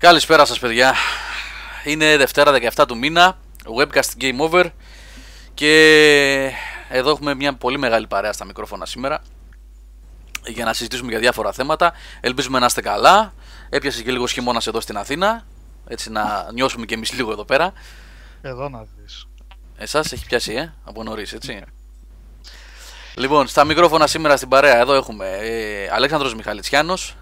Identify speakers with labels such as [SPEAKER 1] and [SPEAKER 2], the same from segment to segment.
[SPEAKER 1] Καλησπέρα σας παιδιά. Είναι Δευτέρα 17 του μήνα, webcast game over και εδώ έχουμε μια πολύ μεγάλη παρέα στα μικρόφωνα σήμερα για να συζητήσουμε για διάφορα θέματα. Ελπίζουμε να είστε καλά. Έπιασε και λίγο χειμώνας εδώ στην Αθήνα, έτσι να νιώσουμε και εμείς λίγο εδώ πέρα.
[SPEAKER 2] Εδώ να δεις.
[SPEAKER 1] Εσάς έχει πιάσει, ε, από νωρίς, έτσι. Λοιπόν, στα μικρόφωνα σήμερα στην παρέα εδώ έχουμε ε, Αλέξανδρος Μιχαλητσιάνος,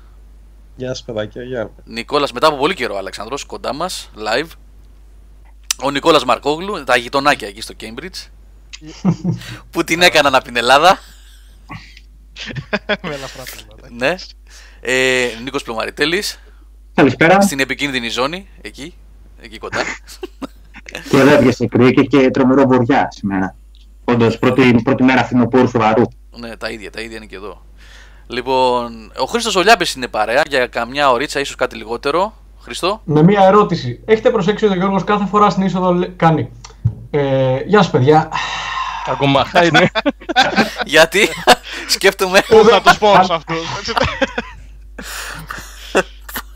[SPEAKER 3] Γεια σας, παιδάκια. Γεια.
[SPEAKER 1] Νικόλας μετά από πολύ καιρό ο Αλέξανδρος κοντά μας, live. Ο Νικόλας Μαρκόγλου, τα γειτονάκια εκεί στο Cambridge. που την έκαναν από την Ελλάδα.
[SPEAKER 2] Με ελαφρά πράγματα.
[SPEAKER 1] ναι. Ε, Νίκος Πλωμαριτέλης,
[SPEAKER 4] Καλησπέρα.
[SPEAKER 1] στην επικίνδυνη ζώνη, εκεί, εκεί κοντά.
[SPEAKER 4] Και εδώ έπιασε κρύο και, και τρομερό βοριά σήμερα. Όντως, πρώτη, πρώτη μέρα φθινοπόρου σοβαρού.
[SPEAKER 1] ναι, τα ίδια, τα ίδια είναι και εδώ. Λοιπόν, ο Χρήστος Ολιάπης είναι παρέα για καμιά ωρίτσα, ίσως κάτι λιγότερο. Χρήστο;
[SPEAKER 5] Με μία ερώτηση. Έχετε προσέξει ότι ο Γιώργος κάθε φορά στην είσοδο λέ- κάνει. Ε, γεια σας παιδιά.
[SPEAKER 2] Ακόμα είναι.
[SPEAKER 1] Γιατί; Σκέφτομαι
[SPEAKER 2] Πού θα τους πω σε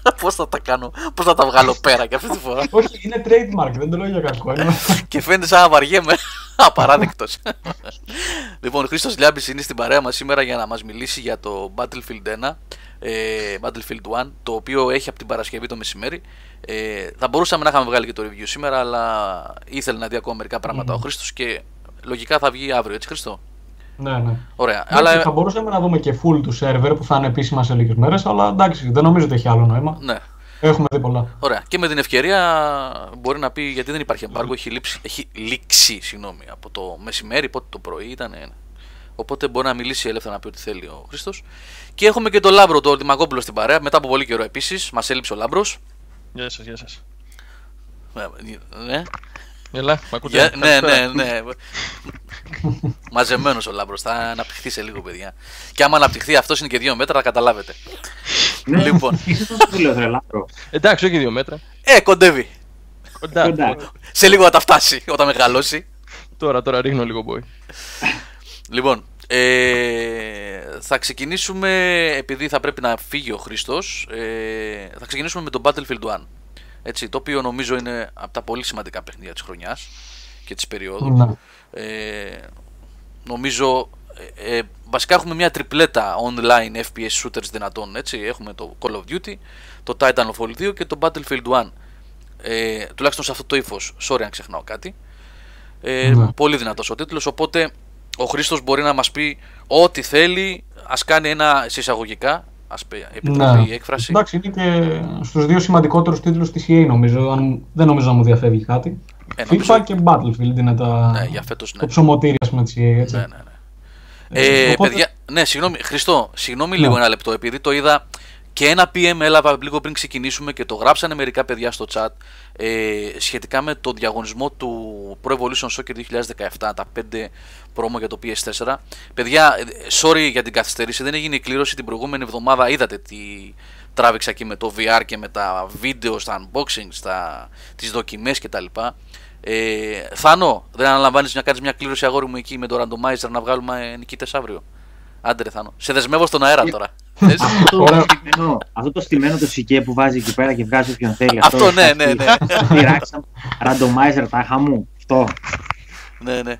[SPEAKER 2] αυτούς. έτσι.
[SPEAKER 1] πώς θα τα κάνω, πώς θα τα βγάλω πέρα και αυτή τη φορά.
[SPEAKER 5] Όχι, είναι trademark, δεν το λέω για κακό. Είναι...
[SPEAKER 1] και φαίνεται σαν να βαριέμαι. Απαράδεκτος. λοιπόν, ο Χρήστος Λιάμπης είναι στην παρέα μας σήμερα για να μας μιλήσει για το Battlefield 1. Ε, Battlefield 1, το οποίο έχει από την Παρασκευή το μεσημέρι. Ε, θα μπορούσαμε να είχαμε βγάλει και το review σήμερα, αλλά ήθελε να δει ακόμα μερικά πράγματα ο Χρήστος και λογικά θα βγει αύριο, έτσι Χρήστο;
[SPEAKER 5] Ναι, ναι.
[SPEAKER 1] Ωραία.
[SPEAKER 5] Αλλά...
[SPEAKER 1] αλλά,
[SPEAKER 5] Θα μπορούσαμε να δούμε και full του server που θα είναι επίσημα σε λίγες μέρες, αλλά εντάξει, δεν νομίζω ότι έχει άλλο νόημα.
[SPEAKER 1] ναι.
[SPEAKER 5] Έχουμε δει πολλά.
[SPEAKER 1] Ωραία. Και με την ευκαιρία μπορεί να πει γιατί δεν υπάρχει εμπάργο, έχει, λείψει, έχει λήξει συγγνώμη, από το μεσημέρι, πότε το πρωί ήταν. Οπότε μπορεί να μιλήσει ελεύθερα να πει ό,τι θέλει ο Χρήστος. Και έχουμε και τον Λάμπρο, τον Δημακόπουλο στην παρέα. Μετά από πολύ καιρό επίσης. Μας έλειψε ο Λάμπρος.
[SPEAKER 2] Γεια σας, γεια σας.
[SPEAKER 1] Ναι,
[SPEAKER 2] Έλα, μ' ακούτε.
[SPEAKER 1] Για- ναι, ναι,
[SPEAKER 2] Καλησπέρα.
[SPEAKER 1] ναι. Μαζεμένος ο Λάμπρο. Θα αναπτυχθεί σε λίγο, παιδιά. Και άμα αναπτυχθεί αυτός είναι και δύο μέτρα, θα καταλάβετε. Λοιπόν,
[SPEAKER 4] Είσαι τόσο φίλος, ρε Λάμπρο.
[SPEAKER 2] Εντάξει, όχι δύο μέτρα.
[SPEAKER 1] ε, κοντεύει.
[SPEAKER 2] Κοντά.
[SPEAKER 4] Κοντά.
[SPEAKER 1] Σε λίγο θα τα φτάσει όταν μεγαλώσει.
[SPEAKER 2] Τώρα, τώρα ρίχνω λίγο μπόι.
[SPEAKER 1] Λοιπόν, ε, θα ξεκινήσουμε, επειδή θα πρέπει να φύγει ο Χρήστος, ε, θα ξεκινήσουμε με το Battlefield 1. Έτσι, το οποίο νομίζω είναι από τα πολύ σημαντικά παιχνίδια της χρονιάς και της περίοδου.
[SPEAKER 5] Ναι.
[SPEAKER 1] Ε, νομίζω, ε, ε, βασικά έχουμε μια τριπλέτα online FPS shooters δυνατών, έτσι. Έχουμε το Call of Duty, το Titanfall 2 και το Battlefield 1. Ε, τουλάχιστον σε αυτό το ύφος. Sorry αν ξεχνάω κάτι. Ε,
[SPEAKER 5] Ναι.
[SPEAKER 1] Πολύ δυνατός ο τίτλος, οπότε ο Χρήστος μπορεί να μας πει ό,τι θέλει, ας κάνει ένα σε εισαγωγικά, ας πει, επιτρέπει η έκφραση.
[SPEAKER 5] Εντάξει, είναι και στους δύο σημαντικότερους τίτλους της EA νομίζω. Αν... Δεν νομίζω να μου διαφεύγει κάτι.
[SPEAKER 1] Ε,
[SPEAKER 5] FIFA
[SPEAKER 1] νομίζω-
[SPEAKER 5] και Battlefield είναι τα...
[SPEAKER 1] Ναι, για φέτος ναι.
[SPEAKER 5] το ψωμοτήρι ας πούμε της EA, έτσι.
[SPEAKER 1] Ναι, ναι, ναι. Ε,
[SPEAKER 5] οπότε-
[SPEAKER 1] παιδιά, ναι, συγγνώμη, Χριστό, συγγνώμη
[SPEAKER 5] Ναι.
[SPEAKER 1] λίγο ένα λεπτό, επειδή το είδα και ένα PM έλαβα λίγο πριν ξεκινήσουμε και το γράψανε μερικά παιδιά στο chat ε, σχετικά με το διαγωνισμό του Pro Evolution Soccer 2017, τα 5 promo για το PS4. Παιδιά, ε, sorry για την καθυστέρηση, δεν έγινε η κλήρωση την προηγούμενη εβδομάδα, είδατε τι τράβηξα εκεί με το VR και με τα βίντεο, στα unboxing, στα, τις δοκιμές κτλ. Ε, Θάνο, δεν αναλαμβάνεις να κάνεις μια κλήρωση αγόρι μου εκεί με το randomizer να βγάλουμε νικητές αύριο; Άντε ρε Θάνο. Σε δεσμεύω στον αέρα τώρα. Θες;
[SPEAKER 4] Αυτό το,
[SPEAKER 5] Ωραία.
[SPEAKER 4] στημένο, αυτό το στημένο το σικέ που βάζει εκεί πέρα και βγάζει όποιον θέλει.
[SPEAKER 1] Αυτό, ναι, ναι, ναι.
[SPEAKER 4] Πειράξαμε. Randomizer, τα χαμού. Αυτό.
[SPEAKER 1] ναι, ναι.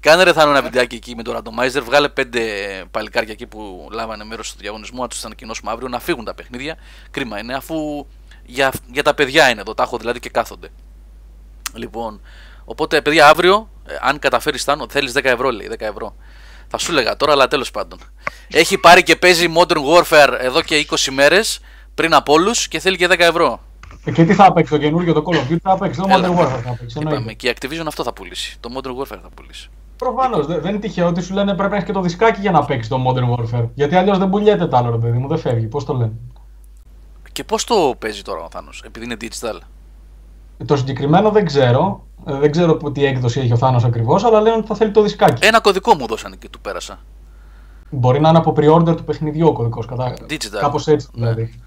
[SPEAKER 1] Κάνε ρε Θάνο ένα βιντεάκι εκεί με το randomizer. Βγάλε πέντε παλικάρια εκεί που λάβανε μέρος στο διαγωνισμό. Να τους ανακοινώσουμε αύριο να φύγουν τα παιχνίδια. Κρίμα είναι αφού για, για τα παιδιά είναι εδώ. Τα έχω δηλαδή και κάθονται. Λοιπόν, οπότε παιδιά αύριο, ε, αν καταφέρεις Θάνο, θέλεις 10 ευρώ λέει. 10 ευρώ. Θα σου έλεγα τώρα, αλλά τέλος πάντων. Έχει πάρει και παίζει Modern Warfare εδώ και 20 μέρες πριν από όλους και θέλει και 10 ευρώ.
[SPEAKER 5] Ε, Και τι θα παίξει το καινούργιο το Call of Duty, θα παίξει το
[SPEAKER 1] Έλα.
[SPEAKER 5] Modern Warfare. Θα παίξει,
[SPEAKER 1] Είπαμε,
[SPEAKER 5] εννοείται.
[SPEAKER 1] και η Activision αυτό θα πουλήσει. Το Modern Warfare θα πουλήσει.
[SPEAKER 5] Προφανώς. Δεν είναι τυχαίο ότι σου λένε πρέπει να έχεις και το δισκάκι για να παίξεις το Modern Warfare. Γιατί αλλιώς δεν πουλιέται το άλλο, ρε παιδί μου, δεν φεύγει. Πώς το λένε;
[SPEAKER 1] Και πώς το παίζει τώρα ο Θάνος, επειδή είναι digital;
[SPEAKER 5] Το συγκεκριμένο δεν ξέρω. Ε, Δεν ξέρω που- τι έκδοση έχει ο Θάνος ακριβώς, αλλά λένε ότι θα θέλει το δισκάκι.
[SPEAKER 1] Ένα κωδικό μου δώσανε και του πέρασα.
[SPEAKER 5] Μπορεί να είναι από pre-order του παιχνιδιού ο κωδικός, κατά...
[SPEAKER 1] Digital.
[SPEAKER 5] κάπως έτσι
[SPEAKER 1] Ναι.
[SPEAKER 5] δηλαδή.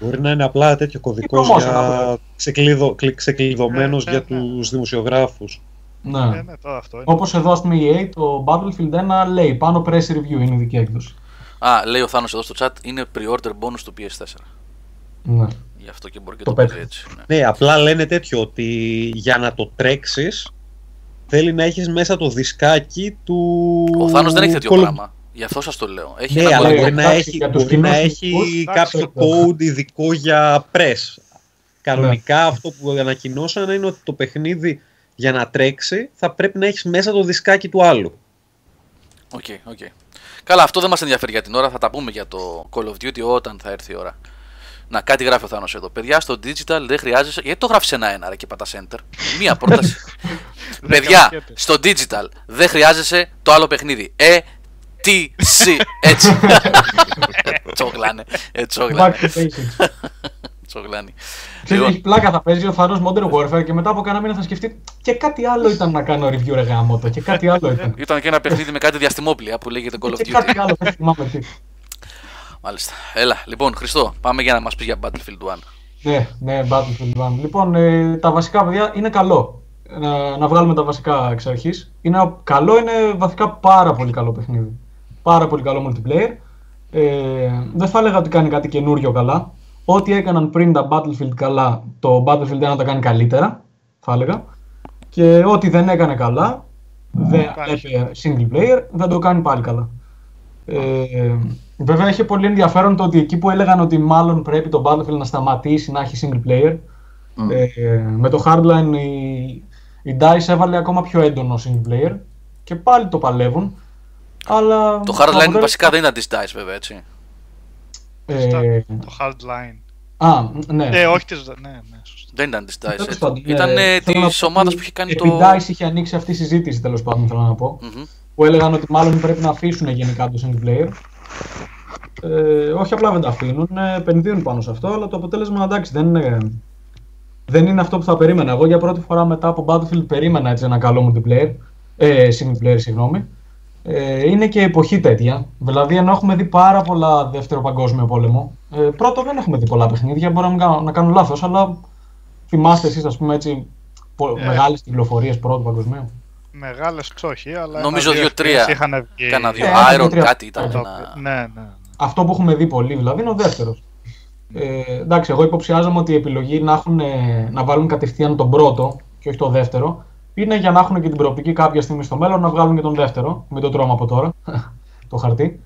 [SPEAKER 3] Μπορεί να είναι απλά τέτοιο κωδικό
[SPEAKER 5] promotion,
[SPEAKER 3] για
[SPEAKER 5] απλά.
[SPEAKER 3] ξεκλειδω... κλ- ξεκλειδωμένος
[SPEAKER 2] Ε, ε,
[SPEAKER 3] για
[SPEAKER 2] ναι.
[SPEAKER 3] τους δημοσιογράφους.
[SPEAKER 5] Ναι.
[SPEAKER 2] Ε, ναι, τώρα αυτό είναι.
[SPEAKER 5] Όπως εδώ, ας πούμε, η EA, το Battlefield 1 λέει πάνω press review, είναι η δική έκδοση.
[SPEAKER 1] Α, λέει ο Θάνος εδώ στο chat, είναι pre-order bonus του PS4.
[SPEAKER 5] Ναι.
[SPEAKER 1] Γι' αυτό και μπορεί και
[SPEAKER 5] Το
[SPEAKER 1] το, παίζει
[SPEAKER 5] πέτυχε.
[SPEAKER 1] έτσι. Ναι.
[SPEAKER 3] Ναι, απλά λένε τέτοιο ότι για να το τρέξεις θέλει να έχεις μέσα το δισκάκι του...
[SPEAKER 1] Ο Θάνος δεν έχει τέτοιο
[SPEAKER 3] Call of-
[SPEAKER 1] πράγμα. Γι' αυτό σας το λέω. Έχει
[SPEAKER 3] Ναι,
[SPEAKER 1] ένα
[SPEAKER 3] αλλά
[SPEAKER 5] κωδικό.
[SPEAKER 3] μπορεί να
[SPEAKER 5] Εντάξει,
[SPEAKER 3] έχει,
[SPEAKER 5] για τους
[SPEAKER 3] μπορεί να
[SPEAKER 5] κοινούς
[SPEAKER 3] έχει
[SPEAKER 5] υλικούς,
[SPEAKER 3] κάποιο
[SPEAKER 5] εντάξει,
[SPEAKER 3] code ειδικό για press. Κανονικά αυτό που ανακοινώσανε είναι ότι το παιχνίδι για να τρέξει θα πρέπει να έχεις μέσα το δισκάκι του άλλου.
[SPEAKER 1] OK, OK. Καλά, αυτό δεν μας ενδιαφέρει για την ώρα. Θα τα πούμε για το Call of Duty όταν θα έρθει η ώρα. Να, κάτι γράφει ο Θάνος εδώ. Παιδιά, στο digital δεν χρειάζεσαι. Γιατί το γράφεις ένα-ένα, ρε και πατάς enter; Μία πρόταση. Παιδιά,
[SPEAKER 6] κρατιέται.
[SPEAKER 1] στο digital δεν χρειάζεσαι το άλλο παιχνίδι. Ε, τι, σι, έτσι. τσόγλανε. Ε,
[SPEAKER 5] Back
[SPEAKER 1] τσόγλανε.
[SPEAKER 5] to basics.
[SPEAKER 1] τσόγλανε.
[SPEAKER 5] Ξέρεις,
[SPEAKER 1] Λοιπόν,
[SPEAKER 5] έχει πλάκα θα παίζει ο Θάνος Modern Warfare και μετά από κάνα μήνα θα σκεφτεί και κάτι άλλο ήταν να κάνω review ρε γαμώτο και κάτι άλλο ήταν.
[SPEAKER 1] Ήταν και ένα παιχνίδι με κάτι διαστημόπλια που λέγεται Call of
[SPEAKER 5] και
[SPEAKER 1] Duty.
[SPEAKER 5] κάτι άλλο, δεν θυμάμαι τι.
[SPEAKER 1] Μάλιστα. Έλα, λοιπόν, Χριστό, πάμε για να μας πεις για Battlefield 1.
[SPEAKER 5] Ναι, ναι, Battlefield 1. Λοιπόν, ε, τα βασικά παιδιά είναι καλό. Να, να βγάλουμε τα βασικά εξ αρχής. Είναι καλό, είναι βαθικά πάρα πολύ καλό παιχνίδι. Πάρα πολύ καλό multiplayer. Ε, δεν θα έλεγα ότι κάνει κάτι καινούριο καλά. Ό,τι έκαναν πριν τα Battlefield καλά, το Battlefield 1 τα κάνει καλύτερα, θα έλεγα. Και ό,τι δεν έκανε καλά, δεν
[SPEAKER 6] κάνει.
[SPEAKER 5] έπαιζε single player, δεν το κάνει πάλι καλά. Ε, βέβαια έχει πολύ ενδιαφέρον το ότι εκεί που έλεγαν ότι μάλλον πρέπει το Battlefield να σταματήσει να έχει single player,
[SPEAKER 4] Μμ.
[SPEAKER 5] ε, με το Hardline η, η DICE έβαλε ακόμα πιο έντονο single player και πάλι το παλεύουν. Αλλά
[SPEAKER 1] Το Hardline
[SPEAKER 5] αποτέλεσμα-
[SPEAKER 1] βασικά δεν ήταν της DICE βέβαια, έτσι.
[SPEAKER 5] Ε,
[SPEAKER 6] Το hardline.
[SPEAKER 5] α, ναι.
[SPEAKER 6] Ε, όχι της... Ναι, ναι, σωστά.
[SPEAKER 1] Δεν ήταν της DICE,
[SPEAKER 5] Τέλος
[SPEAKER 1] έτσι.
[SPEAKER 5] πάντων,
[SPEAKER 1] Ήταν
[SPEAKER 5] ε,
[SPEAKER 1] ε,
[SPEAKER 5] θέλω να
[SPEAKER 1] της
[SPEAKER 5] πω
[SPEAKER 1] ομάδας
[SPEAKER 5] ότι
[SPEAKER 1] που είχε κάνει
[SPEAKER 5] επί
[SPEAKER 1] το...
[SPEAKER 5] DICE είχε ανοίξει αυτή η συζήτηση τέλος πάντων, θέλω να πω.
[SPEAKER 1] Μμμ.
[SPEAKER 5] Που έλεγαν ότι μάλλον πρέπει να αφήσουν γενικά το single player. Ε, όχι απλά δεν τα αφήνουν, ε, επενδύουν πάνω σε αυτό, αλλά το αποτέλεσμα εντάξει δεν είναι, δεν είναι αυτό που θα περίμενα. Εγώ για πρώτη φορά μετά από Battlefield περίμενα έτσι ένα καλό multiplayer, ε, single player, συγγνώμη. Ε, είναι και εποχή τέτοια. Δηλαδή, ενώ έχουμε δει πάρα πολλά δεύτερο παγκόσμιο πόλεμο, ε, πρώτο δεν έχουμε δει πολλά παιχνίδια. Μπορώ να, μην κάνω- να κάνω λάθος, αλλά θυμάστε εσείς, ας πούμε, έτσι,
[SPEAKER 6] Ε.
[SPEAKER 5] μεγάλες κυκλοφορίες πρώτου παγκοσμίου.
[SPEAKER 6] Μεγάλες όχι, αλλά...
[SPEAKER 1] Νομίζω
[SPEAKER 6] ένα-δύο
[SPEAKER 1] δύο-τρία.
[SPEAKER 6] FPS είχαν βγει.
[SPEAKER 1] Κάνα δύο.
[SPEAKER 5] Ε, ένα, δύο,
[SPEAKER 1] Iron
[SPEAKER 5] τρία.
[SPEAKER 1] κάτι ήταν.
[SPEAKER 6] Το-
[SPEAKER 1] ένα-
[SPEAKER 6] Ναι, ναι.
[SPEAKER 5] Αυτό που έχουμε δει πολύ δηλαδή είναι ο δεύτερος. Ε, εντάξει, εγώ υποψιάζομαι ότι η επιλογή να, έχουν, ε, να βάλουν κατευθείαν τον πρώτο και όχι το δεύτερο είναι για να έχουν και την προοπτική κάποια στιγμή στο μέλλον να βγάλουν και τον δεύτερο. Μην το τρώμε από τώρα. το χαρτί.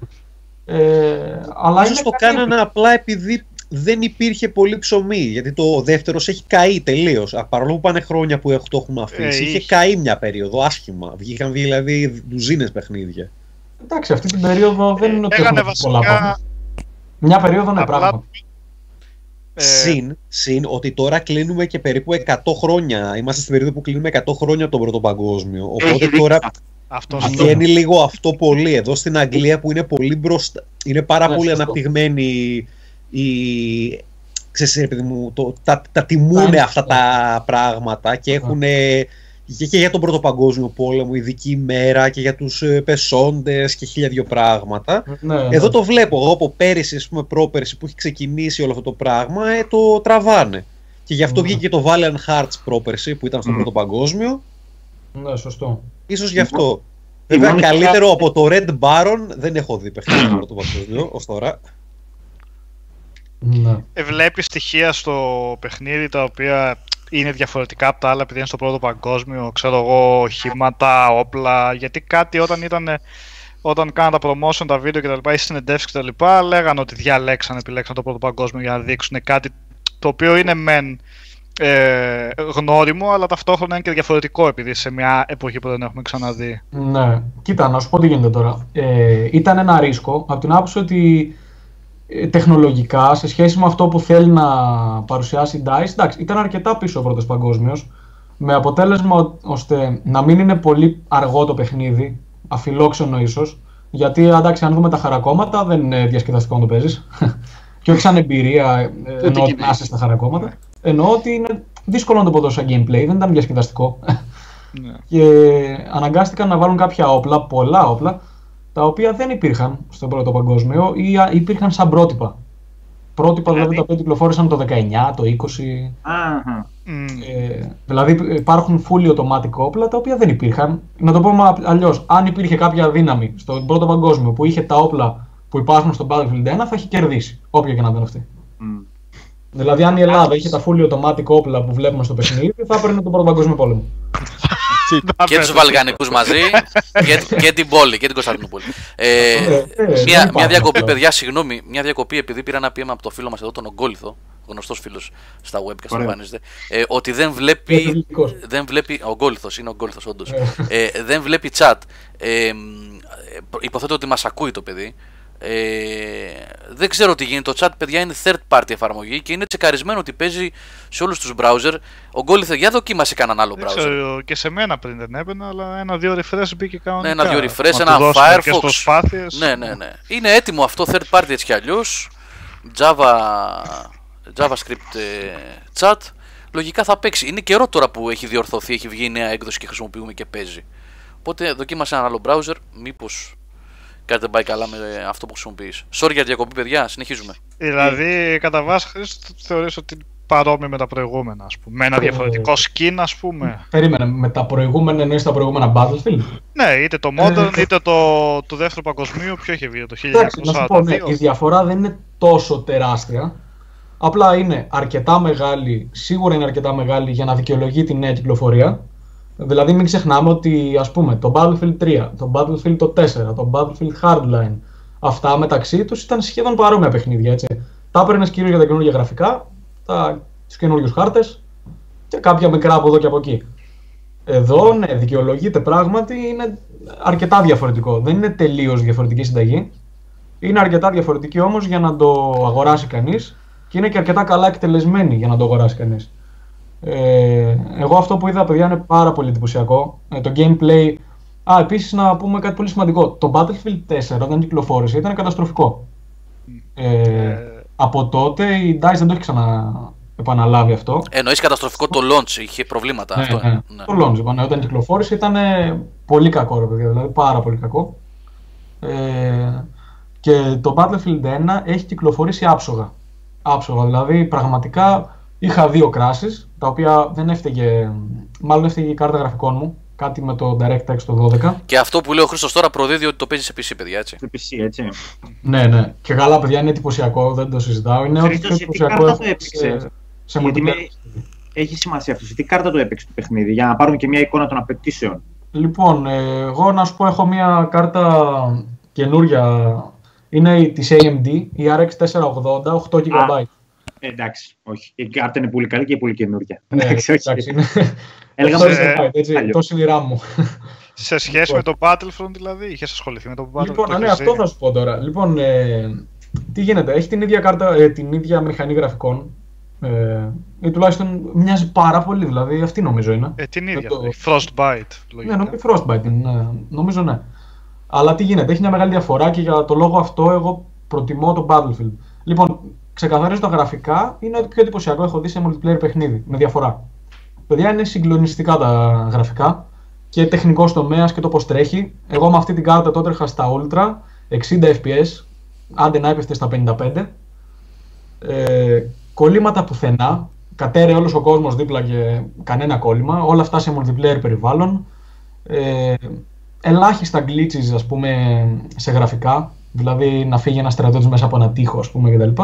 [SPEAKER 5] Ε, αλλά
[SPEAKER 3] Ίσως
[SPEAKER 5] είναι
[SPEAKER 3] το
[SPEAKER 5] καλή
[SPEAKER 3] κάνανε απλά επειδή δεν υπήρχε πολύ ψωμί. Γιατί το δεύτερος έχει καεί τελείως. Παρόλο που πάνε χρόνια που έχ- το έχουμε αφήσει,
[SPEAKER 6] Ε,
[SPEAKER 3] είχε
[SPEAKER 6] είχε.
[SPEAKER 3] καεί μια περίοδο άσχημα. Βγήκαν δηλαδή ντουζίνες παιχνίδια.
[SPEAKER 5] Εντάξει, αυτή την περίοδο δεν είναι ότι
[SPEAKER 6] Έγανε
[SPEAKER 5] έχουμε δει πολλά
[SPEAKER 6] βασικά-
[SPEAKER 5] πράγματα. Μια περίοδο είναι
[SPEAKER 6] Απλά-
[SPEAKER 5] πράγμα.
[SPEAKER 6] Ε,
[SPEAKER 3] Συν, συν ότι τώρα κλείνουμε και περίπου 100 χρόνια. Είμαστε στην περίοδο που κλείνουμε 100 χρόνια από τον Πρώτο Παγκόσμιο. Οπότε
[SPEAKER 4] Έχει δίκιο.
[SPEAKER 3] τώρα
[SPEAKER 6] Αυτό
[SPEAKER 3] βγαίνει λίγο αυτό πολύ. Εδώ στην Αγγλία που είναι πολύ μπροστά. Είναι πάρα
[SPEAKER 5] Ναι,
[SPEAKER 3] πολύ
[SPEAKER 5] σωστό.
[SPEAKER 3] αναπτυγμένη η. Ξέρεις, ρε παιδί μου, το, τα, τα τιμούνε
[SPEAKER 5] είναι
[SPEAKER 3] αυτά
[SPEAKER 5] σωστό.
[SPEAKER 3] τα πράγματα και έχουν και, και για τον Πρώτο Παγκόσμιο Πόλεμο ειδική ημέρα και για τους ε, πεσόντες και χίλια δυο πράγματα.
[SPEAKER 5] Ναι, ναι.
[SPEAKER 3] Εδώ το βλέπω εγώ από πέρυσι, ας πούμε πρόπερσι που έχει ξεκινήσει όλο αυτό το πράγμα, ε, το τραβάνε. Και γι' αυτό
[SPEAKER 5] Ναι.
[SPEAKER 3] βγήκε και το Valiant Hearts πρόπερσι που ήταν στο
[SPEAKER 4] Μμ.
[SPEAKER 3] Πρώτο Παγκόσμιο.
[SPEAKER 5] Ναι, σωστό.
[SPEAKER 3] Ίσως γι' αυτό.
[SPEAKER 4] Η
[SPEAKER 3] Βέβαια,
[SPEAKER 4] μόνη
[SPEAKER 3] καλύτερο από το Red Baron δεν έχω δει παιχνίδι στο Πρώτο Παγκόσμιο ως τώρα.
[SPEAKER 5] Ναι.
[SPEAKER 6] Ε, βλέπεις στοιχεία στο παιχνίδι τα οποία είναι διαφορετικά από τα άλλα επειδή είναι στο πρώτο παγκόσμιο, ξέρω εγώ, οχήματα, όπλα. Γιατί κάτι όταν ήταν. Όταν κάναν τα promotion, τα βίντεο κτλ. ή συνεντεύξεις κτλ. λέγανε ότι διαλέξαν, επιλέξαν το πρώτο παγκόσμιο για να δείξουν κάτι το οποίο είναι μεν ε, γνώριμο, αλλά ταυτόχρονα είναι και διαφορετικό επειδή σε μια εποχή που δεν έχουμε ξαναδεί.
[SPEAKER 5] Ναι, κοίτα, να σου πω τι γίνεται τώρα. Ε, ήταν ένα ρίσκο από την άποψη ότι ε, τεχνολογικά σε σχέση με αυτό που θέλει να παρουσιάσει η DICE, εντάξει, ήταν αρκετά πίσω ο πρώτος παγκόσμιος, με αποτέλεσμα ο- ώστε να μην είναι πολύ αργό το παιχνίδι, αφιλόξενο ίσως, γιατί εντάξει, αν δούμε τα χαρακόμματα δεν είναι διασκεδαστικό να το παίζεις. και όχι σαν εμπειρία ε, εννοώ ότι να είσαι στα χαρακόμματα. Εννοώ ότι είναι δύσκολο να το πω τόσο σαν gameplay, δεν ήταν διασκεδαστικό.
[SPEAKER 6] Ναι.
[SPEAKER 5] και αναγκάστηκαν να βάλουν κάποια όπλα, πολλά όπλα, τα οποία δεν υπήρχαν στον πρώτο παγκόσμιο ή α, υπήρχαν σαν πρότυπα. Πρότυπα δηλαδή τα οποία κυκλοφόρησαν το 19, το 20.
[SPEAKER 4] Αχα.
[SPEAKER 6] Μμ.
[SPEAKER 5] Ε, δηλαδή υπάρχουν fully automatic όπλα τα οποία δεν υπήρχαν. Να το πούμε αλλιώς, αν υπήρχε κάποια δύναμη στον πρώτο παγκόσμιο που είχε τα όπλα που υπάρχουν στο Battlefield 1, θα έχει κερδίσει. Όποια και να ήταν αυτή.
[SPEAKER 4] Μμ.
[SPEAKER 5] Δηλαδή, αν η Ελλάδα είχε τα fully automatic όπλα που βλέπουμε στο παιχνίδι, θα έπαιρνε τον Πρώτο Παγκόσμιο Πόλεμο.
[SPEAKER 1] και τους Βαλκανικού μαζί και, και την πόλη και την Κωνσταντινούπολη. Ε,
[SPEAKER 5] Ε, ε, δεν
[SPEAKER 1] μια,
[SPEAKER 5] υπάρχει
[SPEAKER 1] μια διακοπή,
[SPEAKER 5] αυτό.
[SPEAKER 1] παιδιά, συγγνώμη, μια διακοπή επειδή πήρα ένα πείμα από το φίλο μας εδώ, τον Ογκόλυθο, γνωστός φίλος στα web και
[SPEAKER 4] Ωραία.
[SPEAKER 1] εμφανίζεται, ε, ότι δεν
[SPEAKER 5] Είναι
[SPEAKER 1] βλέπει.
[SPEAKER 5] ελληνικός.
[SPEAKER 1] Δεν βλέπει. Ο Γκόλυθο, είναι ο Γκόλυθο, όντως.
[SPEAKER 5] Ε.
[SPEAKER 1] ε, δεν βλέπει chat. Ε, μ, ε, υποθέτω ότι μας ακούει το παιδί. Ε, δεν ξέρω τι γίνεται. Το chat, παιδιά, είναι third party εφαρμογή και είναι τσεκαρισμένο ότι παίζει σε όλους τους browser. Ο Γκόλυθο, για δοκίμασε κανέναν άλλο
[SPEAKER 6] Δεν
[SPEAKER 1] browser.
[SPEAKER 6] ξέρω, και σε μένα πριν δεν έμπαινα, αλλά ένα-δύο refresh μπήκε κανονικά.
[SPEAKER 1] Ναι, ένα-δύο refresh,
[SPEAKER 6] Να
[SPEAKER 1] ένα
[SPEAKER 6] του δώσω μερικές
[SPEAKER 1] Firefox.
[SPEAKER 6] προσπάθειες.
[SPEAKER 1] Ναι, ναι, ναι. Είναι έτοιμο αυτό third party έτσι κι αλλιώς. Java, JavaScript ε, chat. Λογικά θα παίξει. Είναι καιρό τώρα που έχει διορθωθεί, έχει βγει η νέα έκδοση και χρησιμοποιούμε και παίζει. Οπότε δοκίμασε ένα άλλο browser, μήπως κάτι δεν πάει καλά με αυτό που χρησιμοποιείς. Sorry για διακοπή, παιδιά, συνεχίζουμε.
[SPEAKER 6] Δηλαδή, κατά βάση, Χρήστο, θεωρείς ότι είναι παρόμοιο με τα προηγούμενα, ας πούμε. Με ένα
[SPEAKER 5] Ε,
[SPEAKER 6] διαφορετικό skin, ας πούμε.
[SPEAKER 5] Περίμενε, με τα προηγούμενα εννοείς τα προηγούμενα Battlefield;
[SPEAKER 6] Ναι, είτε το Modern,
[SPEAKER 5] Ε,
[SPEAKER 6] είτε το του δεύτερου παγκοσμίου. Ποιο είχε βγει, το
[SPEAKER 5] Εντάξει, να σου πω, ναι,
[SPEAKER 6] 1942.
[SPEAKER 5] η διαφορά δεν είναι τόσο τεράστια. Απλά είναι αρκετά μεγάλη, σίγουρα είναι αρκετά μεγάλη για να δικαιολογεί τη νέα κυκλοφορία. Δηλαδή μην ξεχνάμε ότι ας πούμε το Battlefield 3, το Battlefield το 4, το Battlefield Hardline, αυτά μεταξύ τους ήταν σχεδόν παρόμοια παιχνίδια, έτσι. Τα έπαιρνες κυρίως για τα καινούργια γραφικά, τα, τους καινούριους χάρτες και κάποια μικρά από εδώ και από εκεί. Εδώ, ναι, δικαιολογείται πράγματι, είναι αρκετά διαφορετικό. Δεν είναι τελείως διαφορετική συνταγή. Είναι αρκετά διαφορετική όμως για να το αγοράσει κανείς και είναι και αρκετά καλά εκτελεσμένη για να το αγοράσει κανείς. Ε, εγώ αυτό που είδα, παιδιά, είναι πάρα πολύ εντυπωσιακό. Ε, το gameplay. Α, επίσης να πούμε κάτι πολύ σημαντικό. Το Battlefield 4 όταν κυκλοφόρησε ήταν καταστροφικό. Ε, από τότε η DICE δεν το έχει ξανά επαναλάβει αυτό.
[SPEAKER 1] Εννοείς καταστροφικό το launch, είχε προβλήματα αυτό.
[SPEAKER 5] Ναι, ναι.
[SPEAKER 1] ναι.
[SPEAKER 5] Το launch, είπα, ναι, όταν κυκλοφόρησε ήταν ε, πολύ κακό, ρε παιδιά, δηλαδή πάρα πολύ κακό. Ε, και το Battlefield 1 έχει κυκλοφορήσει άψογα. Άψογα, δηλαδή πραγματικά είχα δύο κράσεις, τα οποία δεν έφταιγε, μάλλον έφταιγε η κάρτα γραφικών μου, κάτι με το DirectX το 12.
[SPEAKER 1] Και αυτό που λέει ο Χρήστος τώρα προδίδει ότι το παίζεις σε PC, παιδιά, έτσι.
[SPEAKER 4] Στο PC, έτσι.
[SPEAKER 5] Ναι, ναι. Και καλά, παιδιά, είναι εντυπωσιακό, δεν το συζητάω. Είναι ό,τι
[SPEAKER 4] Χρήστος,
[SPEAKER 5] πιο
[SPEAKER 4] σε τι
[SPEAKER 5] εντυπωσιακό
[SPEAKER 4] κάρτα
[SPEAKER 5] έχω
[SPEAKER 4] το έπαιξες;
[SPEAKER 5] σε, σε
[SPEAKER 4] Γιατί με-
[SPEAKER 5] multiplayer.
[SPEAKER 4] Έχει σημασία αυτό. Σε τι κάρτα το έπαιξε το παιχνίδι, για να πάρουμε και μια εικόνα των απαιτήσεων;
[SPEAKER 5] Λοιπόν, ε, εγώ να σου πω έχω μια κάρτα καινούρια. Είναι η- της AMD, η RX 480, 8 GB.
[SPEAKER 4] Ε, εντάξει, όχι. Η κάρτα είναι πολύ καλή και πολύ καινούργια.
[SPEAKER 5] Ναι,
[SPEAKER 4] εντάξει, όχι.
[SPEAKER 5] εντάξει, είναι.
[SPEAKER 4] Έλεγα
[SPEAKER 5] 8
[SPEAKER 4] μόνο
[SPEAKER 6] σε-
[SPEAKER 5] GB, έτσι,
[SPEAKER 4] παλιό.
[SPEAKER 5] τόσο είναι η RAM μου.
[SPEAKER 6] Σε σχέση με το Battlefront, δηλαδή, είχες ασχοληθεί με το Battlefront.
[SPEAKER 5] λοιπόν,
[SPEAKER 6] το
[SPEAKER 5] α, ναι,
[SPEAKER 6] έχεις
[SPEAKER 5] αυτό
[SPEAKER 6] δει;
[SPEAKER 5] θα σου πω τώρα. Λοιπόν, ε, τι γίνεται, έχει την ίδια κάρτα, ε, την ίδια μηχανή γραφικών. Ε, ή τουλάχιστον μοιάζει πάρα πολύ, δηλαδή αυτή νομίζω είναι.
[SPEAKER 6] Ε, την
[SPEAKER 5] με
[SPEAKER 6] ίδια.
[SPEAKER 5] το-
[SPEAKER 6] αυτή, Frostbite,
[SPEAKER 5] Ναι,
[SPEAKER 6] λογικά.
[SPEAKER 5] νομίζω Frostbite είναι, ναι, νομίζω ναι. Αλλά τι γίνεται, έχει μια μεγάλη διαφορά και για το λόγο αυτό εγώ προτιμώ το Battlefield. Λοιπόν, ξεκαθαρίζω τα γραφικά, είναι ό,τι πιο εντυπωσιακό έχω δει σε multiplayer παιχνίδι, με διαφορά. Παιδιά, είναι συγκλονιστικά τα γραφικά και τεχνικός τομέας και το πώς τρέχει. Εγώ με αυτή την κάρτα τότε είχα στα Ultra, 60 FPS, άντε να έπεφτε στα 55. Ε, κολλήματα πουθενά. Κατέρε όλος ο κόσμος δίπλα και κανένα κόλλημα. Όλα αυτά σε multiplayer περιβάλλον. Ε, ελάχιστα glitches, ας πούμε, σε γραφικά. Δηλαδή να φύγει ένας στρατιώτης μέσα από ένα τοίχο, ας πούμε, κτλ.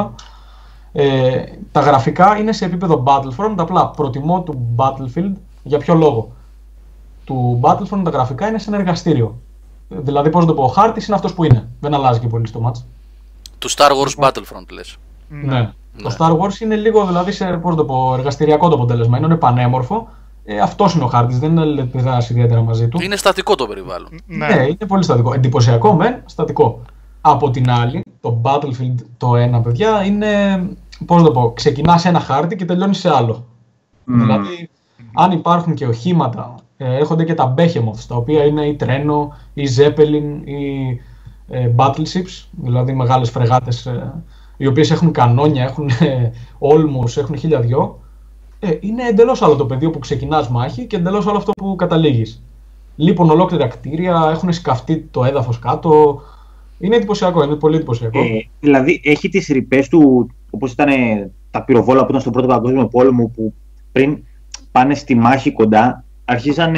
[SPEAKER 5] Ε, τα γραφικά είναι σε επίπεδο Battlefront, απλά προτιμώ του Battlefield. Για ποιο λόγο. Του Battlefront τα γραφικά είναι σε ένα εργαστήριο. Δηλαδή, πώς να το πω, ο χάρτης είναι αυτός που είναι. Δεν αλλάζει και πολύ στο match.
[SPEAKER 1] Του Star Wars Battlefront, λες.
[SPEAKER 5] Ναι. Το Star Wars είναι λίγο δηλαδή σε πώς να το πω, εργαστηριακό το αποτέλεσμα. Είναι πανέμορφο. Ε, Αυτός είναι ο χάρτης, δεν επιδράσει ιδιαίτερα μαζί του.
[SPEAKER 1] Είναι στατικό το περιβάλλον.
[SPEAKER 5] Ναι, είναι πολύ στατικό. Εντυπωσιακό μεν, στατικό. Από την άλλη, το Battlefield το ένα, παιδιά, είναι. Πώς να το πω, ξεκινάς σε ένα χάρτη και τελειώνεις σε άλλο.
[SPEAKER 4] Μμμ.
[SPEAKER 5] Δηλαδή, αν υπάρχουν και οχήματα, ε, έρχονται και τα Behemoths, τα οποία είναι ή τρένο, ή Zeppelin, ή ε, battleships, δηλαδή μεγάλες φρεγάτες, ε, οι οποίες έχουν κανόνια, έχουν ε, όλμους, έχουν χίλια δυο. Ε, είναι εντελώς άλλο το πεδίο που ξεκινάς μάχη και εντελώς άλλο αυτό που καταλήγεις. Λείπουν ολόκληρα κτίρια, έχουν σκαφτεί το έδαφος κάτω. Είναι εντυπωσιακό, είναι πολύ εντυπωσιακό.
[SPEAKER 4] Ε, δηλαδή έχει τις ρηπές του, όπως ήταν ε, τα πυροβόλα που ήταν στον Πρώτο Παγκόσμιο Πόλεμο, που πριν πάνε στη μάχη κοντά, αρχίζαν,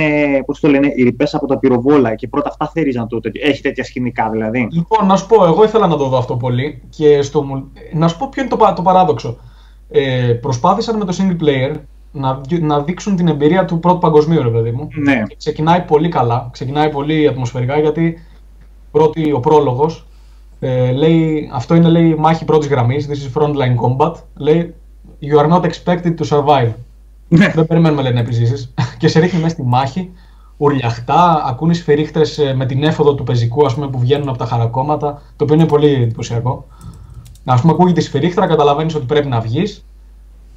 [SPEAKER 4] πώς το λένε, οι ρηπές από τα πυροβόλα και πρώτα αυτά θέριζαν το τέτοιο. Έχει τέτοια σκηνικά δηλαδή.
[SPEAKER 5] Λοιπόν, να σου πω, εγώ ήθελα να το δω αυτό πολύ και στο, μουλ- να σου πω ποιο είναι το, πα- το παράδοξο. ε, προσπάθησαν με το single player να, να δείξουν την εμπειρία του πρώτου παγκοσμίου, ρε παιδί μου.
[SPEAKER 4] Ναι.
[SPEAKER 5] Και ξεκινάει πολύ καλά, ξεκινάει πολύ ατμοσφαιρικά γιατί πρώτη, ο πρόλογος ε, λέει, αυτό είναι λέει μάχη πρώτης γραμμής, this is frontline combat, λέει you are not expected to survive.
[SPEAKER 4] Ναι.
[SPEAKER 5] Δεν περιμένουμε λέει να επιζήσεις και σε ρίχνει μέσα στη μάχη, ουρλιαχτά, ακούνε σφυρίχτρες ε, με την έφοδο του πεζικού ας πούμε, που βγαίνουν από τα χαρακόμματα, το οποίο είναι πολύ εντυπωσιακό. Α πούμε, ακούγεται η σφυρίχτρα, καταλαβαίνεις ότι πρέπει να βγεις.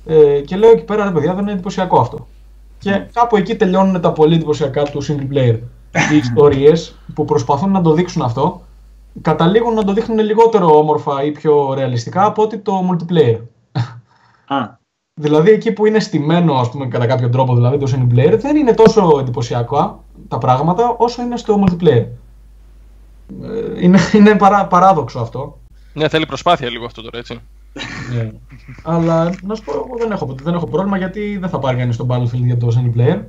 [SPEAKER 5] Ε, και λέω εκεί πέρα, ρε παιδιά, δεν είναι εντυπωσιακό αυτό. Και κάπου εκεί τελειώνουν τα πολύ εντυπωσιακά του single player. Οι ιστορίες που προσπαθούν να το δείξουν αυτό, καταλήγουν να το δείχνουν λιγότερο όμορφα ή πιο ρεαλιστικά από ότι το multiplayer.
[SPEAKER 4] Α,
[SPEAKER 5] Δηλαδή εκεί που είναι στημένο, ας πούμε, κατά κάποιο τρόπο, δηλαδή το single player, δεν είναι τόσο εντυπωσιακά τα πράγματα όσο είναι στο multiplayer. Ε, Είναι, είναι παρά, παράδοξο αυτό.
[SPEAKER 2] Ναι, θέλει προσπάθεια λίγο αυτό τώρα, έτσι.
[SPEAKER 5] Ναι. Αλλά να σου πω, εγώ δεν έχω, δεν έχω πρόβλημα γιατί δεν θα πάρει κανείς τον Battlefield για το single player.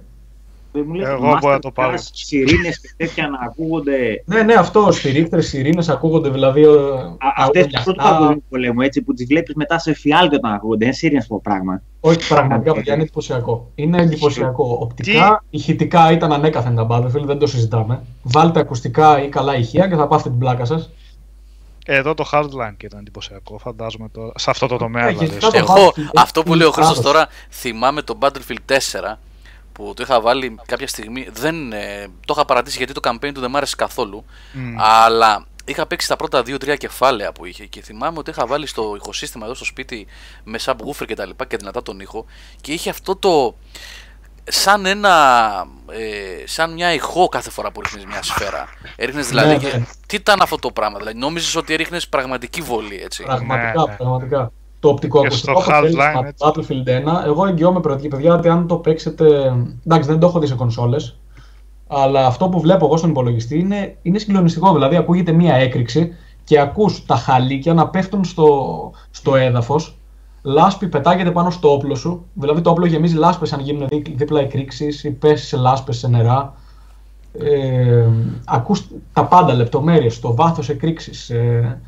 [SPEAKER 4] Δεν μου λες
[SPEAKER 6] Εγώ
[SPEAKER 4] Master
[SPEAKER 6] μπορώ να το πάρω.
[SPEAKER 4] Class, Σιρήνες και τέτοια να ακούγονται.
[SPEAKER 5] Ναι, ναι, αυτό. Σφυρίχτρε, ειρήνε ακούγονται δηλαδή. ε,
[SPEAKER 4] Αυτές του
[SPEAKER 5] αγωνιαστά.
[SPEAKER 4] πρώτου παγκοσμίου πολέμου, έτσι, που τις βλέπεις μετά σε φιάλτη όταν ακούγονται. Είναι σύριαστο πράγμα.
[SPEAKER 5] Όχι, πραγματικά παιδιά είναι εντυπωσιακό. Είναι εντυπωσιακό. Οπτικά, ηχητικά ήταν ανέκαθεν τα Battlefield, δεν το συζητάμε. Βάλτε ακουστικά ή καλά ηχεία και θα πάθετε την πλάκα σας.
[SPEAKER 6] Εδώ το Hardline ήταν εντυπωσιακό, φαντάζομαι τώρα. Σε αυτό το τομέα
[SPEAKER 5] Ε,
[SPEAKER 6] δηλαδή.
[SPEAKER 5] γενικά το
[SPEAKER 1] Εγώ,
[SPEAKER 5] Battlefield
[SPEAKER 1] αυτό που
[SPEAKER 5] έχει
[SPEAKER 1] λέει ο Χρήστος
[SPEAKER 5] παράδοση.
[SPEAKER 1] τώρα, θυμάμαι το Battlefield 4 που το είχα βάλει κάποια στιγμή. Δεν, ε, το είχα παρατήσει γιατί το campaign του δεν μ' άρεσε καθόλου.
[SPEAKER 6] Μμ.
[SPEAKER 1] Αλλά είχα παίξει τα πρώτα 2-3 κεφάλαια που είχε και θυμάμαι ότι είχα βάλει στο ηχοσύστημα εδώ στο σπίτι με subwoofer και τα λοιπά και δυνατά τον ήχο και είχε αυτό το σαν ένα ε, σαν μια ηχό κάθε φορά που ρίχνεις μια σφαίρα έριχνες δηλαδή
[SPEAKER 5] Ναι,
[SPEAKER 1] και-
[SPEAKER 5] ναι.
[SPEAKER 1] τι ήταν αυτό το πράγμα δηλαδή νόμιζες ότι έριχνες πραγματική βολή έτσι
[SPEAKER 5] Πραγματικά,
[SPEAKER 6] Ναι, ναι.
[SPEAKER 5] πραγματικά. Το οπτικοακουστικό
[SPEAKER 6] Και στο
[SPEAKER 5] αποτέλεσμα
[SPEAKER 6] Hardline,
[SPEAKER 5] του
[SPEAKER 6] έτσι.
[SPEAKER 5] Battlefield 1, εγώ εγγυώμαι πρωί, παιδιά, ότι αν το παίξετε. Εντάξει, δεν το έχω δει σε κονσόλες. Αλλά αυτό που βλέπω εγώ στον υπολογιστή είναι, είναι συγκλονιστικό. Δηλαδή, ακούγεται μία έκρηξη και ακούς τα χαλίκια να πέφτουν στο, στο έδαφος. Λάσπη πετάγεται πάνω στο όπλο σου. Δηλαδή, το όπλο γεμίζει λάσπες αν γίνουν δί- δίπλα εκρήξει ή πέσει σε λάσπες σε νερά. Ε, ακούς τα πάντα, λεπτομέρειες, το βάθος εκρήξης, ε,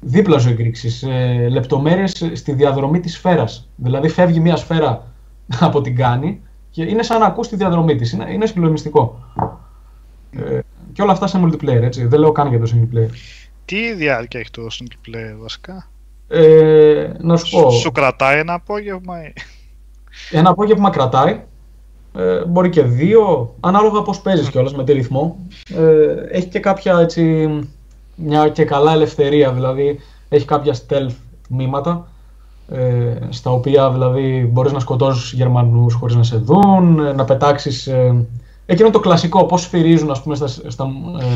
[SPEAKER 5] δίπλα σου εκρήξεις, ε, λεπτομέρειες στη διαδρομή της σφαίρας. Δηλαδή φεύγει μια σφαίρα από την κάνη και είναι σαν να ακούς τη διαδρομή της. Είναι, είναι συγκλονιστικό. Ε, και όλα αυτά σε multiplayer, έτσι. Δεν λέω καν για το single player.
[SPEAKER 6] Τι διάρκεια έχει το single player βασικά;
[SPEAKER 5] Ε, να σου πω,
[SPEAKER 6] Σου, σου κρατάει ένα απόγευμα ή...
[SPEAKER 5] ένα απόγευμα κρατάει. Ε, μπορεί και δύο, ανάλογα πώς παίζεις κιόλας, με τι ρυθμό. Ε, έχει και κάποια έτσι, μια και καλά ελευθερία, δηλαδή έχει κάποια stealth τμήματα, ε, στα οποία δηλαδή μπορείς να σκοτώσεις Γερμανούς χωρίς να σε δουν, ε, να πετάξεις... Ε, εκείνο το κλασικό, πώς σφυρίζουν ας πούμε στα, στα,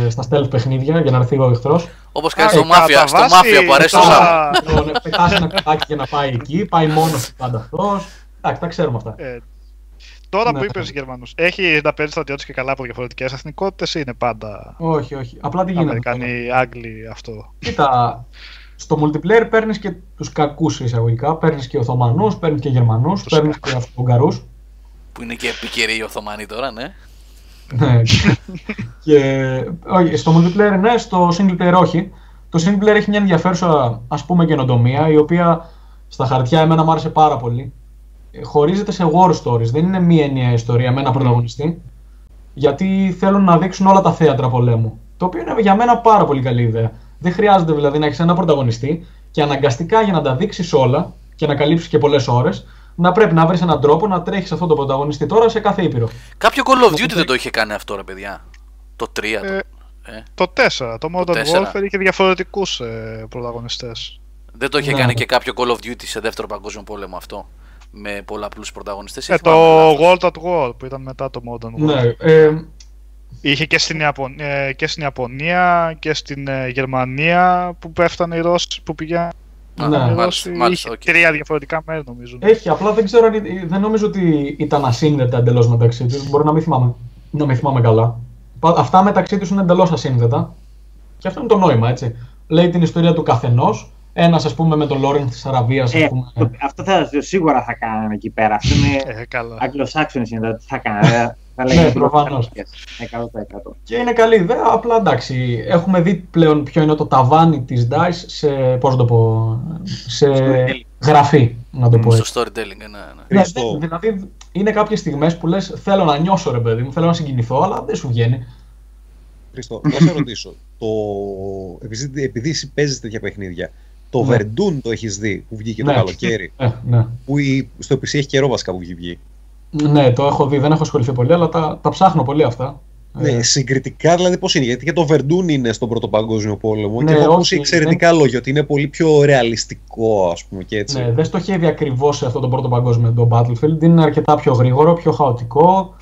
[SPEAKER 5] ε, στα stealth παιχνίδια για να έρθει ο εχθρός.
[SPEAKER 1] όπως κάνει
[SPEAKER 6] Α,
[SPEAKER 1] στο
[SPEAKER 6] ε,
[SPEAKER 1] μάφια,
[SPEAKER 6] κατά
[SPEAKER 1] στο
[SPEAKER 6] βάση,
[SPEAKER 1] μάφια που αρέσει τόσο
[SPEAKER 6] τώρα-
[SPEAKER 5] Λοιπόν, ε, πετάς ένα κουτάκι για να πάει εκεί, πάει μόνος του πάντα αυτός. Εντάξει, τα ξέρουμε αυτά.
[SPEAKER 6] Ε, τώρα
[SPEAKER 5] Ναι.
[SPEAKER 6] που είπες Γερμανούς, έχει να παίρνει στρατιώτε και καλά από διαφορετικές εθνικότητες ή είναι πάντα
[SPEAKER 5] Όχι, όχι. Απλά τι γίνεται.
[SPEAKER 6] Αμερικανοί, Άγγλοι αυτό.
[SPEAKER 5] Κοίτα, στο multiplayer παίρνεις και τους κακούς εισαγωγικά. Παίρνεις και Οθωμανούς, παίρνεις και Γερμανούς,
[SPEAKER 6] Τους
[SPEAKER 5] παίρνεις και Ουγγαρού.
[SPEAKER 1] που είναι και επικαιροί οι Οθωμανοί τώρα ναι
[SPEAKER 5] ναι. και, όχι, στο multiplayer ναι, στο single player όχι. Το single player έχει μια ενδιαφέρουσα ας πούμε καινοτομία η οποία στα χαρτιά εμένα μου άρεσε πάρα πολύ. Ε, Χωρίζεται σε war stories, δεν είναι μία ενιαία ιστορία με ένα πρωταγωνιστή. Γιατί θέλουν να δείξουν όλα τα θέατρα πολέμου. Το οποίο είναι για μένα πάρα πολύ καλή ιδέα. Δεν χρειάζεται δηλαδή να έχεις ένα πρωταγωνιστή και αναγκαστικά για να τα δείξεις όλα και να καλύψεις και πολλές ώρες, να πρέπει να βρεις έναν τρόπο να τρέχεις αυτό το πρωταγωνιστή τώρα σε κάθε ήπειρο.
[SPEAKER 1] κάποιο Call of Duty δεν το είχε κάνει αυτό ρε παιδιά το 3
[SPEAKER 6] Ε,
[SPEAKER 1] το, ε.
[SPEAKER 6] Το 4, το Modern
[SPEAKER 1] 4.
[SPEAKER 6] Warfare είχε διαφορετικούς ε, πρωταγωνιστές.
[SPEAKER 1] δεν το είχε
[SPEAKER 5] Ναι,
[SPEAKER 1] κάνει
[SPEAKER 5] ναι.
[SPEAKER 1] και κάποιο Call of Duty σε δεύτερο παγκόσμιο πόλεμο αυτό με πολλαπλούς πρωταγωνιστές ή
[SPEAKER 6] Ε,
[SPEAKER 1] θυμάμαι
[SPEAKER 6] το
[SPEAKER 1] λάθος.
[SPEAKER 6] World at War που ήταν μετά το Modern Warfare.
[SPEAKER 5] Ναι, ε,
[SPEAKER 6] Είχε και στην, Ιαπων... ε, και στην Ιαπωνία και στην ε, Γερμανία που πέφτανε οι Ρώσοι που πηγαίνουν.
[SPEAKER 1] Α,
[SPEAKER 5] Ναι.
[SPEAKER 6] οι
[SPEAKER 1] μάλιστα,
[SPEAKER 6] Ρώσοι.
[SPEAKER 1] μάλιστα,
[SPEAKER 6] είχε
[SPEAKER 1] οκ.
[SPEAKER 6] τρία διαφορετικά μέρη νομίζω.
[SPEAKER 5] έχει, απλά δεν ξέρω αν ή- δεν νομίζω ότι ήταν ασύνδετα εντελώς μεταξύ τους. Μπορεί να μην θυμάμαι, να μην θυμάμαι καλά. Πα- Αυτά μεταξύ τους είναι εντελώς ασύνδετα. Και αυτό είναι το νόημα, έτσι. Λέει την ιστορία του καθενός. Ένας, ας πούμε, με τον Λόρεν της Αραβίας,
[SPEAKER 4] Ε,
[SPEAKER 5] α πούμε.
[SPEAKER 4] το- αυτό θα, σίγουρα θα κάνανε εκεί πέρα. Αυτό είναι
[SPEAKER 6] Ε, καλά.
[SPEAKER 4] Αγγλοσάξονες είναι, δηλαδή, τι θα κάνανε. θα λέγανε
[SPEAKER 5] Ναι, προφανώς.
[SPEAKER 4] 100%.
[SPEAKER 5] Και είναι καλή ιδέα, απλά εντάξει. Έχουμε δει πλέον ποιο είναι το ταβάνι της DICE σε. Πώς το πω. σε
[SPEAKER 4] τέλει.
[SPEAKER 5] γραφή. Να το πω
[SPEAKER 1] Στο
[SPEAKER 5] έτσι.
[SPEAKER 1] storytelling, ναι, ναι.
[SPEAKER 5] Ναι,
[SPEAKER 3] Χριστό.
[SPEAKER 5] δεν- δηλαδή είναι κάποιες στιγμές που λες: Θέλω να νιώσω ρε παιδί μου, θέλω να συγκινηθώ, αλλά δεν σου βγαίνει.
[SPEAKER 3] Χριστό, να σε ρωτήσω. Το... Επειδή, επειδή εσύ παίζεις τέτοια παιχνίδια, το
[SPEAKER 5] Ναι.
[SPEAKER 3] Verdun το έχεις δει που βγήκε το
[SPEAKER 5] Ναι.
[SPEAKER 3] καλοκαίρι.
[SPEAKER 5] Ε, ναι.
[SPEAKER 3] Που η... στο PC έχει καιρό βασικά που έχει βγει.
[SPEAKER 5] ναι, το έχω δει, δεν έχω ασχοληθεί πολύ, αλλά τα, τα ψάχνω πολύ αυτά.
[SPEAKER 3] Ναι,
[SPEAKER 5] Ε,
[SPEAKER 3] συγκριτικά δηλαδή πώς είναι. Γιατί και το Verdun είναι στον Πρώτο Παγκόσμιο Πόλεμο.
[SPEAKER 5] Ναι,
[SPEAKER 3] και έχω
[SPEAKER 5] όχι,
[SPEAKER 3] ακούσει εξαιρετικά λόγια ότι είναι πολύ πιο ρεαλιστικό, ας πούμε και έτσι.
[SPEAKER 5] Ναι, δεν στοχεύει ακριβώς σε αυτό το πρώτο παγκόσμιο το Battlefield. Είναι αρκετά πιο γρήγορο, πιο χαοτικό.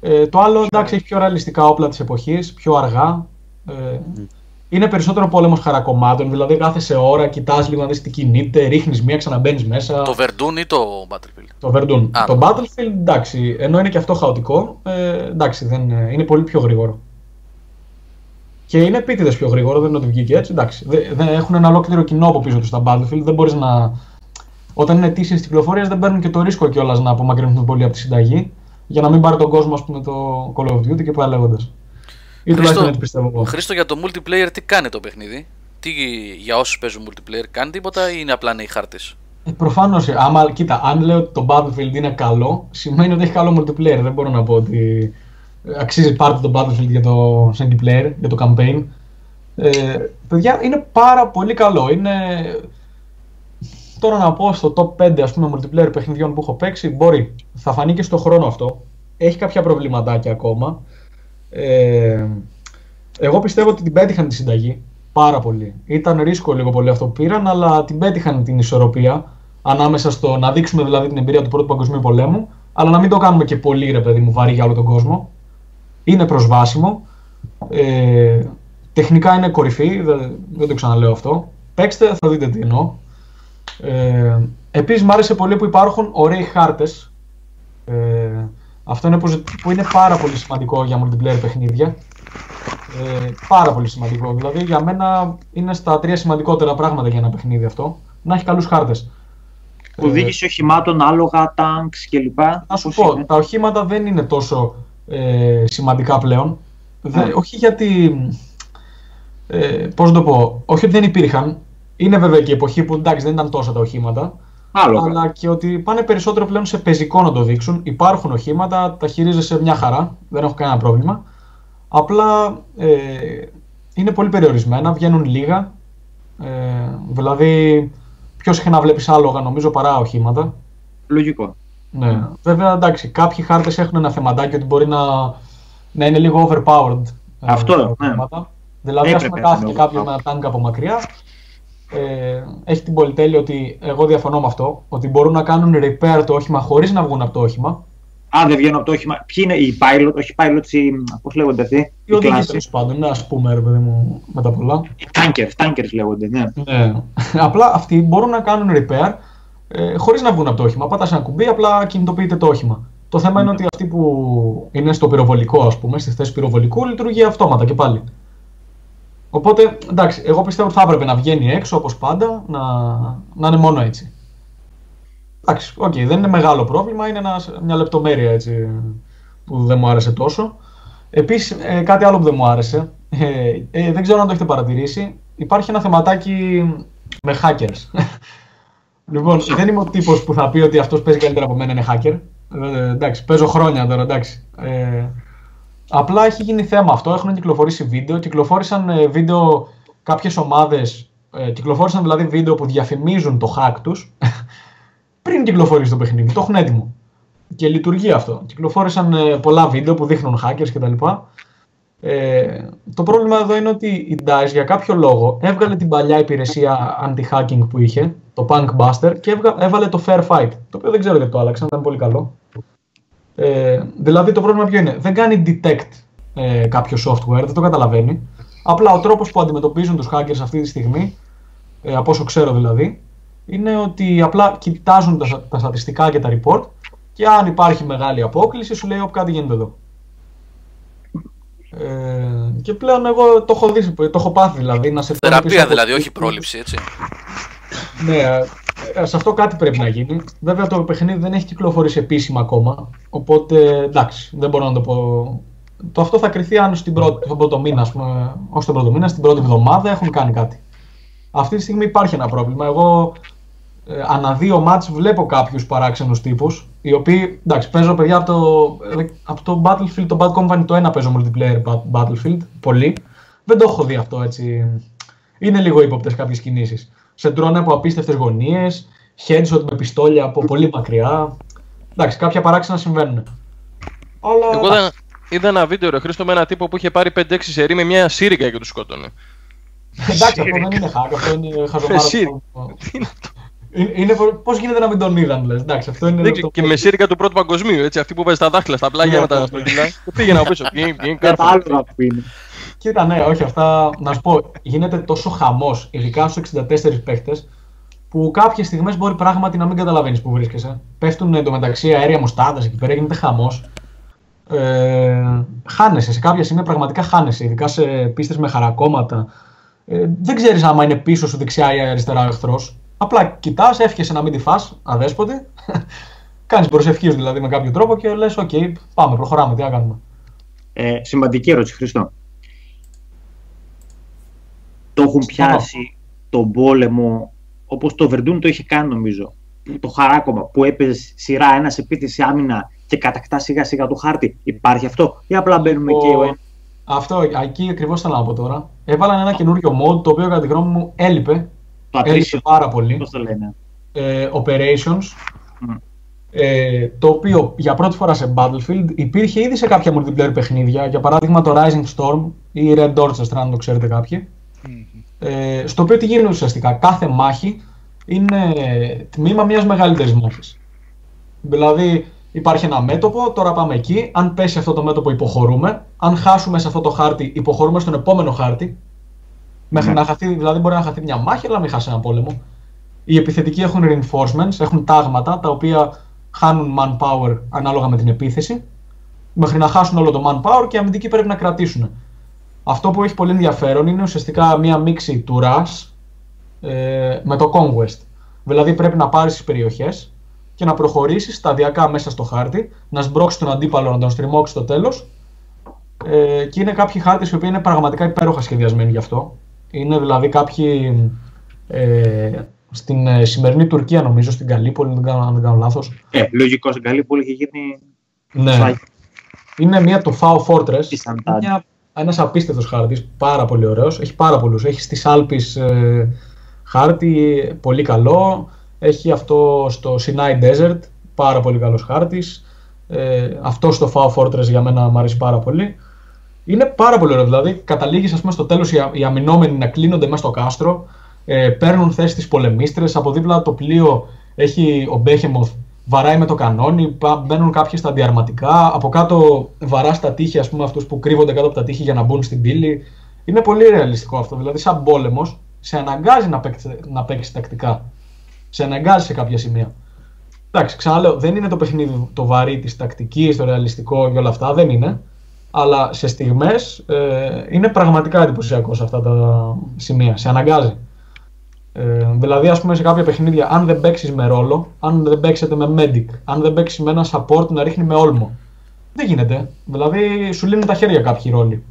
[SPEAKER 5] Ε, το άλλο εντάξει έχει πιο ρεαλιστικά όπλα της εποχής, πιο αργά. Ε, Είναι περισσότερο πόλεμος χαρακομμάτων, δηλαδή κάθεσαι ώρα, κοιτάς λίγο να δεις τι κινείται, ρίχνεις μία, ξαναμπαίνεις μέσα.
[SPEAKER 1] Το Verdun ή το Battlefield;
[SPEAKER 5] Το Verdun.
[SPEAKER 1] Α,
[SPEAKER 5] το
[SPEAKER 1] το-
[SPEAKER 5] Battlefield, εντάξει, ενώ είναι και αυτό χαοτικό, ε, εντάξει, δεν, ε, είναι πολύ πιο γρήγορο. Και είναι επίτηδες πιο γρήγορο, δεν είναι ότι βγήκε έτσι. Εντάξει, δεν, δεν έχουν ένα ολόκληρο κοινό από πίσω τους στα Battlefield. Δεν μπορείς να. Όταν είναι αιτήσεις κυκλοφορίας, δεν παίρνουν και το ρίσκο κιόλας να απομακρυνθούν πολύ από τη συνταγή για να μην πάρει τον κόσμο, ας πούμε, το Call of Duty και πάει λέγοντας. Ή τουλάχιστον έτσι πιστεύω εγώ.
[SPEAKER 1] Χρήστο, για το multiplayer τι κάνει το παιχνίδι; Τι για όσους παίζουν multiplayer κάνει τίποτα ή είναι απλά νέοι χάρτες;
[SPEAKER 5] Ε, Προφανώς, άμα κοίτα, αν λέω ότι το Battlefield είναι καλό, σημαίνει ότι έχει καλό multiplayer. Δεν μπορώ να πω ότι ε, αξίζει πάρτε το Battlefield για το single player, για το campaign. Ε, παιδιά, είναι πάρα πολύ καλό. Είναι. Τώρα να πω στο top 5 ας πούμε multiplayer παιχνιδιών που έχω παίξει, μπορεί. Θα φανεί και στο χρόνο αυτό. Έχει κάποια προβληματάκια ακόμα. Ε, εγώ πιστεύω ότι την πέτυχαν τη συνταγή πάρα πολύ. Ήταν ρίσκο λίγο πολύ αυτό που πήραν, αλλά την πέτυχαν την ισορροπία ανάμεσα στο να δείξουμε δηλαδή την εμπειρία του Πρώτου Παγκοσμίου Πολέμου, αλλά να μην το κάνουμε και πολύ ρε παιδί μου βαρύ για όλο τον κόσμο. Είναι προσβάσιμο. Ε, τεχνικά είναι κορυφή, δεν, δεν το ξαναλέω αυτό. Παίξτε, θα δείτε τι εννοώ. Ε, επίσης μου άρεσε πολύ που υπάρχουν ωραίοι χάρτες. Ε, αυτό είναι που, που είναι πάρα πολύ σημαντικό για multiplayer παιχνίδια. Ε, πάρα πολύ σημαντικό. Δηλαδή για μένα είναι στα τρία σημαντικότερα πράγματα για ένα παιχνίδι αυτό. Να έχει καλούς χάρτες. Ε,
[SPEAKER 4] Οδήγηση οχημάτων, άλογα, τάγκ κλπ.
[SPEAKER 5] να σου
[SPEAKER 4] Πώς
[SPEAKER 5] πω,
[SPEAKER 4] είναι;
[SPEAKER 5] τα οχήματα δεν είναι τόσο ε, σημαντικά πλέον. Δεν-
[SPEAKER 4] Α.
[SPEAKER 5] όχι γιατί. Ε, πώς να το πω, όχι ότι δεν υπήρχαν. Είναι βέβαια και η εποχή που εντάξει δεν ήταν τόσα τα οχήματα.
[SPEAKER 4] Άλογα.
[SPEAKER 5] Αλλά και ότι πάνε περισσότερο πλέον σε πεζικό να το δείξουν. Υπάρχουν οχήματα, τα χειρίζεσαι μια χαρά, δεν έχω κανένα πρόβλημα. Απλά ε, είναι πολύ περιορισμένα, βγαίνουν λίγα. Ε, δηλαδή, πιο συχνά βλέπεις άλογα νομίζω παρά οχήματα.
[SPEAKER 4] Λογικό.
[SPEAKER 5] Ναι. Βέβαια, εντάξει, κάποιοι χάρτες έχουν ένα θεματάκι ότι μπορεί να, να είναι λίγο overpowered. ε,
[SPEAKER 4] Αυτό,
[SPEAKER 5] τα
[SPEAKER 4] ναι.
[SPEAKER 5] οχήματα. Δηλαδή, ας
[SPEAKER 4] Έπρεπε
[SPEAKER 5] πούμε,
[SPEAKER 4] να
[SPEAKER 5] κάθεται
[SPEAKER 4] είναι
[SPEAKER 5] κάποιος
[SPEAKER 4] overpowered.
[SPEAKER 5] με ένα τάγκ από μακριά. Ε, έχει την πολυτέλεια ότι εγώ διαφωνώ με αυτό. Ότι μπορούν να κάνουν repair το όχημα χωρίς να βγουν από το όχημα.
[SPEAKER 4] Α, δεν βγαίνουν από το όχημα. Ποιοι είναι οι pilot, όχι pilots, οι. Πώς λέγονται αυτοί.
[SPEAKER 5] Ή οδηγεί
[SPEAKER 4] κλάση.
[SPEAKER 5] τέλος πάντων, ναι, ας πούμε, ρε παιδί μου, με τα πολλά.
[SPEAKER 4] Οι tankers, tankers λέγονται, ναι.
[SPEAKER 5] Ναι. απλά αυτοί μπορούν να κάνουν repair ε, χωρίς να βγουν από το όχημα. Πάτα ένα κουμπί, απλά ακινητοποιείται το όχημα. Το θέμα είναι ότι αυτοί που είναι στο πυροβολικό, ας πούμε, στη θέση πυροβολικού, λειτουργεί αυτόματα και πάλι. Οπότε, εντάξει, εγώ πιστεύω ότι θα έπρεπε να βγαίνει έξω όπως πάντα, να, να είναι μόνο έτσι. Εντάξει, οκ, δεν είναι μεγάλο πρόβλημα, είναι ένας, μια λεπτομέρεια έτσι που δεν μου άρεσε τόσο. Επίσης, ε, κάτι άλλο που δεν μου άρεσε, ε, ε, δεν ξέρω αν το έχετε παρατηρήσει, υπάρχει ένα θεματάκι με hackers. λοιπόν, δεν είμαι ο τύπος που θα πει ότι αυτός παίζει καλύτερα από μένα είναι hacker. Ε, εντάξει, παίζω χρόνια τώρα, εντάξει. Ε, απλά έχει γίνει θέμα αυτό, έχουν κυκλοφορήσει βίντεο, κυκλοφόρησαν ε, βίντεο κάποιες ομάδες, ε, κυκλοφόρησαν δηλαδή βίντεο που διαφημίζουν το hack τους πριν κυκλοφορήσει το παιχνίδι, το έχουν έτοιμο. Και λειτουργεί αυτό. Κυκλοφόρησαν ε, πολλά βίντεο που δείχνουν hackers κτλ. Ε, το πρόβλημα εδώ είναι ότι η DICE για κάποιο λόγο έβγαλε την παλιά υπηρεσία anti-hacking που είχε, το Punk Buster, και έβγα- έβαλε το Fair Fight, το οποίο δεν ξέρω γιατί το άλλαξαν, ήταν πολύ καλό. Ε, δηλαδή το πρόβλημα ποιο είναι, δεν κάνει detect ε, κάποιο software, δεν το καταλαβαίνει. Απλά ο τρόπος που αντιμετωπίζουν τους hackers αυτή τη στιγμή, ε, από όσο ξέρω δηλαδή, είναι ότι απλά κοιτάζουν τα, τα στατιστικά και τα report και αν υπάρχει μεγάλη απόκληση σου λέει ότι κάτι γίνεται εδώ. Ε, και πλέον εγώ το έχω δει, το έχω πάθει δηλαδή να σε φέρνω πίσω
[SPEAKER 1] Θεραπεία
[SPEAKER 5] από-
[SPEAKER 1] δηλαδή, όχι πρόληψη, έτσι.
[SPEAKER 5] ναι, ε, σε αυτό κάτι πρέπει να γίνει. Βέβαια το παιχνίδι δεν έχει κυκλοφορήσει επίσημα ακόμα. Οπότε εντάξει, δεν μπορώ να το πω. Το αυτό θα κρυθεί αν στην πρώτη, στον πρώτο μήνα, ας πούμε, όχι στον πρώτο μήνα, στην πρώτη εβδομάδα έχουν κάνει κάτι. Αυτή τη στιγμή υπάρχει ένα πρόβλημα. Εγώ ε, ανά δύο μάτς βλέπω κάποιους παράξενους τύπους οι οποίοι, εντάξει, παίζω παιδιά από το, ε, από το Battlefield, το Bad Company το ένα παίζω multiplayer Bat- Battlefield, πολύ. Δεν το έχω δει αυτό έτσι. Είναι λίγο ύποπτες κάποιες κινήσεις. Σε τρώνε από απίστευτες γωνίες, headshot με πιστόλια από πολύ μακριά. Εντάξει, κάποια παράξενα συμβαίνουν. Αλλά.
[SPEAKER 2] Εγώ είδα, είδα ένα βίντεο ρε Χρήστο με ένα τύπο που είχε πάρει 5-6 σερί με μια σύριγγα και του σκότωνε.
[SPEAKER 5] Εντάξει, αυτό δεν είναι hack, αυτό είναι χαζομάρα.
[SPEAKER 2] Εσύ.
[SPEAKER 5] του- Είναι, είναι, Πώς γίνεται να μην τον είδαν, λες; Εντάξει, αυτό είναι.
[SPEAKER 2] Δεν
[SPEAKER 5] το-
[SPEAKER 2] ξέρω, και με σύριγγα του πρώτου παγκοσμίου, έτσι, αυτή που παίζει τα δάχτυλα στα πλάγια
[SPEAKER 5] Ναι,
[SPEAKER 2] με τα
[SPEAKER 5] αυτό.
[SPEAKER 2] στρογγυλά. Και πήγαινα από πίσω. Πιγκ, πιγκ,
[SPEAKER 4] Για τα
[SPEAKER 2] κάρφωνα.
[SPEAKER 4] άλογα που είναι.
[SPEAKER 5] Κοίτα, ναι, όχι αυτά. Να σου πω, γίνεται τόσο χαμός, ειδικά στους 64 παίχτες, που κάποιες στιγμές μπορεί πράγματι να μην καταλαβαίνεις που βρίσκεσαι. Πέφτουν εντωμεταξύ αέρια μουστάρδα εκεί πέρα, γίνεται χαμός. Ε, χάνεσαι. Σε κάποια σημεία πραγματικά χάνεσαι, ειδικά σε πίστες με χαρακώματα. Ε, δεν ξέρεις άμα είναι πίσω σου δεξιά ή αριστερά ο εχθρός. Απλά κοιτάς, εύχεσαι να μην τη φας, αδέσποτη. Κάνεις προσευχές σου δηλαδή με κάποιο τρόπο και λες: Οκ, πάμε, προχωράμε, τι να κάνουμε.
[SPEAKER 4] Ε, σημαντική ερώτηση, Χριστό. Το έχουν πιάσει τον πόλεμο όπως το Βερντούν το είχε κάνει νομίζω. που- Το χαράκομα που έπαιζε σειρά ένας επίθεση άμυνα και κατακτά σιγά σιγά το χάρτη. Υπάρχει αυτό ή απλά μπαίνουμε
[SPEAKER 5] Ο-
[SPEAKER 4] και ο ένα.
[SPEAKER 5] Αυτό, εκεί ακριβώς θέλω να πω τώρα. Έβαλαν ένα καινούριο mod το οποίο κατά τη γνώμη μου έλειπε.
[SPEAKER 4] Το
[SPEAKER 5] Έλειπε
[SPEAKER 4] ατρίσιο.
[SPEAKER 5] πάρα πολύ.
[SPEAKER 4] Πώς το λένε;
[SPEAKER 5] Ε, operations.
[SPEAKER 4] Μμ.
[SPEAKER 5] Ε, το οποίο για πρώτη φορά σε Battlefield υπήρχε ήδη σε κάποια multiplayer παιχνίδια. Για παράδειγμα το Rising Storm ή Red Orchestra, αν το ξέρετε κάποιοι. Ε, στο οποίο τι γίνεται ουσιαστικά; Κάθε μάχη είναι τμήμα μιας μεγαλύτερης μάχης. Δηλαδή υπάρχει ένα μέτωπο, τώρα πάμε εκεί. Αν πέσει αυτό το μέτωπο υποχωρούμε. Αν χάσουμε σε αυτό το χάρτη υποχωρούμε στον επόμενο χάρτη. Μέχρι
[SPEAKER 4] Ναι.
[SPEAKER 5] να χαθεί, δηλαδή μπορεί να χαθεί μια μάχη αλλά να μην χάσει ένα πόλεμο. Οι επιθετικοί έχουν reinforcements, έχουν τάγματα τα οποία χάνουν manpower ανάλογα με την επίθεση. Μέχρι να χάσουν όλο το manpower και οι αμυντικοί πρέπει να κρατήσουν. Αυτό που έχει πολύ ενδιαφέρον είναι ουσιαστικά μία μίξη του Rush ε, με το Conquest. Δηλαδή πρέπει να πάρεις τις περιοχές και να προχωρήσεις σταδιακά μέσα στο χάρτη, να σμπρώξεις τον αντίπαλο, να τον στριμώξεις στο τέλος ε, και είναι κάποιοι χάρτες οι οποίοι είναι πραγματικά υπέροχα σχεδιασμένοι γι' αυτό. Είναι δηλαδή κάποιοι ε, στην ε, σημερινή Τουρκία νομίζω, στην Καλύπολη, αν δεν κάνω, αν δεν κάνω λάθος.
[SPEAKER 4] Ε, λογικό στην καλή πόλη είχε γίνει.
[SPEAKER 5] Ναι.
[SPEAKER 4] σφάγι.
[SPEAKER 5] Είναι μια το FAO Fortress.
[SPEAKER 4] Της Σαντάντ.
[SPEAKER 5] Μια, ένας απίστευτος χάρτης, πάρα πολύ ωραίος. Έχει πάρα πολλούς. Έχει στις Άλπεις ε, χάρτη, πολύ καλό. Έχει αυτό στο Sinai Desert, πάρα πολύ καλός χάρτης. Ε, αυτό στο FAO Fortress για μένα μου αρέσει πάρα πολύ. Είναι πάρα πολύ ωραίο. Δηλαδή, καταλήγεις ας πούμε, στο τέλος οι, α- οι αμυνόμενοι να κλείνονται μέσα στο κάστρο, ε, παίρνουν θέση τι πολεμίστρες. Από δίπλα το πλοίο έχει ο Μπέχεμοθ, βαράει με το κανόνι, πα- μπαίνουν κάποιοι στα αντιαρματικά. Από κάτω βαρά στα τείχη, ας πούμε, αυτούς που κρύβονται κάτω από τα τείχη για να μπουν στην πύλη. Είναι πολύ ρεαλιστικό αυτό. Δηλαδή, σαν πόλεμος, σε αναγκάζει να παίξει, να παίξεις τακτικά. Σε αναγκάζει σε κάποια σημεία. Εντάξει, ξαναλέω, δεν είναι το παιχνίδι το βαρύ της τακτικής, το ρεαλιστικό και όλα αυτά, δεν είναι. Αλλά σε στιγμές ε, είναι πραγματικά εντυπωσιακό σε αυτά τα σημεία. Σε αναγκάζει. Ε, δηλαδή, ας πούμε, σε κάποια παιχνίδια, αν δεν παίξεις με ρόλο, αν δεν παίξετε με medic, αν δεν παίξεις με ένα support να ρίχνει με όλμο. Δεν γίνεται. Δηλαδή, σου λύνουν τα χέρια κάποιοι ρόλοι.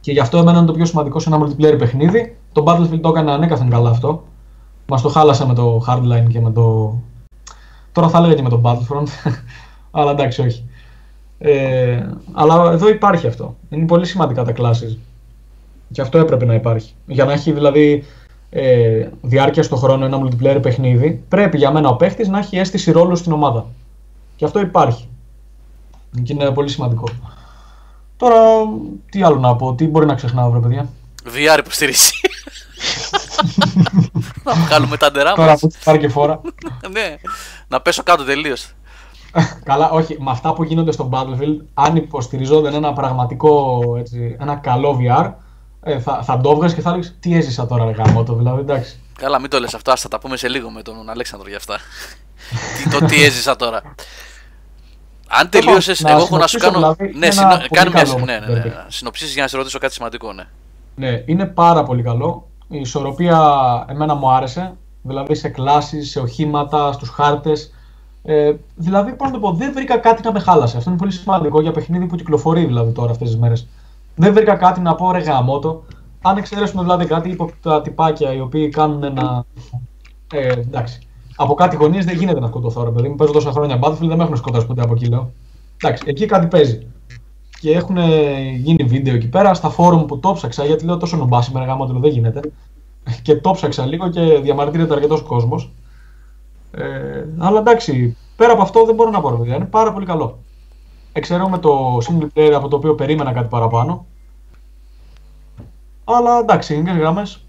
[SPEAKER 5] Και γι' αυτό εμένα είναι το πιο σημαντικό σε ένα multiplayer παιχνίδι. Το Battlefield το έκανε ανέκαθεν καλά αυτό. Μας το χάλασε με το Hardline και με το. Τώρα θα έλεγα και με το Battlefront. αλλά εντάξει, όχι. Ε, αλλά εδώ υπάρχει αυτό. Είναι πολύ σημαντικά τα classes. Και αυτό έπρεπε να υπάρχει. Για να έχει δηλαδή ε, διάρκεια στο χρόνο ένα multiplayer παιχνίδι, πρέπει για μένα ο παίχτης να έχει αίσθηση ρόλου στην ομάδα. Και αυτό υπάρχει. Και είναι πολύ σημαντικό. Τώρα, τι άλλο να πω, τι μπορεί να ξεχνάω, βρε παιδιά.
[SPEAKER 1] VR υποστηρίζει. να βγάλουμε τα ντερά
[SPEAKER 5] Τώρα
[SPEAKER 1] μας.
[SPEAKER 5] που πάρει και φόρα.
[SPEAKER 1] ναι, να πέσω κάτω τελείως.
[SPEAKER 5] Καλά, όχι, με αυτά που γίνονται στο Battlefield, αν υποστηριζόταν ένα πραγματικό, έτσι, ένα καλό VR, ε, θα, θα το έβγαζε και θα έλεγες τι έζησα τώρα, ρε γαμώτο, δηλαδή, εντάξει.
[SPEAKER 1] Καλά, μην το λες αυτό, ας θα τα πούμε σε λίγο με τον Αλέξανδρο για αυτά. τι, το τι έζησα τώρα. Αν τελείωσες,
[SPEAKER 5] να
[SPEAKER 1] εγώ έχω να σου
[SPEAKER 5] συνοψίσω,
[SPEAKER 1] κάνω.
[SPEAKER 5] δηλαδή,
[SPEAKER 1] ναι,
[SPEAKER 5] είναι
[SPEAKER 1] συνο...
[SPEAKER 5] ένα πολύ
[SPEAKER 1] κάνε μια
[SPEAKER 5] καλό
[SPEAKER 1] ναι, ναι, ναι,
[SPEAKER 5] παιχνίδι.
[SPEAKER 1] συνοψίσεις για να σε ρωτήσω κάτι σημαντικό, ναι.
[SPEAKER 5] Ναι, είναι πάρα πολύ καλό. Η ισορροπία εμένα μου άρεσε. Δηλαδή σε κλάσεις, σε οχήματα, στους χάρτες. Ε, δηλαδή, πώς να το πω, δεν βρήκα κάτι να με χάλασε. Αυτό είναι πολύ σημαντικό για παιχνίδι που κυκλοφορεί δηλαδή τώρα αυτές τις μέρες. Δεν βρήκα κάτι να πω ρε γαμότο. Αν εξαιρέσουμε δηλαδή κάτι από τα τυπάκια οι οποίοι κάνουν ένα. Ε, εντάξει. από κάτι γωνίε δεν γίνεται να σκοτωθώ. Ρε παιδί μου, παίζω τόσα χρόνια Battlefield, δεν με έχουν σκοτώσει ποτέ από εκεί, λέω. Εντάξει, εκεί κάτι παίζει. Και έχουν γίνει βίντεο εκεί πέρα στα φόρουμ που το ψάξα, γιατί λέω τόσο νομπά σήμερα γάμο δεν γίνεται. Και το ψάξα λίγο και διαμαρτύρεται αρκετός κόσμος. Ε, αλλά εντάξει, πέρα από αυτό δεν μπορώ να πω. Δηλαδή, είναι πάρα πολύ καλό. Εξαιρούμε το single player από το οποίο περίμενα κάτι παραπάνω. Αλλά εντάξει, είναι γραμμές.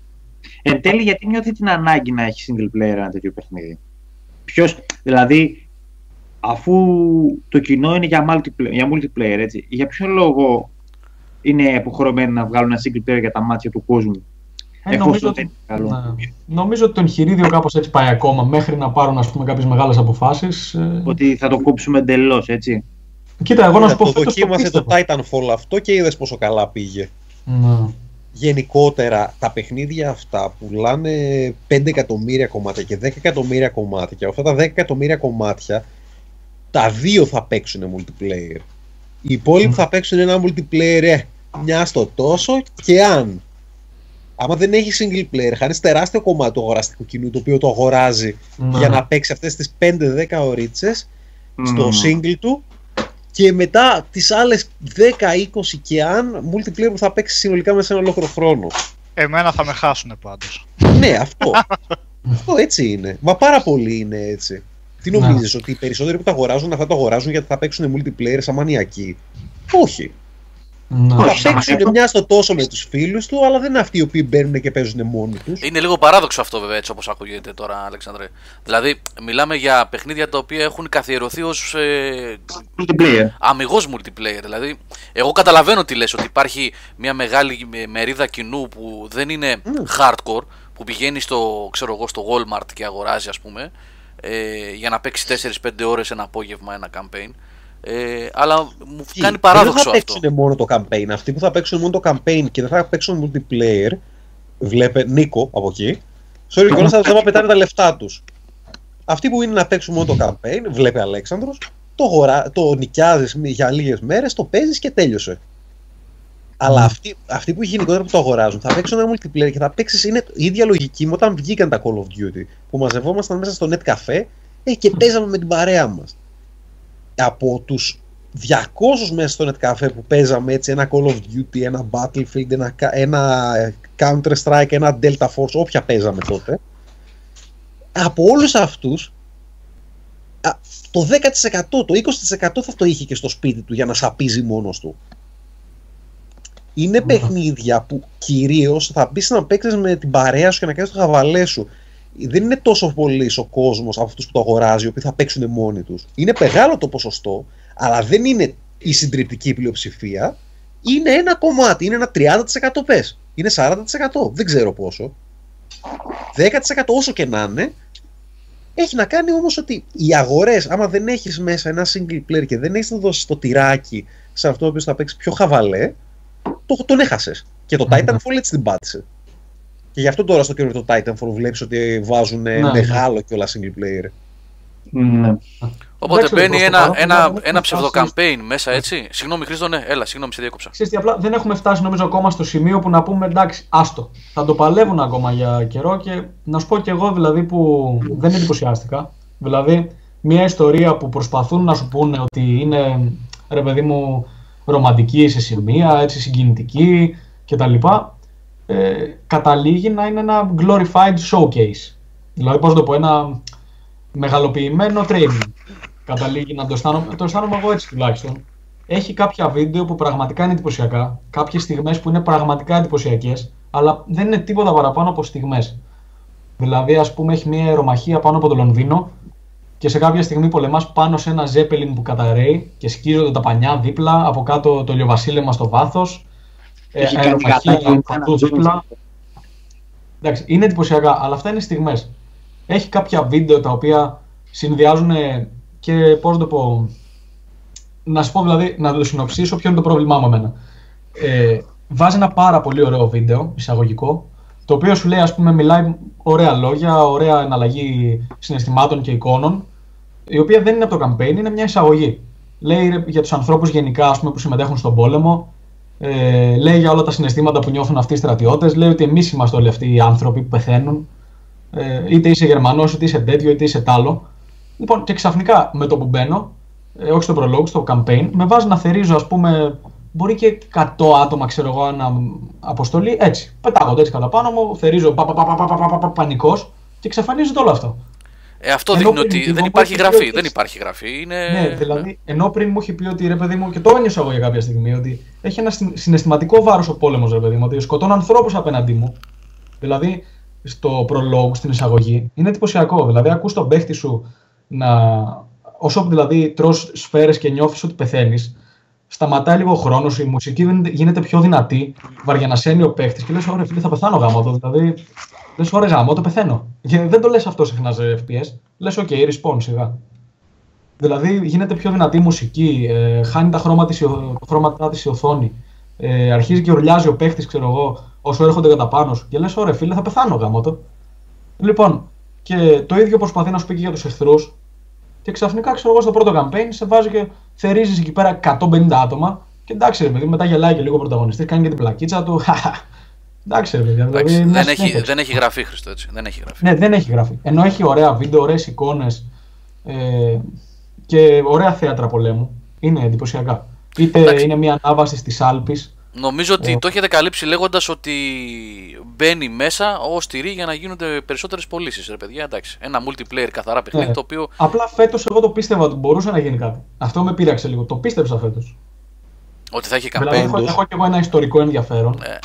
[SPEAKER 4] Εν τέλει, γιατί νιώθει την ανάγκη να έχει single player ένα τέτοιο παιχνίδι; Ποιος, δηλαδή, αφού το κοινό είναι για multiplayer, για, multiplayer έτσι, για ποιο λόγο είναι υποχρεωμένοι να βγάλουν ένα single player για τα μάτια του κόσμου.
[SPEAKER 5] Ε, νομίζω, ότι, καλό; Ναι. νομίζω ότι το εγχειρίδιο κάπως έτσι πάει ακόμα μέχρι να πάρουν κάποιες μεγάλες αποφάσεις.
[SPEAKER 4] Ε. Ότι θα το κόψουμε εντελώς, έτσι.
[SPEAKER 5] Κοίτα, εγώ να σου πω.
[SPEAKER 3] Το δοκίμασε το, το Titanfall αυτό και είδες πόσο καλά πήγε.
[SPEAKER 5] Ναι
[SPEAKER 3] γενικότερα τα παιχνίδια αυτά πουλάνε 5 εκατομμύρια κομμάτια και 10 εκατομμύρια κομμάτια και αυτά τα 10 εκατομμύρια κομμάτια τα δύο θα παίξουν multiplayer. Οι υπόλοιποι θα παίξουν ένα multiplayer ε, μια στο τόσο και αν άμα δεν έχεις single player, χάνεις τεράστιο κομμάτι του αγοραστικού κοινού το οποίο το αγοράζει ναι. για να παίξει αυτές τις 5-10 ωρίτσες στο single του και μετά τις άλλες 10-20 και αν multiplayer που θα παίξει συνολικά μέσα σε ένα ολόκληρο χρόνο.
[SPEAKER 6] Εμένα θα με χάσουν πάντως.
[SPEAKER 3] ναι, αυτό. αυτό έτσι είναι. Μα πάρα πολύ είναι έτσι. Τι νομίζεις, ότι οι περισσότεροι που τα αγοράζουν αυτά το αγοράζουν γιατί θα παίξουν multiplayer σαν μανιακοί. Όχι. Ναι. Θα παίξουν μια στο τόσο με τους φίλους του, αλλά δεν είναι αυτοί οι οποίοι μπαίνουν και παίζουν μόνοι τους.
[SPEAKER 1] Είναι λίγο παράδοξο αυτό, βέβαια, έτσι όπως ακούγεται τώρα, Αλεξανδρέ. Δηλαδή, μιλάμε για παιχνίδια τα οποία έχουν καθιερωθεί ως. Ε,
[SPEAKER 4] multiplayer.
[SPEAKER 1] Αμυγός multiplayer. Δηλαδή, εγώ καταλαβαίνω τι λες, ότι υπάρχει μια μεγάλη μερίδα κοινού που δεν είναι mm. hardcore, που πηγαίνει στο, ξέρω εγώ, στο Walmart και αγοράζει, ας πούμε, ε, για να παίξει 4-5 ώρες ένα απόγευμα ένα campaign. Ε, αλλά μου Τι, κάνει παράδοξο αυτό.
[SPEAKER 3] Δεν θα παίξουν μόνο το campaign. Αυτοί που θα παίξουν μόνο το campaign και δεν θα παίξουν multiplayer, βλέπε Νίκο από εκεί, sorry κιόλα θα πετάνε τα λεφτά τους. Αυτοί που είναι να παίξουν μόνο το campaign, βλέπει Αλέξανδρος, το, γορα... το νοικιάζεις για λίγες μέρες, το παίζεις και τέλειωσε. Αλλά αυτοί, αυτοί που γενικότερα που το αγοράζουν θα παίξουν ένα multiplayer και θα παίξεις. Είναι η ίδια λογική με όταν βγήκαν τα Call of Duty. Που μαζευόμασταν μέσα στο net cafe ε, και παίζαμε με την παρέα μας από τους 200 μέσα στο Netcafe που παίζαμε έτσι ένα Call of Duty, ένα Battlefield, ένα, ένα Counter Strike, ένα Delta Force, όποια παίζαμε τότε από όλους αυτούς το 10%, το 20% θα το είχε και στο σπίτι του για να σαπίζει μόνος του. Είναι παιχνίδια που κυρίως θα μπεις να παίξεις με την παρέα σου και να κάνεις το χαβαλέ σου δεν είναι τόσο πολύς ο κόσμος από αυτούς που το αγοράζει, οι οποίοι θα παίξουν μόνοι τους. Είναι μεγάλο το ποσοστό, αλλά δεν είναι η συντριπτική πλειοψηφία. Είναι ένα κομμάτι, είναι ένα 30% πες. Είναι 40%, δεν ξέρω πόσο. 10% όσο και να είναι, έχει να κάνει όμως ότι οι αγορές, άμα δεν έχεις μέσα ένα single player και δεν έχεις να δώσεις το τυράκι σε αυτό που θα παίξει πιο χαβαλέ, το, τον έχασες. Και το Titanfall έτσι την πάτησε. Και γι' αυτό τώρα στο καινούριο το Titanfall βλέπεις ότι βάζουν ναι, ναι. μεγάλο και όλα single player.
[SPEAKER 4] Ναι.
[SPEAKER 1] Οπότε μπαίνει ένα, ένα, ένα ψευδοκαμπέιν μέσα, έτσι. Συγγνώμη, Χρήστο, ναι, έλα, συγγνώμη, σε διέκοψα.
[SPEAKER 5] Ξέρετε, απλά δεν έχουμε φτάσει νομίζω ακόμα στο σημείο που να πούμε εντάξει, άστο. Θα το παλεύουν ακόμα για καιρό και να σου πω και εγώ δηλαδή που δεν εντυπωσιάστηκα. Δηλαδή, μια ιστορία που προσπαθούν να σου πούνε ότι είναι ρε παιδί μου ρομαντική σε σημεία, έτσι συγκινητική κτλ ε, καταλήγει να είναι ένα glorified showcase. Δηλαδή, πώς το πω, ένα μεγαλοποιημένο training. Καταλήγει να το αισθάνομαι, το αισθάνομαι εγώ έτσι τουλάχιστον. Έχει κάποια βίντεο που πραγματικά είναι εντυπωσιακά, κάποιες στιγμές που είναι πραγματικά εντυπωσιακές, αλλά δεν είναι τίποτα παραπάνω από στιγμές. Δηλαδή, ας πούμε, έχει μια αερομαχία πάνω από το Λονδίνο και σε κάποια στιγμή πολεμάς πάνω σε ένα ζέπελιν που καταραίει και σκίζονται τα πανιά δίπλα, από κάτω το ηλιοβασίλεμα στο βάθος
[SPEAKER 4] έχει κάνει
[SPEAKER 5] δίπλα. Εντάξει, είναι εντυπωσιακά, αλλά αυτά είναι στιγμές. Έχει κάποια βίντεο τα οποία συνδυάζουν και πώς το πω... Να σου πω δηλαδή, να το συνοψίσω ποιο είναι το πρόβλημά μου εμένα. Ε, βάζει ένα πάρα πολύ ωραίο βίντεο, εισαγωγικό, το οποίο σου λέει, ας πούμε, μιλάει ωραία λόγια, ωραία εναλλαγή συναισθημάτων και εικόνων, η οποία δεν είναι από το campaign, είναι μια εισαγωγή. Λέει για τους ανθρώπους γενικά, ας πούμε, που συμμετέχουν στον πόλεμο, ε, λέει για όλα τα συναισθήματα που νιώθουν αυτοί οι στρατιώτε. Λέει ότι εμεί είμαστε όλοι αυτοί οι άνθρωποι που πεθαίνουν. Ε, είτε είσαι Γερμανό, είτε είσαι τέτοιο, είτε είσαι τάλο. Λοιπόν, και ξαφνικά με το που μπαίνω, ε, όχι στο προλόγο, στο campaign, με βάζει να θερίζω, α πούμε, μπορεί και 100 άτομα, ξέρω εγώ, ένα αποστολή. Έτσι. Πετάγονται έτσι κατά πάνω μου, θερίζω πα, πα, πα, πα, πα, πα, πα, πανικό και εξαφανίζεται όλο αυτό.
[SPEAKER 1] Ε, αυτό
[SPEAKER 5] Ενώ
[SPEAKER 1] δείχνει
[SPEAKER 5] πριν
[SPEAKER 1] ότι
[SPEAKER 5] λίγο
[SPEAKER 1] δεν
[SPEAKER 5] μου
[SPEAKER 1] υπάρχει
[SPEAKER 5] έχει
[SPEAKER 1] γραφή.
[SPEAKER 5] πει ότι-
[SPEAKER 1] Δεν υπάρχει γραφή. Είναι...
[SPEAKER 5] Ναι, δηλαδή, ενώ πριν μου έχει πει ότι ρε παιδί μου, και το ένιωσα εγώ για κάποια στιγμή, ότι έχει ένα συν- συναισθηματικό βάρος ο πόλεμος, ρε παιδί μου, ότι σκοτώνω ανθρώπους απέναντί μου. Δηλαδή, στο prologue, στην εισαγωγή, είναι εντυπωσιακό. Δηλαδή, ακούς τον παίχτη σου να. Όσο δηλαδή τρως σφαίρες και νιώθεις ότι πεθαίνεις, σταματάει λίγο ο χρόνος, η μουσική γίνεται- γίνεται πιο δυνατή, βαριανασένει ο παίχτης και λες, ωραία φίλε θα πεθάνω γάμο δηλαδή, λες, ωραία γάμο, το πεθαίνω. Και δεν το λες αυτό συχνά σε FPS, λες, ok, respawn σιγά. Δηλαδή γίνεται πιο δυνατή η μουσική, ε, χάνει τα χρώματα της, η ο- χρώματά της η οθόνη. Ε, αρχίζει και ουρλιάζει ο παίχτης, ξέρω εγώ, όσο έρχονται κατά πάνω σου. Και λες, ωραία, φίλε, θα πεθάνω γάμο το. Λοιπόν, και το ίδιο προσπαθεί να σου πει και για τους εχθρούς. Και ξαφνικά, ξέρω εγώ, στο πρώτο campaign σε βάζει και θερίζεις εκεί πέρα 150 άτομα. Και εντάξει, ρε παιδί, μετά γελάει και λίγο ο πρωταγωνιστής, κάνει και την πλακίτσα του. εντάξει, ρε παιδί.
[SPEAKER 1] Εντάξει,
[SPEAKER 5] Δηλαδή, μια
[SPEAKER 1] δεν, έχει,
[SPEAKER 5] συνέπεια.
[SPEAKER 1] δεν έχει γραφή, Χριστό, έτσι. Δεν έχει γραφή.
[SPEAKER 5] Ναι, δεν έχει γραφεί. Ενώ έχει ωραία βίντεο, ωραίες εικόνες ε, και ωραία θέατρα πολέμου. Είναι εντυπωσιακά. Είτε
[SPEAKER 1] Εντάξει.
[SPEAKER 5] είναι μια ανάβαση στις Άλπη.
[SPEAKER 1] Νομίζω ότι
[SPEAKER 5] Ε.
[SPEAKER 1] το έχετε καλύψει λέγοντας ότι μπαίνει μέσα ως τυρί για να γίνονται περισσότερες πωλήσεις, ρε παιδιά. Εντάξει. Ένα multiplayer καθαρά παιχνίδι
[SPEAKER 5] Ναι.
[SPEAKER 1] το οποίο.
[SPEAKER 5] Απλά φέτος εγώ το πίστευα ότι μπορούσε να γίνει κάτι. Αυτό με πείραξε λίγο. Το πίστεψα φέτος.
[SPEAKER 1] Ότι θα έχει
[SPEAKER 5] Δηλαδή,
[SPEAKER 1] campaign.
[SPEAKER 5] έχω,
[SPEAKER 3] όντως.
[SPEAKER 5] έχω και εγώ ένα ιστορικό ενδιαφέρον.
[SPEAKER 1] Ναι.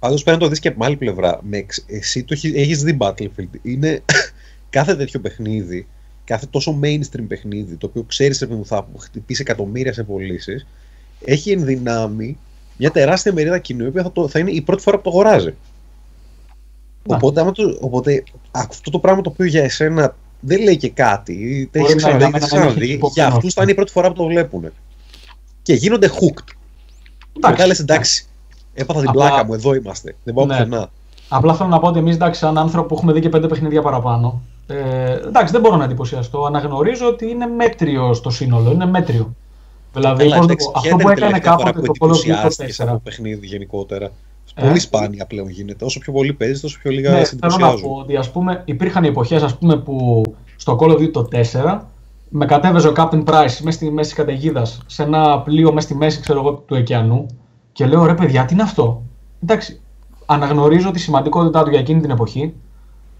[SPEAKER 3] Πάντως πρέπει να το δεις και από την άλλη πλευρά. Με, εξ- εσύ το έχει δει Battlefield. Είναι κάθε τέτοιο παιχνίδι, κάθε τόσο mainstream παιχνίδι, το οποίο ξέρεις ότι θα χτυπήσει εκατομμύρια σε πωλήσεις, έχει ενδυνάμει μια τεράστια μερίδα κοινού, η οποία θα, το, θα είναι η πρώτη φορά που το αγοράζει.
[SPEAKER 5] Ναι.
[SPEAKER 3] Οπότε, άμα το, οπότε αυτό το πράγμα το οποίο για εσένα δεν λέει και κάτι, δεν
[SPEAKER 5] Μπορεί
[SPEAKER 3] έχει
[SPEAKER 5] να
[SPEAKER 3] ξαναδεί,
[SPEAKER 5] είναι
[SPEAKER 3] δεν
[SPEAKER 5] ένα
[SPEAKER 3] ξαναδεί,
[SPEAKER 5] χιτικό
[SPEAKER 3] για
[SPEAKER 5] κοινό.
[SPEAKER 3] αυτούς θα είναι η πρώτη φορά που το βλέπουν. Και γίνονται hooked. Μετά λε εντάξει, έπαθα την
[SPEAKER 5] Απλά-
[SPEAKER 3] πλάκα μου, εδώ είμαστε. Δεν πάω
[SPEAKER 5] Ναι.
[SPEAKER 3] πουθενά.
[SPEAKER 5] Απλά θέλω να πω ότι εμείς, εντάξει, σαν άνθρωποι που έχουμε δει και πέντε παιχνίδια παραπάνω, ε, εντάξει, δεν μπορώ να εντυπωσιαστώ. Αναγνωρίζω ότι είναι μέτριο στο σύνολο. Είναι μέτριο. Δηλαδή,
[SPEAKER 3] Καλά,
[SPEAKER 5] πώς να
[SPEAKER 3] εντάξει,
[SPEAKER 5] το πω,
[SPEAKER 3] ποια
[SPEAKER 5] αυτό
[SPEAKER 3] είναι
[SPEAKER 5] που
[SPEAKER 3] η
[SPEAKER 5] έκανε
[SPEAKER 3] τελευταία φορά
[SPEAKER 5] κάποτε
[SPEAKER 3] που
[SPEAKER 5] το Call of Duty
[SPEAKER 3] εντυπωσιάστηκες
[SPEAKER 5] 4.
[SPEAKER 3] από το παιχνίδι γενικότερα.
[SPEAKER 5] Ε.
[SPEAKER 3] Πολύ σπάνια πλέον γίνεται. Όσο πιο πολύ παίζεις, τόσο πιο λίγα
[SPEAKER 5] Ναι,
[SPEAKER 3] σε
[SPEAKER 5] θέλω να
[SPEAKER 3] εντυπωσιάζουν.
[SPEAKER 5] πω ότι ας πούμε, υπήρχαν εποχές ας πούμε, που στο Call of Duty το 4 με κατέβαιζε ο Captain Price μέσα στη μέση καταιγίδας σε ένα πλοίο μέσα στη μέση ξέρω εγώ, του ωκεανού και λέω ρε παιδιά, τι είναι αυτό; Εντάξει, αναγνωρίζω τη σημαντικότητά του για εκείνη την εποχή.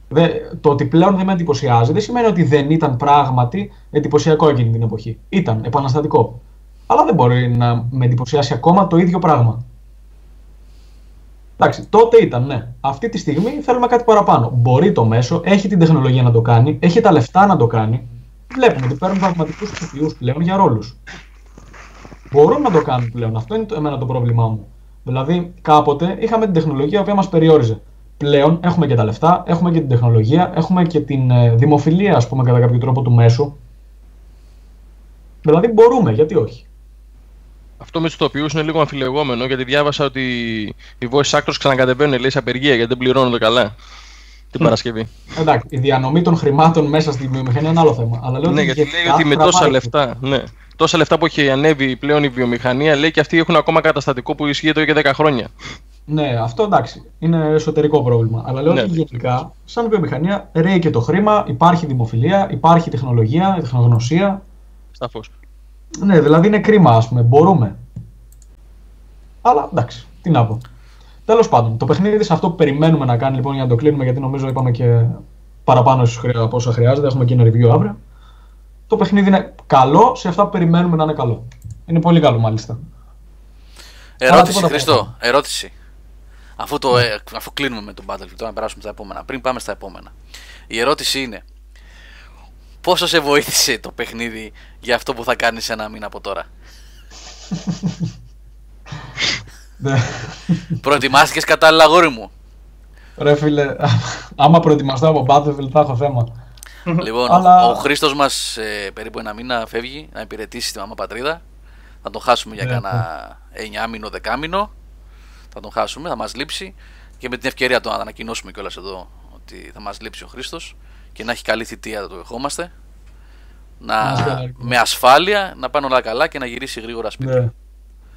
[SPEAKER 5] Δε, το ότι πλέον δεν με εντυπωσιάζει δεν σημαίνει ότι δεν ήταν πράγματι εντυπωσιακό εκείνη την εποχή. Ήταν επαναστατικό. Αλλά δεν μπορεί να με εντυπωσιάσει ακόμα το ίδιο πράγμα. Εντάξει, τότε ήταν, ναι. Αυτή τη στιγμή θέλουμε κάτι παραπάνω. Μπορεί το μέσο, έχει την τεχνολογία να το κάνει, έχει τα λεφτά να το κάνει. Βλέπουμε ότι παίρνουν πραγματικούς ηθοποιούς πλέον για ρόλους. Μπορούν να το κάνουν πλέον. Αυτό είναι το, εμένα το πρόβλημά μου. Δηλαδή, κάποτε είχαμε την τεχνολογία που μας περιόριζε. Πλέον έχουμε και τα λεφτά, έχουμε και την τεχνολογία, έχουμε και την ε, δημοφιλία, ας πούμε, κατά κάποιο τρόπο του μέσου. Δηλαδή, μπορούμε, γιατί όχι;
[SPEAKER 2] Αυτό με του ηθοποιού είναι λίγο αμφιλεγόμενο γιατί διάβασα ότι οι voice actors ξανακατεβαίνουν λέει σε απεργία γιατί δεν πληρώνονται καλά την Παρασκευή.
[SPEAKER 5] Εντάξει, η διανομή των χρημάτων μέσα στη βιομηχανία είναι ένα άλλο θέμα. Αλλά λέω
[SPEAKER 2] ναι,
[SPEAKER 5] ότι
[SPEAKER 2] γιατί
[SPEAKER 5] γενικά
[SPEAKER 2] λέει ότι με τόσα
[SPEAKER 5] τραβάει.
[SPEAKER 2] λεφτά, ναι, τόσα λεφτά που έχει ανέβει πλέον η βιομηχανία, λέει και αυτοί έχουν ακόμα καταστατικό που ισχύει εδώ και 10 χρόνια.
[SPEAKER 5] Ναι, αυτό εντάξει. Είναι εσωτερικό πρόβλημα. Αλλά λέω
[SPEAKER 2] Ναι,
[SPEAKER 5] ότι
[SPEAKER 2] ναι,
[SPEAKER 5] γενικά, σαν βιομηχανία, ρέει και το χρήμα, υπάρχει δημοφιλία, υπάρχει τεχνολογία, τεχνογνωσία.
[SPEAKER 2] Σαφώς.
[SPEAKER 5] Ναι, δηλαδή είναι κρίμα, ας πούμε. Μπορούμε. Αλλά εντάξει, τι να πω. Τέλος πάντων, το παιχνίδι σε αυτό που περιμένουμε να κάνει λοιπόν για να το κλείνουμε, γιατί νομίζω είπαμε και παραπάνω ίσως χρεια- από όσα χρειάζεται. Έχουμε και ένα review αύριο. Το παιχνίδι είναι καλό σε αυτά που περιμένουμε να είναι καλό. Είναι πολύ καλό μάλιστα.
[SPEAKER 1] Ερώτηση,
[SPEAKER 5] τίποτα
[SPEAKER 1] Χριστό.
[SPEAKER 5] παραπάνω.
[SPEAKER 1] Ερώτηση. Αφού, το, ε, αφού κλείνουμε με τον Battlefield, τώρα να περάσουμε στα επόμενα. Πριν πάμε στα επόμενα. Η ερώτηση είναι. Πόσο σε βοήθησε το παιχνίδι για αυτό που θα κάνεις ένα μήνα από τώρα;
[SPEAKER 5] Ναι.
[SPEAKER 1] Προετοιμάστηκες κατάλληλα αγόρι μου;
[SPEAKER 5] Ρε φίλε, άμα προετοιμαστώ από Battlefield θα έχω θέμα.
[SPEAKER 1] Λοιπόν,
[SPEAKER 5] Αλλά-
[SPEAKER 1] ο Χρήστος μας ε, περίπου ένα μήνα φεύγει να υπηρετήσει τη μαμά πατρίδα. Θα τον χάσουμε για
[SPEAKER 5] Ναι,
[SPEAKER 1] κανένα 9 μήνο, 10 μήνο. Θα τον χάσουμε, θα μας λείψει. Και με την ευκαιρία το να ανακοινώσουμε κιόλας εδώ ότι θα μας λείψει ο Χρήστος και να έχει καλή θητεία, το ευχόμαστε. Να,
[SPEAKER 5] Να είστε καλά.
[SPEAKER 1] με ασφάλεια να πάνε όλα καλά και να γυρίσει γρήγορα σπίτι.
[SPEAKER 5] Ναι.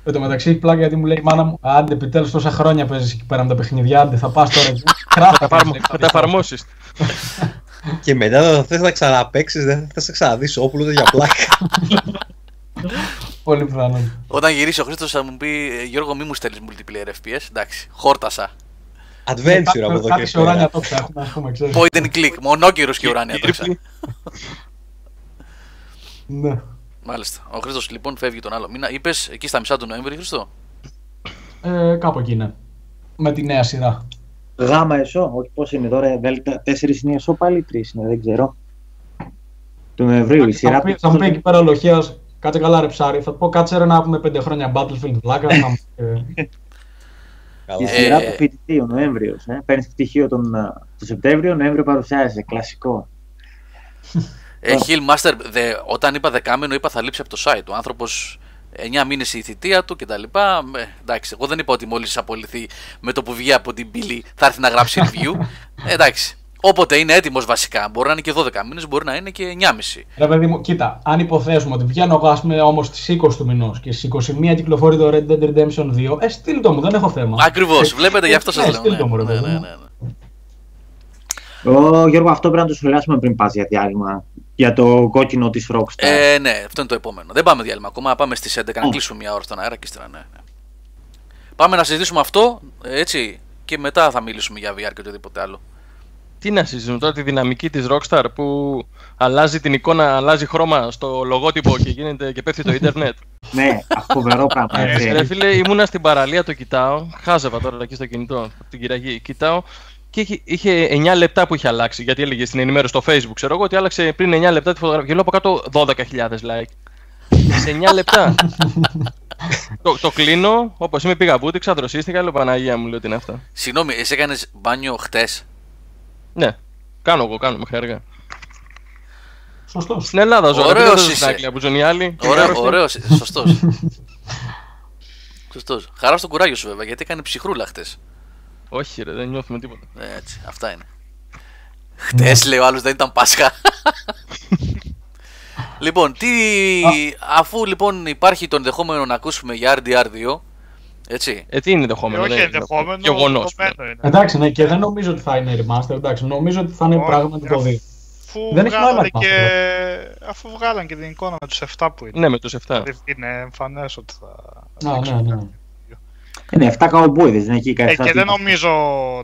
[SPEAKER 5] Εν τω μεταξύ έχει πλάκα γιατί μου λέει η μάνα μου: Άντε, επιτέλους τόσα χρόνια παίζεις εκεί πέρα με τα παιχνιδιά. Άντε, θα πας τώρα εκεί.
[SPEAKER 2] Θα τα εφαρμο- Θα τα εφαρμόσεις.
[SPEAKER 3] Και μετά θα θες να ξαναπαίξεις, δεν θα θες να ξαναδείς όπλο για πλάκα.
[SPEAKER 5] Πολύ πιθανόν.
[SPEAKER 1] Όταν γυρίσει ο Χρήστος θα μου πει «Ε, Γιώργο, μη μου στέλνεις multiplayer FPS. Εντάξει, χόρτασα.
[SPEAKER 3] Adventure από εδώ
[SPEAKER 5] Κάτι
[SPEAKER 3] και
[SPEAKER 5] σε ουράνια
[SPEAKER 3] πέρα.
[SPEAKER 5] τόξα έχουμε, α πούμε, ξέρεις.
[SPEAKER 1] Point and click, μονόκυρος και ουράνια τόξα.
[SPEAKER 5] Ναι.
[SPEAKER 1] Μάλιστα. Ο Χρήστος λοιπόν φεύγει τον άλλο μήνα. Είπες εκεί στα μισά του Νοέμβρη, Χρήστο;
[SPEAKER 5] Ε, κάπου εκεί είναι. Με τη νέα σειρά.
[SPEAKER 4] Γάμα εσώ, όχι πώς είναι τώρα, δέλτα. Τέσσερις είναι εσώ, πάλι τρεις είναι, δεν ξέρω. Του Νοεμβρίου η
[SPEAKER 5] Θα
[SPEAKER 4] σειρά.
[SPEAKER 5] μου πει- θα μου πει εκεί πέρα ο Λοχέας, κάτσε καλά ρε ψάρι. Θα του πω κάτσε ρε να πούμε πέντε χρόνια Battlefield βλάκα. θα μου πει, ε,
[SPEAKER 3] Καλά.
[SPEAKER 4] Η
[SPEAKER 1] Ε,
[SPEAKER 4] σειρά
[SPEAKER 1] ε.
[SPEAKER 4] του φοιτητή, ο Νοέμβριος. Ε. Παίρνεις πτυχίο τον, ε, το Σεπτέμβριο, Νοέμβριο παρουσιάζεσαι. Κλασικό.
[SPEAKER 1] Ε, Hill Master, δε, όταν είπα δεκάμενο, είπα θα λείψει από το site. Ο άνθρωπος 9 μήνες η θητεία του κτλ. Ε, εντάξει, εγώ δεν είπα ότι μόλις απολυθεί με το που βγει από την πύλη θα έρθει να γράψει review. Ε, εντάξει. Όποτε είναι έτοιμος βασικά. Μπορεί να είναι και 12 μήνες, μπορεί να είναι και 9,5.
[SPEAKER 5] Ρε παιδί μου, κοίτα, αν υποθέσουμε ότι βγαίνω εγώ, ας πούμε, όμως στις 20 του μηνός και στις 21 κυκλοφορεί το Red Dead Redemption 2, ε, στείλ το μου, δεν έχω θέμα.
[SPEAKER 1] Ακριβώς. Βλέπετε, γι' αυτό σας
[SPEAKER 5] Ναι,
[SPEAKER 1] λέω.
[SPEAKER 5] στείλ το μου, ρε
[SPEAKER 1] ναι,
[SPEAKER 5] παιδί
[SPEAKER 1] ναι,
[SPEAKER 5] μου.
[SPEAKER 1] ναι, ναι.
[SPEAKER 4] Ω, Γιώργο, αυτό πρέπει να το σχολιάσουμε πριν πας για διάλειμμα. Για το κόκκινο της Rockstar.
[SPEAKER 1] Ε, ναι, αυτό είναι το επόμενο. Δεν πάμε διάλειμμα ακόμα. Πάμε στις 11 να
[SPEAKER 4] Ω.
[SPEAKER 1] κλείσουμε μια ώρα στον αέρα και ύστερα, ναι, ναι. Πάμε να συζητήσουμε αυτό, έτσι, και μετά θα μιλήσουμε για VR και οτιδήποτε άλλο.
[SPEAKER 2] Τι να συζητήσουμε τώρα, τη δυναμική της Rockstar που αλλάζει την εικόνα, αλλάζει χρώμα στο λογότυπο και, γίνεται, και πέφτει το ίντερνετ.
[SPEAKER 4] ναι, φοβερό πράγμα.
[SPEAKER 5] Ε,
[SPEAKER 4] έτσι.
[SPEAKER 2] Ρε φίλε, ήμουνα στην παραλία, το κοιτάω. Χάζευα τώρα εκεί στο κινητό, από την κυραγή. Κοιτάω και είχε, είχε 9 λεπτά που είχε αλλάξει. Γιατί έλεγε στην ενημέρωση στο Facebook, ξέρω εγώ, ότι άλλαξε πριν 9 λεπτά τη φωτογραφία. Και λέω από κάτω 12.000 like. Σε 9 λεπτά. το, το κλείνω, όπως είμαι, πήγα βούτυξα, δροσίστηκα, λέω Παναγία μου, λέω τι είναι αυτά.
[SPEAKER 1] Συγγνώμη, εσύ έκανες μπάνιο χτες;
[SPEAKER 2] Ναι, κάνω εγώ, κάνω μέχρι αργά.
[SPEAKER 5] Σωστός.
[SPEAKER 2] Στην Ελλάδα ζω,
[SPEAKER 1] Ωραίος
[SPEAKER 2] δεν ζω στην
[SPEAKER 1] είσαι.
[SPEAKER 2] Αγγλία που ζουν οι άλλοι.
[SPEAKER 1] Ωραίο,
[SPEAKER 2] Άρρωστοι.
[SPEAKER 1] ωραίος, σωστός. Σωστός. Χαρά στο κουράγιο σου βέβαια, γιατί έκανε ψυχρούλα χτες.
[SPEAKER 2] Όχι, ρε, δεν νιώθουμε τίποτα.
[SPEAKER 1] Έτσι, αυτά είναι. Χτες λέει ο άλλος δεν ήταν Πάσχα. λοιπόν, τι. Αφού λοιπόν υπάρχει το ενδεχόμενο να ακούσουμε για RDR2, έτσι.
[SPEAKER 2] Ε, τι είναι δεχόμενο.
[SPEAKER 6] όχι
[SPEAKER 2] δεν είναι
[SPEAKER 6] ενδεχόμενο,
[SPEAKER 2] γεγονός.
[SPEAKER 6] δεδομένο είναι.
[SPEAKER 5] Εντάξει, ναι, και δεν νομίζω ότι θα είναι remaster, εντάξει, νομίζω ότι θα είναι
[SPEAKER 6] Όχι,
[SPEAKER 5] πράγματι το
[SPEAKER 6] αφού-
[SPEAKER 5] 2.
[SPEAKER 6] Αφού
[SPEAKER 5] Δεν έχει
[SPEAKER 6] βγάλανε
[SPEAKER 5] νόημα να
[SPEAKER 6] και... αφού βγάλανε και την εικόνα με τους 7 που είναι.
[SPEAKER 2] Ναι, με τους 7.
[SPEAKER 6] Δηλαδή είναι εμφανές ότι θα...
[SPEAKER 5] Α, ναι, ναι.
[SPEAKER 4] Είναι 7 καουμπόιδες, δεν έχει
[SPEAKER 6] Ε,
[SPEAKER 4] κανένα.
[SPEAKER 6] και δεν νομίζω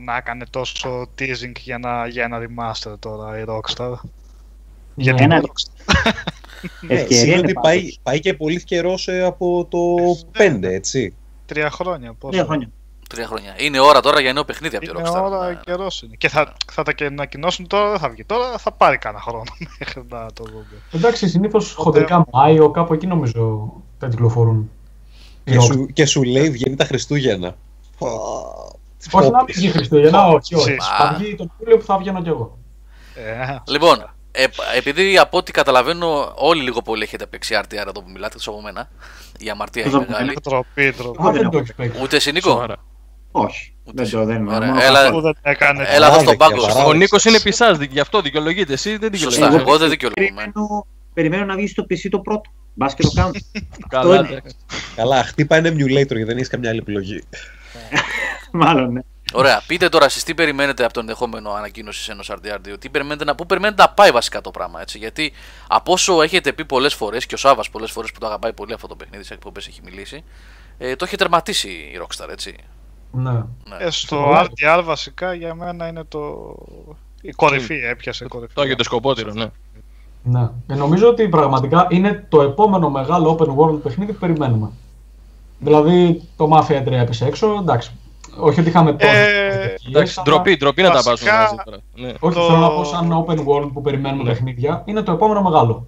[SPEAKER 6] να έκανε τόσο teasing για ένα, για ένα remaster τώρα η Rockstar. Γιατί
[SPEAKER 4] Ένα-
[SPEAKER 6] η Rockstar-
[SPEAKER 3] Ναι,
[SPEAKER 4] Ευκαιρία
[SPEAKER 3] σημαίνει
[SPEAKER 4] είναι
[SPEAKER 3] ότι
[SPEAKER 4] πάντως.
[SPEAKER 3] πάει, πάει και πολύ καιρός από το 5, έτσι.
[SPEAKER 6] Τρία χρόνια. Πόσο.
[SPEAKER 4] Τρία χρόνια.
[SPEAKER 1] Τρία χρόνια. Είναι ώρα τώρα για νέο παιχνίδι από τη
[SPEAKER 6] Είναι
[SPEAKER 1] Rockstar.
[SPEAKER 6] ώρα
[SPEAKER 1] Ναι.
[SPEAKER 6] καιρός είναι. Και θα, θα τα και ανακοινώσουν τώρα, δεν θα βγει τώρα, θα πάρει κανένα χρόνο μέχρι να το δούμε.
[SPEAKER 5] Εντάξει, συνήθως χοντρικά Μάιο, κάπου εκεί νομίζω θα κυκλοφορούν. Οι
[SPEAKER 3] Και
[SPEAKER 5] Rockstar.
[SPEAKER 3] σου, και σου λέει βγαίνει τα Χριστούγεννα.
[SPEAKER 5] Όχι να μην βγει Χριστούγεννα, όχι, όχι.
[SPEAKER 6] Ψήφι.
[SPEAKER 5] Θα βγει τον Ιούλιο που θα βγαίνω κι εγώ.
[SPEAKER 6] Ε,
[SPEAKER 1] Λοιπόν, ε, επειδή από ό,τι καταλαβαίνω, όλοι λίγο πολύ έχετε παίξει RTR εδώ που μιλάτε, εκτό από μένα. Η αμαρτία
[SPEAKER 4] Πώς
[SPEAKER 1] είναι
[SPEAKER 4] από
[SPEAKER 1] μεγάλη.
[SPEAKER 6] Τροπή, τροπή.
[SPEAKER 5] Α,
[SPEAKER 4] δεν
[SPEAKER 5] δεν το
[SPEAKER 4] έχω
[SPEAKER 5] έχεις παίξει.
[SPEAKER 1] Ούτε εσύ, Νίκο;
[SPEAKER 2] Σοβαρά.
[SPEAKER 4] Όχι.
[SPEAKER 1] Ούτε
[SPEAKER 4] Δεν το δεν
[SPEAKER 1] Ωραία,
[SPEAKER 4] μόνο
[SPEAKER 1] έλα.
[SPEAKER 4] αυτό.
[SPEAKER 6] Που δεν έκανε.
[SPEAKER 1] Έλα εδώ στον
[SPEAKER 3] Παράδεκε,
[SPEAKER 1] πάγκο.
[SPEAKER 3] παράδεκε.
[SPEAKER 2] Ο Νίκος είναι πισάς, γι' αυτό δικαιολογείται. Εσύ δεν
[SPEAKER 1] Σωστά,
[SPEAKER 2] δικαιολογείται.
[SPEAKER 1] εγώ δεν δικαιολογούμαι.
[SPEAKER 4] Περιμένω, περιμένω να βγει στο PC το πρώτο. Μπα και το κάνω.
[SPEAKER 2] Καλά,
[SPEAKER 4] είναι.
[SPEAKER 2] ναι.
[SPEAKER 3] Καλά, χτύπα ένα emulator γιατί δεν έχεις καμιά άλλη επιλογή.
[SPEAKER 4] Μάλλον, ναι.
[SPEAKER 1] Ωραία, πείτε τώρα εσείς τι περιμένετε από το ενδεχόμενο ανακοίνωσης ενός RDR2. Τι περιμένετε να, πού περιμένετε να πάει βασικά το πράγμα. Έτσι, γιατί από όσο έχετε πει πολλές φορές και ο Σάβα πολλές φορές που το αγαπάει πολύ αυτό το παιχνίδι, σε εκπομπές έχει μιλήσει, ε, το έχει τερματίσει η Rockstar, έτσι.
[SPEAKER 5] Ναι.
[SPEAKER 1] Ναι.
[SPEAKER 6] Ε, στο RTR βασικά για μένα είναι το. Η κορυφή, έπιασε κορυφή.
[SPEAKER 2] Το άγιο το σκοπότηρο, ναι.
[SPEAKER 5] Ναι. Ε, νομίζω ότι πραγματικά είναι το επόμενο μεγάλο open world παιχνίδι που περιμένουμε. Δηλαδή το Mafia 3 έπεσε έξω, εντάξει. Όχι ότι είχαμε τόσο.
[SPEAKER 6] Ε,
[SPEAKER 2] Εντάξει, ντροπή, ντροπή να τα
[SPEAKER 6] Βασικά-
[SPEAKER 2] βάζουμε μαζί τώρα. Ναι.
[SPEAKER 5] Όχι,
[SPEAKER 6] το-
[SPEAKER 5] θέλω να πω σαν open world που περιμένουμε
[SPEAKER 2] Ναι.
[SPEAKER 5] παιχνίδια, είναι το επόμενο μεγάλο.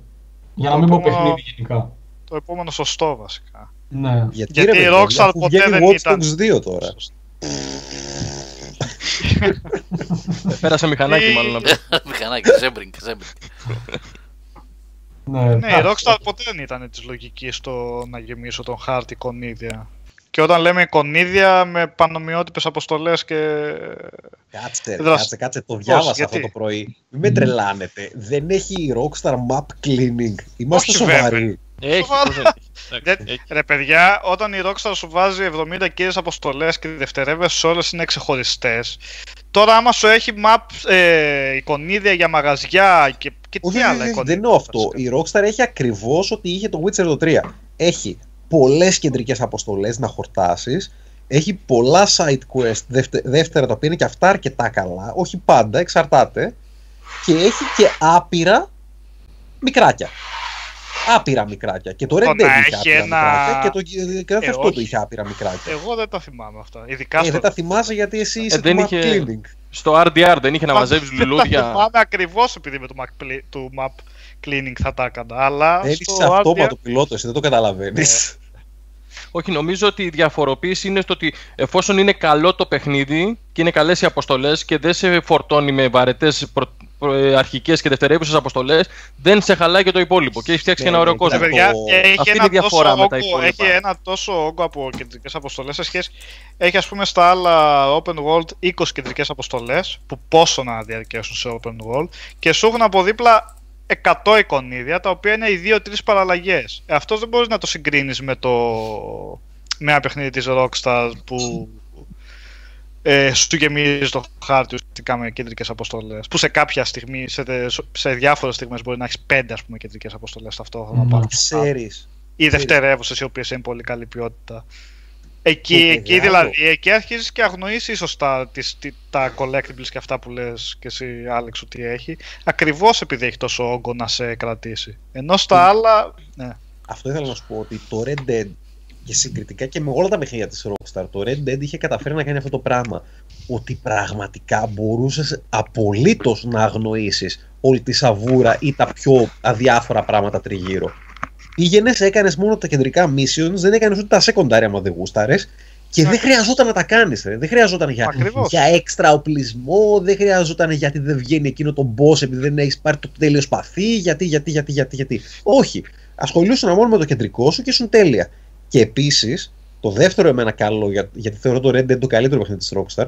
[SPEAKER 5] Για να
[SPEAKER 6] Το
[SPEAKER 5] μην πω
[SPEAKER 6] επόμενο-
[SPEAKER 5] παιχνίδι γενικά.
[SPEAKER 6] Το επόμενο σωστό βασικά.
[SPEAKER 5] Ναι.
[SPEAKER 3] Γιατί,
[SPEAKER 6] Γιατί
[SPEAKER 3] ρε,
[SPEAKER 6] η
[SPEAKER 3] παιδιά,
[SPEAKER 6] Rockstar
[SPEAKER 3] αφού
[SPEAKER 6] ποτέ
[SPEAKER 3] βγαίνει
[SPEAKER 6] δεν
[SPEAKER 3] Watch
[SPEAKER 6] ήταν-
[SPEAKER 3] Dogs 2 τώρα.
[SPEAKER 6] Σωστό.
[SPEAKER 2] Ε, Πέρασε μηχανάκι
[SPEAKER 6] Τι-
[SPEAKER 2] μάλλον να πει.
[SPEAKER 1] Μηχανάκι, Ζέμπρινγκ, Ζέμπρινγκ.
[SPEAKER 5] Ναι,
[SPEAKER 6] Ναι, η
[SPEAKER 5] εντάξει.
[SPEAKER 6] Rockstar ποτέ δεν ήταν της λογικής στο να γεμίσω τον χάρτη κονίδια. Και όταν λέμε κονίδια με πανομοιότυπες αποστολές και...
[SPEAKER 3] Κάτσε,
[SPEAKER 6] Δρασ-
[SPEAKER 3] κάτσε, κάτσε, το διάβασα
[SPEAKER 6] γιατί;
[SPEAKER 3] αυτό το πρωί. Μην με τρελάνετε. Δεν έχει η Rockstar map cleaning. Είμαστε
[SPEAKER 6] Όχι,
[SPEAKER 3] σοβαροί.
[SPEAKER 6] βέβαια.
[SPEAKER 2] Έχει,
[SPEAKER 6] Σοβαρά.
[SPEAKER 2] πώς δεν έχει. Εντάξει,
[SPEAKER 6] Δεν-
[SPEAKER 2] έχει.
[SPEAKER 6] Ρε παιδιά, όταν η Rockstar σου βάζει 70 κύριες αποστολές και οι δευτερεύες όλες είναι ξεχωριστές, τώρα άμα σου έχει map, ε, εικονίδια για μαγαζιά και, και
[SPEAKER 3] Όχι,
[SPEAKER 6] τι
[SPEAKER 3] όχι,
[SPEAKER 6] άλλα
[SPEAKER 3] όχι,
[SPEAKER 6] εικονίδια.
[SPEAKER 3] δεν είναι αυτό. Η Rockstar έχει ακριβώς ό,τι είχε το Witcher το 3. Έχει πολλές κεντρικές αποστολές να χορτάσεις. Έχει πολλά side quest δευτε- δεύτερα τα οποία είναι και αυτά αρκετά καλά. Όχι πάντα, εξαρτάται. Και έχει και άπειρα μικράκια. Άπειρα μικράκια. Και το Red
[SPEAKER 6] Το
[SPEAKER 3] Dead
[SPEAKER 6] να
[SPEAKER 3] είχε
[SPEAKER 6] έχει
[SPEAKER 3] άπειρα
[SPEAKER 6] ένα-
[SPEAKER 3] μικράκια. Και το Grand
[SPEAKER 6] Ε,
[SPEAKER 3] Theft Auto
[SPEAKER 6] όχι.
[SPEAKER 3] είχε άπειρα μικράκια.
[SPEAKER 6] Εγώ δεν τα θυμάμαι αυτά. Ειδικά
[SPEAKER 3] Ε,
[SPEAKER 6] στο...
[SPEAKER 3] δεν τα θυμάσαι γιατί εσύ είσαι
[SPEAKER 2] δεν
[SPEAKER 3] το
[SPEAKER 2] είχε-
[SPEAKER 3] map cleaning.
[SPEAKER 2] Στο RDR δεν είχε να μαζεύεις
[SPEAKER 6] Δεν τα
[SPEAKER 2] λουλούδια.
[SPEAKER 6] θυμάμαι ακριβώς επειδή με το map, cle- του map cleaning θα τα έκανα. Αλλά
[SPEAKER 3] Θέλει
[SPEAKER 6] στο
[SPEAKER 3] αυτόματο
[SPEAKER 6] RDR
[SPEAKER 3] πιλότο, εσύ δεν το καταλαβαίνεις.
[SPEAKER 2] Όχι, νομίζω ότι η διαφοροποίηση είναι στο ότι εφόσον είναι καλό το παιχνίδι και είναι καλές οι αποστολές και δεν σε φορτώνει με βαρετές αρχικές και δευτερεύουσες αποστολές, δεν σε χαλάει και το υπόλοιπο. Και έχει φτιάξει και ένα
[SPEAKER 3] Ναι,
[SPEAKER 2] ωραίο
[SPEAKER 3] ναι,
[SPEAKER 2] κόσμο.
[SPEAKER 6] Ρε
[SPEAKER 3] το-
[SPEAKER 6] παιδιά, έχει,
[SPEAKER 2] Αυτή είναι
[SPEAKER 6] ένα
[SPEAKER 2] η διαφορά
[SPEAKER 6] τόσο
[SPEAKER 2] με τα
[SPEAKER 6] όγκο,
[SPEAKER 2] υπόλοιπα.
[SPEAKER 6] έχει ένα τόσο όγκο από κεντρικές αποστολές σε σχέση. Έχει ας πούμε στα άλλα open world 20 κεντρικές αποστολές που πόσο να διαρκέσουν σε open world και σου έχουν από δίπλα 100 εικονίδια τα οποία είναι οι 2-3 παραλλαγές. Ε, αυτός δεν μπορείς να το συγκρίνεις με το. με ένα παιχνίδι της Rockstar που ε, σου γεμίζει το χάρτη ουσιαστικά με κεντρικές αποστολές. Που σε κάποια στιγμή, σε, σε διάφορες στιγμές μπορεί να έχεις 5 ας πούμε κεντρικές αποστολές ταυτόχρονα.
[SPEAKER 5] Μμμ.
[SPEAKER 6] πάνω στο χάρτη
[SPEAKER 3] Ξέρεις.
[SPEAKER 6] ή δευτερεύουσες οι οποίες είναι πολύ καλή ποιότητα. Εκεί,
[SPEAKER 3] Το
[SPEAKER 6] εκεί
[SPEAKER 3] μεγάλο.
[SPEAKER 6] δηλαδή, εκεί αρχίζεις και αγνοείς ίσως τα, τις- τι- τα collectibles και αυτά που λες και εσύ, Άλεξ, ότι έχει. Ακριβώς επειδή έχει τόσο όγκο να σε κρατήσει. Ενώ στα άλλα. Ναι.
[SPEAKER 3] Αυτό ήθελα να σου πω ότι το Red Dead και συγκριτικά και με όλα τα παιχνίδια της Rockstar το Red Dead είχε καταφέρει να κάνει αυτό το πράγμα ότι πραγματικά μπορούσες απολύτως να αγνοήσεις όλη τη σαβούρα ή τα πιο αδιάφορα πράγματα τριγύρω. Πήγαινε, έκανες μόνο τα κεντρικά missions, δεν έκανες ούτε τα secondary άμα δεν γούσταρες και δεν χρειαζόταν να τα κάνεις. Δεν χρειαζόταν για,
[SPEAKER 6] Ακριβώς.
[SPEAKER 3] για έξτρα οπλισμό, δεν χρειαζόταν γιατί δεν βγαίνει εκείνο το boss επειδή δεν έχεις πάρει το τέλειος σπαθί, γιατί, γιατί, γιατί, γιατί, γιατί. Όχι. Ασχολούσαν μόνο με το κεντρικό σου και ήσουν τέλεια. Και επίσης, το δεύτερο εμένα καλό, για- γιατί θεωρώ το Red Dead το καλύτερο παιχνίδι της Rockstar,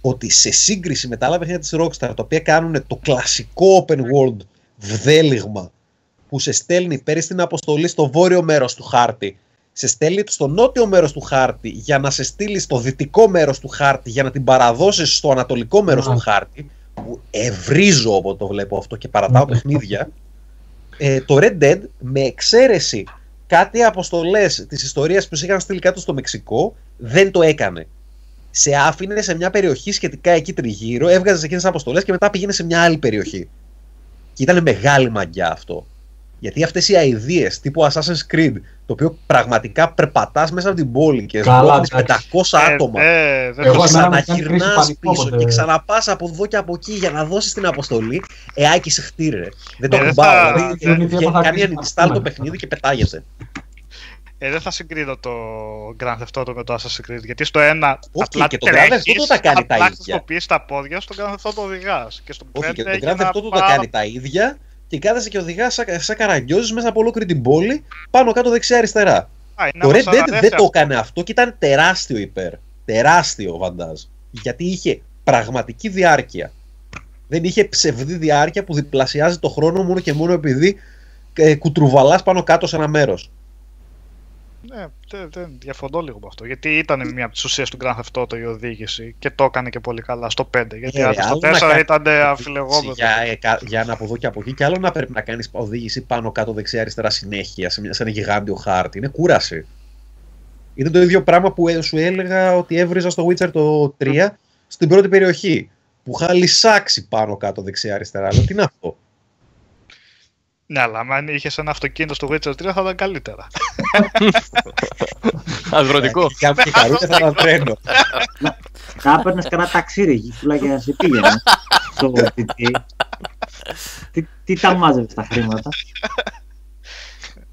[SPEAKER 3] ότι σε σύγκριση με τα άλλα παιχνίδια της Rockstar, τα οποία κάνουν το κλασικό open world βδέλιγμα, που σε στέλνει, παίρνει την αποστολή στο βόρειο μέρος του χάρτη, σε στέλνει στο νότιο μέρος του χάρτη για να σε στείλει στο δυτικό μέρος του χάρτη για να την παραδώσεις στο ανατολικό μέρος
[SPEAKER 5] Ναι.
[SPEAKER 3] του χάρτη, που ευρίζω όποτε το βλέπω αυτό και παρατάω
[SPEAKER 5] Ναι.
[SPEAKER 3] παιχνίδια, ε, το Red Dead με εξαίρεση κάτι αποστολές της ιστορίας που σε είχαν στείλει κάτω στο Μεξικό δεν το έκανε. Σε άφηνε σε μια περιοχή σχετικά εκεί τριγύρω, έβγαζες εκείνες τις αποστολές και μετά πήγαινε σε μια άλλη περιοχή. Και ήταν μεγάλη μαγιά αυτό. Γιατί αυτές οι αειδίε τύπου Assassin's Creed, το οποίο πραγματικά περπατάς μέσα από την πόλη και
[SPEAKER 5] Καλά,
[SPEAKER 3] σμπρώχνει
[SPEAKER 5] εντάξει.
[SPEAKER 3] 500 άτομα.
[SPEAKER 6] Ε, ε, δεν
[SPEAKER 5] Εγώ
[SPEAKER 6] το
[SPEAKER 5] εμένα μου κάνει
[SPEAKER 3] Ξαναγυρνά
[SPEAKER 5] κρίση πανικού
[SPEAKER 3] πίσω
[SPEAKER 5] ποτέ.
[SPEAKER 3] και ξαναπάς από εδώ και από εκεί για να δώσεις την αποστολή. Ε, άκη σε χτύρε. Δεν το
[SPEAKER 6] Ε, δεν
[SPEAKER 3] κουμπάω.
[SPEAKER 6] θα-
[SPEAKER 3] Δηλαδή,
[SPEAKER 5] δεν-
[SPEAKER 3] βγαίνει-
[SPEAKER 5] δεν θα
[SPEAKER 3] κάνει
[SPEAKER 5] κρίση
[SPEAKER 3] uninstall
[SPEAKER 5] πανικού.
[SPEAKER 3] το παιχνίδι και πετάγεται.
[SPEAKER 6] Ε, δεν θα συγκρίνω το Grand Theft Auto με το Assassin's Creed. Γιατί στο ένα
[SPEAKER 3] Όχι,
[SPEAKER 6] απλά
[SPEAKER 3] και το Grand Theft
[SPEAKER 6] τρέχεις,
[SPEAKER 3] Auto τα κάνει τα
[SPEAKER 6] απλά
[SPEAKER 3] ίδια.
[SPEAKER 6] χρησιμοποιείς τα πόδια, στο Grand Theft Auto οδηγάς. Και στο
[SPEAKER 3] Όχι, και
[SPEAKER 6] πέντε
[SPEAKER 3] το
[SPEAKER 6] έχει
[SPEAKER 3] Grand
[SPEAKER 6] ένα
[SPEAKER 3] Theft Auto τα
[SPEAKER 6] πάρα-
[SPEAKER 3] κάνει τα ίδια και κάθεσαι και οδηγάς σαν, σαν καραγκιόζης μέσα από ολόκληρη την πόλη, πάνω κάτω δεξιά-αριστερά.
[SPEAKER 6] Α, είναι
[SPEAKER 3] Το
[SPEAKER 6] όμως
[SPEAKER 3] Red Dead
[SPEAKER 6] αρέσει
[SPEAKER 3] δεν το
[SPEAKER 6] αυτό.
[SPEAKER 3] έκανε αυτό και ήταν τεράστιο υπέρ. Τεράστιο βαντάζ. Γιατί είχε πραγματική διάρκεια. Δεν είχε ψευδή διάρκεια που διπλασιάζει το χρόνο μόνο και μόνο επειδή ε, κουτρουβαλάς πάνω κάτω σε ένα μέρος.
[SPEAKER 6] Ναι, δεν, δεν διαφωνώ λίγο με αυτό. Γιατί ήταν μία από τις ουσίες του Grand Theft Auto η οδήγηση και το έκανε και πολύ καλά στο 5. Γιατί
[SPEAKER 3] Ε,
[SPEAKER 6] αν στο
[SPEAKER 3] άλλο να
[SPEAKER 6] 4
[SPEAKER 3] κάνει-
[SPEAKER 6] ήταν αμφιλεγόμενο.
[SPEAKER 3] Για, ε, κα- για ένα από εδώ και από εκεί. Και άλλο να πρέπει να κάνεις οδήγηση πάνω κάτω δεξιά-αριστερά συνέχεια σε, μια- σε ένα γιγάντιο χάρτη. Είναι κούραση. Ήταν το ίδιο πράγμα που ε, σου έλεγα ότι έβριζα στο Witcher το 3 στην πρώτη περιοχή. Που είχα λυσάξει πάνω κάτω δεξιά-αριστερά. Λέω τι είναι αυτό;
[SPEAKER 6] Ναι, αλλά αν είχε ένα αυτοκίνητο στο Witcher 3 θα ήταν καλύτερα.
[SPEAKER 2] Αγροτικό.
[SPEAKER 3] Και αν και καρούτια θα ήταν τρένο.
[SPEAKER 4] Να παίρνει κανένα ταξίδι γύφουλα για να σε πήγαινε. στο τι, τι, τι, τι τα μάζευε τα χρήματα.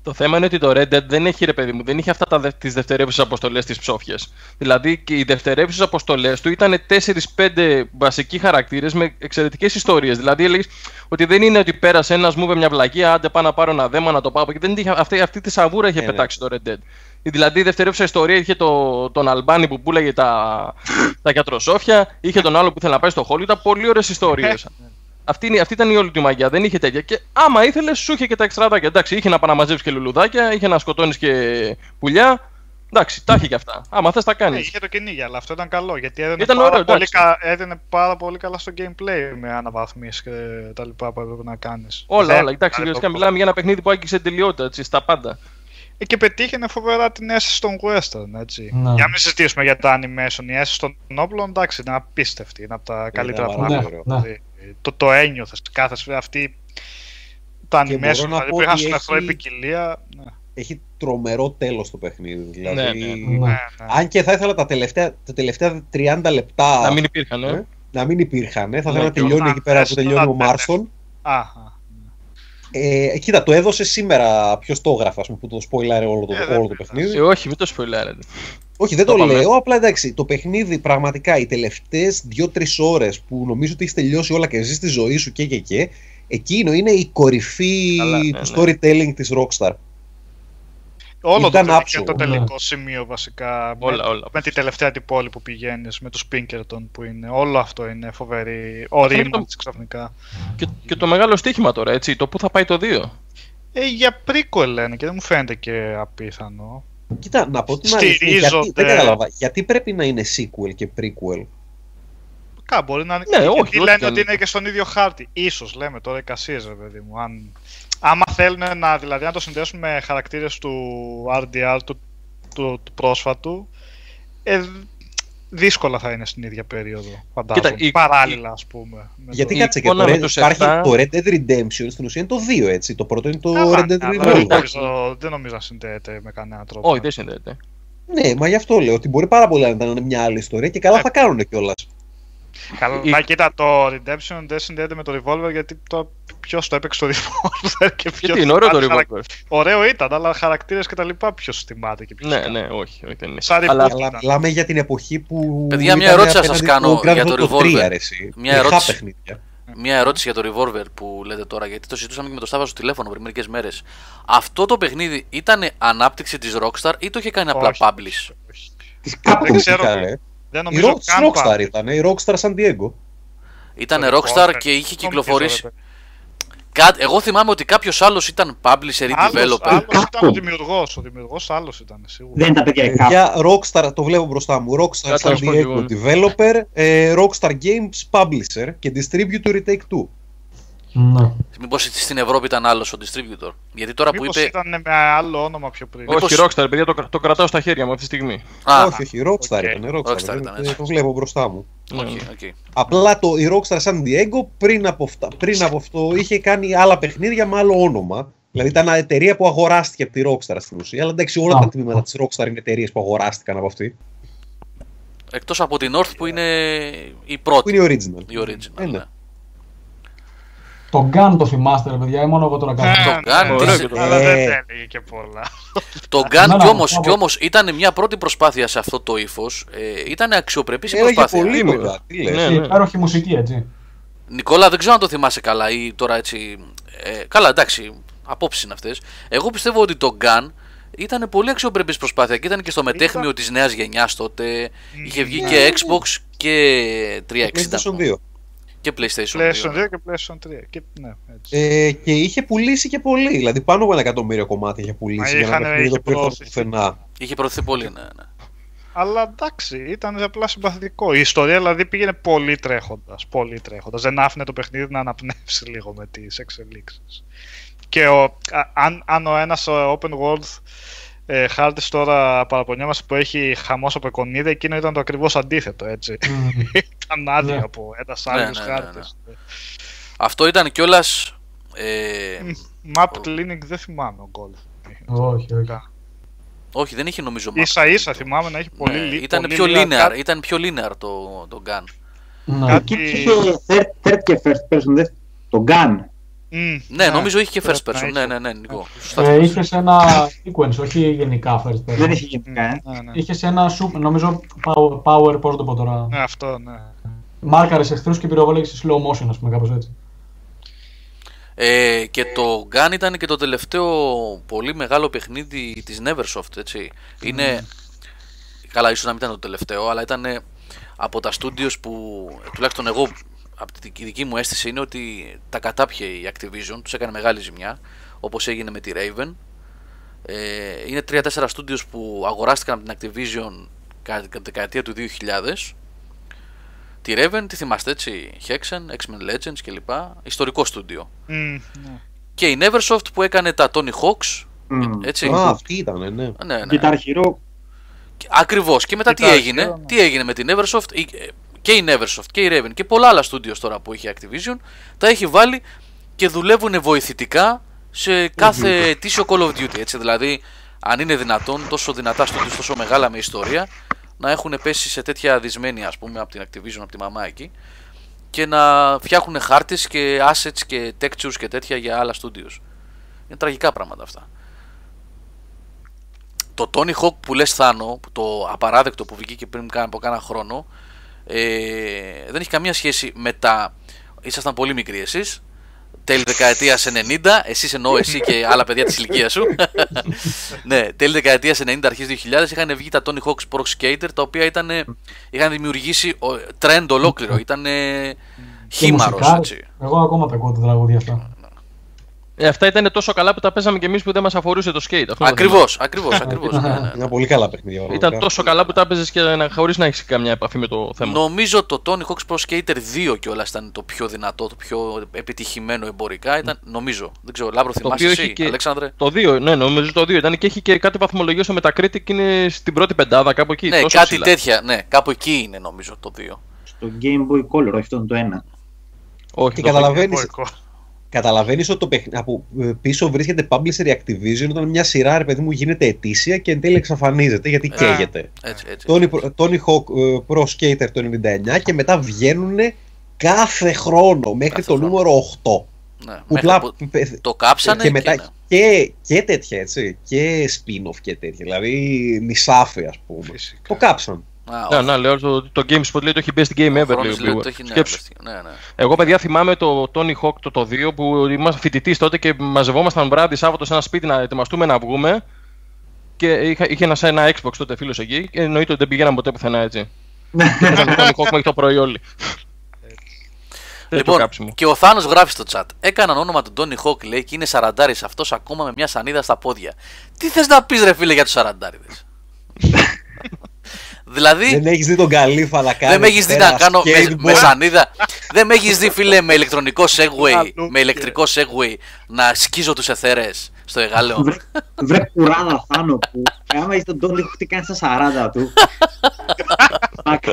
[SPEAKER 2] Το θέμα είναι ότι το Red Dead δεν έχει, ρε παιδί μου, δεν είχε αυτά τα, δε- τις δευτερεύουσες αποστολές τις ψόφιες. Δηλαδή και οι δευτερεύουσες αποστολές του ήταν 4-5 βασικοί χαρακτήρες με εξαιρετικές ιστορίες. Δηλαδή έλεγες ότι δεν είναι ότι πέρασε ένας μου είπε μια βλακία, άντε πάω να πάρω ένα δέμα να το πάω. Και δεν είχε, αυτή, αυτή τη σαβούρα είχε
[SPEAKER 3] Ε, ναι.
[SPEAKER 2] πετάξει το Red Dead. Δηλαδή η δευτερεύουσα ιστορία είχε το, τον Αλμπάνι που πουλάγε τα, τα γιατροσόφια, είχε τον άλλο που ήθελε να πάει στο χώλι, ήταν πολύ ωραίες ιστορίες. Αυτή, είναι- αυτή ήταν η όλη του μαγιά. Δεν είχε τέτοια. Και άμα ήθελες, σου είχε και τα εξτραδάκια. Εντάξει, είχε να παναμαζεύει και λουλουδάκια, είχε να σκοτώνεις και πουλιά. Εντάξει, τα είχε και αυτά. Άμα θες, τα
[SPEAKER 6] Ναι,
[SPEAKER 2] κάνεις.
[SPEAKER 6] είχε το κυνήγι, αλλά αυτό ήταν καλό γιατί έδινε,
[SPEAKER 2] Ήταν
[SPEAKER 6] πάρα,
[SPEAKER 2] ωραίο,
[SPEAKER 6] πολύ,
[SPEAKER 2] εντάξει.
[SPEAKER 6] κα, έδινε πάρα πολύ καλά στο gameplay με αναβαθμίσει και τα λοιπά που έπρεπε να κάνεις.
[SPEAKER 2] Όλα, όλα. Εντάξει, ουσιαστικά μιλάμε για ένα παιχνίδι που άγγιξε τελειότητα έτσι, στα πάντα.
[SPEAKER 6] Ε, και πετύχαινε φοβερά την αίσθηση των western, έτσι.
[SPEAKER 5] Ναι.
[SPEAKER 6] Για να μην συζητήσουμε για τα animation, η αίσθηση των όπλων, εντάξει, είναι απίστευτη, είναι από τα καλύτερα
[SPEAKER 3] πάρα
[SPEAKER 5] πολύ
[SPEAKER 6] πράγματα.
[SPEAKER 5] Ωραίο.
[SPEAKER 6] Δηλαδή, Το, το ένιωθες κάθε φορά αυτή τα
[SPEAKER 3] Και
[SPEAKER 6] animation,
[SPEAKER 3] μπορώ να
[SPEAKER 6] δηλαδή
[SPEAKER 3] πω
[SPEAKER 6] που είχαν
[SPEAKER 3] ότι
[SPEAKER 6] στον εχθρό
[SPEAKER 3] έχει-
[SPEAKER 6] ποικιλία. Ναι,
[SPEAKER 3] Έχει τρομερό τέλος το παιχνίδι. Δηλαδή,
[SPEAKER 2] Ναι, ναι.
[SPEAKER 6] ναι,
[SPEAKER 5] Ναι.
[SPEAKER 6] ναι.
[SPEAKER 3] Αν και θα ήθελα τα τελευταία, τα τελευταία 30 λεπτά
[SPEAKER 2] Να μην υπήρχαν, ε.
[SPEAKER 3] ε, να μην υπήρχαν. ε. Θα
[SPEAKER 2] Ναι,
[SPEAKER 3] ήθελα να
[SPEAKER 2] και
[SPEAKER 3] τελειώνει
[SPEAKER 6] όταν
[SPEAKER 3] εκεί πέρα που
[SPEAKER 6] θες
[SPEAKER 3] τελειώνει
[SPEAKER 6] να
[SPEAKER 3] ο
[SPEAKER 6] τα
[SPEAKER 3] Μάρστον.
[SPEAKER 6] Α, α.
[SPEAKER 3] Ε, κοίτα, το έδωσε σήμερα. Ποιος το έγραφε, ας πούμε, που το spoiler όλο το,
[SPEAKER 6] Ε, δεν
[SPEAKER 3] όλο το
[SPEAKER 6] πειράζει.
[SPEAKER 3] παιχνίδι.
[SPEAKER 2] Ε, όχι, μην το σποιλάρετε.
[SPEAKER 3] Όχι, δεν
[SPEAKER 2] Το
[SPEAKER 3] το,
[SPEAKER 2] πάμε.
[SPEAKER 3] λέω. Απλά εντάξει, το παιχνίδι πραγματικά οι τελευταίες 2-3 ώρες που νομίζω ότι έχεις τελειώσει όλα και ζεις τη ζωή σου και και και, εκείνο είναι η κορυφή
[SPEAKER 2] Καλά, ναι,
[SPEAKER 3] του
[SPEAKER 2] ναι.
[SPEAKER 3] storytelling της Rockstar.
[SPEAKER 6] Όλο
[SPEAKER 3] Ήταν
[SPEAKER 6] το,
[SPEAKER 3] άψογο.
[SPEAKER 6] το
[SPEAKER 5] Ναι.
[SPEAKER 6] τελικό σημείο βασικά.
[SPEAKER 2] Όλα,
[SPEAKER 6] με,
[SPEAKER 2] όλα.
[SPEAKER 6] με τη τελευταία την πόλη που πηγαίνεις, με τους Pinkerton που είναι. Όλο αυτό είναι φοβερή. Ορίμανση
[SPEAKER 2] το-
[SPEAKER 6] ξαφνικά.
[SPEAKER 2] Και, και το μεγάλο στοίχημα τώρα, έτσι. Το πού θα πάει το 2.
[SPEAKER 6] Ε, για prequel λένε και δεν μου φαίνεται και απίθανο.
[SPEAKER 3] Κοίτα, να πω την αλήθεια,
[SPEAKER 6] Στηρίζονται.
[SPEAKER 3] γιατί, δεν κατάλαβα. Γιατί πρέπει να είναι sequel και prequel;
[SPEAKER 6] Κά, μπορεί να είναι.
[SPEAKER 2] Ναι,
[SPEAKER 6] γιατί
[SPEAKER 2] όχι, όχι
[SPEAKER 6] λένε
[SPEAKER 2] κι
[SPEAKER 6] ότι
[SPEAKER 2] αν-
[SPEAKER 6] είναι και στον ίδιο χάρτη. Ίσως λέμε τώρα εικασίες, ρε παιδί μου. Αν... Άμα θέλουν να, δηλαδή, να το συνδέσουν με χαρακτήρες του RDR του, του, του πρόσφατου, ε, δύσκολα θα είναι στην ίδια περίοδο. Φαντάζομαι.
[SPEAKER 2] Κοίτα, η-
[SPEAKER 6] Παράλληλα, ας πούμε. με
[SPEAKER 3] Γιατί
[SPEAKER 2] Η
[SPEAKER 3] κάτσε και
[SPEAKER 2] εικόνα
[SPEAKER 3] το,
[SPEAKER 2] με
[SPEAKER 3] Red,
[SPEAKER 2] τους
[SPEAKER 3] υπάρχει
[SPEAKER 2] 7.
[SPEAKER 3] το Red Dead Redemption στην ουσία είναι το 2 έτσι. Το πρώτο είναι το
[SPEAKER 6] Καλά,
[SPEAKER 3] Red Dead
[SPEAKER 6] αλλά
[SPEAKER 3] Revolver.
[SPEAKER 6] δεν, νομίζω, δεν νομίζω να συνδέεται με κανένα τρόπο.
[SPEAKER 2] Όχι, δεν συνδέεται.
[SPEAKER 3] Ναι, μα γι' αυτό λέω ότι μπορεί πάρα πολύ να ήταν μια άλλη ιστορία και καλά
[SPEAKER 6] Ε.
[SPEAKER 3] θα κάνουν κιόλας.
[SPEAKER 6] Καλά,
[SPEAKER 2] Η-
[SPEAKER 6] κοίτα, το Redemption δεν συνδέεται με το Revolver γιατί το... ποιος το έπαιξε το Revolver και ποιος.
[SPEAKER 2] Γιατί είναι ωραίο το revolver.
[SPEAKER 6] Ωραίο ήταν, αλλά χαρακτήρες και τα λοιπά ποιος θυμάται και ποιος.
[SPEAKER 2] Ναι, ναι, όχι, όχι δεν είναι.
[SPEAKER 6] Σαν
[SPEAKER 2] Αλλά
[SPEAKER 6] reboot.
[SPEAKER 3] Αλλά μιλάμε για την εποχή που.
[SPEAKER 1] Παιδιά, μια
[SPEAKER 3] ήταν
[SPEAKER 1] ερώτηση θα σας
[SPEAKER 3] απέναντι
[SPEAKER 1] κάνω
[SPEAKER 3] στο Grand
[SPEAKER 1] για το
[SPEAKER 3] Theft Auto
[SPEAKER 1] Revolver.
[SPEAKER 3] 3, ρε, εσύ.
[SPEAKER 1] Μια
[SPEAKER 3] Είχα
[SPEAKER 1] ερώτηση.
[SPEAKER 3] παιχνίδια.
[SPEAKER 1] Μια ερώτηση για το Revolver που λέτε τώρα, γιατί το συζητούσαμε και με το Στάβα στο τηλέφωνο πριν μερικές μέρες. Αυτό το παιχνίδι ήταν ανάπτυξη της Rockstar ή το είχε κάνει απλά
[SPEAKER 6] Όχι.
[SPEAKER 1] publish;
[SPEAKER 6] Όχι.
[SPEAKER 4] Της
[SPEAKER 6] Δεν
[SPEAKER 4] Capcom.
[SPEAKER 6] ξέρω.
[SPEAKER 3] Ήταν, ε.
[SPEAKER 6] Δεν
[SPEAKER 3] Η
[SPEAKER 6] νομίζω
[SPEAKER 3] Rock-
[SPEAKER 6] καν
[SPEAKER 3] Rockstar
[SPEAKER 6] πάλι.
[SPEAKER 3] ήταν, η Rockstar San Diego.
[SPEAKER 1] Ήταν
[SPEAKER 6] Το
[SPEAKER 1] Rockstar
[SPEAKER 6] Revolver.
[SPEAKER 1] και είχε
[SPEAKER 6] Δεν
[SPEAKER 1] κυκλοφορήσει.
[SPEAKER 6] νομίζω, ρε
[SPEAKER 1] Κά... Εγώ θυμάμαι ότι κάποιος άλλος ήταν publisher ή
[SPEAKER 6] Άλλος,
[SPEAKER 1] developer.
[SPEAKER 6] άλλος ήταν ο
[SPEAKER 4] Capcom.
[SPEAKER 6] δημιουργός, ο δημιουργός άλλος ήταν σίγουρα.
[SPEAKER 4] Δεν ήταν παιδιά η Capcom.
[SPEAKER 3] Για Rockstar, το βλέπω μπροστά μου. Rockstar
[SPEAKER 2] Κάτσε να
[SPEAKER 3] San
[SPEAKER 2] σου πω κι εγώ.
[SPEAKER 3] Diego developer, ε, Rockstar Games publisher και distributor Retake 2.
[SPEAKER 5] Ναι.
[SPEAKER 1] Μήπως στην Ευρώπη ήταν άλλος ο distributor. Γιατί τώρα που
[SPEAKER 6] Μήπως
[SPEAKER 1] είπε.
[SPEAKER 6] ήταν με άλλο όνομα πιο πριν.
[SPEAKER 1] Μήπως-
[SPEAKER 2] Όχι, Rockstar, παιδιά, το, το κρατάω στα χέρια μου αυτή τη στιγμή.
[SPEAKER 1] Α,
[SPEAKER 3] όχι, όχι, Rockstar
[SPEAKER 6] OK.
[SPEAKER 3] ήταν. Rockstar,
[SPEAKER 1] Rockstar ήταν,
[SPEAKER 3] ε,
[SPEAKER 1] έτσι.
[SPEAKER 3] το βλέπω μπροστά μου.
[SPEAKER 1] οκ,
[SPEAKER 2] Ναι.
[SPEAKER 1] οκ.
[SPEAKER 3] Απλά το, η Rockstar San Diego πριν από, αυτά, πριν από αυτό είχε κάνει άλλα παιχνίδια με άλλο όνομα. Δηλαδή ήταν εταιρεία που αγοράστηκε από τη Rockstar στην ουσία. Αλλά εντάξει, όλα
[SPEAKER 5] Α.
[SPEAKER 3] τα τμήματα της Rockstar είναι εταιρείες που αγοράστηκαν από αυτή.
[SPEAKER 1] Εκτός από την North που είναι η
[SPEAKER 3] Που
[SPEAKER 1] πρώτη.
[SPEAKER 3] είναι η original.
[SPEAKER 1] Η original.
[SPEAKER 3] Ε, ναι.
[SPEAKER 1] Ναι.
[SPEAKER 5] Το Gun το θυμάστε, ρε παιδιά, ή μόνο εγώ τώρα κάνω.
[SPEAKER 1] Το
[SPEAKER 6] Ε,
[SPEAKER 1] Gun,
[SPEAKER 6] ναι,
[SPEAKER 2] ωραίο
[SPEAKER 6] ναι,
[SPEAKER 2] και το
[SPEAKER 6] Αλλά
[SPEAKER 3] Gun.
[SPEAKER 6] δεν
[SPEAKER 3] Ε.
[SPEAKER 6] έλεγε και πολλά.
[SPEAKER 1] Το
[SPEAKER 5] Ναι,
[SPEAKER 1] Gun
[SPEAKER 5] ναι,
[SPEAKER 1] κι όμως,
[SPEAKER 5] ναι.
[SPEAKER 1] κι όμως ήταν μια πρώτη προσπάθεια σε αυτό το ύφος. Ε, ήταν αξιοπρεπής η
[SPEAKER 3] Έλεγε
[SPEAKER 1] προσπάθεια.
[SPEAKER 3] πολύ
[SPEAKER 2] Είμαι.
[SPEAKER 3] κοντά. Τι λες.
[SPEAKER 2] Ναι,
[SPEAKER 5] Και
[SPEAKER 2] ναι.
[SPEAKER 5] υπέροχη μουσική, έτσι.
[SPEAKER 1] Νικόλα, δεν ξέρω αν το θυμάσαι καλά ή τώρα έτσι. Ε, καλά, εντάξει, απόψεις είναι αυτές. Εγώ πιστεύω ότι το Gun ήταν πολύ αξιοπρεπής προσπάθεια και ήταν και στο μετέχνιο της νέας γενιάς τότε. Είχε βγει και Xbox και 360
[SPEAKER 3] PlayStation 2.
[SPEAKER 1] Και PlayStation 2.
[SPEAKER 6] PlayStation 2 και PlayStation 3. Και, ναι, έτσι.
[SPEAKER 3] Ε, και είχε πουλήσει και πολύ. Δηλαδή πάνω από ένα εκατομμύριο κομμάτια είχε πουλήσει
[SPEAKER 6] Μα
[SPEAKER 3] για ένα
[SPEAKER 6] είχανε-
[SPEAKER 3] παιχνίδι το
[SPEAKER 6] είχε
[SPEAKER 3] οποίο έρχονταν
[SPEAKER 6] προωθηθεί.
[SPEAKER 3] πουθενά.
[SPEAKER 1] Είχε προωθηθεί πολύ, ναι. ναι.
[SPEAKER 6] Αλλά εντάξει, ήταν απλά συμπαθητικό. Η ιστορία δηλαδή πήγαινε πολύ τρέχοντας. Πολύ τρέχοντας. Δεν άφηνε το παιχνίδι να αναπνεύσει λίγο με τις εξελίξεις. Και ο, α- αν, αν ο ένας open world ε, χάρτη τώρα παραπονιόμαστε που έχει χαμός από εικονίδα, εκείνο ήταν το ακριβώς αντίθετο, έτσι.
[SPEAKER 5] Μμμ.
[SPEAKER 6] ήταν άδειο
[SPEAKER 5] Ναι.
[SPEAKER 6] από ένας
[SPEAKER 1] Ναι,
[SPEAKER 6] άλλος
[SPEAKER 1] ναι, ναι,
[SPEAKER 6] χάρτη.
[SPEAKER 1] Αυτό ήταν κιόλας. Ε,
[SPEAKER 6] Map cleaning δεν θυμάμαι ο Golf.
[SPEAKER 5] Όχι, όχι.
[SPEAKER 1] όχι, δεν είχε νομίζω map.
[SPEAKER 6] σα ίσα θυμάμαι να έχει πολύ
[SPEAKER 1] Ναι,
[SPEAKER 6] λι-
[SPEAKER 1] ήταν
[SPEAKER 6] πολύ
[SPEAKER 1] πιο
[SPEAKER 6] λίγα
[SPEAKER 1] linear,
[SPEAKER 6] κάτι-
[SPEAKER 1] ήταν πιο linear το, το Gun.
[SPEAKER 5] Ναι.
[SPEAKER 6] Κάτι-
[SPEAKER 4] Και είχε third, third και first person, δεν- το Gun.
[SPEAKER 6] Μμ,
[SPEAKER 1] Ναι, νομίζω είχε και
[SPEAKER 6] πρέπει
[SPEAKER 1] first
[SPEAKER 6] να
[SPEAKER 1] person.
[SPEAKER 6] είχε.
[SPEAKER 1] Ναι, ναι, ναι, Νικό. Σωστά
[SPEAKER 5] Ε,
[SPEAKER 1] θυμάσαι.
[SPEAKER 5] είχε σε ένα sequence, όχι γενικά first person.
[SPEAKER 4] Δεν είχε γενικά, ε.
[SPEAKER 6] Ναι, ναι.
[SPEAKER 5] Είχε σε ένα super, νομίζω power, power πώς το πω τώρα.
[SPEAKER 6] Ναι, αυτό, ναι.
[SPEAKER 5] Μάρκαρε εχθρούς και πυροβόλεγε σε slow motion, ας πούμε, κάπως έτσι.
[SPEAKER 1] Ε, και το Gun ήταν και το τελευταίο πολύ μεγάλο παιχνίδι της Neversoft, έτσι. Είναι, καλά ίσως να μην ήταν το τελευταίο, αλλά ήταν από τα studios που, τουλάχιστον εγώ από τη δική μου αίσθηση είναι ότι τα κατάπιε η Activision, τους έκανε μεγάλη ζημιά, όπως έγινε με τη Raven. Ε, είναι 3-4 studios που αγοράστηκαν από την Activision κατά τη δεκαετία του 2000. Τη Raven, τη θυμάστε έτσι, Hexen, X-Men Legends κλπ. Ιστορικό στούντιο.
[SPEAKER 6] Μμμ, ναι.
[SPEAKER 1] Και η Neversoft που έκανε τα Tony Hawks.
[SPEAKER 4] Μμμ.
[SPEAKER 1] Έτσι.
[SPEAKER 3] Α, αυτή ήταν, ναι.
[SPEAKER 1] Ναι, ναι.
[SPEAKER 4] Guitar Hero.
[SPEAKER 1] Ακριβώς. Και μετά τι
[SPEAKER 6] Κοιτάξτε,
[SPEAKER 1] έγινε,
[SPEAKER 6] ναι.
[SPEAKER 1] τι έγινε με την Eversoft, η- ε, και η Neversoft και η Raven και πολλά άλλα studios τώρα που έχει η Activision, τα έχει βάλει και δουλεύουν βοηθητικά σε κάθε ετήσιο Call of Duty. Έτσι, δηλαδή, αν είναι δυνατόν, τόσο δυνατά studios, τόσο μεγάλα με ιστορία, να έχουν πέσει σε τέτοια δυσμένη, ας πούμε, από την Activision, από τη μαμά εκεί, και να φτιάχνουν χάρτες και assets και textures και τέτοια για άλλα studios. Είναι τραγικά πράγματα αυτά το Tony Hawk που λες Θάνο, που το απαράδεκτο που βγήκε πριν κάνα- από κάνα χρόνο, ε, δεν έχει καμία σχέση με τα... Ήσασταν πολύ μικροί εσείς, τέλη δεκαετίας 90, εσείς εννοώ εσύ και άλλα παιδιά της ηλικίας σου. ναι, τέλη δεκαετίας 90, αρχές 2000 είχαν βγει τα Tony Hawk's Pro Skater, τα οποία ήταν, είχαν δημιουργήσει ο, trend ολόκληρο, ήταν
[SPEAKER 5] Και
[SPEAKER 1] χήμαρος,
[SPEAKER 5] μουσικά.
[SPEAKER 1] έτσι.
[SPEAKER 5] Εγώ ακόμα τα ακούω τα τραγούδια αυτά.
[SPEAKER 2] Ε, αυτά ήταν τόσο καλά που τα παίζαμε κι εμείς που δεν μας αφορούσε το skate. Αυτό είναι το θέμα.
[SPEAKER 1] Ακριβώς, ακριβώς, ακριβώς. ναι, ναι, ναι.
[SPEAKER 3] Είναι πολύ καλά παιχνίδια.
[SPEAKER 2] Ήταν
[SPEAKER 3] πραγματικά.
[SPEAKER 2] τόσο καλά που τα έπαιζες και να, χωρίς να έχεις καμιά επαφή με το θέμα.
[SPEAKER 1] Νομίζω το Tony Hawk's Pro Skater 2 κιόλας ήταν το πιο δυνατό, το πιο επιτυχημένο εμπορικά. Ήταν, νομίζω. Δεν ξέρω, Λάμπρο,
[SPEAKER 2] Το
[SPEAKER 1] θυμάσαι
[SPEAKER 2] οποίο
[SPEAKER 1] εσύ,
[SPEAKER 2] έχει και-
[SPEAKER 1] Αλέξανδρε;
[SPEAKER 2] Το 2, ναι, νομίζω το 2 ήταν και έχει και κάτι βαθμολογία στο Metacritic είναι στην πρώτη πεντάδα, κάπου εκεί.
[SPEAKER 1] Ναι,
[SPEAKER 2] τόσο
[SPEAKER 1] κάτι
[SPEAKER 2] ψηλά.
[SPEAKER 1] τέτοια. Ναι, κάπου εκεί είναι νομίζω το 2.
[SPEAKER 4] Στο Game Boy Color, όχι αυτό είναι το ένα.
[SPEAKER 2] Όχι,
[SPEAKER 3] Και
[SPEAKER 2] το
[SPEAKER 3] καταλαβαίνεις,
[SPEAKER 6] Εμπορικό.
[SPEAKER 3] καταλαβαίνεις ότι το παιχνίδι, από ε, πίσω βρίσκεται publisher η Activision όταν μια σειρά, ρε παιδί μου, γίνεται ετήσια και εν τέλει εξαφανίζεται γιατί
[SPEAKER 1] Ε,
[SPEAKER 3] καίγεται.
[SPEAKER 1] Έτσι, έτσι.
[SPEAKER 3] Tony, Tony Hawk ε, Pro Skater το 99 και μετά βγαίνουν κάθε χρόνο μέχρι
[SPEAKER 1] Κάθε
[SPEAKER 3] το
[SPEAKER 1] χρόνο.
[SPEAKER 3] νούμερο 8.
[SPEAKER 1] Ναι,
[SPEAKER 3] Που
[SPEAKER 1] μέχρι
[SPEAKER 3] πλά,
[SPEAKER 1] που
[SPEAKER 3] πε-
[SPEAKER 1] το κάψανε
[SPEAKER 3] και μετά
[SPEAKER 1] ναι.
[SPEAKER 3] και, και τέτοια έτσι. Και spin-off και τέτοια. Δηλαδή νησάφι, ας πούμε.
[SPEAKER 6] Φυσικά.
[SPEAKER 3] Το κάψαν.
[SPEAKER 1] Α,
[SPEAKER 2] Ναι,
[SPEAKER 1] όχι.
[SPEAKER 2] ναι, λέω το, το GameSpot λέει το έχει best game
[SPEAKER 1] Ο
[SPEAKER 2] ever.
[SPEAKER 1] χρόνος
[SPEAKER 2] λέει,
[SPEAKER 1] λέει
[SPEAKER 2] ο
[SPEAKER 1] ότι το έχει, ναι,
[SPEAKER 2] Σκέψου.
[SPEAKER 1] ναι, ναι.
[SPEAKER 2] Εγώ, παιδιά, θυμάμαι το Tony Hawk το, το 2 που ήμασταν φοιτητής τότε και μαζευόμασταν βράδυ Σάββατο σε ένα σπίτι να ετοιμαστούμε να βγούμε. Και είχα, είχε ένα, ένα Xbox τότε φίλος εκεί και εννοείται ότι δεν πηγαίναμε ποτέ πουθενά έτσι. και παίζαμε Tony Hawk μέχρι το πρωί όλοι. Τέτοιο
[SPEAKER 1] Λοιπόν,
[SPEAKER 2] κάψιμο.
[SPEAKER 1] και ο Θάνος γράφει στο chat. Έκαναν όνομα του Τόνι Χόκ, λέει, και είναι σαραντάρης αυτός ακόμα με μια σανίδα στα πόδια. Τι θες να πεις, ρε φίλε, για τους σαραντάριδες; δηλαδή,
[SPEAKER 3] Δεν έχεις δει τον Καλύφα να κάνει.
[SPEAKER 1] Δεν με έχεις δει
[SPEAKER 3] ένα
[SPEAKER 1] να κάνω με,
[SPEAKER 3] skateboard;
[SPEAKER 1] με σανίδα. δεν με έχεις δει, φίλε, με ηλεκτρονικό segway,
[SPEAKER 6] Αλούπια.
[SPEAKER 1] με ηλεκτρικό segway να σκίζω τους εθέρες στο εγάλεο.
[SPEAKER 4] Βρε, βρε κουράδα Θάνο που άμα είσαι τον Τόνι τι κάνει στα 40 του. Φακ.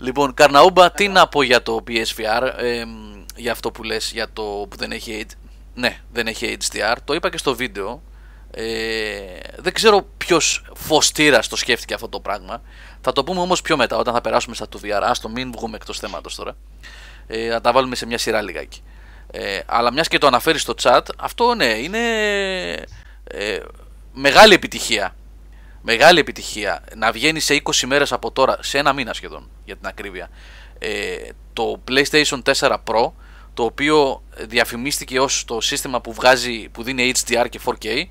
[SPEAKER 1] λοιπόν, Καρναούμπα, τι να πω για το PSVR, εμ, για αυτό που λες, για το που δεν έχει, H- ναι, δεν έχει HDR. Το είπα και στο βίντεο. Ε, δεν ξέρω ποιος φωστήρας το σκέφτηκε αυτό το πράγμα. Θα το πούμε όμως πιο μετά, όταν θα περάσουμε στα του VR. Άστο, μην βγούμε εκτός θέματος τώρα. Ε, να τα βάλουμε σε μια σειρά λιγάκι. Ε, αλλά μιας και το αναφέρεις στο chat, αυτό ναι, είναι ε, μεγάλη επιτυχία. Μεγάλη επιτυχία. Να βγαίνει σε 20 μέρες από τώρα, σε ένα μήνα σχεδόν για την ακρίβεια. Ε, το PlayStation 4 Pro, το οποίο διαφημίστηκε ως το σύστημα που βγάζει, που δίνει HDR και 4K.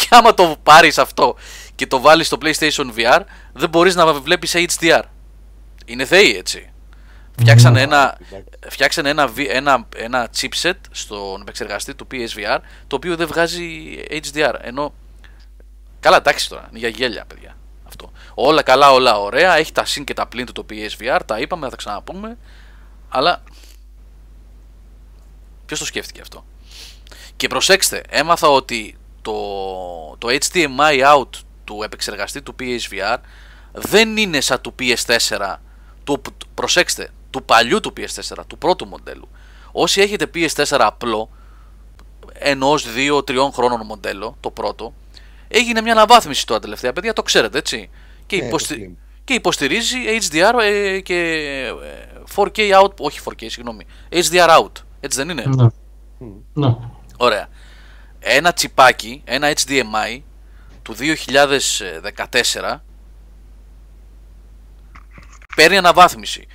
[SPEAKER 1] Και άμα το πάρεις αυτό και το βάλεις στο PlayStation VR, δεν μπορείς να βλέπεις σε HDR. Είναι θεοί έτσι. Φτιάξανε ένα, φτιάξανε ένα, βι- ένα, ένα chipset στον επεξεργαστή του PSVR το οποίο δεν βγάζει HDR. Ενώ. Καλά, εντάξει τώρα, είναι για γέλια, παιδιά. Αυτό. Όλα καλά, όλα ωραία. Έχει τα συν και τα πλήν του το PSVR. Τα είπαμε, θα τα ξαναπούμε. Αλλά. Ποιος το σκέφτηκε αυτό; Και προσέξτε, έμαθα ότι το, το HDMI out του επεξεργαστή του PSVR δεν είναι σαν του PS4 του, προσέξτε, του παλιού του PS4, του πρώτου μοντέλου. Όσοι έχετε PS4 απλό, ενός 2-3 χρόνων μοντέλο, το πρώτο, έγινε μια αναβάθμιση τώρα τελευταία, παιδιά, το ξέρετε έτσι. Και,
[SPEAKER 3] Ε,
[SPEAKER 1] υποστη-
[SPEAKER 3] το Slim.
[SPEAKER 1] και υποστηρίζει HDR ε, και ε, 4K out, όχι 4K, συγγνώμη, HDR out. Έτσι δεν είναι;
[SPEAKER 5] Ναι. Ναι.
[SPEAKER 1] Ωραία. Ένα τσιπάκι, ένα HDMI του 2014 παίρνει αναβάθμιση.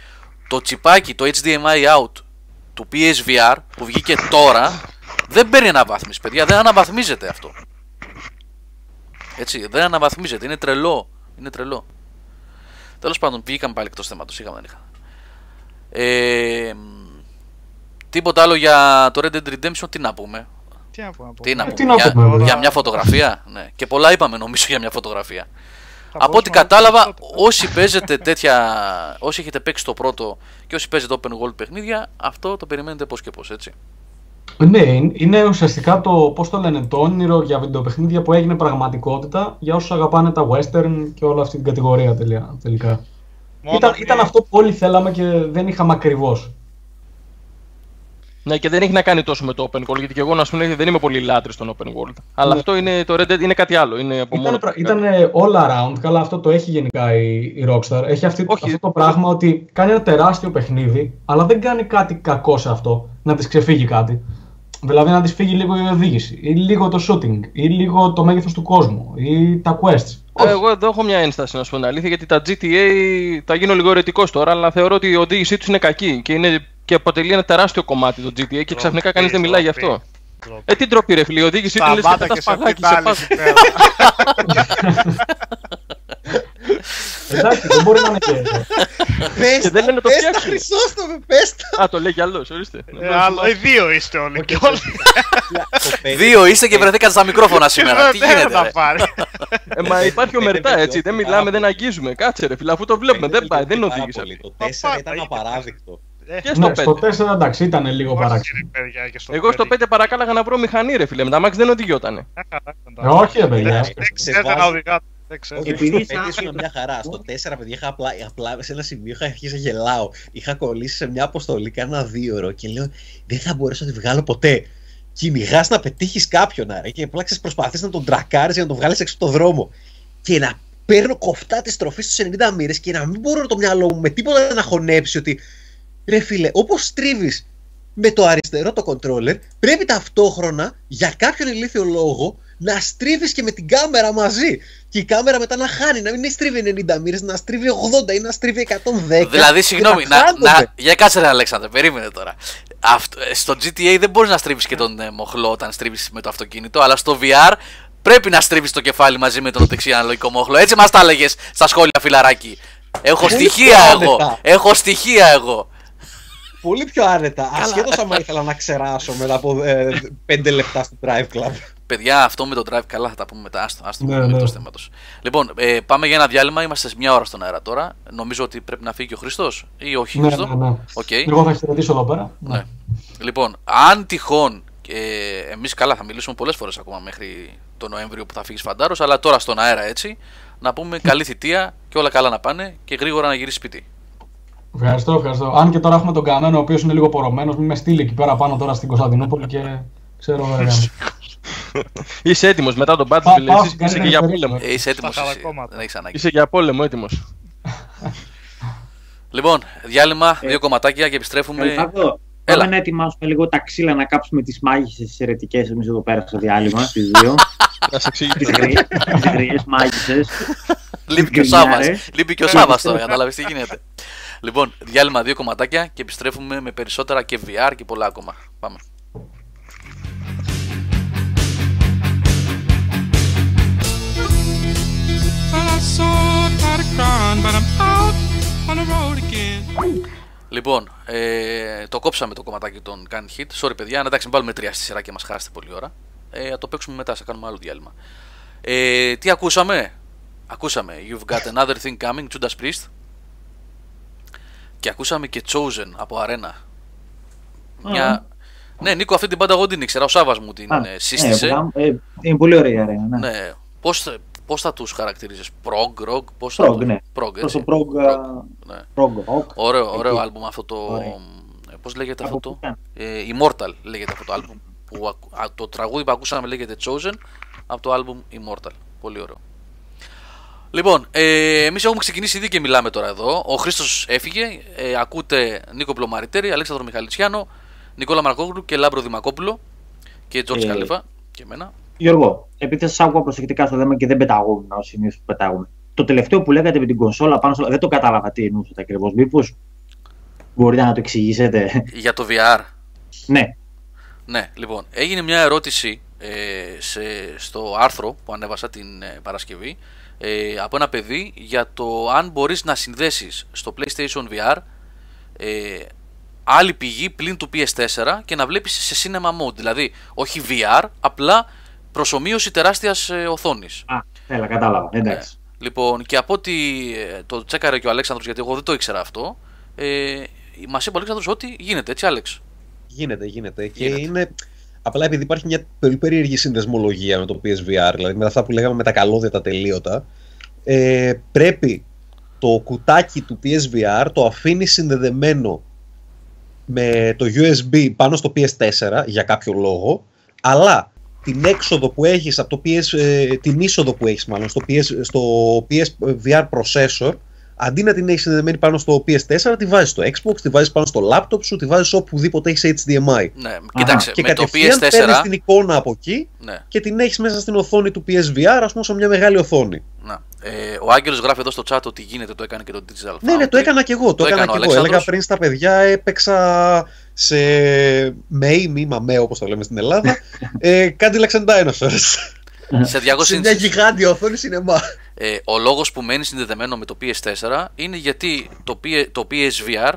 [SPEAKER 1] Το τσιπάκι, το HDMI out του PSVR που βγήκε τώρα δεν παίρνει αναβάθμιση, παιδιά. Δεν αναβαθμίζεται αυτό. Έτσι, δεν αναβαθμίζεται. Είναι τρελό. Είναι τρελό. Τέλος πάντων, βγήκαμε πάλι εκτός θέματος. Είχαμε, δεν είχα. Ε, τίποτα άλλο για το Red Dead Redemption, τι να πούμε.
[SPEAKER 6] Τι να πούμε.
[SPEAKER 1] Τι να
[SPEAKER 5] Ε,
[SPEAKER 1] πούμε,
[SPEAKER 5] τι να
[SPEAKER 1] για,
[SPEAKER 5] πούμε,
[SPEAKER 1] για
[SPEAKER 5] βέβαια.
[SPEAKER 1] μια φωτογραφία. Ναι. Και πολλά είπαμε νομίζω για μια φωτογραφία.
[SPEAKER 6] Θα
[SPEAKER 1] Από ό,τι
[SPEAKER 6] μπορούσαμε να
[SPEAKER 1] κατάλαβα,
[SPEAKER 6] πούμε τότε.
[SPEAKER 1] όσοι παίζετε τέτοια. όσοι έχετε παίξει το πρώτο και όσοι παίζετε open world παιχνίδια, αυτό το περιμένετε πώς και πώς, έτσι.
[SPEAKER 5] Ναι, είναι- είναι ουσιαστικά το, πώς το λένε, το όνειρο για βιντεοπαιχνίδια που έγινε πραγματικότητα για όσους αγαπάνε τα western και όλη αυτή την κατηγορία τελεία- τελικά.
[SPEAKER 6] Μόνο
[SPEAKER 5] Ήταν,
[SPEAKER 6] μη-
[SPEAKER 5] ήταν αυτό που όλοι θέλαμε και δεν είχαμε ακριβώς.
[SPEAKER 2] Ναι, και δεν έχει να κάνει τόσο με το open world, γιατί και εγώ να σου πούμε δεν είμαι πολύ λάτρης στον open world. Αλλά
[SPEAKER 5] Ναι.
[SPEAKER 2] αυτό είναι, το Red Dead είναι κάτι άλλο. Είναι από μόνο
[SPEAKER 5] Ήταν,
[SPEAKER 2] του
[SPEAKER 5] πρα-
[SPEAKER 2] κάτι.
[SPEAKER 5] ήταν all around, καλά αυτό το έχει γενικά η, η Rockstar. Έχει αυτή,
[SPEAKER 2] Όχι.
[SPEAKER 5] αυτό το πράγμα ότι κάνει ένα τεράστιο παιχνίδι, αλλά δεν κάνει κάτι κακό σε αυτό, να της ξεφύγει κάτι. Δηλαδή να της φύγει λίγο η οδήγηση, ή λίγο το shooting, ή λίγο το μέγεθος του κόσμου, ή τα quests. Όχι.
[SPEAKER 2] Εγώ εδώ έχω μια ένσταση να σου πω την αλήθεια, γιατί τα GTA θα γίνω λίγο αιρετικό τώρα, αλλά θεωρώ ότι η οδήγησή τους είναι κακή και, είναι, και αποτελεί ένα τεράστιο κομμάτι το GTA και ξαφνικά κανείς δεν μιλάει γι' αυτό.
[SPEAKER 6] Ντροπή.
[SPEAKER 2] Ε, τι ντροπή, ρε φίλε, η οδήγησή του είναι
[SPEAKER 6] Σταμάτα
[SPEAKER 2] σκεφτά
[SPEAKER 6] και σε
[SPEAKER 2] σπαγάκι σε
[SPEAKER 6] πιτάλι
[SPEAKER 2] πάση.
[SPEAKER 6] εκεί πέρα.
[SPEAKER 5] Εντάξει, δεν μπορεί να είναι και.
[SPEAKER 3] Πες
[SPEAKER 2] Και δεν λένε το
[SPEAKER 3] πες τα,
[SPEAKER 2] φτιάξουν.
[SPEAKER 3] Χρυσόστομε, πες τα.
[SPEAKER 2] Α, το λέει κι άλλος, ορίστε.
[SPEAKER 6] Ε, άλλο- Οι δύο είστε όλοι και όλοι.
[SPEAKER 3] Το παιδί-
[SPEAKER 1] Δύο είστε και βρεθήκατε στα μικρόφωνα σήμερα. Τι
[SPEAKER 6] Δεν
[SPEAKER 1] γίνεται,
[SPEAKER 6] θα
[SPEAKER 1] ρε;
[SPEAKER 6] πάρει.
[SPEAKER 2] Ε, μα υπάρχει ομερτά, έτσι. Δεν μιλάμε, δεν αγγίζουμε. Κάτσε, ρε φίλε, αφού το βλέπουμε, δεν πάει, δεν είναι
[SPEAKER 3] Πάρα
[SPEAKER 2] οδήγηση.
[SPEAKER 3] πολύ.
[SPEAKER 2] αυτή.
[SPEAKER 3] Το 4
[SPEAKER 6] Παπά,
[SPEAKER 3] ήταν
[SPEAKER 6] είναι
[SPEAKER 3] απαράδεκτο.
[SPEAKER 6] Ε,
[SPEAKER 2] Και στο
[SPEAKER 5] Ναι, στο
[SPEAKER 2] 5.
[SPEAKER 5] 4 εντάξει, ήταν λίγο
[SPEAKER 6] όχι,
[SPEAKER 5] παράξενο.
[SPEAKER 6] ρε παιδιά, και στο
[SPEAKER 2] Εγώ στο
[SPEAKER 6] πέντε.
[SPEAKER 2] 5 παρακάλαγα να βρω μηχανή, ρε φίλε. Με τα μάξι δεν οδηγιότανε.
[SPEAKER 6] Μια χαρά ήταν
[SPEAKER 5] Ε,
[SPEAKER 6] τα-
[SPEAKER 5] όχι, ρε παιδιά.
[SPEAKER 6] Δεν-
[SPEAKER 3] Σε
[SPEAKER 6] Δεν ξέρετε
[SPEAKER 3] βάζει-
[SPEAKER 6] να οδηγάτε. Δεν ξέρετε.
[SPEAKER 3] Όχι,
[SPEAKER 4] Επειδή
[SPEAKER 3] στο πέντε
[SPEAKER 4] είσαι
[SPEAKER 3] ήσουν μια χαρά. Στο 4, παιδιά, είχα απλά, απλά σε ένα σημείο είχα αρχίσει να γελάω. Είχα κολλήσει σε μια αποστολή κάνα δύο ώρο και λέω δεν θα μπορέσω να τη βγάλω ποτέ. Κυνηγάς να πετύχεις κάποιον, άρα. Και απλά προσπαθείς να τον τρακάρεις για να τον βγάλεις έξω από το δρόμο. Και να παίρνω κοφτά τη στροφή στους 90 μοίρες και να μην μπορώ το μυαλό μου με τίποτα να χωνέψει ότι ρε φίλε, όπως στρίβεις με το αριστερό το controller, πρέπει ταυτόχρονα για κάποιον ηλίθιο λόγο να στρίβεις και με την κάμερα μαζί. Και η κάμερα μετά να χάνει, να μην στρίβει 90 μοίρες, να στρίβει 80 ή να στρίβει 110.
[SPEAKER 1] Δηλαδή,
[SPEAKER 3] και
[SPEAKER 1] συγγνώμη,
[SPEAKER 3] να
[SPEAKER 1] να,
[SPEAKER 3] χάνονται.
[SPEAKER 1] να, για κάτσε ρε Αλέξανδρε, περίμενε τώρα. Αυτό, ε, στο GTA δεν μπορείς να στρίβεις και τον ε, μοχλό όταν στρίβεις με το αυτοκίνητο, αλλά στο VR πρέπει να στρίβεις το κεφάλι μαζί με τον δεξί αναλογικό μοχλό. Έτσι μας τα έλεγες στα σχόλια, φιλαράκι. Έχω
[SPEAKER 3] Πολύ
[SPEAKER 1] στοιχεία
[SPEAKER 3] πιο
[SPEAKER 1] εγώ.
[SPEAKER 3] άνετα.
[SPEAKER 1] Έχω στοιχεία εγώ.
[SPEAKER 3] Πολύ πιο άνετα. Ασχέτως άμα ήθελα να ξεράσω μετά από 5 λεπτά στο Drive Club.
[SPEAKER 1] Παιδιά, αυτό με το drive καλά θα τα πούμε μετά. Άστο, άστο
[SPEAKER 5] Ναι,
[SPEAKER 1] ναι,
[SPEAKER 5] ναι.
[SPEAKER 1] ναι. θέματος. Λοιπόν, ε, πάμε για ένα διάλειμμα. Είμαστε σε μια ώρα στον αέρα τώρα. Νομίζω ότι πρέπει να φύγει και ο Χριστό ή όχι,
[SPEAKER 5] Ναι,
[SPEAKER 1] Χρήστο.
[SPEAKER 5] ναι, ναι.
[SPEAKER 1] Οκ.
[SPEAKER 5] Εγώ θα χαιρετήσω εδώ πέρα.
[SPEAKER 1] Ναι. Λοιπόν, αν τυχόν και εμείς καλά θα μιλήσουμε πολλές φορές ακόμα μέχρι το Νοέμβριο που θα φύγεις φαντάρος, αλλά τώρα στον αέρα έτσι να πούμε καλή θητεία και όλα καλά να πάνε και γρήγορα να γυρίσεις σπίτι.
[SPEAKER 5] Ευχαριστώ, ευχαριστώ. Αν και τώρα έχουμε τον Καμμένο, ο οποίος είναι λίγο πορωμένος, μην με στείλει εκεί πέρα πάνω τώρα στην Κωνσταντινούπολη και ξέρω βέβαια.
[SPEAKER 2] Είσαι έτοιμος μετά τον
[SPEAKER 5] Πά-
[SPEAKER 2] Battlefield,
[SPEAKER 5] πάω
[SPEAKER 2] εσύ
[SPEAKER 5] στην
[SPEAKER 2] είσαι και
[SPEAKER 5] καλύτερη
[SPEAKER 2] για
[SPEAKER 5] περίπτωση.
[SPEAKER 2] πόλεμο.
[SPEAKER 1] Ε, είσαι έτοιμος.
[SPEAKER 6] Στα χαρακώματα.
[SPEAKER 1] Δεν έχεις ανάγκη.
[SPEAKER 2] Είσαι για πόλεμο έτοιμος.
[SPEAKER 1] Λοιπόν, διάλειμμα, δύο κομματάκια και επιστρέφουμε.
[SPEAKER 4] Ελπίδο,
[SPEAKER 1] Έλα.
[SPEAKER 4] Πάμε να ετοιμάσουμε λίγο τα ξύλα να κάψουμε τις μάγισσες τις αιρετικές εμείς εδώ πέρα στο διάλειμμα, τις δύο.
[SPEAKER 2] Να σε
[SPEAKER 4] τις,
[SPEAKER 2] εξηγήσω.
[SPEAKER 4] γριές, τις γριές μάγισσες.
[SPEAKER 1] Λείπει και ο
[SPEAKER 4] Γκρινιάρες.
[SPEAKER 1] Σάβα. Λείπει και ο Σάβα τώρα, κατάλαβε τι γίνεται. Λοιπόν, διάλειμμα δύο κομματάκια και επιστρέφουμε με περισσότερα και VR και πολλά ακόμα. Πάμε.
[SPEAKER 7] Well, I saw quite a crowd, but I'm out on the road again.
[SPEAKER 1] Λοιπόν, ε, το κόψαμε το κομματάκι των Can Hit. Sorry, παιδιά, αν εντάξει, μην βάλουμε τρία στη σειρά και μας χάσετε πολλή ώρα. Ε, θα το παίξουμε μετά, θα κάνουμε άλλο διάλειμμα. Ε, τι ακούσαμε, Ακούσαμε You've got another thing coming, Judas Priest. Και ακούσαμε και Chosen από Arena. Μια... Ναι, Νίκο, αυτή την πάντα εγώ την ήξερα. Ο Σάβα μου την
[SPEAKER 4] Α,
[SPEAKER 1] ε, σύστησε.
[SPEAKER 4] ε, που θα- ε, είναι πολύ ωραία η αρένα. Ναι.
[SPEAKER 1] Ναι. Πώς, πώς θα τους χαρακτηρίζεις, prog, rock, πώς
[SPEAKER 4] Prog,
[SPEAKER 1] θα το...
[SPEAKER 4] ναι.
[SPEAKER 1] Prog,
[SPEAKER 4] Προς
[SPEAKER 1] έτσι.
[SPEAKER 4] το prog, α,
[SPEAKER 1] ναι.
[SPEAKER 4] prog rock.
[SPEAKER 1] Ωραίο, ωραίο
[SPEAKER 4] Εκεί.
[SPEAKER 1] άλμπουμ αυτό το...
[SPEAKER 4] Ωραία.
[SPEAKER 1] ε, Πώς λέγεται
[SPEAKER 4] Από
[SPEAKER 1] αυτό
[SPEAKER 4] πού
[SPEAKER 1] το...
[SPEAKER 4] ήταν;
[SPEAKER 1] Ε, Immortal λέγεται αυτό το άλμπουμ. Που, ακου- α, το τραγούδι που ακούσαμε λέγεται Chosen από το άλμπουμ Immortal. Πολύ ωραίο. Λοιπόν, ε, εμείς έχουμε ξεκινήσει ήδη και μιλάμε τώρα εδώ. Ο Χρήστος έφυγε. Ε, ακούτε Νίκο Πλωμαριτέρη, Αλέξανδρο Μιχαλητσιάνο, Νικόλα Μαρκόγλου και Λάμπρο Δημακόπουλο και Τζόρτζ
[SPEAKER 4] Ε,
[SPEAKER 1] Καλέφα και εμένα.
[SPEAKER 4] Γιώργο, επειδή σας άκουγα προσεκτικά στο θέμα και δεν πεταγόμουν ως συνήθως που πετάγουμε. Το τελευταίο που λέγατε με την κονσόλα πάνω στο. Δεν το κατάλαβα τι εννοούσατε ακριβώς. Μήπως μπορείτε να το εξηγήσετε;
[SPEAKER 1] Για το VR.
[SPEAKER 4] ναι.
[SPEAKER 1] Ναι, λοιπόν, έγινε μια ερώτηση ε, σε, στο άρθρο που ανέβασα την ε, Παρασκευή ε, από ένα παιδί για το αν μπορείς να συνδέσεις στο PlayStation VR ε, άλλη πηγή πλην του PS4 και να βλέπεις σε cinema mode. Δηλαδή, όχι VR, απλά προσωμείωση τεράστιας ε, οθόνης.
[SPEAKER 4] Α, έλα, κατάλαβα. Εντάξει.
[SPEAKER 1] Λοιπόν, και από ό,τι ε, το τσέκαρε και ο Αλέξανδρος, γιατί εγώ δεν το ήξερα αυτό, ε, μας είπε ο Αλέξανδρος ότι γίνεται, έτσι Άλεξ;
[SPEAKER 3] Γίνεται, γίνεται. Και
[SPEAKER 1] Γίνεται.
[SPEAKER 3] είναι. Απλά επειδή υπάρχει μια πολύ περίεργη συνδεσμολογία με το PSVR, δηλαδή με αυτά που λέγαμε με τα καλώδια τα τελείωτα, ε, πρέπει το κουτάκι του PSVR το αφήνει συνδεδεμένο με το USB πάνω στο PS4 για κάποιο λόγο, αλλά την έξοδο που έχεις από το PS, ε, την είσοδο που έχεις μάλλον στο, PS, στο PSVR processor, αντί να την έχεις συνδεδεμένη πάνω στο PS4, τη βάζεις στο Xbox, τη βάζεις πάνω στο laptop σου, τη βάζεις οπουδήποτε έχεις HDMI.
[SPEAKER 1] Ναι, κοίταξε,
[SPEAKER 3] Και
[SPEAKER 1] με το
[SPEAKER 3] κατευθείαν παίρνεις
[SPEAKER 1] PS4.
[SPEAKER 3] την εικόνα από εκεί
[SPEAKER 1] Ναι,
[SPEAKER 3] και την έχεις μέσα στην οθόνη του PSVR, ας πούμε, σε μια μεγάλη οθόνη.
[SPEAKER 1] ναι. Ε, ο Άγγελος γράφει εδώ στο chat ότι γίνεται, το έκανε και το Digital
[SPEAKER 3] Ναι, ναι, το
[SPEAKER 1] Foundry.
[SPEAKER 3] έκανα και εγώ. Το,
[SPEAKER 1] Το
[SPEAKER 3] έκανα
[SPEAKER 1] έκανε ο
[SPEAKER 3] και εγώ. Έλεγα
[SPEAKER 1] Αλέξανδρος.
[SPEAKER 3] πριν στα παιδιά, έπαιξα σε ΜΕΙ, μη μαμέ όπως το λέμε στην Ελλάδα, ε, Cadillacs and Dinosaurs.
[SPEAKER 1] Σε 200
[SPEAKER 3] σε μια
[SPEAKER 1] inches.
[SPEAKER 3] γιγάντια οθόνη σινεμά.
[SPEAKER 1] Ε, ο λόγος που μένει συνδεδεμένο με το PS4 είναι γιατί το, P- το PSVR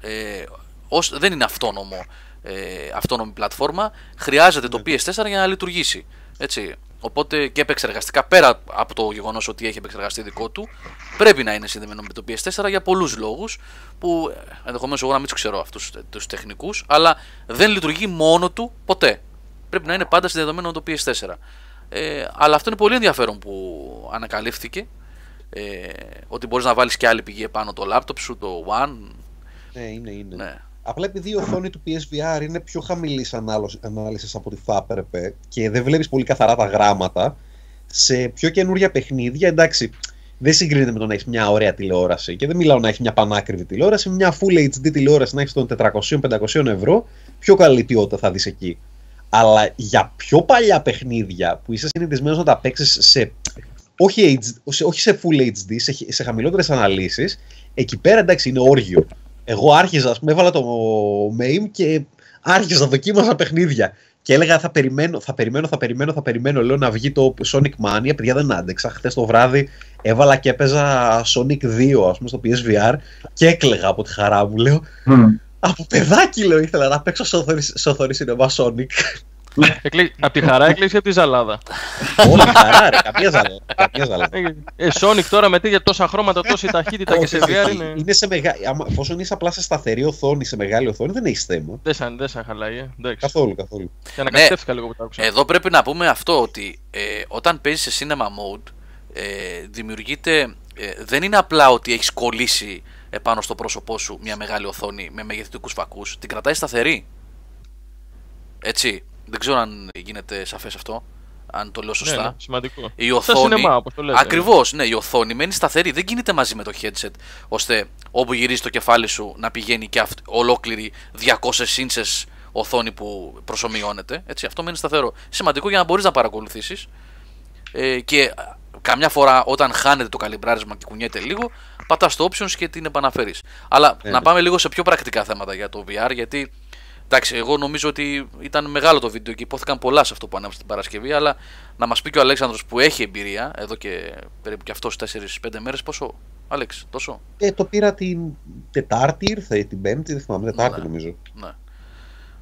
[SPEAKER 1] ες, ως, δεν είναι αυτόνομο, ε, αυτόνομη πλατφόρμα, χρειάζεται το PS4 για να λειτουργήσει. Έτσι. Οπότε και επεξεργαστικά, πέρα από το γεγονός ότι έχει επεξεργαστεί δικό του, πρέπει να είναι συνδεδεμένο με το PS4 για πολλούς λόγους που ενδεχομένως εγώ να μην τους ξέρω αυτούς τους τεχνικούς, αλλά δεν λειτουργεί μόνο του ποτέ. Πρέπει να είναι πάντα συνδεδεμένο με το PS4. Ε, αλλά αυτό είναι πολύ ενδιαφέρον που ανακαλύφθηκε. Ε, ότι μπορείς να βάλεις και άλλη πηγή επάνω το laptop σου, το One.
[SPEAKER 3] Ναι, είναι, είναι.
[SPEAKER 1] Ναι.
[SPEAKER 3] Απλά επειδή η οθόνη του PSVR είναι πιο χαμηλής ανάλυσης από ό,τι θα έπρεπε και δεν βλέπεις πολύ καθαρά τα γράμματα, σε πιο καινούρια παιχνίδια, εντάξει, δεν συγκρίνεται με το να έχεις μια ωραία τηλεόραση. Και δεν μιλάω να έχεις μια πανάκριβη τηλεόραση, μια full HD τηλεόραση να έχεις των 400-500 ευρώ, πιο καλή ποιότητα θα δεις εκεί. Αλλά για πιο παλιά παιχνίδια που είσαι συνηθισμένος να τα παίξεις σε. Όχι, HD, σε- όχι σε full HD, σε, χ- σε χαμηλότερες αναλύσεις, εκεί πέρα εντάξει είναι όργιο. Εγώ άρχιζα, ας πούμε, έβαλα το MAME και άρχιζα, δοκίμαζα παιχνίδια. Και έλεγα θα περιμένω, θα περιμένω, θα περιμένω, θα περιμένω. Λέω να βγει το Sonic Mania. Παιδιά δεν άντεξα. Χθες το βράδυ έβαλα και έπαιζα Sonic 2, ας πούμε, στο PSVR και έκλεγα από τη χαρά μου. Λέω
[SPEAKER 4] Μμ.
[SPEAKER 3] Από παιδάκι λέω ήθελα να παίξω σε οθόνη, σε οθόνη σινεμά Sonic.
[SPEAKER 2] από τη χαρά έκλεισε από τη ζαλάδα;
[SPEAKER 3] Όχι χαρά, ρε, καμία ζαλά. Καμία ζαλά.
[SPEAKER 2] Ε, Sonic τώρα με τέτοια τόσα χρώματα, τόση ταχύτητα και σε
[SPEAKER 3] Όχι,
[SPEAKER 2] VR
[SPEAKER 3] όχι.
[SPEAKER 2] είναι.
[SPEAKER 3] είναι σε μεγάλη. Εφόσον είσαι απλά σε σταθερή οθόνη, σε μεγάλη οθόνη, δεν έχεις θέμα.
[SPEAKER 2] Δεν σαν, δεν σαν χαλάει, ε. Εντάξει.
[SPEAKER 3] Καθόλου, καθόλου.
[SPEAKER 2] Και ανακατεύτηκα λίγο που το άκουσα.
[SPEAKER 1] Εδώ πρέπει να πούμε αυτό ότι ε, όταν παίζεις σε cinema mode ε, δημιουργείται. ε, δεν είναι απλά ότι έχεις κολλήσει επάνω στο πρόσωπό σου μια μεγάλη οθόνη με μεγεθυντικούς φακούς. Την κρατάει σταθερή. Έτσι. Δεν ξέρω αν γίνεται σαφές αυτό. Αν το λέω σωστά.
[SPEAKER 2] Ναι, ναι, σημαντικό.
[SPEAKER 1] Η
[SPEAKER 2] Σαν
[SPEAKER 1] οθόνη.
[SPEAKER 2] σινεμά, όπως το λέτε.
[SPEAKER 1] Ακριβώς, ναι, η οθόνη μένει σταθερή. Δεν κινείται μαζί με το headset ώστε όπου γυρίζει το κεφάλι σου να πηγαίνει και αυ- ολόκληρη 200 ίντσες οθόνη που προσωμιώνεται. Έτσι, αυτό μένει σταθερό. Σημαντικό για να μπορείς να παρακολουθήσεις. Ε, και α, καμιά φορά όταν χάνεται το καλυμπράρισμα και κουνιέται λίγο, πατά το options και την επαναφέρεις. Αλλά
[SPEAKER 3] Ναι,
[SPEAKER 1] να
[SPEAKER 3] ναι.
[SPEAKER 1] πάμε λίγο σε πιο πρακτικά θέματα για το VR, γιατί εντάξει, εγώ νομίζω ότι ήταν μεγάλο το βίντεο και υπόθηκαν πολλά σε αυτό που ανέβασε την Παρασκευή. Αλλά να μας πει και ο Αλέξανδρος που έχει εμπειρία εδώ και περίπου και αυτός 4-5 μέρες, πόσο. Άλεξ, τόσο;
[SPEAKER 3] Ε, το πήρα την Τετάρτη, ήρθε ή την Πέμπτη, δεν θυμάμαι, Τετάρτη
[SPEAKER 1] Ναι.
[SPEAKER 3] νομίζω.
[SPEAKER 1] Ναι.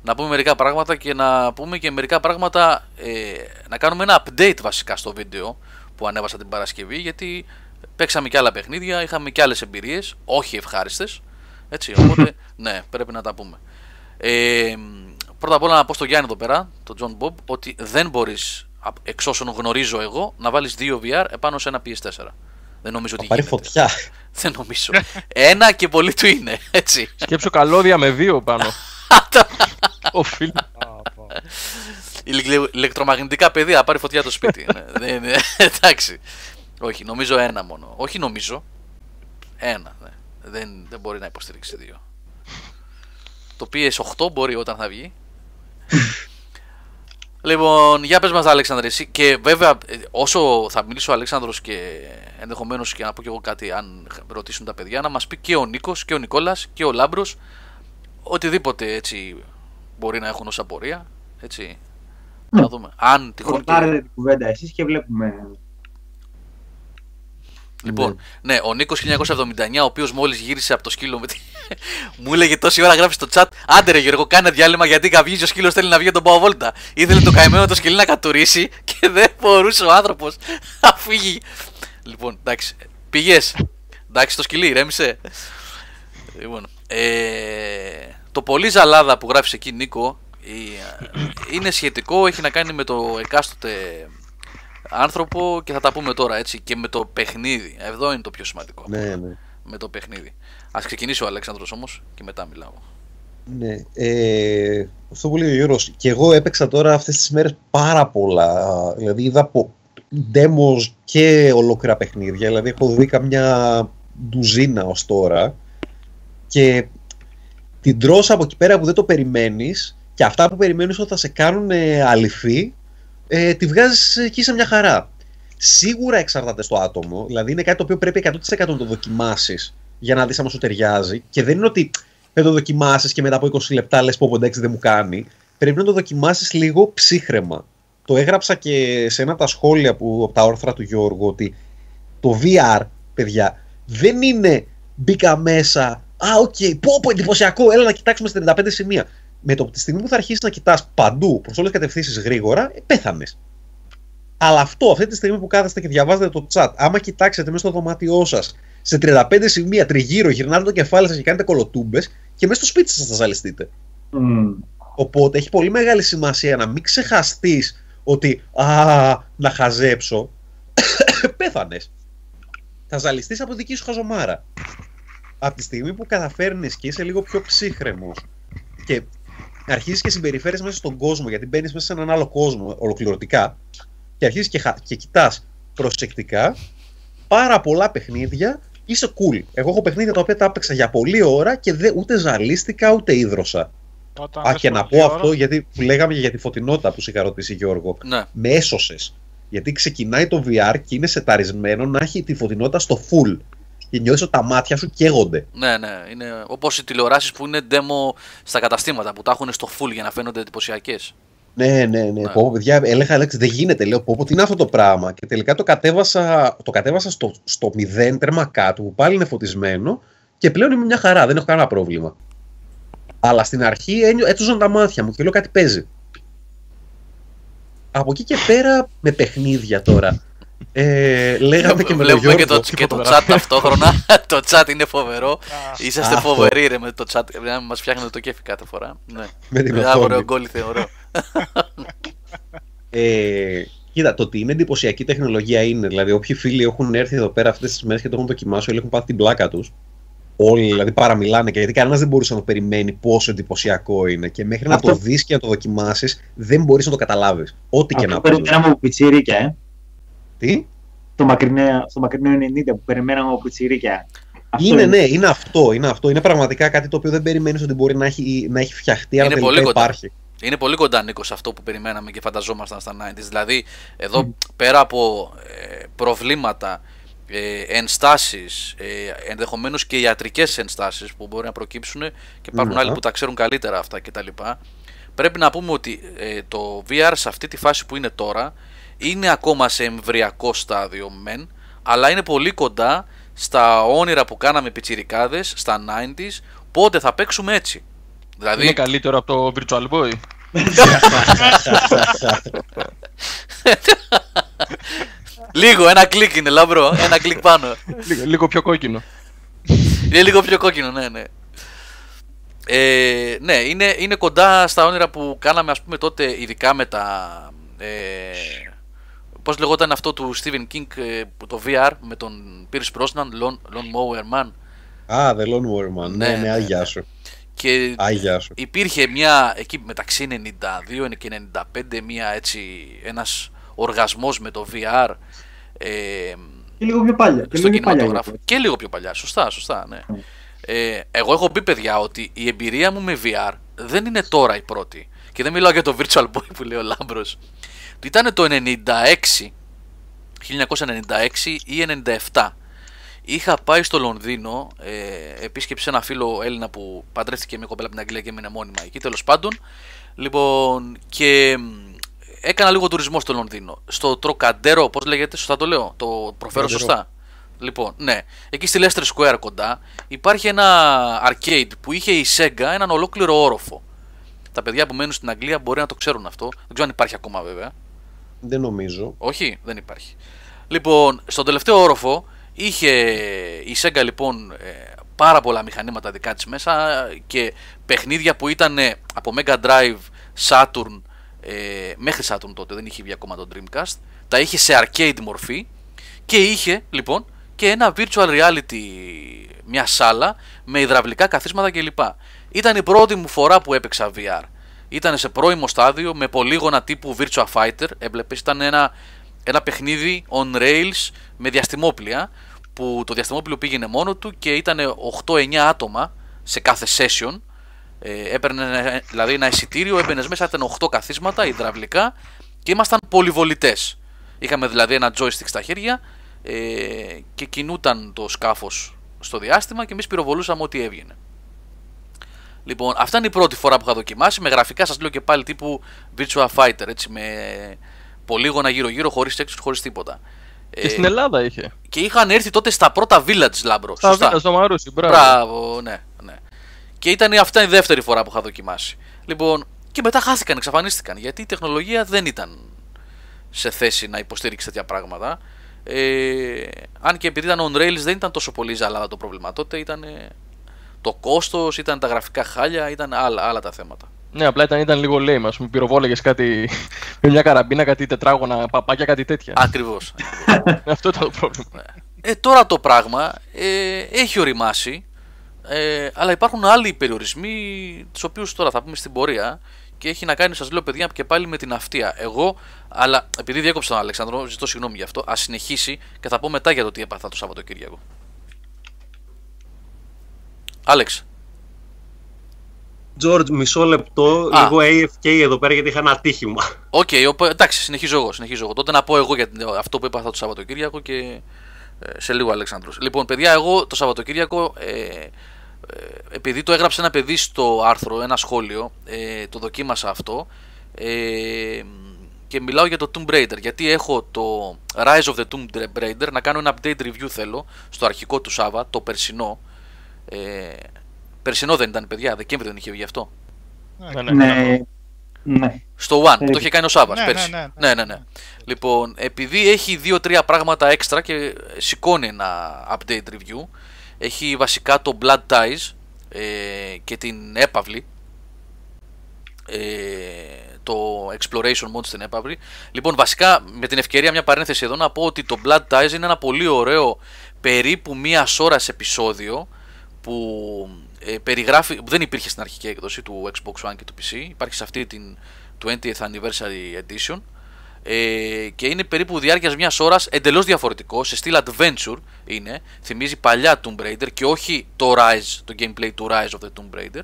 [SPEAKER 1] Να πούμε μερικά πράγματα και να πούμε και μερικά πράγματα. Ε, να κάνουμε ένα update βασικά στο βίντεο που ανέβασα την Παρασκευή. Γιατί παίξαμε και άλλα παιχνίδια, είχαμε και άλλες εμπειρίες, όχι ευχάριστες. Έτσι, οπότε ναι, πρέπει να τα πούμε. Ε, πρώτα απ' όλα να πω στο Γιάννη εδώ πέρα, τον John Bob, ότι δεν μπορείς, εξ όσων γνωρίζω εγώ, να βάλεις δύο VR επάνω σε ένα PS4. Δεν νομίζω
[SPEAKER 3] Θα
[SPEAKER 1] ότι
[SPEAKER 3] πάρει
[SPEAKER 1] γίνεται.
[SPEAKER 3] φωτιά.
[SPEAKER 1] Δεν νομίζω. Ένα και πολύ του είναι, έτσι.
[SPEAKER 2] Σκέψω καλώδια με δύο πάνω. Οφείλει.
[SPEAKER 1] Ηλε- ηλεκτρομαγνητικά πεδία, θα πάρει φωτιά το σπίτι. ναι, δεν είναι- εντάξει. Όχι, νομίζω ένα μόνο. Όχι νομίζω. Ένα. Ναι. Δεν, δεν μπορεί να υποστηρίξει δύο. Το PS8 μπορεί όταν θα βγει. λοιπόν, για πες μας Αλέξανδρε εσύ και βέβαια ε, όσο θα μιλήσει ο Αλέξανδρος και ενδεχομένως και να πω και εγώ κάτι αν ρωτήσουν τα παιδιά να μας πει και ο Νίκος και ο Νικόλας και ο Λάμπρος οτιδήποτε έτσι μπορεί να έχουν ως απορία έτσι να δούμε αν τυχόν και-
[SPEAKER 4] Κορτάρετε την κουβέντα εσείς και βλέπουμε.
[SPEAKER 1] Λοιπόν, ναι, ο Νίκος 1979, ο οποίος μόλις γύρισε από το σκύλο με τη... μου έλεγε τόση ώρα γράφεις στο chat. Άντε ρε Γιώργο, κάνε διάλειμμα γιατί καυγίζει ο σκύλος θέλει να βγει από τον Παοβόλτα. Ήθελε το καημένο το σκυλί να κατουρίσει και δεν μπορούσε ο άνθρωπος να φύγει. Λοιπόν, εντάξει. Πηγέ. Εντάξει, το σκυλί, ρέμισε. Λοιπόν, ε, το πολύ ζαλάδα που γράφεις εκεί, Νίκο, ε, είναι σχετικό, έχει να κάνει με το εκάστοτε άνθρωπο και θα τα πούμε τώρα έτσι και με το παιχνίδι. Εδώ είναι το πιο σημαντικό.
[SPEAKER 3] Ναι, ναι.
[SPEAKER 1] Με το παιχνίδι. Ας ξεκινήσει ο Αλέξανδρος όμως και μετά μιλάω.
[SPEAKER 3] Ναι, ε, αυτό που λέει ο Γιώργος, και εγώ έπαιξα τώρα αυτές τις μέρες πάρα πολλά, δηλαδή είδα από demos και ολόκληρα παιχνίδια, δηλαδή έχω δει καμιά ντουζίνα ως τώρα και την τρως από εκεί πέρα που δεν το περιμένεις και αυτά που περιμένεις ότι θα σε κάνουν ε, αληθή, ε, τη βγάζεις εκεί σε μια χαρά. Σίγουρα εξαρτάται στο άτομο, δηλαδή είναι κάτι το οποίο πρέπει 100% να το δοκιμάσεις για να δεις αν σου ταιριάζει και δεν είναι ότι θα το δοκιμάσεις και μετά από 20 λεπτά λες πω πω εντάξει δεν μου κάνει. Πρέπει να το δοκιμάσεις λίγο ψύχρεμα. Το έγραψα και σε ένα από τα σχόλια που, από τα όρθρα του Γιώργου ότι το VR, παιδιά, δεν είναι μπήκα μέσα, α, OK, okay, πω πω εντυπωσιακό, έλα να κοιτάξουμε στα 35 σημεία. Με το, τη στιγμή που θα αρχίσεις να κοιτάς παντού, προς όλες τις κατευθύνσεις γρήγορα, ε, πέθανες. Αλλά αυτό, αυτή τη στιγμή που κάθεστε και διαβάζετε το chat, άμα κοιτάξετε μέσα στο δωμάτιό σας σε 35 σημεία τριγύρω, γυρνάτε το κεφάλι σας και κάνετε κολοτούμπες και μέσα στο σπίτι σας θα ζαλιστείτε.
[SPEAKER 4] Μμμ.
[SPEAKER 3] Οπότε έχει πολύ μεγάλη σημασία να μην ξεχαστείς ότι Α, να χαζέψω. Πέθανες. Θα ζαλιστείς από δική σου χαζομάρα. Από τη στιγμή που καταφέρνεις και είσαι λίγο πιο ψύχρεμος και αρχίζεις και συμπεριφέρεις μέσα στον κόσμο, γιατί μπαίνεις μέσα σε έναν άλλο κόσμο ολοκληρωτικά και αρχίζεις και, χα- και κοιτάς προσεκτικά πάρα πολλά παιχνίδια είσαι cool. Εγώ έχω παιχνίδια τα οποία τα έπαιξα για πολλή ώρα και δεν, ούτε ζαλίστηκα ούτε ίδρωσα.
[SPEAKER 6] Όταν
[SPEAKER 3] Α,
[SPEAKER 6] λες
[SPEAKER 3] και να
[SPEAKER 6] πολλή
[SPEAKER 3] πω
[SPEAKER 6] ώρα,
[SPEAKER 3] αυτό γιατί που λέγαμε για τη φωτεινότητα που σε είχα ρωτήσει Γιώργο.
[SPEAKER 1] Ναι,
[SPEAKER 3] Με έσωσες. Γιατί ξεκινάει το VR και είναι σεταρισμένο να έχει τη φωτεινότητα στο full. Και νιώθεις ότι τα μάτια σου καίγονται.
[SPEAKER 1] ναι, ναι. Είναι όπως οι τηλεοράσεις που είναι demo στα καταστήματα που τα έχουν στο full για να φαίνονται εντυπωσιακές.
[SPEAKER 3] Ναι, ναι, ναι.
[SPEAKER 1] Ναι.
[SPEAKER 3] Πω, πω, παιδιά, έλεγα, Αλέξη, δεν γίνεται. Λέω, πω, πω, τι είναι αυτό το πράγμα. Και τελικά το κατέβασα, το κατέβασα στο, στο 0 τέρμα κάτω, που πάλι είναι φωτισμένο και πλέον είμαι μια χαρά, δεν έχω κανένα πρόβλημα. Αλλά στην αρχή ένιω, έτουζαν τα μάτια μου και λέω κάτι παίζει. Από εκεί και πέρα με παιχνίδια τώρα. Ε, λέγαμε και με τον
[SPEAKER 1] Βλέπουμε και
[SPEAKER 3] Γιώργο.
[SPEAKER 1] το, και το chat ταυτόχρονα. το chat είναι φοβερό.
[SPEAKER 6] Α,
[SPEAKER 1] Είσαστε
[SPEAKER 3] Αυτό.
[SPEAKER 1] φοβεροί ρε με το chat. Να μας φτιάχνετε το κέφι κάθε φορά. Ναι.
[SPEAKER 3] με την
[SPEAKER 1] Ένα
[SPEAKER 3] οθόνη.
[SPEAKER 1] ωραίο γκόλ θεωρώ.
[SPEAKER 3] Ε, κοίτα, το ότι είναι εντυπωσιακή τεχνολογία είναι. Δηλαδή, όποιοι φίλοι έχουν έρθει εδώ πέρα αυτές τις μέρες και το έχουν δοκιμάσει, όλοι έχουν πάθει την πλάκα τους. Όλοι δηλαδή παραμιλάνε και γιατί κανένας δεν μπορούσε να το περιμένει πόσο εντυπωσιακό είναι. Και μέχρι να
[SPEAKER 4] Αυτό-
[SPEAKER 3] το δεις και να το δοκιμάσεις, δεν μπορείς να το καταλάβεις. Ό,τι και
[SPEAKER 4] Αυτό
[SPEAKER 3] να πει.
[SPEAKER 4] περιμέναμε από πιτσιρίκια, ε.
[SPEAKER 3] Τι;
[SPEAKER 4] Το μακρινό, στο μακρινό 90 που περιμέναμε από πιτσιρίκια. Αυτό
[SPEAKER 3] Είναι, ναι, είναι αυτό, είναι αυτό. Είναι πραγματικά κάτι το οποίο δεν περιμένεις ότι μπορεί να έχει, να έχει φτιαχτεί, αλλά
[SPEAKER 1] Είναι
[SPEAKER 3] τελικά
[SPEAKER 1] πολύ κοντά.
[SPEAKER 3] υπάρχει.
[SPEAKER 1] Είναι πολύ κοντά Νίκος σε αυτό που περιμέναμε και φανταζόμασταν στα 90s. Δηλαδή, εδώ πέρα από ε, προβλήματα, ε, ενστάσεις, ε, ενδεχομένως και ιατρικές ενστάσεις που μπορεί να προκύψουν και υπάρχουν
[SPEAKER 3] Ναι.
[SPEAKER 1] άλλοι που τα ξέρουν καλύτερα αυτά κτλ. Πρέπει να πούμε ότι ε, το VR σε αυτή τη φάση που είναι τώρα είναι ακόμα σε εμβριακό στάδιο μεν, αλλά είναι πολύ κοντά στα όνειρα που κάναμε πιτσιρικάδες, στα 90s, πότε θα παίξουμε έτσι. Δηλαδή,
[SPEAKER 2] Είναι καλύτερο από το Virtual Boy.
[SPEAKER 1] Λίγο, ένα κλικ είναι λαμπρό. Ένα κλικ πάνω.
[SPEAKER 2] Λίγο, λίγο πιο κόκκινο.
[SPEAKER 1] Είναι λίγο πιο κόκκινο, ναι, ναι. Ε, ναι, είναι, είναι κοντά στα όνειρα που κάναμε, ας πούμε, τότε, ειδικά με τα... Ε, πώς λεγόταν αυτό του Stephen King, ε, που το VR, με τον Pierce Brosnan, Lone, Lone Mower Man.
[SPEAKER 3] Α, The Lone Warman.
[SPEAKER 1] Ναι,
[SPEAKER 3] Ναι,
[SPEAKER 1] ναι,
[SPEAKER 3] ναι, αγιά σου.
[SPEAKER 1] Και
[SPEAKER 3] Αγιά σου.
[SPEAKER 1] υπήρχε μια, εκεί μεταξύ 92 και 95, μια έτσι, ένας οργασμός με το VR. Ε,
[SPEAKER 4] Και λίγο πιο παλιά. Και
[SPEAKER 1] στο
[SPEAKER 4] λίγο πιο παλιά.
[SPEAKER 1] κινηματογράφο. Και λίγο πιο παλιά. Σωστά, σωστά, ναι. Ε, εγώ έχω πει, παιδιά, ότι η εμπειρία μου με VR δεν είναι τώρα η πρώτη. Και δεν μιλάω για το Virtual Boy που λέει ο Λάμπρος. Ήταν το 96, 1996 ή 97. Είχα πάει στο Λονδίνο, ε, επίσκεψη σε ένα φίλο Έλληνα που παντρεύτηκε μια κοπέλα από την Αγγλία και έμεινε μόνιμα εκεί, τέλος πάντων. Λοιπόν, και μ, έκανα λίγο τουρισμό στο Λονδίνο. Στο Τροκαντέρο, πώς λέγεται, σωστά το λέω, το προφέρω
[SPEAKER 3] Τροκαντέρο.
[SPEAKER 1] σωστά; Λοιπόν, ναι. Εκεί στη Leicester Square κοντά υπάρχει ένα arcade που είχε η Sega έναν ολόκληρο όροφο. Τα παιδιά που μένουν στην Αγγλία μπορεί να το ξέρουν αυτό. Δεν ξέρω αν υπάρχει ακόμα βέβαια.
[SPEAKER 3] Δεν νομίζω.
[SPEAKER 1] Όχι, δεν υπάρχει. Λοιπόν, στον τελευταίο όροφο είχε η Sega λοιπόν ε, πάρα πολλά μηχανήματα δικά της μέσα και παιχνίδια που ήταν ε, από Mega Drive, Saturn, ε, μέχρι Saturn τότε δεν είχε βγει ακόμα το Dreamcast, τα είχε σε arcade μορφή και είχε λοιπόν και ένα virtual reality μια σάλα με υδραυλικά καθίσματα κλπ. Ήταν η πρώτη μου φορά που έπαιξα VR. Ήταν σε πρώιμο στάδιο με πολύγωνα τύπου Virtua Fighter. Έβλεπες, ήταν ένα, ένα παιχνίδι on rails με διαστημόπλια που το διαστημόπλιο πήγαινε μόνο του και ήταν 8-9 άτομα σε κάθε session. Ε, έπαιρνε δηλαδή ένα εισιτήριο, έμπαινες μέσα, ήταν 8 καθίσματα υδραυλικά και ήμασταν πολυβολητές. Είχαμε δηλαδή ένα joystick στα χέρια ε, και κινούταν το σκάφος στο διάστημα και εμείς πυροβολούσαμε ό,τι έβγαινε. Λοιπόν, αυτά είναι η πρώτη φορά που είχα δοκιμάσει. Με γραφικά σας λέω και πάλι τύπου Virtua Fighter. Έτσι, με πολύγωνα γύρω-γύρω, χωρίς έξω, χωρίς τίποτα.
[SPEAKER 2] Και στην Ελλάδα είχε.
[SPEAKER 1] Και είχαν έρθει τότε στα πρώτα village λάμπρος.
[SPEAKER 2] Στα
[SPEAKER 1] σωστά.
[SPEAKER 2] Β, στο Μαρούσι, μπράβο.
[SPEAKER 1] Μπράβο, ναι, ναι. Και ήταν αυτά η δεύτερη φορά που είχα δοκιμάσει. Λοιπόν, και μετά χάθηκαν, εξαφανίστηκαν. Γιατί η τεχνολογία δεν ήταν σε θέση να υποστήριξει τέτοια πράγματα. Ε, αν και επειδή ήταν on rails δεν ήταν τόσο πολύ ζαλάδα το πρόβλημα τότε, ήταν ε, το κόστος, ήταν τα γραφικά χάλια, ήταν άλλα, άλλα τα θέματα.
[SPEAKER 2] Ναι, απλά ήταν, ήταν λίγο lame. Α πούμε, πυροβόλεγε κάτι με μια καραμπίνα, κάτι τετράγωνα, παπάκια, κάτι τέτοια.
[SPEAKER 1] Ακριβώς.
[SPEAKER 2] Αυτό ήταν το πρόβλημα.
[SPEAKER 1] Ε, τώρα το πράγμα ε, έχει οριμάσει, ε, αλλά υπάρχουν άλλοι περιορισμοί, τους οποίους τώρα θα πούμε στην πορεία και έχει να κάνει, σας λέω παιδιά, και πάλι με την αυτεία. Εγώ, αλλά επειδή διέκοψα τον Αλέξανδρο, ζητώ συγγνώμη γι' αυτό, ας συνεχίσει και θα πω μετά για το τι έπαθα το Σαββατοκύριακο. Άλεξ.
[SPEAKER 3] George, μισό λεπτό,
[SPEAKER 1] Α.
[SPEAKER 3] λίγο AFK εδώ πέρα γιατί είχα ένα ατύχημα.
[SPEAKER 1] Οκ, οπο- εντάξει, συνεχίζω εγώ, συνεχίζω εγώ. Τότε να πω εγώ για την- αυτό που έπαθα το Σαββατοκύριακο και ε, σε λίγο Αλέξανδρος. Λοιπόν, παιδιά, εγώ το Σαββατοκύριακο, ε, ε, επειδή το έγραψε ένα παιδί στο άρθρο, ένα σχόλιο, ε, το δοκίμασα αυτό ε, και μιλάω για το Tomb Raider, γιατί έχω το Rise of the Tomb Raider να κάνω ένα update review θέλω, στο αρχικό του Σάββα, το περσινό. Ε, περσινό δεν ήταν, παιδιά, Δεκέμβρη δεν είχε βγει αυτό.
[SPEAKER 2] ναι, ναι.
[SPEAKER 4] Ναι, ναι.
[SPEAKER 1] Στο One, που
[SPEAKER 4] Ε,
[SPEAKER 1] το είχε κάνει ο Σάβα
[SPEAKER 6] ναι,
[SPEAKER 1] πέρσι.
[SPEAKER 6] ναι, ναι,
[SPEAKER 1] ναι, ναι, ναι. Λοιπόν, επειδή έχει δύο-τρία πράγματα έξτρα και σηκώνει ένα update review, έχει βασικά το Blood Ties ε, και την έπαυλη. Ε, το Exploration Mode στην έπαυλη. Λοιπόν, βασικά με την ευκαιρία μια παρένθεση εδώ να πω ότι το Blood Ties είναι ένα πολύ ωραίο περίπου μία ώρας επεισόδιο που ε, περιγράφει, που δεν υπήρχε στην αρχική έκδοση του Xbox One και του PC, υπάρχει σε αυτή την 20th Anniversary Edition. Ε, και είναι περίπου διάρκειας μιας ώρας εντελώς διαφορετικό, σε στυλ adventure είναι, θυμίζει παλιά Tomb Raider και όχι το Rise, το gameplay του Rise of the Tomb Raider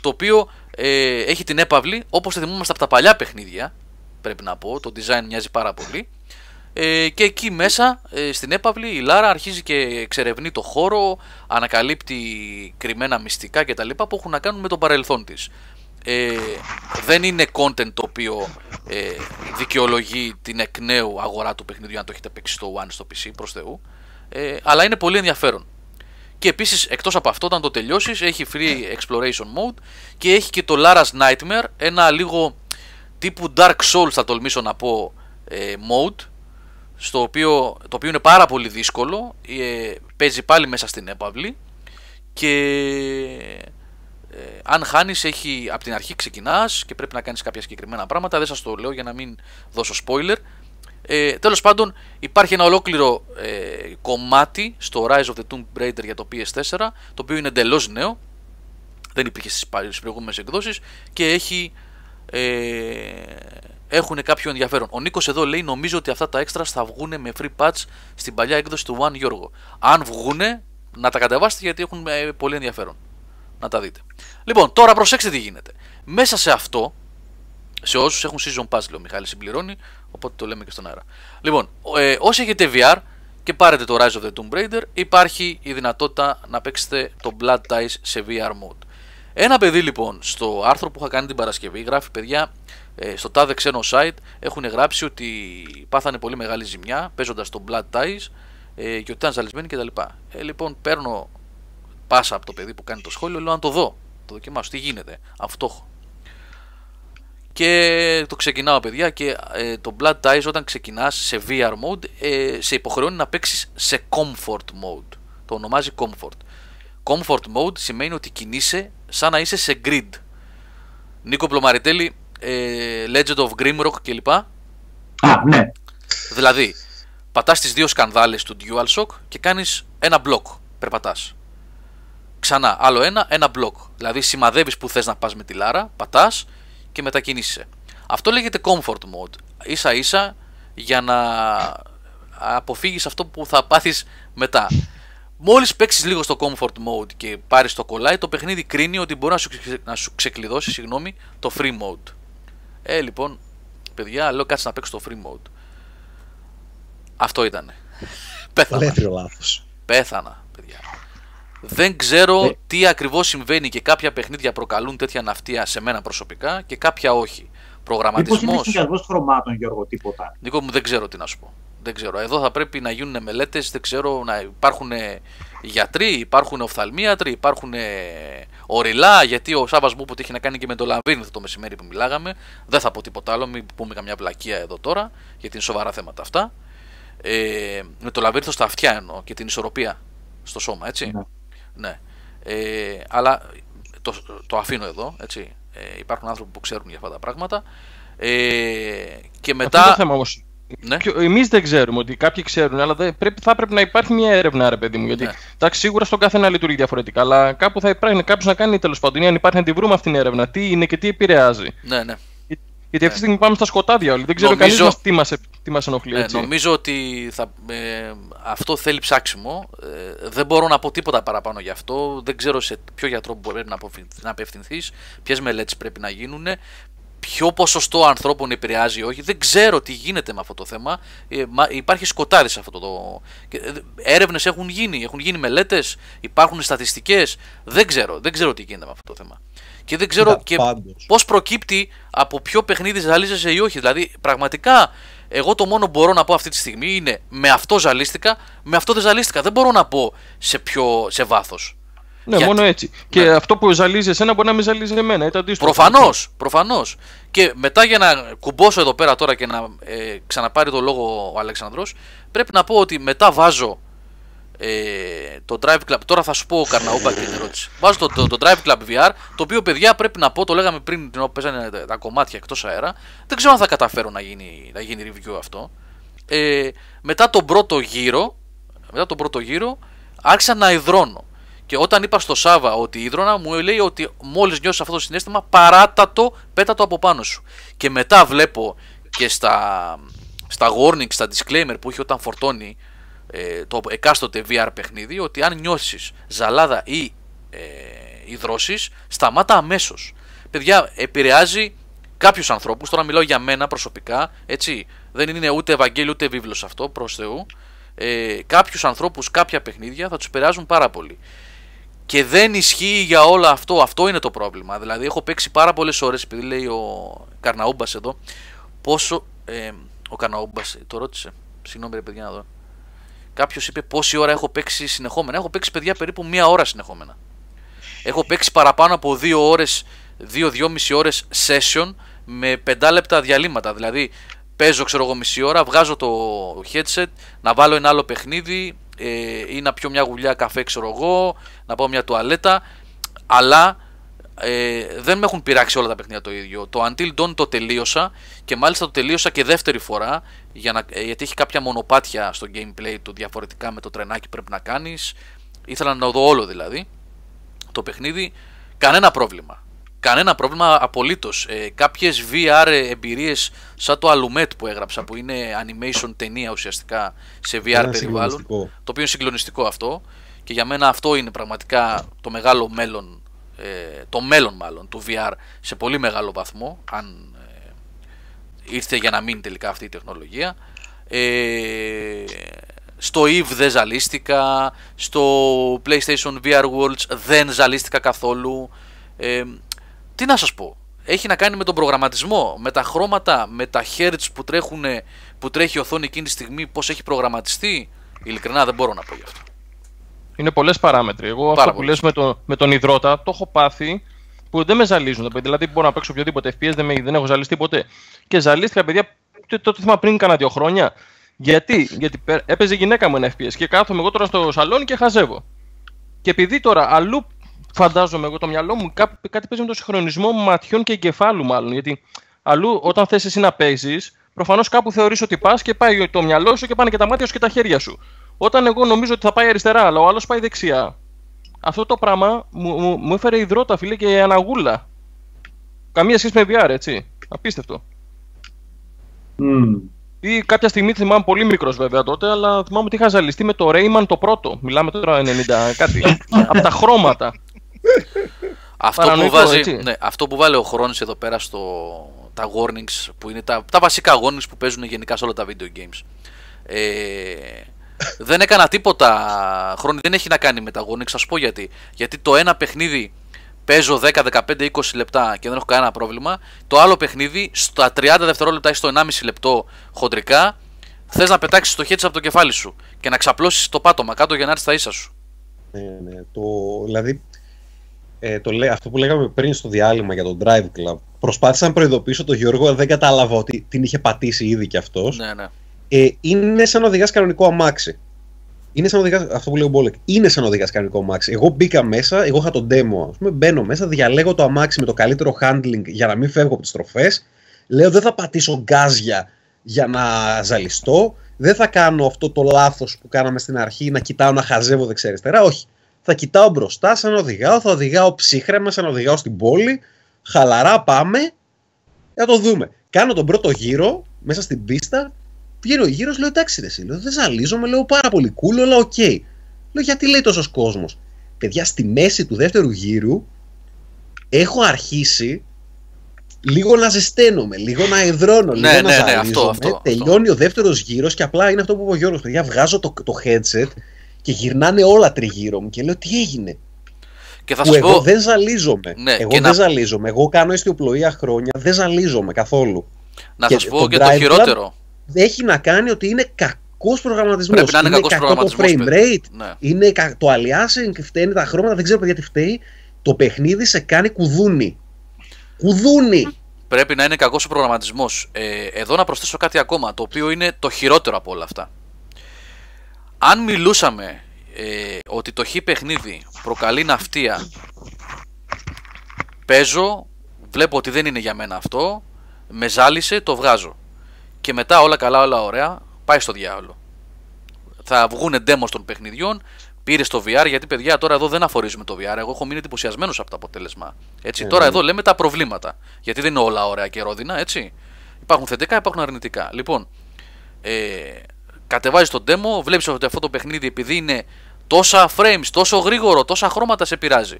[SPEAKER 1] το οποίο ε, έχει την έπαυλη όπως το θυμόμαστε από τα παλιά παιχνίδια πρέπει να πω, το design μοιάζει πάρα πολύ ε, και εκεί μέσα ε, στην έπαυλη η Λάρα αρχίζει και εξερευνεί το χώρο, ανακαλύπτει κρυμμένα μυστικά κτλ. που έχουν να κάνουν με τον παρελθόν της. Ε, δεν είναι content το οποίο ε, δικαιολογεί την εκ νέου αγορά του παιχνιδιού αν το έχετε παίξει στο One στο PC προς Θεού ε, αλλά είναι πολύ ενδιαφέρον και επίσης εκτός από αυτό όταν το τελειώσεις έχει free exploration mode και έχει και το Lara's Nightmare ένα λίγο τύπου Dark Souls θα τολμήσω να πω ε, mode στο οποίο, το οποίο είναι πάρα πολύ δύσκολο ε, παίζει πάλι μέσα στην έπαυλη και ε, αν χάνεις έχει από την αρχή ξεκινάς και πρέπει να κάνεις κάποια συγκεκριμένα πράγματα. Δεν σας το λέω για να μην δώσω spoiler. Ε, τέλος πάντων υπάρχει ένα ολόκληρο ε, κομμάτι στο Rise of the Tomb Raider για το PS4 το οποίο είναι εντελώς νέο. Δεν υπήρχε στις πα- στις προηγούμενες εκδόσεις και έχει ε, έχουν κάποιο ενδιαφέρον. Ο Νίκος εδώ λέει νομίζω ότι αυτά τα extras θα βγουν με free patch στην παλιά έκδοση του One Γιώργο. Αν βγούνε να τα κατεβάσετε γιατί έχουν ε, πολύ ενδιαφέρον. Να τα δείτε. Λοιπόν, τώρα προσέξτε τι γίνεται. Μέσα σε αυτό, σε όσους έχουν season pass, λέει ο Μιχάλης συμπληρώνει, οπότε το λέμε και στον αέρα. Λοιπόν, ε, όσοι έχετε VR και πάρετε το Rise of the Tomb Raider, υπάρχει η δυνατότητα να παίξετε το Blood Ties σε VR mode. Ένα παιδί λοιπόν στο άρθρο που είχα κάνει την Παρασκευή γράφει παιδιά ε, στο τάδε ξένο site έχουν γράψει ότι πάθανε πολύ μεγάλη ζημιά παίζοντας το Blood Ties ε, και ότι ήταν ζαλισμένοι κτλ. Ε, λοιπόν, παίρνω πάσα από το παιδί που κάνει το σχόλιο, λέω να το δω. Το δοκιμάσω, τι γίνεται, αυτό έχω. Και το ξεκινάω, παιδιά, και ε, το Blood Ties όταν ξεκινάς σε VR mode ε, σε υποχρεώνει να παίξεις σε comfort mode. Το ονομάζει comfort. Comfort mode σημαίνει ότι κινείσαι σαν να είσαι σε grid. Νίκο Πλωμαριτέλη, ε, Legend of Grimrock κλπ.
[SPEAKER 4] Α, ναι.
[SPEAKER 1] Δηλαδή, πατάς τις δύο σκανδάλες του DualShock και κάνεις ένα μπλοκ. Περπατάς. Ξανά, άλλο ένα, ένα μπλοκ. Δηλαδή, σημαδεύεις που θες να πας με τη Λάρα, πατάς και μετακινείσαι. Αυτό λέγεται comfort mode. Ίσα ίσα για να αποφύγεις αυτό που θα πάθεις μετά. Μόλις παίξεις λίγο στο comfort mode και πάρεις το κολλάι, το παιχνίδι κρίνει ότι μπορεί να σου, ξε- να σου ξεκλειδώσει συγγνώμη, το free mode. Ε, λοιπόν, παιδιά, λέω κάτσε να παίξω το free mode. Αυτό ήταν. Πέθανα.
[SPEAKER 3] Ελεύθερο λάθος.
[SPEAKER 1] Πέθανα, παιδιά. Δεν ξέρω
[SPEAKER 4] Ε.
[SPEAKER 1] τι ακριβώς συμβαίνει και κάποια παιχνίδια προκαλούν τέτοια ναυτία σε μένα προσωπικά και κάποια όχι.
[SPEAKER 4] Μήπως είναι
[SPEAKER 1] Προγραμματισμός.
[SPEAKER 4] συνδυασμός χρωμάτων, Γιώργο, τίποτα.
[SPEAKER 1] Νίκο μου δεν ξέρω τι να σου πω. Δεν ξέρω. Εδώ θα πρέπει να γίνουν μελέτες, δεν ξέρω, να υπάρχουν γιατροί, υπάρχουν οφθαλμίατροι, υπάρχουν οριλά, γιατί ο Σάββας μου που είχε να κάνει και με το λαβύρινθο το μεσημέρι που μιλάγαμε, δεν θα πω τίποτα άλλο, μην πούμε καμιά πλακία εδώ τώρα, γιατί είναι σοβαρά θέματα αυτά. Ε, με το λαβύρινθο στα αυτιά εννοώ και την ισορροπία στο σώμα, έτσι.
[SPEAKER 4] Ναι.
[SPEAKER 1] Ναι. Ε, αλλά το, το αφήνω εδώ, έτσι. Ε, υπάρχουν άνθρωποι που ξέρουν για αυτά τα πράγματα. Ε, και
[SPEAKER 2] Αυτό είναι
[SPEAKER 1] μετά...
[SPEAKER 2] το θέμα όμως.
[SPEAKER 1] Ναι.
[SPEAKER 2] Εμείς δεν ξέρουμε ότι κάποιοι ξέρουν, αλλά δεν, πρέπει, θα πρέπει να υπάρχει μια έρευνα, ρε παιδί μου. Γιατί
[SPEAKER 1] Ναι.
[SPEAKER 2] εντάξει, σίγουρα στον καθένα λειτουργεί διαφορετικά, αλλά κάπου θα υπάρχει κάποιος να κάνει τέλος πάντων, ή αν υπάρχει να τη βρούμε αυτήν την έρευνα. Τι είναι και τι επηρεάζει.
[SPEAKER 1] Ναι, ναι.
[SPEAKER 2] Γιατί αυτή τη στιγμή πάμε στα σκοτάδια όλοι. Δεν ξέρω
[SPEAKER 1] Νομίζω-
[SPEAKER 2] κανείς μας τι μας τι μας ενοχλεί.
[SPEAKER 1] Ναι,
[SPEAKER 2] έτσι.
[SPEAKER 1] νομίζω ότι θα, ε, αυτό θέλει ψάξιμο. Ε, δεν μπορώ να πω τίποτα παραπάνω γι' αυτό. Δεν ξέρω σε ποιο γιατρό μπορεί να, αποφυ- να απευθυνθείς, ποιες μελέτες πρέπει να γίνουν, ποιο ποσοστό ανθρώπων επηρεάζει ή όχι. Δεν ξέρω τι γίνεται με αυτό το θέμα. Ε, μα, υπάρχει σκοτάδι σε αυτό το. Έρευνες έχουν γίνει, έχουν γίνει μελέτες, υπάρχουν στατιστικές. Δεν ξέρω, δεν ξέρω τι γίνεται με αυτό το θέμα. Και δεν ξέρω
[SPEAKER 3] Κοίτα,
[SPEAKER 1] και
[SPEAKER 3] πάντως.
[SPEAKER 1] πώς προκύπτει από ποιο παιχνίδι ζαλίζεσαι ή όχι. Δηλαδή, πραγματικά, εγώ το μόνο που μπορώ να πω αυτή τη στιγμή είναι με αυτό ζαλίστηκα, με αυτό δεν ζαλίστηκα. Δεν μπορώ να πω σε, πιο, σε βάθος.
[SPEAKER 2] Ναι,
[SPEAKER 1] Γιατί-
[SPEAKER 2] μόνο έτσι.
[SPEAKER 1] Ναι.
[SPEAKER 2] Και αυτό που ζαλίζει εσένα μπορεί να μην ζαλίζει εμένα. Ή το αντίστοιχο.
[SPEAKER 1] Προφανώς, προφανώς. Και μετά για να κουμπώσω εδώ πέρα τώρα και να ε, ξαναπάρει το λόγο ο Αλέξανδρος, πρέπει να πω ότι μετά βάζω ε, το Drive Club. Τώρα θα σου πω Καρναούμπα και την ερώτηση. Βάζω το, το, το Drive Club VR, το οποίο παιδιά πρέπει να πω, το λέγαμε πριν την ώρα που παίζανε τα, τα κομμάτια εκτός αέρα. Δεν ξέρω αν θα καταφέρω να γίνει, να γίνει review αυτό. Ε, μετά τον πρώτο γύρο, μετά τον πρώτο γύρο, άρχισα να υδρώνω. Και όταν είπα στο Σάβα ότι ίδρωνα, μου λέει ότι μόλις νιώσει αυτό το συνέστημα, παράτα το, πέτα το από πάνω σου. Και μετά βλέπω και στα, στα warnings, στα disclaimer που έχει όταν φορτώνει ε, το εκάστοτε VR παιχνίδι, ότι αν νιώσει ζαλάδα ή ε, υδρώσεις, σταμάτα αμέσως. Παιδιά, επηρεάζει κάποιους ανθρώπους. Τώρα μιλάω για μένα προσωπικά, έτσι. Δεν είναι ούτε Ευαγγέλιο ούτε βίβλος αυτό, προς Θεού. Ε, κάποιους ανθρώπους, κάποια παιχνίδια θα τους επηρεάζουν πάρα πολύ. Και δεν ισχύει για όλο αυτό. Αυτό είναι το πρόβλημα. Δηλαδή, έχω παίξει πάρα πολλές ώρες, επειδή λέει ο Καρναούμπας εδώ, πόσο. Ε, ο Καρναούμπας το ρώτησε. Συγγνώμη, ρε παιδιά, να δω. Κάποιος είπε πόση ώρα έχω παίξει συνεχόμενα. Έχω παίξει παιδιά περίπου μία ώρα συνεχόμενα. Έχω παίξει παραπάνω από δύο ώρες, δύο-δυόμιση ώρες session με πεντάλεπτα διαλύματα. Δηλαδή, παίζω, ξέρω εγώ, μισή ώρα, βγάζω το headset, να βάλω ένα άλλο παιχνίδι ε, ή να πιω μια γουλιά καφέ, ξέρω εγώ, να πάω μια τουαλέτα. Αλλά ε, δεν με έχουν πειράξει όλα τα παιχνίδια το ίδιο. Το Until Dawn το τελείωσα και μάλιστα το τελείωσα και δεύτερη φορά για να, ε, γιατί έχει κάποια μονοπάτια στο gameplay του διαφορετικά με το τρενάκι που πρέπει να κάνεις. Ήθελα να το δω όλο δηλαδή το παιχνίδι. Κανένα πρόβλημα. Κανένα πρόβλημα απολύτως. Ε, Κάποιες VR εμπειρίες σαν το Alumet που έγραψα, που είναι animation ταινία ουσιαστικά σε VR
[SPEAKER 3] Ένα
[SPEAKER 1] περιβάλλον.
[SPEAKER 3] συγκλονιστικό.
[SPEAKER 1] Το οποίο είναι συγκλονιστικό αυτό. Και για μένα αυτό είναι πραγματικά το μεγάλο μέλλον, ε, το μέλλον μάλλον του VR σε πολύ μεγάλο βαθμό, αν ε, ήρθε για να μείνει τελικά αυτή η τεχνολογία. Ε, στο EVE δεν ζαλίστηκα, στο PlayStation VR Worlds δεν ζαλίστηκα καθόλου. Ε, τι να σας πω, έχει να κάνει με τον προγραμματισμό, με τα χρώματα, με τα hertz που, τρέχουνε, που τρέχει η οθόνη εκείνη τη στιγμή, πώς έχει προγραμματιστεί; Ειλικρινά δεν μπορώ να πω γι' αυτό.
[SPEAKER 2] Είναι πολλές παράμετροι. Εγώ
[SPEAKER 1] Πάρα
[SPEAKER 2] αυτό που
[SPEAKER 1] πολλές.
[SPEAKER 2] λες με, το, με τον υδρότα το έχω πάθει που δεν με ζαλίζουν. τα παιδιά. Δηλαδή μπορώ να παίξω οποιοδήποτε FPS, δεν, με, δεν έχω ζαλιστεί ποτέ. Και ζαλίστηκα, παιδιά, το, το, θυμάμαι πριν κάνα δύο χρόνια. Γιατί, Γιατί πε- έπαιζε η γυναίκα μου ένα FPS και κάθομαι εγώ τώρα στο σαλόνι και χαζεύω. Και επειδή τώρα αλλού φαντάζομαι εγώ το μυαλό μου κά- κάτι παίζει με το συγχρονισμό ματιών και εγκεφάλου μάλλον. Γιατί αλλού όταν θες εσύ να παίζεις, προφανώς κάπου θεωρείς ότι πας και πάει το μυαλό σου και πάνε και τα μάτια σου και τα χέρια σου. Όταν εγώ νομίζω ότι θα πάει αριστερά, αλλά ο άλλος πάει δεξιά. Αυτό το πράγμα μου, μου, μου έφερε υδρότα, φίλε, και αναγούλα. Καμία σχέση με VR, έτσι. Απίστευτο.
[SPEAKER 4] Μμμ.
[SPEAKER 2] Ή κάποια στιγμή θυμάμαι πολύ μικρός βέβαια τότε, αλλά θυμάμαι ότι είχα ζαλιστεί με το Rayman το πρώτο. Μιλάμε τώρα 90 κάτι. από τα χρώματα.
[SPEAKER 1] Αυτό που,
[SPEAKER 2] Παρανοϊκό,
[SPEAKER 1] βάζει,
[SPEAKER 2] έτσι.
[SPEAKER 1] ναι, αυτό που βάλει ο χρόνος εδώ πέρα στο τα warnings που είναι τα, τα βασικά warnings που παίζουν γενικά σε όλα τα video games. Ε, δεν έκανα τίποτα χρόνι, δεν έχει να κάνει με τα warnings, θα σου πω γιατί. Γιατί το ένα παιχνίδι παίζω 10, 15, 20 λεπτά και δεν έχω κανένα πρόβλημα. Το άλλο παιχνίδι στα 30 δευτερόλεπτα ή στο 1,5 λεπτό χοντρικά θες να πετάξεις το headset από το κεφάλι σου και να ξαπλώσεις το πάτωμα κάτω για να έρθεις στα ίσα σου.
[SPEAKER 3] Ναι, ναι. Το, δηλαδή, ε, το, λέ- αυτό που λέγαμε πριν στο διάλειμμα για τον Drive Club. Προσπάθησα να προειδοποιήσω τον Γιώργο, δεν κατάλαβα ότι την είχε πατήσει ήδη κι αυτός.
[SPEAKER 1] Ναι, ναι.
[SPEAKER 3] Ε, είναι σαν να οδηγάς κανονικό αμάξι. Είναι σαν να οδηγάς, αυτό που λέει ο Μπόλεκ, είναι σαν να οδηγάς κανονικό αμάξι. Εγώ μπήκα μέσα, εγώ είχα τον demo, ας πούμε, μπαίνω μέσα, διαλέγω το αμάξι με το καλύτερο handling για να μην φεύγω από τις τροφές. Λέω δεν θα πατήσω γκάζια για να ζαλιστώ. Δεν θα κάνω αυτό το λάθος που κάναμε στην αρχή, να κοιτάω να χαζεύω δεξιά-αριστερά. Όχι. Θα κοιτάω μπροστά σαν να οδηγάω, θα οδηγάω ψύχρεμα σαν να οδηγάω στην πόλη. Χαλαρά πάμε. Θα το δούμε. Κάνω τον πρώτο γύρο μέσα στην πίστα. Βγαίνει ο γύρος, λέω εντάξει, ρε, εσύ, λέω, δεν ζαλίζομαι, λέω πάρα πολύ cool, αλλά οκ. Λέω γιατί λέει τόσος κόσμος; Παιδιά, στη μέση του δεύτερου γύρου έχω αρχίσει λίγο να ζεσταίνομαι, λίγο να ιδρώνω,
[SPEAKER 1] Ναι,
[SPEAKER 3] λίγο
[SPEAKER 1] ναι,
[SPEAKER 3] να
[SPEAKER 1] ναι,
[SPEAKER 3] ζαλίζομαι.
[SPEAKER 1] αυτό, αυτό,
[SPEAKER 3] Τελειώνει ο δεύτερος γύρος και απλά είναι αυτό που είπε ο Γιώργος, παιδιά, βγάζω το, το headset και γυρνάνε όλα τριγύρω μου και λέω τι έγινε;
[SPEAKER 1] Και θα
[SPEAKER 3] που
[SPEAKER 1] σου
[SPEAKER 3] εγώ
[SPEAKER 1] πω,
[SPEAKER 3] δεν ζαλίζομαι.
[SPEAKER 1] Ναι,
[SPEAKER 3] εγώ
[SPEAKER 1] και
[SPEAKER 3] δεν
[SPEAKER 1] να-
[SPEAKER 3] ζαλίζομαι. Εγώ κάνω ιστιοπλοΐα χρόνια, δεν ζαλίζομαι καθόλου.
[SPEAKER 1] να
[SPEAKER 3] και
[SPEAKER 1] σας πω
[SPEAKER 3] το
[SPEAKER 1] και το
[SPEAKER 3] Drive Club
[SPEAKER 1] χειρότερο.
[SPEAKER 3] Έχει να κάνει ότι είναι κακός προγραμματισμός.
[SPEAKER 1] Πρέπει να είναι κακός
[SPEAKER 3] κακό
[SPEAKER 1] προγραμματισμός,
[SPEAKER 3] το frame
[SPEAKER 1] παιδί.
[SPEAKER 3] rate.
[SPEAKER 1] Ναι.
[SPEAKER 3] Είναι κα- το aliasing, φταίνει τα χρώματα, δεν ξέρω παιδιά τι φταίει. Το παιχνίδι σε κάνει κουδούνι. Κουδούνι!
[SPEAKER 1] Πρέπει να είναι κακός ο προγραμματισμός. Ε, εδώ να προσθέσω κάτι ακόμα, το οποίο είναι το χειρότερο από όλα αυτά. Αν μιλούσαμε ε, ότι το χ παιχνίδι προκαλεί ναυτία, παίζω, βλέπω ότι δεν είναι για μένα αυτό, με ζάλισε, το βγάζω. Και μετά όλα καλά, όλα ωραία, πάει στο διάολο. Θα βγουν demos των παιχνιδιών, πήρε στο VR, γιατί παιδιά τώρα εδώ δεν αφορίζουμε το VR. Εγώ έχω μείνει εντυπωσιασμένος από το αποτέλεσμα. Έτσι,
[SPEAKER 3] Ε,
[SPEAKER 1] τώρα
[SPEAKER 3] ναι.
[SPEAKER 1] εδώ λέμε τα προβλήματα. Γιατί δεν είναι όλα ωραία και ρόδινα, έτσι. Υπάρχουν θετικά, υπάρχουν αρνητικά. Λοιπόν, ε, κατεβάζεις το demo, βλέπεις ότι αυτό το παιχνίδι επειδή είναι τόσα frames, τόσο γρήγορο, τόσα χρώματα σε πειράζει.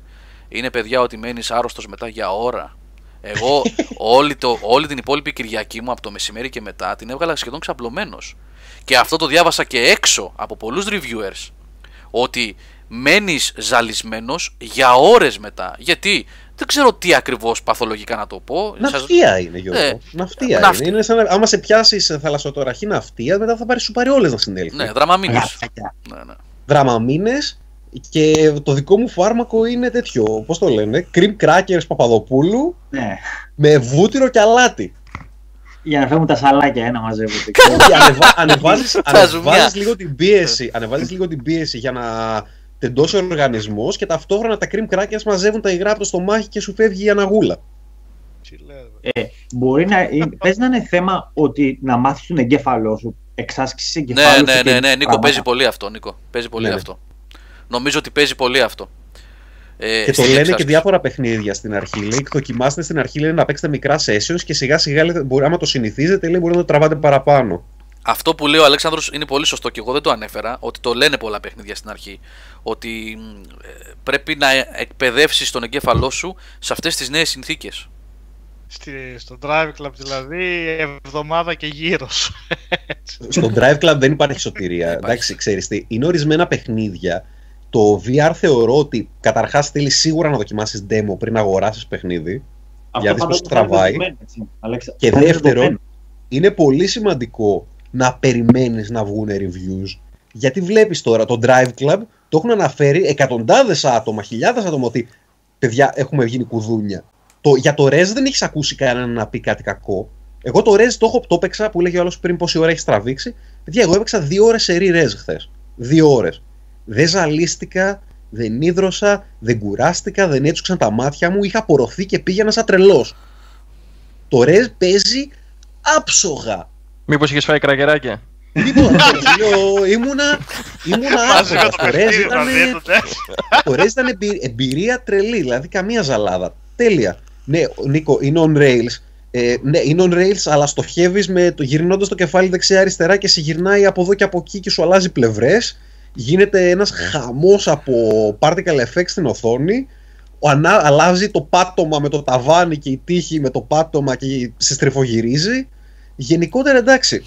[SPEAKER 1] Είναι παιδιά ότι μένεις άρρωστος μετά για ώρα. Εγώ όλη, το, όλη την υπόλοιπη Κυριακή μου από το μεσημέρι και μετά την έβγαλα σχεδόν ξαπλωμένος. Και αυτό το διάβασα και έξω από πολλούς reviewers ότι μένεις ζαλισμένος για ώρες μετά. Γιατί; Δεν ξέρω τι ακριβώς παθολογικά να το πω. Σας-
[SPEAKER 3] Ναυτία είναι, Γιώργο.
[SPEAKER 1] Ε,
[SPEAKER 3] ναυτία
[SPEAKER 1] ναυτ-
[SPEAKER 3] είναι. είναι σαν, να- άμα σε πιάσεις σε θαλασσοτοραχή ναυτία, μετά θα πάρεις σου πάρει όλε να συνέλθει.
[SPEAKER 1] Ναι, δραμαμίνες.
[SPEAKER 4] Γατσακιά.
[SPEAKER 1] Ναι, ναι.
[SPEAKER 3] Δραμαμίνες και το δικό μου φάρμακο είναι τέτοιο. Πώς το λένε, cream crackers Παπαδοπούλου
[SPEAKER 4] Ναι.
[SPEAKER 3] με βούτυρο και αλάτι.
[SPEAKER 4] Για να φέρουμε τα σαλάκια, ένα μαζεύονται.
[SPEAKER 3] Και ανεβα, ανεβάζεις,
[SPEAKER 1] Τα
[SPEAKER 3] ανεβάζεις
[SPEAKER 1] ζουμιά.
[SPEAKER 3] λίγο την πίεση, ανεβάζεις λίγο την πίεση για να τεντώσει ο οργανισμός και ταυτόχρονα τα cream crackers μαζεύουν τα υγρά από το στομάχι και σου φεύγει η αναγούλα.
[SPEAKER 4] Ε, μπορεί να, είναι- πες να είναι θέμα ότι να μάθεις τον εγκέφαλό σου, εξάσκηση
[SPEAKER 1] Ναι,
[SPEAKER 4] εγκεφάλου.
[SPEAKER 1] ναι,
[SPEAKER 4] σου
[SPEAKER 1] ναι,
[SPEAKER 4] και
[SPEAKER 1] ναι, Νίκο,
[SPEAKER 4] πράγματα.
[SPEAKER 1] παίζει πολύ αυτό. Νίκο, παίζει πολύ
[SPEAKER 3] Ναι, ναι.
[SPEAKER 1] αυτό. Νομίζω ότι παίζει πολύ αυτό. Ε,
[SPEAKER 3] Και το
[SPEAKER 1] στην
[SPEAKER 3] λένε και
[SPEAKER 1] εξάσκηση.
[SPEAKER 3] διάφορα παιχνίδια στην αρχή. Λέει, δοκιμάστε στην αρχή λέει, να παίξετε μικρά sessions και σιγά σιγά λέει, μπορεί, άμα το συνηθίζετε λέει, μπορεί να το τραβάτε παραπάνω.
[SPEAKER 1] Αυτό που λέει ο Αλέξανδρος είναι πολύ σωστό και εγώ δεν το ανέφερα, ότι το λένε πολλά παιχνίδια στην αρχή. Ότι μ, ε, πρέπει να εκπαιδεύσεις τον εγκέφαλό σου σε αυτές τις νέες συνθήκες.
[SPEAKER 6] Στη, στο Drive Club δηλαδή, εβδομάδα και γύρω.
[SPEAKER 3] Στο Drive Club δεν υπάρχει σωτηρία.
[SPEAKER 1] υπάρχει.
[SPEAKER 3] Εντάξει, ξέρεις τι, είναι ορισμένα παιχνίδια. Το VR θεωρώ ότι καταρχάς θέλεις σίγουρα να δοκιμάσεις demo πριν αγοράσεις παιχνίδι.
[SPEAKER 4] Αυτό
[SPEAKER 3] για να δεις πώς
[SPEAKER 4] φαντάζομαι θα είναι
[SPEAKER 3] τραβάει.
[SPEAKER 4] δεδομένο, έτσι, Αλέξα.
[SPEAKER 3] Και
[SPEAKER 4] Θα είναι
[SPEAKER 3] δεύτερον,
[SPEAKER 4] δεδομένο.
[SPEAKER 3] είναι πολύ σημαντικό να περιμένεις να βγουν reviews Γιατί βλέπεις τώρα το Drive Club, το έχουν αναφέρει εκατοντάδες άτομα, χιλιάδες άτομα ότι παιδιά έχουμε γίνει κουδούνια. Το, για το Rez δεν έχεις ακούσει κανέναν να πει κάτι κακό. Εγώ το Rez το έχω το έπαιξα που λέγει ο άλλος πριν πόση ώρα έχει τραβήξει. Παιδιά, εγώ έπαιξα δύο ώρες σε Rez χθες. Δύο ώρες. Δεν ζαλίστηκα, δεν ίδρωσα, δεν κουράστηκα, δεν έτσουξαν τα μάτια μου, είχα απορροφεί και πήγαινα σαν τρελός. Το Rez παίζει άψογα.
[SPEAKER 2] Μήπως είχες φάει κραγεράκια.
[SPEAKER 3] Τίποτα. λέω, ήμουνα. Ήμουνα
[SPEAKER 6] Μαζί με
[SPEAKER 3] άψογα.
[SPEAKER 6] το
[SPEAKER 3] Το Rez
[SPEAKER 6] παιχνίδι
[SPEAKER 3] ήταν,
[SPEAKER 6] μαζί του, ναι.
[SPEAKER 3] το Rez ήταν εμπει- εμπειρία τρελή, δηλαδή καμία ζαλάδα. Τέλεια. Ναι, Νίκο, είναι on rails. Ε, ναι, είναι on rails, αλλά στοχεύεις με το γυρνώντας το κεφάλι δεξιά-αριστερά και σε γυρνάει από εδώ και από εκεί και σου αλλάζει πλευρές. Γίνεται ένας χαμός από particle effects στην οθόνη. Ο ανά, αλλάζει το πάτωμα με το ταβάνι και η τύχη με το πάτωμα και σε στριφογυρίζει. Γενικότερα εντάξει.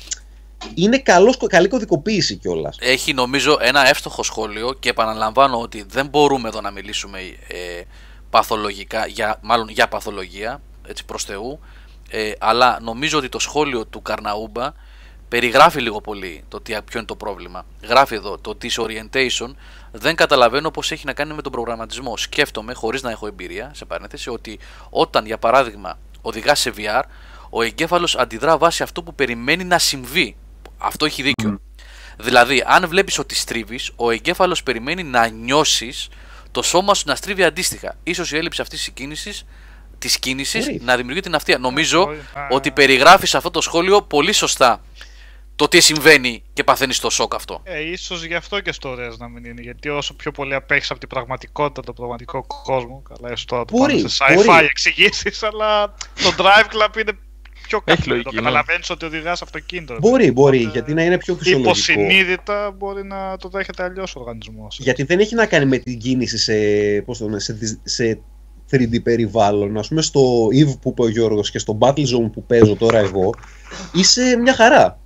[SPEAKER 3] Είναι καλός, καλή κωδικοποίηση κιόλας.
[SPEAKER 1] Έχει νομίζω ένα εύστοχο σχόλιο και επαναλαμβάνω ότι δεν μπορούμε εδώ να μιλήσουμε ε, παθολογικά, για, μάλλον για παθολογία, έτσι προς Θεού, ε, αλλά νομίζω ότι το σχόλιο του Καρναούμπα περιγράφει λίγο πολύ το τι, ποιο είναι το πρόβλημα. Γράφει εδώ το disorientation δεν καταλαβαίνω πώς έχει να κάνει με τον προγραμματισμό. Σκέφτομαι, χωρίς να έχω εμπειρία, σε παρένθεση, ότι όταν για παράδειγμα οδηγάς σε VR, ο εγκέφαλος αντιδρά βάσει αυτό που περιμένει να συμβεί. Αυτό έχει δίκιο. Δηλαδή, αν βλέπεις ότι στρίβεις, ο εγκέφαλος περιμένει να νιώσεις το σώμα σου να στρίβει αντίστοιχα. Ίσως η έλλειψη αυτής της κίνησης της κίνησης
[SPEAKER 3] Μπορεί.
[SPEAKER 1] να δημιουργεί την αυτία. Νομίζω
[SPEAKER 6] Μπορεί. Α.
[SPEAKER 1] ότι περιγράφεις σε αυτό το σχόλιο πολύ σωστά το τι συμβαίνει και παθαίνεις το σοκ αυτό.
[SPEAKER 6] Ε, ίσως γι' αυτό και στο Rez να μην είναι. Γιατί όσο πιο πολύ απέχεις από την πραγματικότητα, τον πραγματικό κόσμο. Καλά, έστω τώρα το
[SPEAKER 3] Μπορεί,
[SPEAKER 6] πάμε σε sci-fi
[SPEAKER 3] μπορεί.
[SPEAKER 6] εξηγήσεις, αλλά το Drive Club είναι πιο
[SPEAKER 2] Έχει
[SPEAKER 6] καθαρό.
[SPEAKER 2] λογική, ναι.
[SPEAKER 6] Καταλαβαίνεις ότι οδηγάς αυτοκίνητο.
[SPEAKER 3] Μπορεί, μπορεί,
[SPEAKER 6] Οπότε,
[SPEAKER 3] γιατί να είναι πιο φυσιολογικό.
[SPEAKER 6] Υποσυνείδητα μπορεί να το δέχεται αλλιώς ο οργανισμός.
[SPEAKER 3] Γιατί δεν έχει να κάνει με την κίνηση σε, πώς το λένε, σε, δυσ- σε 3D περιβάλλον. Ας πούμε στο EVE που είπε ο Γιώργος και στο Battlezone που παίζω τώρα εγώ, είσαι μια χαρά.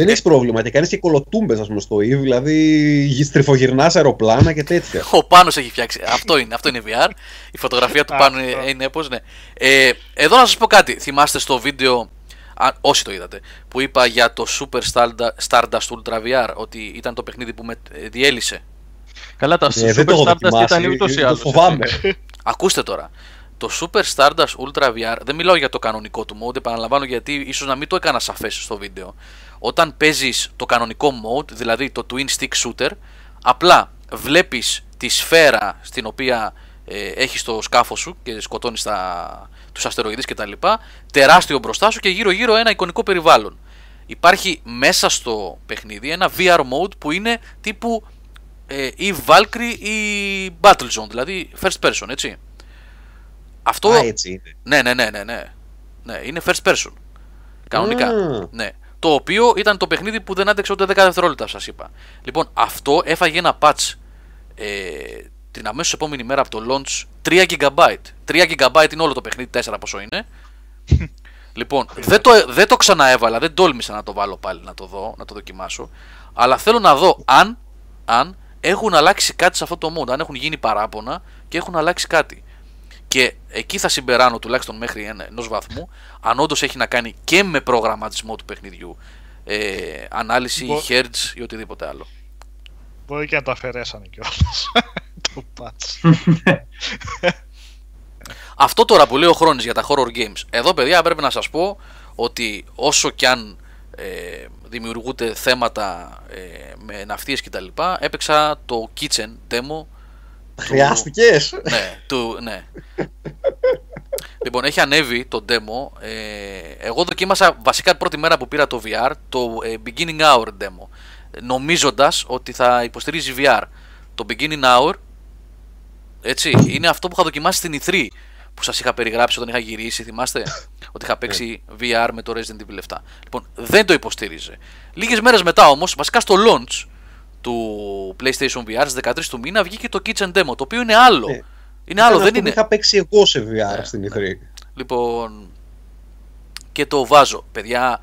[SPEAKER 3] Δεν έχεις πρόβλημα και κάνεις και κολοτούμπες, ας πούμε, στο EVE, δηλαδή στριφογυρνάς αεροπλάνα και τέτοια.
[SPEAKER 1] Ο Πάνος έχει φτιάξει. Αυτό είναι, αυτό είναι VR. Η φωτογραφία του
[SPEAKER 6] Α,
[SPEAKER 1] Πάνου είναι,
[SPEAKER 6] αυτό.
[SPEAKER 1] είναι έπως, ναι. Ε, εδώ να σας πω κάτι. Θυμάστε στο βίντεο, α, όσοι το είδατε, που είπα για το Super Stardust, Stardust Ultra VR, ότι ήταν το παιχνίδι που με ε, διέλυσε.
[SPEAKER 2] Καλά, τα
[SPEAKER 3] Ε, δεν το
[SPEAKER 2] Super
[SPEAKER 3] έχω
[SPEAKER 2] Stardust
[SPEAKER 3] δοκιμάσει,
[SPEAKER 2] ήταν ούτως ή
[SPEAKER 3] το
[SPEAKER 2] άλλως.
[SPEAKER 3] φοβάμαι.
[SPEAKER 1] Ακούστε τώρα. Το Super Stardust Ultra VR, δεν μιλάω για το κανονικό του mode, επαναλαμβάνω γιατί ίσως να μην το έκανα σαφές στο βίντεο. Όταν παίζεις το κανονικό mode, δηλαδή το Twin Stick Shooter, απλά βλέπεις τη σφαίρα στην οποία ε, έχεις το σκάφος σου και σκοτώνεις τα, τους αστεροειδείς κτλ. Τεράστιο μπροστά σου και γύρω γύρω ένα εικονικό περιβάλλον. Υπάρχει μέσα στο παιχνίδι ένα VR mode που είναι τύπου ε, ή Valkyrie ή Battlezone, δηλαδή first person, έτσι. Αυτό.
[SPEAKER 3] Α, έτσι είναι.
[SPEAKER 1] Ναι, ναι, ναι, ναι, ναι. Ναι, είναι first person. Κανονικά.
[SPEAKER 3] Α.
[SPEAKER 1] Ναι. Το οποίο ήταν το παιχνίδι που δεν άντεξε ούτε 10 δευτερόλεπτα, σας είπα. Λοιπόν, αυτό έφαγε ένα patch ε, την αμέσως επόμενη μέρα από το launch 3 GB. 3 GB είναι όλο το παιχνίδι, 4 πόσο είναι. λοιπόν, δεν το, δεν το ξαναέβαλα, δεν τόλμησα να το βάλω πάλι να το δω, να το δοκιμάσω. Αλλά θέλω να δω αν, αν έχουν αλλάξει κάτι σε αυτό το mode, αν έχουν γίνει παράπονα και έχουν αλλάξει κάτι. Και εκεί θα συμπεράνω τουλάχιστον μέχρι ενός βαθμού αν όντως έχει να κάνει και με προγραμματισμό του παιχνιδιού. Ε, ανάλυση,
[SPEAKER 6] Μπο-
[SPEAKER 1] hertz ή οτιδήποτε άλλο.
[SPEAKER 6] Μπορεί και να το αφαιρέσανε κιόλας. το patch.
[SPEAKER 1] Αυτό τώρα που λέει ο Χρόνης για τα horror games. Εδώ παιδιά πρέπει να σας πω ότι όσο κι αν ε, δημιουργούνται θέματα ε, με ναυτίες κτλ. Έπαιξα το kitchen demo
[SPEAKER 3] Χρειάστηκες.
[SPEAKER 1] ναι, του, ναι. λοιπόν, έχει ανέβει το demo. Ε, εγώ δοκίμασα βασικά πρώτη μέρα που πήρα το VR το ε, beginning hour demo. Νομίζοντας ότι θα υποστηρίζει VR. Το beginning hour, έτσι, είναι αυτό που είχα δοκιμάσει στην E3 που σας είχα περιγράψει όταν είχα γυρίσει, θυμάστε, ότι είχα παίξει VR με το Resident Evil 7. Λοιπόν, δεν το υποστήριζε. Λίγες μέρες μετά όμως, βασικά στο launch του PlayStation VR στις 13 του μήνα βγήκε το Kitchen Demo, το οποίο είναι άλλο.
[SPEAKER 3] Ναι.
[SPEAKER 1] Είναι άλλο, δεν
[SPEAKER 3] αυτό που
[SPEAKER 1] είναι.
[SPEAKER 3] είχα παίξει εγώ σε VR
[SPEAKER 1] Ναι,
[SPEAKER 3] στην
[SPEAKER 1] ναι.
[SPEAKER 3] E3.
[SPEAKER 1] Λοιπόν, και το βάζω. Παιδιά,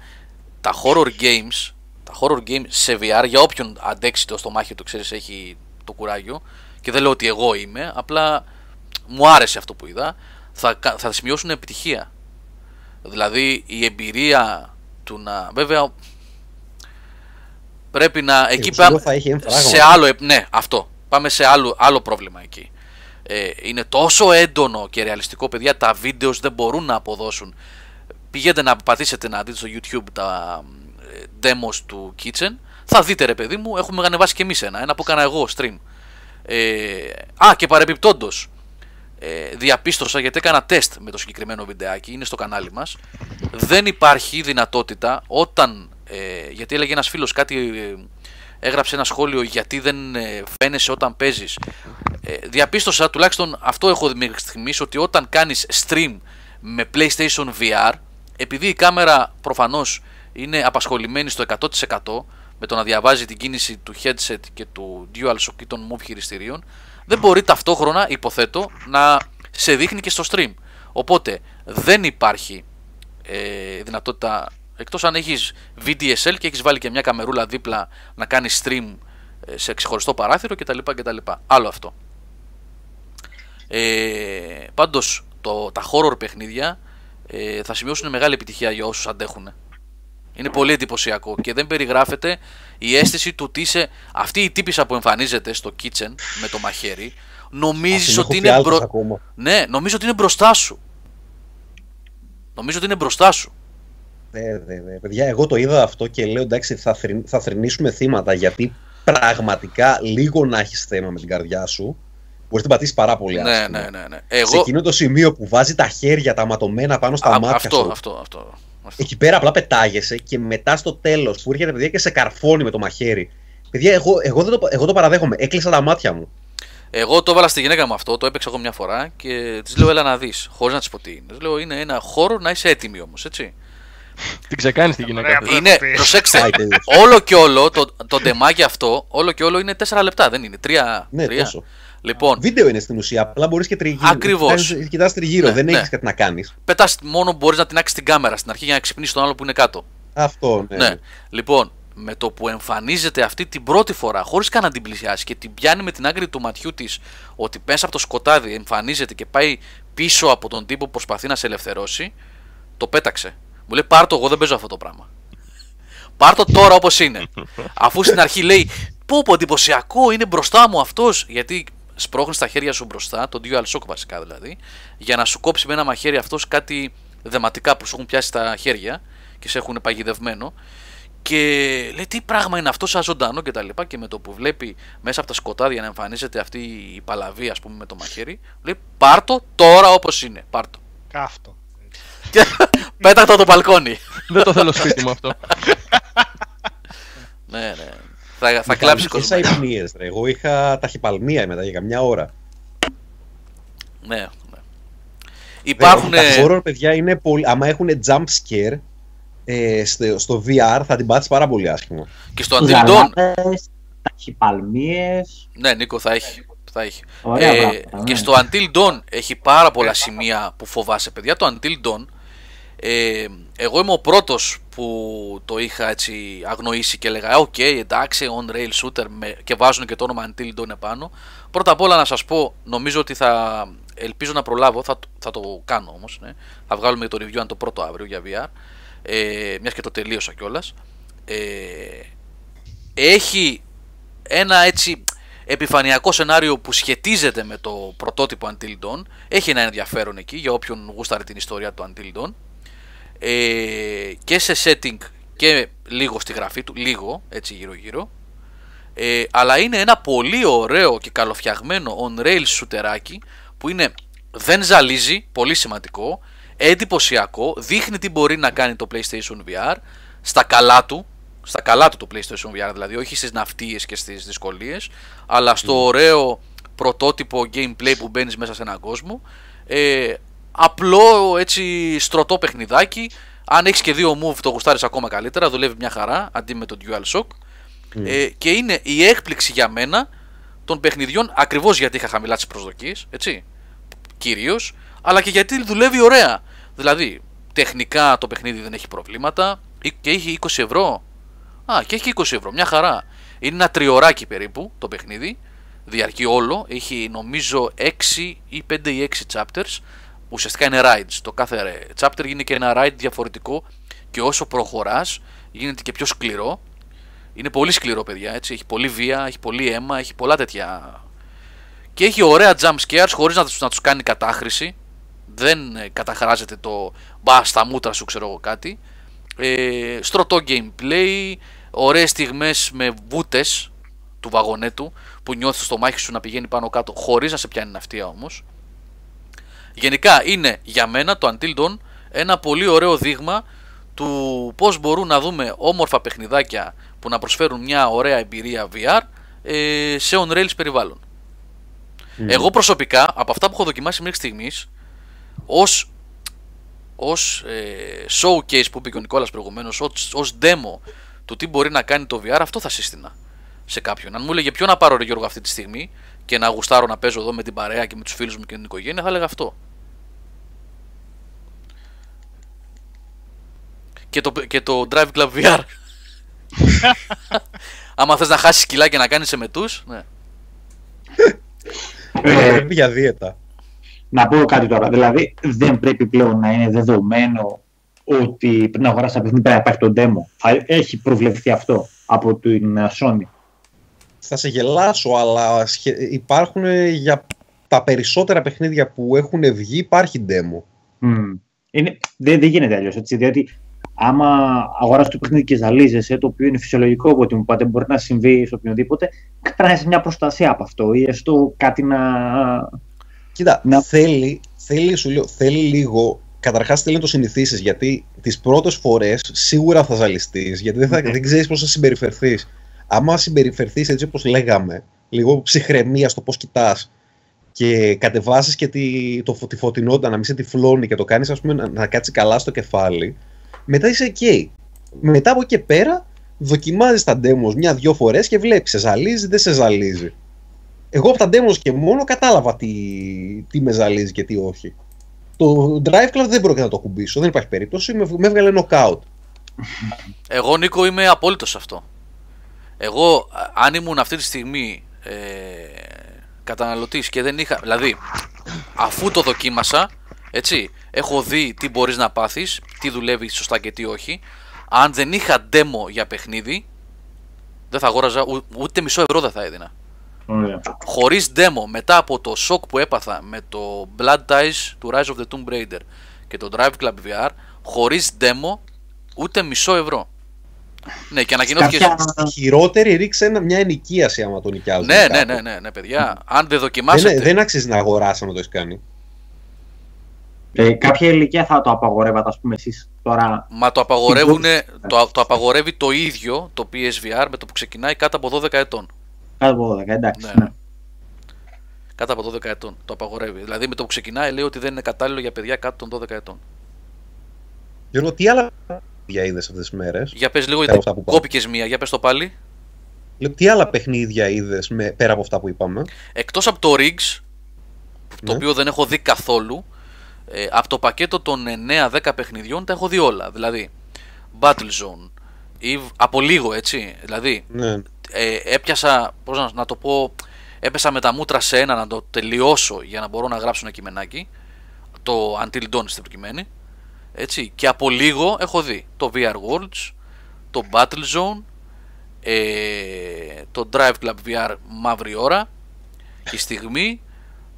[SPEAKER 1] τα horror games, τα horror games σε VR, για όποιον αντέξει το στομάχι του, ξέρεις, έχει το κουράγιο, και δεν λέω ότι εγώ είμαι, απλά μου άρεσε αυτό που είδα, θα, κα- θα σημειώσουν επιτυχία. Δηλαδή, η εμπειρία του να... Βέβαια, Πρέπει να. Εκεί
[SPEAKER 3] ουσιαστικά
[SPEAKER 1] πάμε.
[SPEAKER 3] θα έχει ένα φράγμα.
[SPEAKER 1] Σε άλλο. επ- Ναι, αυτό. Πάμε σε άλλο, άλλο πρόβλημα εκεί. Ε, είναι τόσο έντονο και ρεαλιστικό, παιδιά. Τα βίντεος δεν μπορούν να αποδώσουν. Πηγαίνετε να πατήσετε να δείτε στο YouTube τα ε, demos του Kitchen. Θα δείτε, ρε παιδί μου, έχουμε ανεβάσει και εμείς ένα. Ένα που έκανα εγώ stream. Ε, α, και παρεπιπτόντω. Ε, διαπίστωσα γιατί έκανα τεστ με το συγκεκριμένο βιντεάκι, είναι στο κανάλι μας δεν υπάρχει δυνατότητα όταν ε, γιατί έλεγε ένας φίλος κάτι ε, έγραψε ένα σχόλιο γιατί δεν ε, φαίνεσαι όταν παίζεις ε, διαπίστωσα τουλάχιστον αυτό έχω δει μέχρι στιγμής ότι όταν κάνεις stream με PlayStation VR επειδή η κάμερα προφανώς είναι απασχολημένη στο 100% με το να διαβάζει την κίνηση του headset και του DualShock ή των Move χειριστηρίων δεν μπορεί ταυτόχρονα, υποθέτω, να σε δείχνει και στο stream. Οπότε δεν υπάρχει ε, δυνατότητα, εκτός αν έχεις VDSL και έχεις βάλει και μια καμερούλα δίπλα να κάνεις stream ε, σε ξεχωριστό παράθυρο κτλ. κτλ. Άλλο αυτό. Ε, πάντως το, τα horror παιχνίδια ε, θα σημειώσουν μεγάλη επιτυχία για όσους αντέχουν. Είναι πολύ εντυπωσιακό και δεν περιγράφεται η αίσθηση του ότι είσαι αυτή η τύπησα που εμφανίζεται στο kitchen με το μαχαίρι.
[SPEAKER 3] Ας
[SPEAKER 1] Νομίζεις
[SPEAKER 3] την έχω
[SPEAKER 1] ότι είναι
[SPEAKER 3] εφιάλτες
[SPEAKER 1] μπρο...
[SPEAKER 3] ακόμα.
[SPEAKER 1] Ναι, νομίζω ότι είναι μπροστά σου. Νομίζω ότι είναι μπροστά σου.
[SPEAKER 3] Ναι, ναι, ναι. Παιδιά, εγώ το είδα αυτό και λέω εντάξει θα, θρυ... θα θρηνήσουμε θύματα γιατί πραγματικά λίγο να έχεις θέμα με την καρδιά σου μπορείς να την πατήσεις πάρα πολύ
[SPEAKER 1] Ναι,
[SPEAKER 3] άσχημα.
[SPEAKER 1] ναι, ναι, ναι.
[SPEAKER 3] Σε
[SPEAKER 1] Εγώ.
[SPEAKER 3] εκείνο το σημείο που βάζει τα χέρια τα ματωμένα πάνω στα
[SPEAKER 1] Α,
[SPEAKER 3] μάτια
[SPEAKER 1] αυτό,
[SPEAKER 3] σου.
[SPEAKER 1] αυτό, αυτό, αυτό.
[SPEAKER 3] Εκεί πέρα απλά πετάγεσαι και μετά στο τέλος που έρχεται παιδιά και σε καρφώνει με το μαχαίρι. Παιδιά, εγώ, εγώ, δεν το, εγώ το παραδέχομαι. Έκλεισα τα μάτια μου.
[SPEAKER 1] Εγώ το έβαλα στη γυναίκα μου αυτό, το έπαιξα εγώ μια φορά και της λέω: Έλα να δεις, χωρίς να της πω τι είναι. Της λέω: Είναι ένα χώρο να είσαι έτοιμη όμως, έτσι.
[SPEAKER 2] Την ξεκάνεις τη γυναίκα.
[SPEAKER 6] Ωραία,
[SPEAKER 2] αυτή.
[SPEAKER 6] το
[SPEAKER 1] είναι,
[SPEAKER 6] έχω πει.
[SPEAKER 1] προσέξτε,
[SPEAKER 3] Πάει, τέλος.
[SPEAKER 1] όλο και όλο το, το ντεμάκι αυτό, όλο και όλο είναι 4 λεπτά, δεν είναι. 3.
[SPEAKER 3] Ναι, τόσο.
[SPEAKER 1] Λοιπόν,
[SPEAKER 3] Βίντεο είναι στην ουσία. Απλά μπορείς και τριγύρω.
[SPEAKER 1] Ακριβώς.
[SPEAKER 3] Κοιτά τριγύρω,
[SPEAKER 1] Ναι,
[SPEAKER 3] δεν
[SPEAKER 1] ναι.
[SPEAKER 3] έχει κάτι να κάνεις.
[SPEAKER 1] πετάς μόνο μπορείς να την την κάμερα στην αρχή για να ξυπνήσεις τον άλλο που είναι κάτω.
[SPEAKER 3] Αυτό, ναι.
[SPEAKER 1] Ναι. Λοιπόν, με το που εμφανίζεται αυτή την πρώτη φορά, χωρίς καν να την πλησιάσει και την πιάνει με την άκρη του ματιού της, ότι μέσα από το σκοτάδι εμφανίζεται και πάει πίσω από τον τύπο που προσπαθεί να σε ελευθερώσει, το πέταξε. Μου λέει: Πάρ το, εγώ δεν παίζω αυτό το πράγμα. Πάρ το τώρα όπως είναι. Αφού στην αρχή λέει: Πω, πω, εντυπωσιακό, είναι μπροστά μου αυτός. Γιατί σπρώχνεις τα χέρια σου μπροστά, το DualShock βασικά δηλαδή, για να σου κόψει με ένα μαχαίρι αυτός κάτι δεματικά που σου έχουν πιάσει τα χέρια και σε έχουν παγιδευμένο. Και λέει τι πράγμα είναι αυτό σαν ζωντανό και τα λοιπά και με το που βλέπει μέσα από τα σκοτάδια να εμφανίζεται αυτή η παλαβή ας πούμε με το μαχαίρι λέει πάρ' το τώρα όπως είναι, πάρ' το.
[SPEAKER 6] Κάφτο.
[SPEAKER 1] Και πέταχτα το από το μπαλκόνι.
[SPEAKER 2] Δεν το θέλω σπίτι μου αυτό.
[SPEAKER 1] ναι, ναι. Θα, θα κλάψει κόσμος.
[SPEAKER 3] Είχα υπνίες, ρε. Εγώ είχα ταχυπαλμία μετά για καμιά ώρα.
[SPEAKER 1] Ναι, ναι. Υπάρχουν...
[SPEAKER 3] Τα horror, παιδιά, είναι πολύ... άμα έχουν jump scare ε, στο, στο VR θα την πάθεις πάρα πολύ άσχημα.
[SPEAKER 1] Και στο Until Dawn.
[SPEAKER 4] Ζαλάδες, ταχυπαλμίες.
[SPEAKER 1] Ναι, Νίκο, θα έχει. Θα έχει.
[SPEAKER 4] Ωραία
[SPEAKER 1] Ε,
[SPEAKER 4] πράγματα,
[SPEAKER 1] και
[SPEAKER 4] ναι.
[SPEAKER 1] στο Until Dawn έχει πάρα πολλά σημεία που φοβάσαι, παιδιά. Το Until Dawn, ε, εγώ είμαι ο πρώτος που το είχα έτσι αγνοήσει και έλεγα «Οκ, εντάξει, on rail shooter» με, και βάζουν και το όνομα Until Dawn επάνω. Πρώτα απ' όλα να σας πω, νομίζω ότι θα ελπίζω να προλάβω, θα, το- θα το κάνω όμως, ναι. θα βγάλουμε το review αν το πρώτο αύριο για VR, ε, μιας και το τελείωσα κιόλας. Ε, έχει ένα έτσι επιφανειακό σενάριο που σχετίζεται με το πρωτότυπο Until Dawn. Έχει ένα ενδιαφέρον εκεί για όποιον γούσταρε την ιστορία του Until Dawn. Ε, και σε setting και λίγο στη γραφή του, λίγο έτσι γύρω γύρω. Ε, αλλά είναι ένα πολύ ωραίο και καλοφτιαγμένο on-rail σουτεράκι που είναι, δεν ζαλίζει, πολύ σημαντικό, εντυπωσιακό, δείχνει τι μπορεί να κάνει το PlayStation VR στα καλά του, στα καλά του το PlayStation VR δηλαδή, όχι στις ναυτίες και στις δυσκολίες, αλλά στο ωραίο πρωτότυπο gameplay που μπαίνεις μέσα σε έναν κόσμο. Ε, απλό έτσι στρωτό παιχνιδάκι. Αν έχεις και δύο move, το γουστάρεις ακόμα καλύτερα. Δουλεύει μια χαρά αντί με το DualShock. Ε, και είναι η έκπληξη για μένα των παιχνιδιών ακριβώς γιατί είχα χαμηλά τις προσδοκίες. Έτσι. Κυρίως. Αλλά και γιατί δουλεύει ωραία. Δηλαδή, τεχνικά το παιχνίδι δεν έχει προβλήματα. Ή- Και έχει 20 ευρώ. Α, και έχει 20 ευρώ. Μια χαρά. Είναι ένα τριωράκι περίπου το παιχνίδι. Διαρκεί όλο. Έχει νομίζω 6 ή 5 ή 6 chapters. Ουσιαστικά είναι rides. Το κάθε chapter είναι και ένα ride διαφορετικό. Και όσο προχωράς γίνεται και πιο σκληρό. Είναι πολύ σκληρό, παιδιά. Έτσι. Έχει πολύ βία, έχει πολύ αίμα, έχει πολλά τέτοια. Και έχει ωραία jump scares χωρίς να τους να τους κάνει κατάχρηση. Δεν ε, καταχράζεται το μπα στα μούτρα σου, ξέρω εγώ κάτι. Ε, στρωτό gameplay, ωραίες στιγμές με βούτες του βαγονέτου που νιώθεις στο μάχη σου να πηγαίνει πάνω κάτω χωρίς να σε πιάνει ναυτία όμως. Γενικά είναι για μένα το Until Dawn ένα πολύ ωραίο δείγμα του πώς μπορούν να δούμε όμορφα παιχνιδάκια που να προσφέρουν μια ωραία εμπειρία VR ε, σε on-rails περιβάλλον. Εγώ προσωπικά, από αυτά που έχω δοκιμάσει μέχρι στιγμής, ως, ως ε, showcase που είπε και ο Νικόλας προηγουμένως, ως, ως demo του τι μπορεί να κάνει το VR, αυτό θα σύστηνα σε κάποιον. Αν μου έλεγε ποιο να πάρω ρε Γιώργο αυτή τη στιγμή και να γουστάρω να παίζω εδώ με την παρέα και με τους φίλους μου και την οικογένεια, θα έλεγα αυτό. Και το, και το Drive Club VR. Άμα θες να χάσεις κιλά και να κάνεις εμετούς, ναι.
[SPEAKER 4] Ε,
[SPEAKER 3] Πρέπει για δίαιτα.
[SPEAKER 4] να πω κάτι τώρα. Δηλαδή, δεν πρέπει πλέον να είναι δεδομένο ότι πριν αγοράσεις ένα παιχνίδι πρέπει να υπάρχει το demo. Θα έχει προβλεφθεί αυτό από την ε, Sony.
[SPEAKER 3] Θα σε γελάσω, αλλά σχε- υπάρχουν ε, για τα περισσότερα παιχνίδια που έχουν βγει υπάρχει demo.
[SPEAKER 4] Μμ. Είναι, δεν, δεν γίνεται αλλιώς έτσι. Διότι άμα αγοράσει το παιχνίδι και ζαλίζεσαι, το οποίο είναι φυσιολογικό από ό,τι μου πάτε, μπορεί να συμβεί σε οποιονδήποτε, πρέπει να έχει μια προστασία από αυτό ή έστω κάτι να.
[SPEAKER 3] Κοίτα,
[SPEAKER 4] Να-
[SPEAKER 3] θέλει, θέλει, σου λέω, θέλει λίγο. Καταρχάς θέλει να το συνηθίσεις γιατί τις πρώτες φορές σίγουρα θα ζαλιστείς, γιατί δεν, θα, δεν ξέρεις πώς θα συμπεριφερθείς. Άμα συμπεριφερθείς έτσι όπως λέγαμε, λίγο ψυχραιμίας στο πώς κοιτάς και κατεβάσεις και τη, το, φω- τη φωτεινότητα να μην σε τυφλώνει και το κάνεις, ας πούμε, να, να κάτσεις καλά στο κεφάλι, μετά είσαι ok. Μετά από εκεί και πέρα, δοκιμάζεις τα demos μια-δυο φορές και βλέπεις, σε ζαλίζει, δεν σε ζαλίζει. Εγώ από τα demos και μόνο κατάλαβα τι, τι με ζαλίζει και τι όχι. Το Drive Club δεν πρόκειται να το κουμπίσω, δεν υπάρχει περίπτωση, με, με έβγαλε knockout.
[SPEAKER 1] Εγώ Νίκο είμαι απόλυτος σε αυτό. Εγώ α- αν ήμουν αυτή τη στιγμή ε, καταναλωτής και δεν είχα... Δηλαδή αφού το δοκίμασα, έτσι, έχω δει τι μπορείς να πάθεις, τι δουλεύει σωστά και τι όχι. Αν δεν είχα demo για παιχνίδι, δεν θα αγόραζα ου- ούτε μισό ευρώ δεν θα έδινα.
[SPEAKER 4] Ωραία.
[SPEAKER 1] Χωρίς demo, μετά από το σοκ που έπαθα με το Blood Ties του Rise of the Tomb Raider και το Drive Club VR, χωρίς demo, ούτε μισό ευρώ. Ναι, και ανακοινώθηκε.
[SPEAKER 4] Κάποια-
[SPEAKER 3] Χειρότερη ρίξε ένα, μια ενοικίαση άμα το νοικιάζουν.
[SPEAKER 1] Ναι, ναι,
[SPEAKER 3] κάπου.
[SPEAKER 1] ναι, ναι, ναι, παιδιά. Αν δεν δοκιμάσετε.
[SPEAKER 3] Δεν, δεν αξίζει να αγοράσεις αν το έχεις κάνει.
[SPEAKER 4] Ε, κάποια ηλικία θα το απαγορεύατε, ας πούμε, εσείς τώρα;
[SPEAKER 1] Μα το απαγορεύουν, το, το απαγορεύει το ίδιο το PSVR με το που ξεκινάει κάτω από 12 ετών.
[SPEAKER 4] Κάτω από 12, εντάξει.
[SPEAKER 1] Ναι,
[SPEAKER 4] Ναι.
[SPEAKER 1] ναι. Κάτω από 12 ετών. Το απαγορεύει. Δηλαδή με το που ξεκινάει λέει ότι δεν είναι κατάλληλο για παιδιά κάτω των 12 ετών.
[SPEAKER 3] Γιώργο, τι άλλα παιχνίδια είδες αυτές τις μέρες;
[SPEAKER 1] Για πες λίγο,
[SPEAKER 3] Πέρα
[SPEAKER 1] γιατί
[SPEAKER 3] από αυτά που είπαμε.
[SPEAKER 1] κόπηκες μία, για πες το πάλι.
[SPEAKER 3] Τι άλλα παιχνίδια είδες πέρα από αυτά που είπαμε;
[SPEAKER 1] Εκτός από το Riggs, το
[SPEAKER 3] Ναι.
[SPEAKER 1] οποίο δεν έχω δει καθόλου, ε, από το πακέτο των 9-10 παιχνιδιών τα έχω δει όλα. Δηλαδή, Battlezone, Eve, από λίγο έτσι, δηλαδή
[SPEAKER 3] Ναι.
[SPEAKER 1] ε, έπιασα, πώς να, να το πω, έπεσα με τα μούτρα σε ένα να το τελειώσω για να μπορώ να γράψω ένα κειμενάκι, το Until Dawn στην προκειμένη, έτσι, και από λίγο έχω δει το VR Worlds, το Battlezone, ε, το Drive Club VR μαύρη ώρα, και η στιγμή,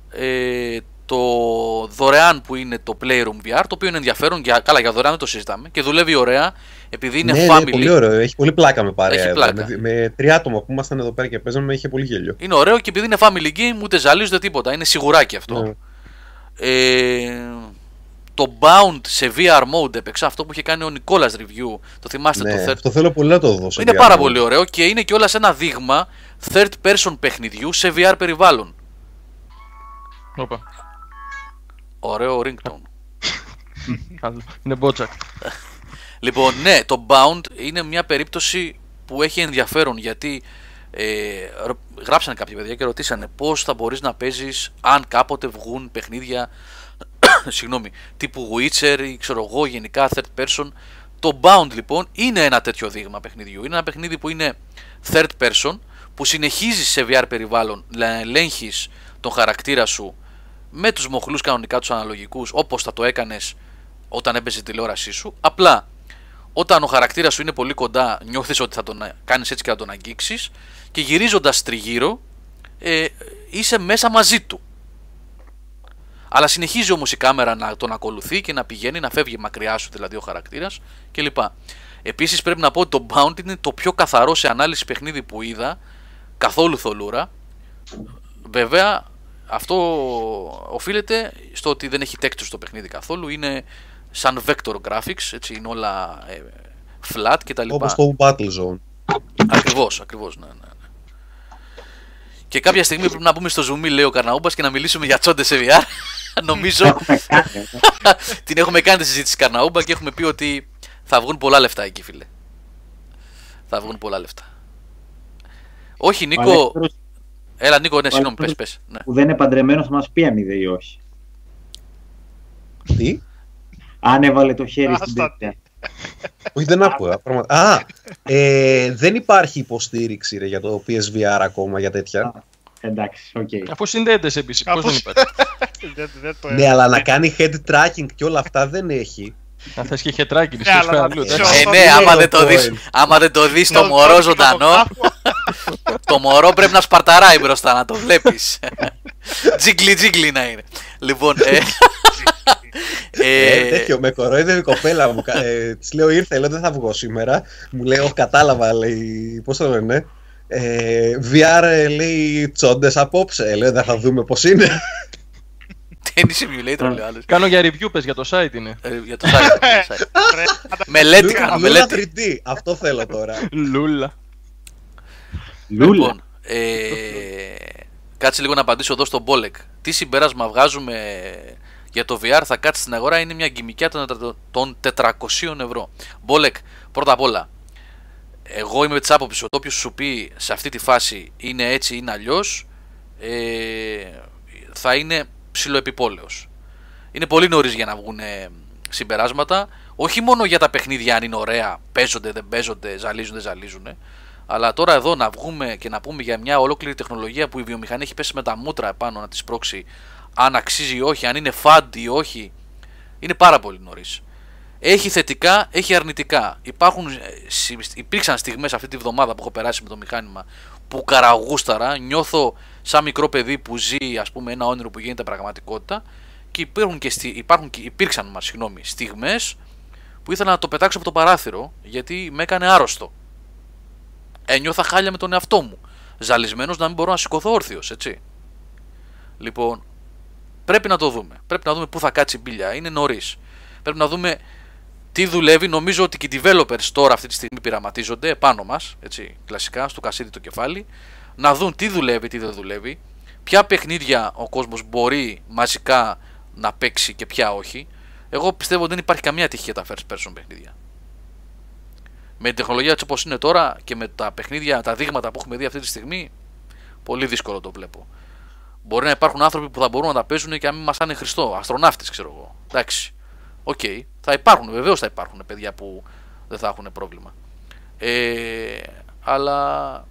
[SPEAKER 1] ε, το δωρεάν που είναι το Playroom VR, το οποίο είναι ενδιαφέρον, για, καλά για δωρεάν δεν το συζητάμε, και δουλεύει ωραία, επειδή είναι
[SPEAKER 3] ναι,
[SPEAKER 1] family.
[SPEAKER 3] ναι, πολύ ωραίο. Έχει πολύ πλάκα με παρέα.
[SPEAKER 1] Έχει
[SPEAKER 3] εδώ.
[SPEAKER 1] πλάκα.
[SPEAKER 3] Με, με τρία άτομα που ήμασταν εδώ πέρα και παίζαμε, είχε πολύ γέλιο.
[SPEAKER 1] Είναι ωραίο και επειδή είναι family game, ούτε ζαλίζονται τίποτα. Είναι σιγουράκι αυτό.
[SPEAKER 3] Ναι.
[SPEAKER 1] Ε, το Bound σε VR mode έπαιξα, αυτό που είχε κάνει ο Νικόλας review. Το θυμάστε
[SPEAKER 3] Ναι,
[SPEAKER 1] το third.
[SPEAKER 3] αυτό θέλω πολύ να το δώσω.
[SPEAKER 1] Είναι
[SPEAKER 3] για
[SPEAKER 1] πάρα
[SPEAKER 3] να-
[SPEAKER 1] πολύ ωραίο και είναι και όλα σε ένα δείγμα third person παιχνιδιού σε VR περιβάλλον.
[SPEAKER 2] Όπα.
[SPEAKER 1] Ωραίο ringtone.
[SPEAKER 2] Καλό. Είναι μπότσακ.
[SPEAKER 1] Λοιπόν, ναι, το Bound είναι μια περίπτωση που έχει ενδιαφέρον γιατί ε, ρ- γράψανε κάποια παιδιά και ρωτήσανε πώς θα μπορείς να παίζεις αν κάποτε βγουν παιχνίδια συγγνώμη, τύπου Witcher ή ξέρω εγώ γενικά third person. Το Bound λοιπόν είναι ένα τέτοιο δείγμα παιχνιδιού. Είναι ένα παιχνίδι που είναι third person που συνεχίζεις σε VR περιβάλλον να ελέγχεις τον χαρακτήρα σου με τους μοχλούς κανονικά τους αναλογικούς όπως θα το έκανες όταν έπαιζε η τηλεόρασή σου. Απλά όταν ο χαρακτήρας σου είναι πολύ κοντά, νιώθεις ότι θα τον κάνεις έτσι και θα τον αγγίξεις και γυρίζοντας τριγύρω ε, είσαι μέσα μαζί του. Αλλά συνεχίζει όμως η κάμερα να τον ακολουθεί και να πηγαίνει, να φεύγει μακριά σου δηλαδή ο χαρακτήρας κλπ. Επίσης πρέπει να πω ότι το Bound είναι το πιο καθαρό σε ανάλυση παιχνίδι που είδα, καθόλου θολούρα. Βέβαια αυτό οφείλεται στο ότι δεν έχει texture στο παιχνίδι καθόλου, είναι σαν vector graphics, έτσι είναι όλα ε, flat κτλ.
[SPEAKER 3] Όπως το Battle Zone.
[SPEAKER 1] Ακριβώς, ακριβώς, ναι, ναι. ναι. Και κάποια στιγμή πρέπει να πούμε στο zoom, λέει ο Καρναούμπας, και να μιλήσουμε για τσόντε σε VR. Νομίζω
[SPEAKER 4] Έχουμε κάνει, ε.
[SPEAKER 1] την έχουμε κάνει τη συζήτηση Καρναούμπα και έχουμε πει ότι θα βγουν πολλά λεφτά εκεί, φίλε. Θα βγουν πολλά λεφτά. Όχι,
[SPEAKER 4] Ο
[SPEAKER 1] Νίκο.
[SPEAKER 4] Αλέξανδρος
[SPEAKER 1] Έλα, Νίκο, ναι,
[SPEAKER 4] ο
[SPEAKER 1] συγγνώμη, πες,
[SPEAKER 4] Αλέξανδρος
[SPEAKER 1] πες. Ναι.
[SPEAKER 4] που δεν είναι παντρεμένος θα μας πει αν είδε ή όχι;
[SPEAKER 3] Τι;
[SPEAKER 4] Αν έβαλε το χέρι στην
[SPEAKER 6] Άστα.
[SPEAKER 4] τέτοια.
[SPEAKER 3] Όχι, δεν άκουγα. Πραγματικά. Α, ε, δεν υπάρχει υποστήριξη ρε, για το PSVR ακόμα για τέτοια.
[SPEAKER 4] Εντάξει, οκ.
[SPEAKER 2] Αφού συνδέεται σε PC, πώς δεν
[SPEAKER 6] Αφού-
[SPEAKER 2] υπάρχει;
[SPEAKER 6] δεν, δεν το
[SPEAKER 3] Ναι, αλλά να κάνει head tracking και όλα αυτά δεν έχει.
[SPEAKER 2] Αν θες και χετράκι,
[SPEAKER 6] Ναι,
[SPEAKER 2] τη
[SPEAKER 6] αλλά να
[SPEAKER 2] αλλού.
[SPEAKER 6] δεις
[SPEAKER 2] εντάξει.
[SPEAKER 1] Ε,
[SPEAKER 6] Αυτό
[SPEAKER 1] ναι,
[SPEAKER 6] είναι
[SPEAKER 1] άμα
[SPEAKER 3] το
[SPEAKER 1] δεν το δεις,
[SPEAKER 3] point.
[SPEAKER 1] άμα δεν το δεις το
[SPEAKER 6] Το
[SPEAKER 1] μωρό
[SPEAKER 6] δω
[SPEAKER 1] ζωντανό,
[SPEAKER 6] κάτω
[SPEAKER 1] το μωρό πρέπει να σπαρταράει μπροστά, να το βλέπεις. τζίγκλι τζίγκλι να είναι. Λοιπόν, ε,
[SPEAKER 3] Ε,
[SPEAKER 1] ε,
[SPEAKER 3] τέτοιο, με κορόιδευε η κοπέλα μου. Ε, της λέω ήρθε, λέω δεν θα βγω σήμερα. Μου λέει, Όχι, κατάλαβα, λέει. Πώς το λένε. Ε, VR ε, λέει τσόντες απόψε. Λέω δεν θα δούμε πώς είναι.
[SPEAKER 1] Tennis simulator λέει ο άλλος.
[SPEAKER 2] Κάνω για review, πες για το site είναι.
[SPEAKER 1] Ε, Για το site. το site. Μελέτη κάνω,
[SPEAKER 3] Λούνα
[SPEAKER 1] μελέτη.
[SPEAKER 3] 3D. Αυτό θέλω τώρα.
[SPEAKER 2] Λούλα.
[SPEAKER 4] Λούλα.
[SPEAKER 1] Λοιπόν, ε, κάτσε λίγο να απαντήσω εδώ στον Μπόλεκ. Τι συμπέρασμα βγάζουμε για το VR θα κάτσει στην αγορά είναι μια γκυμικιά των τετρα- των 400 ευρώ. Μπόλεκ, πρώτα απ' όλα, εγώ είμαι της άποψης ότι όποιος σου πει σε αυτή τη φάση είναι έτσι ή είναι αλλιώς, ε, θα είναι ψηλοεπιπόλαιος. Είναι πολύ νωρίς για να βγουν ε, συμπεράσματα. Όχι μόνο για τα παιχνίδια αν είναι ωραία, παίζονται, δεν παίζονται, ζαλίζουν, δεν ζαλίζουν. Αλλά τώρα εδώ να βγούμε και να πούμε για μια ολόκληρη τεχνολογία που η βιομηχανία έχει πέσει με τα μούτρα επάνω να της πρόξει, αν αξίζει ή όχι, αν είναι φαντ ή όχι, είναι πάρα πολύ νωρίς. Έχει θετικά, έχει αρνητικά. Υπάρχουν, ε, συ- υπήρξαν στιγμές αυτή τη βδομάδα που έχω περάσει με το μηχάνημα που καραγούσταρα, νιώθω σαν μικρό παιδί που ζει ας πούμε ένα όνειρο που γίνεται πραγματικότητα και υπάρχουν και, στι, υπάρχουν και υπήρξαν μας, συγγνώμη, στιγμές που ήθελα να το πετάξω από το παράθυρο γιατί με έκανε άρρωστο. Ένιωθα χάλια με τον εαυτό μου. Ζαλισμένος να μην μπορώ να σηκωθώ όρθιος, έτσι. Λοιπόν, πρέπει να το δούμε. Πρέπει να δούμε πού θα κάτσει η μπίλια. Είναι νωρίς. Πρέπει να δούμε τι δουλεύει. Νομίζω ότι και οι developers τώρα αυτή τη στιγμή πειραματίζονται επάνω μας, έτσι, κλασικά, στο κασίδι το κεφάλι, να δουν τι δουλεύει, τι δεν δουλεύει, ποια παιχνίδια ο κόσμος μπορεί μαζικά να παίξει και ποια όχι. Εγώ πιστεύω ότι δεν υπάρχει καμία τυχαία τα first person παιχνίδια. Με την τεχνολογία έτσι όπως είναι τώρα και με τα παιχνίδια, τα δείγματα που έχουμε δει αυτή τη στιγμή, πολύ δύσκολο το βλέπω. Μπορεί να υπάρχουν άνθρωποι που θα μπορούν να τα παίζουν και να μην μασάνε Χριστό. Αστροναύτη, ξέρω εγώ. Εντάξει. Οκ. Θα υπάρχουν, βεβαίως θα υπάρχουν παιδιά που δεν θα έχουν πρόβλημα. Ε, αλλά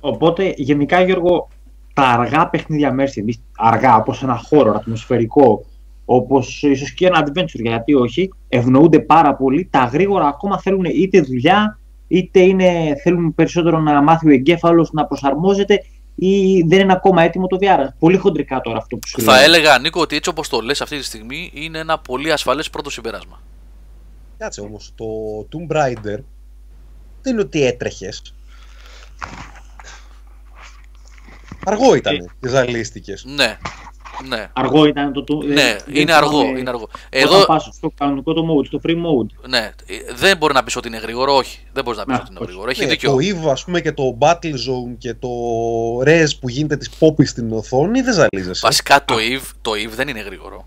[SPEAKER 4] Οπότε, γενικά, Γιώργο, τα αργά παιχνίδια Mercy, αργά, όπως ένα χώρο ατμοσφαιρικό, όπως ίσως και ένα adventure, γιατί όχι, ευνοούνται πάρα πολύ. Τα γρήγορα ακόμα θέλουν είτε δουλειά, είτε είναι, θέλουν περισσότερο να μάθει ο εγκέφαλος να προσαρμόζεται ή δεν είναι ακόμα έτοιμο το VR. Πολύ χοντρικά τώρα αυτό που σου
[SPEAKER 1] θα
[SPEAKER 4] λέω.
[SPEAKER 1] έλεγα, Νίκο, ότι έτσι όπως το λες αυτή τη στιγμή είναι ένα πολύ ασφαλές πρώτο συμπέρασμα.
[SPEAKER 3] Κάτσε όμως, το Tomb Raider δεν είναι ότι έτρεχες. Αργό ήταν
[SPEAKER 4] Ε.
[SPEAKER 3] και ζαλίστηκες.
[SPEAKER 1] Ναι. Ναι.
[SPEAKER 4] Αργό ήταν το... το
[SPEAKER 1] Ναι,
[SPEAKER 4] δεν
[SPEAKER 1] είναι αργό.
[SPEAKER 4] θυμάμαι
[SPEAKER 1] Είναι αργό.
[SPEAKER 4] Όταν
[SPEAKER 1] Εδώ,
[SPEAKER 4] πας στο κανονικό το mode, στο free mode.
[SPEAKER 1] ναι, ε, δεν μπορεί να πεις ότι είναι γρήγορο, όχι. Δεν μπορείς να πεις
[SPEAKER 4] Να,
[SPEAKER 1] ότι είναι
[SPEAKER 4] όχι.
[SPEAKER 1] γρήγορο. Έχει
[SPEAKER 3] Ναι,
[SPEAKER 1] δίκιο.
[SPEAKER 3] το EVE ας πούμε και το Battle Zone και το Res που γίνεται της πόπης στην οθόνη δεν ζαλίζεσαι.
[SPEAKER 1] Βασικά το EVE, το EVE δεν είναι γρήγορο.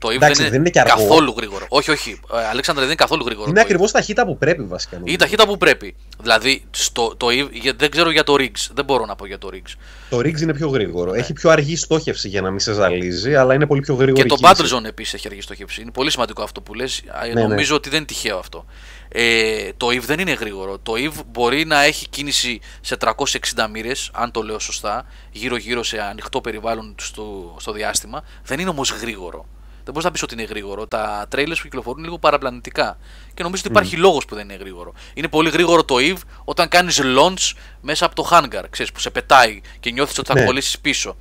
[SPEAKER 1] Το EVE
[SPEAKER 3] Εντάξει,
[SPEAKER 1] δεν,
[SPEAKER 3] δεν είναι και αργό.
[SPEAKER 1] καθόλου γρήγορο. Όχι, όχι. Ε, Αλέξανδρε, δεν είναι καθόλου γρήγορο.
[SPEAKER 3] Είναι
[SPEAKER 1] το EVE.
[SPEAKER 3] ακριβώς ταχύτητα που πρέπει βασικά.
[SPEAKER 1] Είναι
[SPEAKER 3] νομίζω.
[SPEAKER 1] η ταχύτητα που πρέπει. Δηλαδή, στο, το EVE, για- δεν ξέρω για το Riggs. Δεν μπορώ να πω για το Riggs.
[SPEAKER 3] Το Riggs είναι πιο γρήγορο. Έχει πιο αργή στόχευση για να μην σε ζαλίζει, αλλά είναι πολύ πιο γρήγορο.
[SPEAKER 1] Και το Battlezone επίσης έχει αργή στοχεύση. Είναι πολύ σημαντικό αυτό που λες.
[SPEAKER 3] ναι.
[SPEAKER 1] Νομίζω ότι δεν είναι τυχαίο αυτό. Ε, το EVE δεν είναι γρήγορο. Το EVE μπορεί να έχει κίνηση σε 360 μοίρες, αν το λέω σωστά, γύρω-γύρω σε ανοιχτό περιβάλλον στο, στο διάστημα. Δεν είναι όμως γρήγορο. Δεν Δεν μπορείς να πεις ότι είναι γρήγορο. Τα trailers που κυκλοφορούν είναι λίγο παραπλανητικά. Και νομίζω ότι υπάρχει λόγος που δεν είναι γρήγορο. Είναι πολύ γρήγορο το EVE όταν κάνεις launch μέσα από το hangar. Ξέρεις, που σε πετάει και νιώθεις ότι θα
[SPEAKER 3] Ναι.
[SPEAKER 1] κολλήσεις πίσω.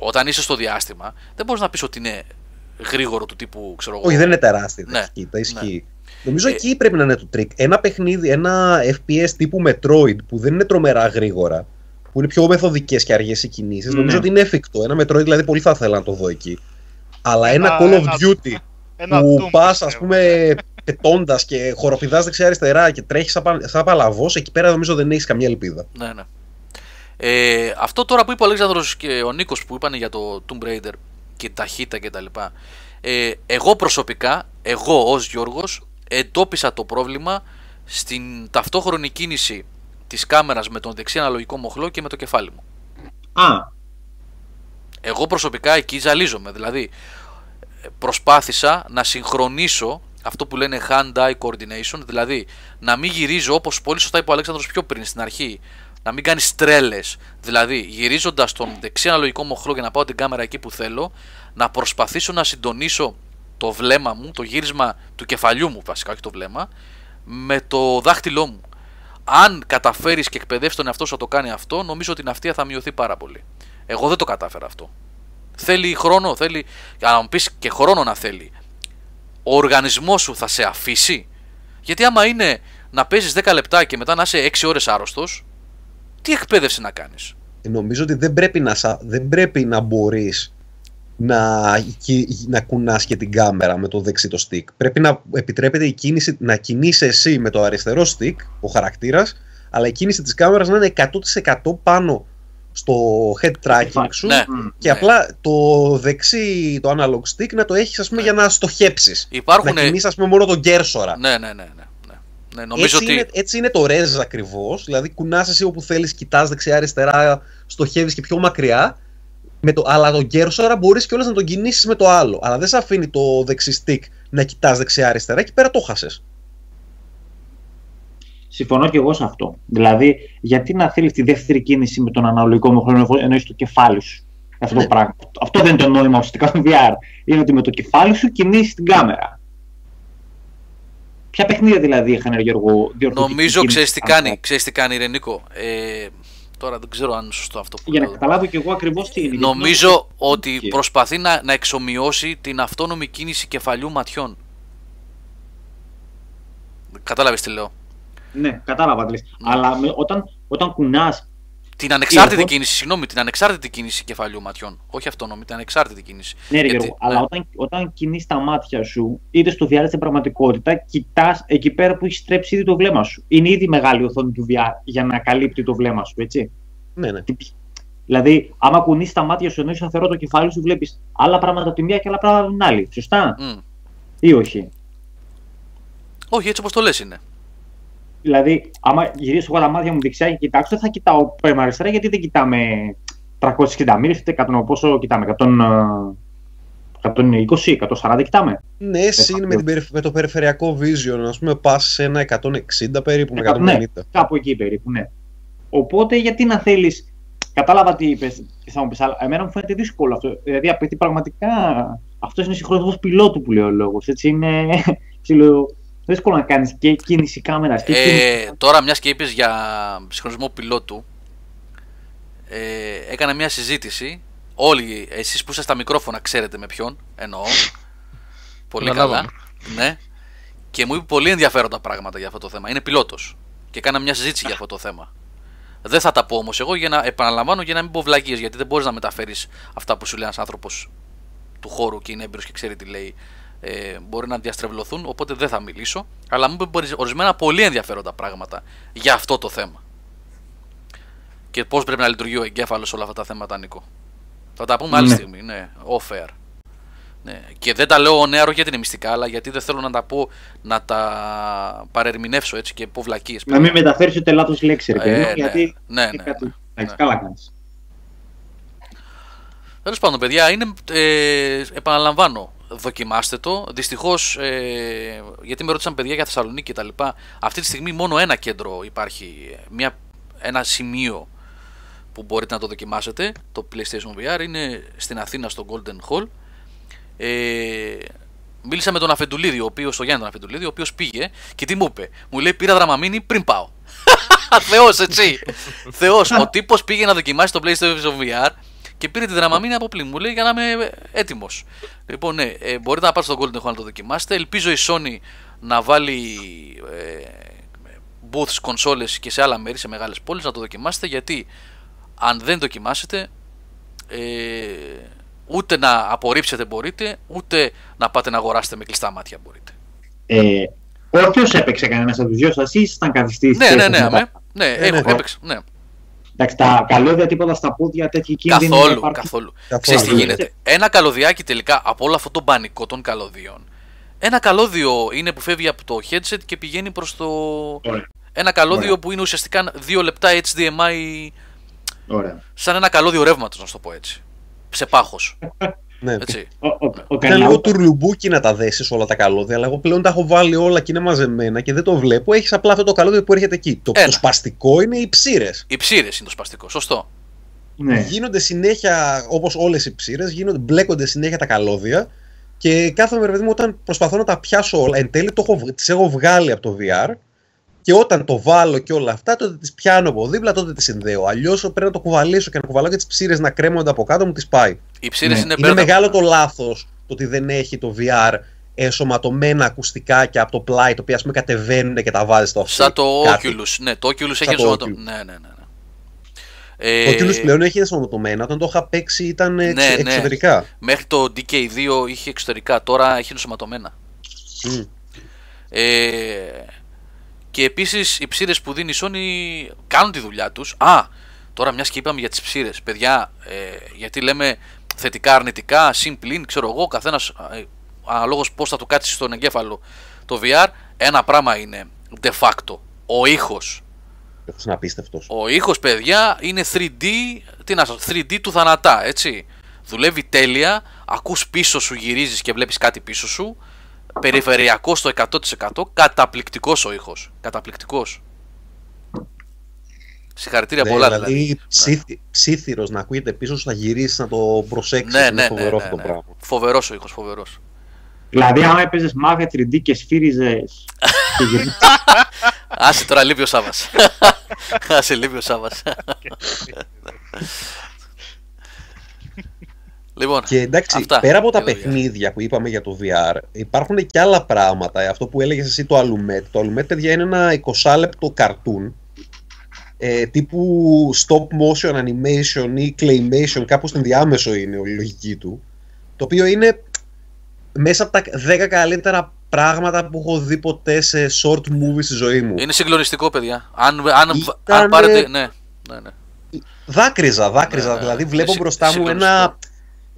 [SPEAKER 1] Όταν είσαι στο διάστημα, δεν μπορείς να πεις ότι είναι γρήγορο του τύπου. Ξέρω εγώ.
[SPEAKER 3] Όχι, δεν είναι τεράστια.
[SPEAKER 1] Ναι,
[SPEAKER 3] τα ισχύει, τα ισχύει. Νομίζω εκεί πρέπει να είναι το trick. Ένα παιχνίδι, ένα FPS τύπου Metroid που δεν είναι τρομερά γρήγορα, που είναι πιο μεθοδικές και αργές οι κινήσεις,
[SPEAKER 4] Ναι.
[SPEAKER 3] νομίζω ότι είναι εφικτό. Ένα Metroid δηλαδή πολύ θα ήθελα να το δω εκεί. Αλλά ένα
[SPEAKER 6] Ένα-
[SPEAKER 3] Call of
[SPEAKER 6] ένα-
[SPEAKER 3] Duty
[SPEAKER 6] Ένα
[SPEAKER 3] που
[SPEAKER 6] Doom,
[SPEAKER 3] πας, ας
[SPEAKER 6] πιστεύω.
[SPEAKER 3] πούμε, πετώντας και χοροπηδάς δεξιά-αριστερά και τρέχεις σαν, πα- σαν παλαβός, εκεί πέρα νομίζω δεν έχεις καμία ελπίδα.
[SPEAKER 1] Ναι, ναι. Ε, αυτό τώρα που είπε ο Αλέξανδρος και ο Νίκος που είπαν για το Tomb Raider και ταχύτητα και τα λοιπά. Ε, εγώ προσωπικά, εγώ ως Γιώργος, εντόπισα το πρόβλημα στην ταυτόχρονη κίνηση της κάμερας με τον δεξί αναλογικό μοχλό και με το κεφάλι μου.
[SPEAKER 4] Α,
[SPEAKER 1] Εγώ προσωπικά εκεί ζαλίζομαι. Δηλαδή, ε, προσπάθησα να συγχρονίσω αυτό που λένε hand-eye coordination, δηλαδή να μην γυρίζω όπως πολύ σωστά είπε ο Αλέξανδρος πιο πριν στην αρχή, να μην κάνεις τρέλες. Δηλαδή, γυρίζοντας τον δεξί αναλογικό μοχλό για να πάω την κάμερα εκεί που θέλω, να προσπαθήσω να συντονίσω το βλέμμα μου, το γύρισμα του κεφαλιού μου βασικά, όχι το βλέμμα, με το δάχτυλό μου. Αν καταφέρεις και εκπαιδεύσει τον εαυτό σου να το κάνει αυτό, νομίζω ότι η ναυτία θα μειωθεί πάρα πολύ. Εγώ δεν το κατάφερα αυτό. Θέλει χρόνο, θέλει. Αν μου πεις και χρόνο να θέλει, ο οργανισμός σου θα σε αφήσει; Γιατί άμα είναι να παίζεις 10 λεπτά και μετά να είσαι 6 ώρες άρρωστος, τι εκπαίδευση να κάνεις;
[SPEAKER 3] Ε, Νομίζω ότι δεν πρέπει να, σα- δεν πρέπει να μπορείς να, κι- να κουνάς και την κάμερα με το δεξί το stick. Πρέπει να επιτρέπεται η κίνηση, να κινείσαι εσύ με το αριστερό stick, ο χαρακτήρας, αλλά η κίνηση της κάμερας να είναι 100% πάνω στο head tracking σου
[SPEAKER 1] Ναι.
[SPEAKER 4] μ.
[SPEAKER 3] και
[SPEAKER 1] ναι.
[SPEAKER 3] απλά το δεξί, το analog stick να το έχεις ας πούμε
[SPEAKER 1] Ναι.
[SPEAKER 3] για να στοχέψεις.
[SPEAKER 1] Υπάρχουν.
[SPEAKER 3] Να κινείς ας πούμε μόνο τον κέρσορα.
[SPEAKER 1] Ναι, ναι, ναι. ναι, ναι. ναι νομίζω
[SPEAKER 3] έτσι,
[SPEAKER 1] ότι.
[SPEAKER 3] είναι, έτσι είναι το ρέζ ακριβώς. Δηλαδή, κουνάς εσύ όπου θέλεις, κοιτάς δεξιά-αριστερά, στοχεύεις και πιο μακριά. Με το, αλλά τον κέρσορα μπορείς κιόλας να τον κινήσεις με το άλλο. Αλλά δεν σε αφήνει το δεξί stick να κοιτάς δεξιά-αριστερά. Εκεί πέρα το χάσες.
[SPEAKER 4] Συμφωνώ και εγώ σε αυτό. Δηλαδή, γιατί να θέλεις τη δεύτερη κίνηση με τον αναλογικό μοχλό ενώ έχει το κεφάλι σου; Αυτό
[SPEAKER 3] Ναι.
[SPEAKER 4] το πράγμα. Αυτό δεν είναι το νόημα ουσιαστικά του VR. Είναι ότι με το κεφάλι σου κινείς την κάμερα. Ποια παιχνίδια δηλαδή είχαν, Γιώργο, διορθωτική
[SPEAKER 1] Νομίζω
[SPEAKER 4] κίνηση
[SPEAKER 1] ξέρεις τι
[SPEAKER 4] στην κάμερα;
[SPEAKER 1] κάνει. Ξέρεις τι κάνει, Ρενίκο. Ε, τώρα δεν ξέρω αν είναι σωστό αυτό που
[SPEAKER 4] Για να
[SPEAKER 1] λέω.
[SPEAKER 4] καταλάβω κι εγώ ακριβώς τι είναι. γιατί
[SPEAKER 1] Νομίζω ότι
[SPEAKER 4] Και-
[SPEAKER 1] προσπαθεί να, να εξομοιώσει την αυτόνομη κίνηση κεφαλιού ματιών. Κατάλαβες τι λέω;
[SPEAKER 4] Ναι, κατάλαβα τι λες. Αλλά με, όταν, όταν κουνάς.
[SPEAKER 1] Την ανεξάρτητη
[SPEAKER 4] εγώ-
[SPEAKER 1] κίνηση, συγγνώμη, την ανεξάρτητη κίνηση κεφαλιού ματιών. Όχι αυτόνομη, την ανεξάρτητη κίνηση.
[SPEAKER 4] Ναι, ρε,
[SPEAKER 1] Γιατί-
[SPEAKER 4] Γιώργο, αλλά όταν, όταν κινείς τα μάτια σου, είτε στο VR είτε στην πραγματικότητα, κοιτάς εκεί πέρα που έχεις στρέψει ήδη το βλέμμα σου. Είναι ήδη μεγάλη η οθόνη του VR για να καλύπτει το βλέμμα σου, έτσι.
[SPEAKER 3] Ναι, ναι.
[SPEAKER 4] Τι- Δηλαδή, άμα κουνείς τα μάτια σου ενώ είσαι σταθερό το κεφάλι σου, βλέπεις άλλα πράγματα από τη μία και άλλα πράγματα από την άλλη. Σωστά,
[SPEAKER 1] Μμ.
[SPEAKER 4] ή όχι;
[SPEAKER 1] Όχι, έτσι όπως το λες είναι.
[SPEAKER 4] Δηλαδή, άμα γυρίσω εγώ τα μάτια μου δεξιά και κοιτάξω, δεν θα κοιτάω πέμα αριστερά γιατί δεν κοιτάμε 360 μίλια, ούτε 100, πόσο κοιτάμε, 100, ε, 120, 140 κοιτάμε.
[SPEAKER 3] Ναι, εσύ είναι με, την, περιφ- με το περιφερειακό vision. Α πούμε, πας σε ένα 160 περίπου με 150.
[SPEAKER 4] Ναι, κάπου εκεί περίπου, ναι. Οπότε γιατί να θέλεις. Κατάλαβα τι είπες, θα μου πεις, αλλά εμένα μου φαίνεται δύσκολο αυτό. Δηλαδή, απαιτεί πραγματικά. Αυτός είναι συγχρονισμός πιλότου που λέει ο λόγος. Έτσι είναι. ψηλο- δύσκολο να κάνεις και κίνηση κάμερας και κίνηση.
[SPEAKER 1] Ε, τώρα, μιας και είπες για συγχρονισμό πιλότου, ε, έκανα μια συζήτηση. Όλοι εσείς που είστε στα μικρόφωνα ξέρετε με ποιον εννοώ. Πολύ καλά.
[SPEAKER 2] Καταλάβαμε.
[SPEAKER 1] Ναι. Και μου είπε πολύ ενδιαφέροντα πράγματα για αυτό το θέμα. Είναι πιλότος. Και έκανα μια συζήτηση για αυτό το θέμα. Δεν θα τα πω όμως εγώ για να επαναλαμβάνω για να μην πω βλακίες. Γιατί δεν μπορείς να μεταφέρεις αυτά που σου λέει ένας άνθρωπος του χώρου και είναι έμπειρος και ξέρει τι λέει. Ε, μπορεί να διαστρεβλωθούν, οπότε δεν θα μιλήσω. Αλλά μου είπε ορισμένα πολύ ενδιαφέροντα πράγματα για αυτό το θέμα. Και πώς πρέπει να λειτουργεί ο εγκέφαλος όλα αυτά τα θέματα, Νίκο. Θα τα πούμε άλλη
[SPEAKER 4] Ναι.
[SPEAKER 1] στιγμή. Ναι, off air. Ναι. Και δεν τα λέω νεαρό γιατί είναι μυστικά, αλλά γιατί δεν θέλω να τα πω, να τα παρερμηνεύσω έτσι και πω βλακίε.
[SPEAKER 4] Να μην μεταφέρεις ούτε λάθος λέξη, ρε
[SPEAKER 1] Ε,
[SPEAKER 4] παιδί μου,
[SPEAKER 1] ναι.
[SPEAKER 4] γιατί.
[SPEAKER 1] Ναι,
[SPEAKER 4] είναι
[SPEAKER 1] ναι,
[SPEAKER 4] κάτι-
[SPEAKER 1] ναι.
[SPEAKER 4] Εντάξει,
[SPEAKER 1] Ναι.
[SPEAKER 4] καλά κάνεις.
[SPEAKER 1] Τέλος πάντων, παιδιά, είναι, ε, επαναλαμβάνω, δοκιμάστε το. Δυστυχώς, ε, γιατί με ρώτησαν παιδιά για Θεσσαλονίκη κτλ. Αυτή τη στιγμή μόνο ένα κέντρο υπάρχει, μια, ένα σημείο που μπορείτε να το δοκιμάσετε. Το PlayStation VR είναι στην Αθήνα στο Golden Hall. Ε, μίλησα με τον Αφεντουλίδη, ο οποίος, τον Γιάννη τον Αφεντουλίδη, ο οποίος πήγε και τι μου είπε. Μου λέει πήρα δραμαμίνη πριν πάω. Θεός, έτσι. Θεός. Ο τύπος πήγε να δοκιμάσει το PlayStation VR και πήρε τη δραμαμίνη από πλήν. Μου λέει για να είμαι έτοιμος. Λοιπόν, ναι, ε, μπορείτε να πάτε στον Golden Hall να το δοκιμάσετε. Ελπίζω η Sony να βάλει ε, booths, κονσόλες και σε άλλα μέρη, σε μεγάλες πόλεις να το δοκιμάσετε γιατί αν δεν δοκιμάσετε ε, ούτε να απορρίψετε μπορείτε ούτε να πάτε να αγοράσετε με κλειστά μάτια μπορείτε.
[SPEAKER 4] Ε, Όποιος έπαιξε κανένας από τους δυο σας, ή ήσασταν καθιστή.
[SPEAKER 1] Ναι, ναι, ναι, αμέ. ναι,
[SPEAKER 3] ναι,
[SPEAKER 1] έχω,
[SPEAKER 3] ναι.
[SPEAKER 1] Έπαιξα, ναι.
[SPEAKER 4] Εντάξει, τα καλώδια τίποτα στα πόδια, τέτοιοι κίνδυνοι.
[SPEAKER 1] Καθόλου,
[SPEAKER 4] δεν υπάρχουν.
[SPEAKER 1] καθόλου.
[SPEAKER 3] Καθόλου.
[SPEAKER 1] Ξέρεις τι
[SPEAKER 3] Ναι.
[SPEAKER 1] γίνεται. Ένα καλωδιάκι τελικά από όλο αυτό το πανικό των καλωδίων. Ένα καλώδιο είναι που φεύγει από το headset και πηγαίνει προς το...
[SPEAKER 4] Ωραία.
[SPEAKER 1] Ένα καλώδιο
[SPEAKER 4] Ωραία.
[SPEAKER 1] που είναι ουσιαστικά δύο λεπτά HDMI
[SPEAKER 4] Ωραία.
[SPEAKER 1] σαν ένα καλώδιο ρεύματος να σου το πω έτσι. Σε πάχος.
[SPEAKER 3] Ναι.
[SPEAKER 1] Έτσι.
[SPEAKER 4] Ο, ο, ο
[SPEAKER 3] Ήταν λίγο
[SPEAKER 4] Καρναού-
[SPEAKER 3] τουρλουμπούκι να τα δέσεις όλα τα καλώδια, αλλά εγώ πλέον τα έχω βάλει όλα και είναι μαζεμένα και δεν το βλέπω. Έχεις απλά αυτό το καλώδιο που έρχεται εκεί. Το,
[SPEAKER 1] Ένα.
[SPEAKER 3] το σπαστικό είναι οι ψήρες.
[SPEAKER 1] Οι ψήρες είναι το σπαστικό. Σωστό.
[SPEAKER 4] Ναι.
[SPEAKER 3] Γίνονται συνέχεια, όπως όλες οι ψήρες, μπλέκονται συνέχεια τα καλώδια και κάθομαι, ρε παιδί μου, όταν προσπαθώ να τα πιάσω όλα, εν τέλει το έχω, βγ- τις έχω βγάλει από το VR και όταν το βάλω και όλα αυτά, τότε τις πιάνω από δίπλα, τότε τις συνδέω. Αλλιώς πρέπει να το κουβαλήσω και να κουβαλάω και τις ψήρες να κρέμονται από κάτω, μου τις πάει.
[SPEAKER 1] Οι ψήρες
[SPEAKER 4] Ναι.
[SPEAKER 1] είναι,
[SPEAKER 3] Είναι
[SPEAKER 1] μπέρδα.
[SPEAKER 3] μεγάλο το λάθος το ότι δεν έχει το VR ενσωματωμένα ακουστικάκια από το πλάι, τα οποία ας πούμε κατεβαίνουν και τα βάζεις στο αυτί.
[SPEAKER 1] Σαν το
[SPEAKER 3] Κάτι.
[SPEAKER 1] Oculus. Ναι, το Oculus έχει
[SPEAKER 3] το
[SPEAKER 1] ενσωματω...
[SPEAKER 3] Oculus.
[SPEAKER 1] Ναι, ναι, ναι. ναι. Ε,
[SPEAKER 3] Το Oculus πλέον έχει ενσωματωμένα. Όταν το είχα παίξει ήταν εξ-
[SPEAKER 1] Ναι, ναι.
[SPEAKER 3] εξωτερικά.
[SPEAKER 1] Μέχρι το DK2 είχε εξωτερικά, τώρα έχει ενσωματωμένα.
[SPEAKER 3] Μμ.
[SPEAKER 1] Ε, και επίσης οι ψήρες που δίνει η Sony κάνουν τη δουλειά τους. Α, τώρα μιας και είπαμε για τις ψήρες. Παιδιά, ε, γιατί λέμε θετικά, αρνητικά, συν, πλην, ξέρω εγώ, καθένας ε, αναλόγως πώς θα του κάτσεις στον εγκέφαλο το VR. Ένα πράγμα είναι de facto, ο ήχος.
[SPEAKER 3] Αυτό είναι απίστευτο.
[SPEAKER 1] Ο ήχος, παιδιά, είναι 3D, τι να σας, 3D του θανατά, έτσι. Δουλεύει τέλεια, ακούς πίσω σου, γυρίζεις και βλέπεις κάτι πίσω σου. Περιφερειακός στο 100%, καταπληκτικός ο ήχος. Καταπληκτικός. Συγχαρητήρια πολλά δηλαδή.
[SPEAKER 3] δηλαδή ψήθυ, ψήθυρος να ακούγεται πίσω σου, θα γυρίσεις να το προσέξεις.
[SPEAKER 1] Ναι,
[SPEAKER 3] είναι
[SPEAKER 1] ναι, ναι,
[SPEAKER 3] φοβερό
[SPEAKER 1] ναι,
[SPEAKER 3] αυτό το
[SPEAKER 1] ναι.
[SPEAKER 3] πράγμα.
[SPEAKER 1] Φοβερός ο ήχος, φοβερός.
[SPEAKER 4] Δηλαδή, άμα έπαιζες μάγα 3D και σφύριζες. και γυρνά-
[SPEAKER 1] Άσε τώρα λείπει ο Σάβας. Άσε λείπει ο Σάβας. λοιπόν,
[SPEAKER 3] Και εντάξει,
[SPEAKER 1] αυτά.
[SPEAKER 3] πέρα από τα
[SPEAKER 1] για το VR.
[SPEAKER 3] παιχνίδια που είπαμε για το VR, υπάρχουν και άλλα πράγματα. Ε, Αυτό που έλεγες εσύ το Alumet. Το Alumet, παιδιά, είναι ένα 20 λεπτό καρτούν ε, τύπου stop motion animation ή claymation, κάπου στην διάμεσο είναι η λογική του. Το οποίο είναι μέσα από τα 10 καλύτερα πράγματα που έχω δει ποτέ σε short movie στη ζωή μου.
[SPEAKER 1] Είναι συγκλονιστικό, παιδιά. Αν, αν, αν
[SPEAKER 3] Ήτανε-
[SPEAKER 1] πάρετε. Ναι, ναι, ναι.
[SPEAKER 3] Δάκρυζα, δάκρυζα.
[SPEAKER 1] Ναι,
[SPEAKER 3] δηλαδή
[SPEAKER 1] ναι.
[SPEAKER 3] βλέπω
[SPEAKER 1] Συ-
[SPEAKER 3] μπροστά μου
[SPEAKER 1] συγκλονιστικό.
[SPEAKER 3] ένα ε,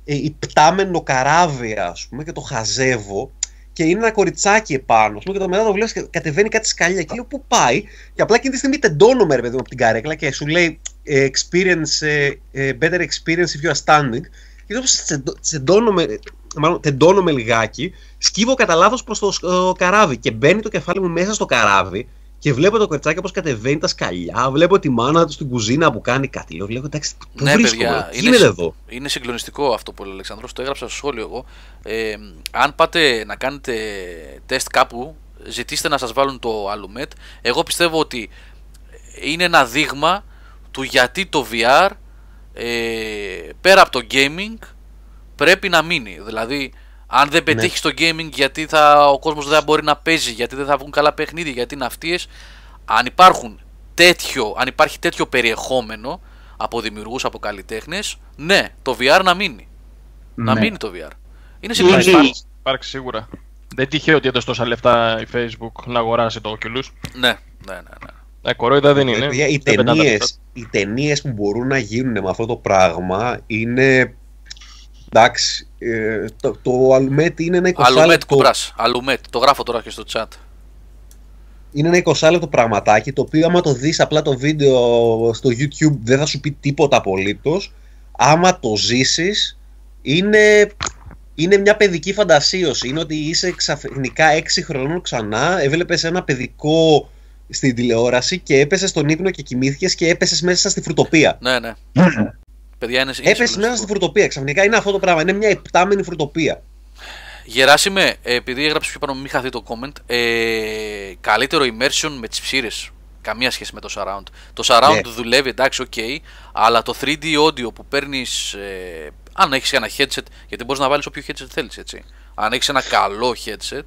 [SPEAKER 3] υπτάμενο καράβι, ας πούμε, και το χαζεύω και είναι ένα κοριτσάκι επάνω, ας πούμε, και το μετά το βλέπεις και κατεβαίνει κάτι σκαλιά και λέω πού πάει; Και απλά εκείνη τη στιγμή τεντώνομαι, ρε παιδί μου, από την καρέκλα και σου λέει ε, experience, ε, ε, better experience if you are standing και όπως τσεντώ- τσεντώνομαι, μάλλον τεντώνομαι λιγάκι, σκύβω κατά λάθος προς το σκ- ε, καράβι και μπαίνει το κεφάλι μου μέσα στο καράβι και βλέπω το κοριτσάκι πώς κατεβαίνει τα σκαλιά, βλέπω τη μάνα του στην κουζίνα που κάνει κάτι. Λέω, λέω εντάξει, πού
[SPEAKER 1] Ναι,
[SPEAKER 3] βρίσκομαι,
[SPEAKER 1] παιδιά,
[SPEAKER 3] τι
[SPEAKER 1] είναι
[SPEAKER 3] γίνεται
[SPEAKER 1] συ-
[SPEAKER 3] εδώ.
[SPEAKER 1] Είναι συγκλονιστικό αυτό που λέει ο Αλεξανδρός, το έγραψα στο σχόλιο εγώ. Ε, αν πάτε να κάνετε τεστ κάπου, ζητήστε να σας βάλουν το Alumet. Εγώ πιστεύω ότι είναι ένα δείγμα του γιατί το VR ε, πέρα από το gaming πρέπει να μείνει. Δηλαδή, αν δεν πετύχεις το gaming γιατί θα, ο κόσμος δεν θα μπορεί να παίζει, γιατί δεν θα βγουν καλά παιχνίδια, γιατί είναι αυτίες, αν υπάρχουν τέτοιο, αν υπάρχει τέτοιο περιεχόμενο από δημιουργούς, από καλλιτέχνες, ναι, το VR να μείνει. Να
[SPEAKER 4] Ναι.
[SPEAKER 1] μείνει το VR. Είναι
[SPEAKER 4] Ήδη-
[SPEAKER 1] συγκλονιστικό.
[SPEAKER 2] Υπάρξει, υπάρξει σίγουρα. Δεν τυχαίο ότι έδωσε τόσα λεφτά η Facebook να αγοράσει το Oculus.
[SPEAKER 1] Ναι, ναι, ναι. ναι.
[SPEAKER 2] Ε, κορόιδα δεν είναι.
[SPEAKER 3] Παιδιά, οι
[SPEAKER 2] Δεν πετάνε τα
[SPEAKER 3] ταινίες,
[SPEAKER 2] λεφτά.
[SPEAKER 3] οι ταινίες που μπορούν να γίνουν με αυτό το πράγμα είναι. Εντάξει, ε, το, το Alumet είναι ένα 20
[SPEAKER 1] Αλουμέτ
[SPEAKER 3] λεπτό,
[SPEAKER 1] κουμπράς. Αλουμέτ. Το γράφω τώρα και στο chat.
[SPEAKER 3] είναι ένα 20 λεπτό πραγματάκι το οποίο άμα το δεις απλά το βίντεο στο YouTube δεν θα σου πει τίποτα απολύτως. Άμα το ζήσεις είναι, είναι μια παιδική φαντασίωση. Είναι ότι είσαι ξαφνικά 6 χρονών ξανά, έβλεπες ένα παιδικό στην τηλεόραση και έπεσες στον ύπνο και κοιμήθηκες και έπεσες μέσα στη φρουτοπία.
[SPEAKER 1] Ναι, ναι. Παιδιά είναι, είναι
[SPEAKER 3] Έπεσε μέσα
[SPEAKER 1] συγκλονιστικό.
[SPEAKER 3] στη φρουτοπία. Ξαφνικά είναι αυτό το πράγμα. Είναι μια επτάμενη φρουτοπία.
[SPEAKER 1] Γεράσιμε, ε, επειδή έγραψες πιο πάνω, μην χαθεί το comment. Ε, καλύτερο immersion με τις ψείρες. Καμία σχέση με το surround. Το surround
[SPEAKER 3] Ναι.
[SPEAKER 1] δουλεύει, εντάξει, οκ, αλλά το 3D audio που παίρνεις. Ε, αν έχεις ένα headset, γιατί μπορείς να βάλεις όποιο headset θέλεις, έτσι. Αν έχεις ένα καλό headset,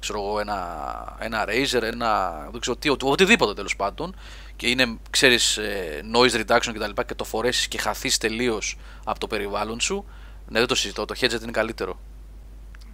[SPEAKER 1] ξέρω εγώ, ένα, ένα Razer, ένα. δεν ξέρω τι, οτι- οτιδήποτε τέλος πάντων, και είναι, ξέρεις, noise reduction κτλ. Και, και το φορέσεις και χαθείς τελείως από το περιβάλλον σου. Ναι, δεν το συζητώ. Το headset είναι καλύτερο.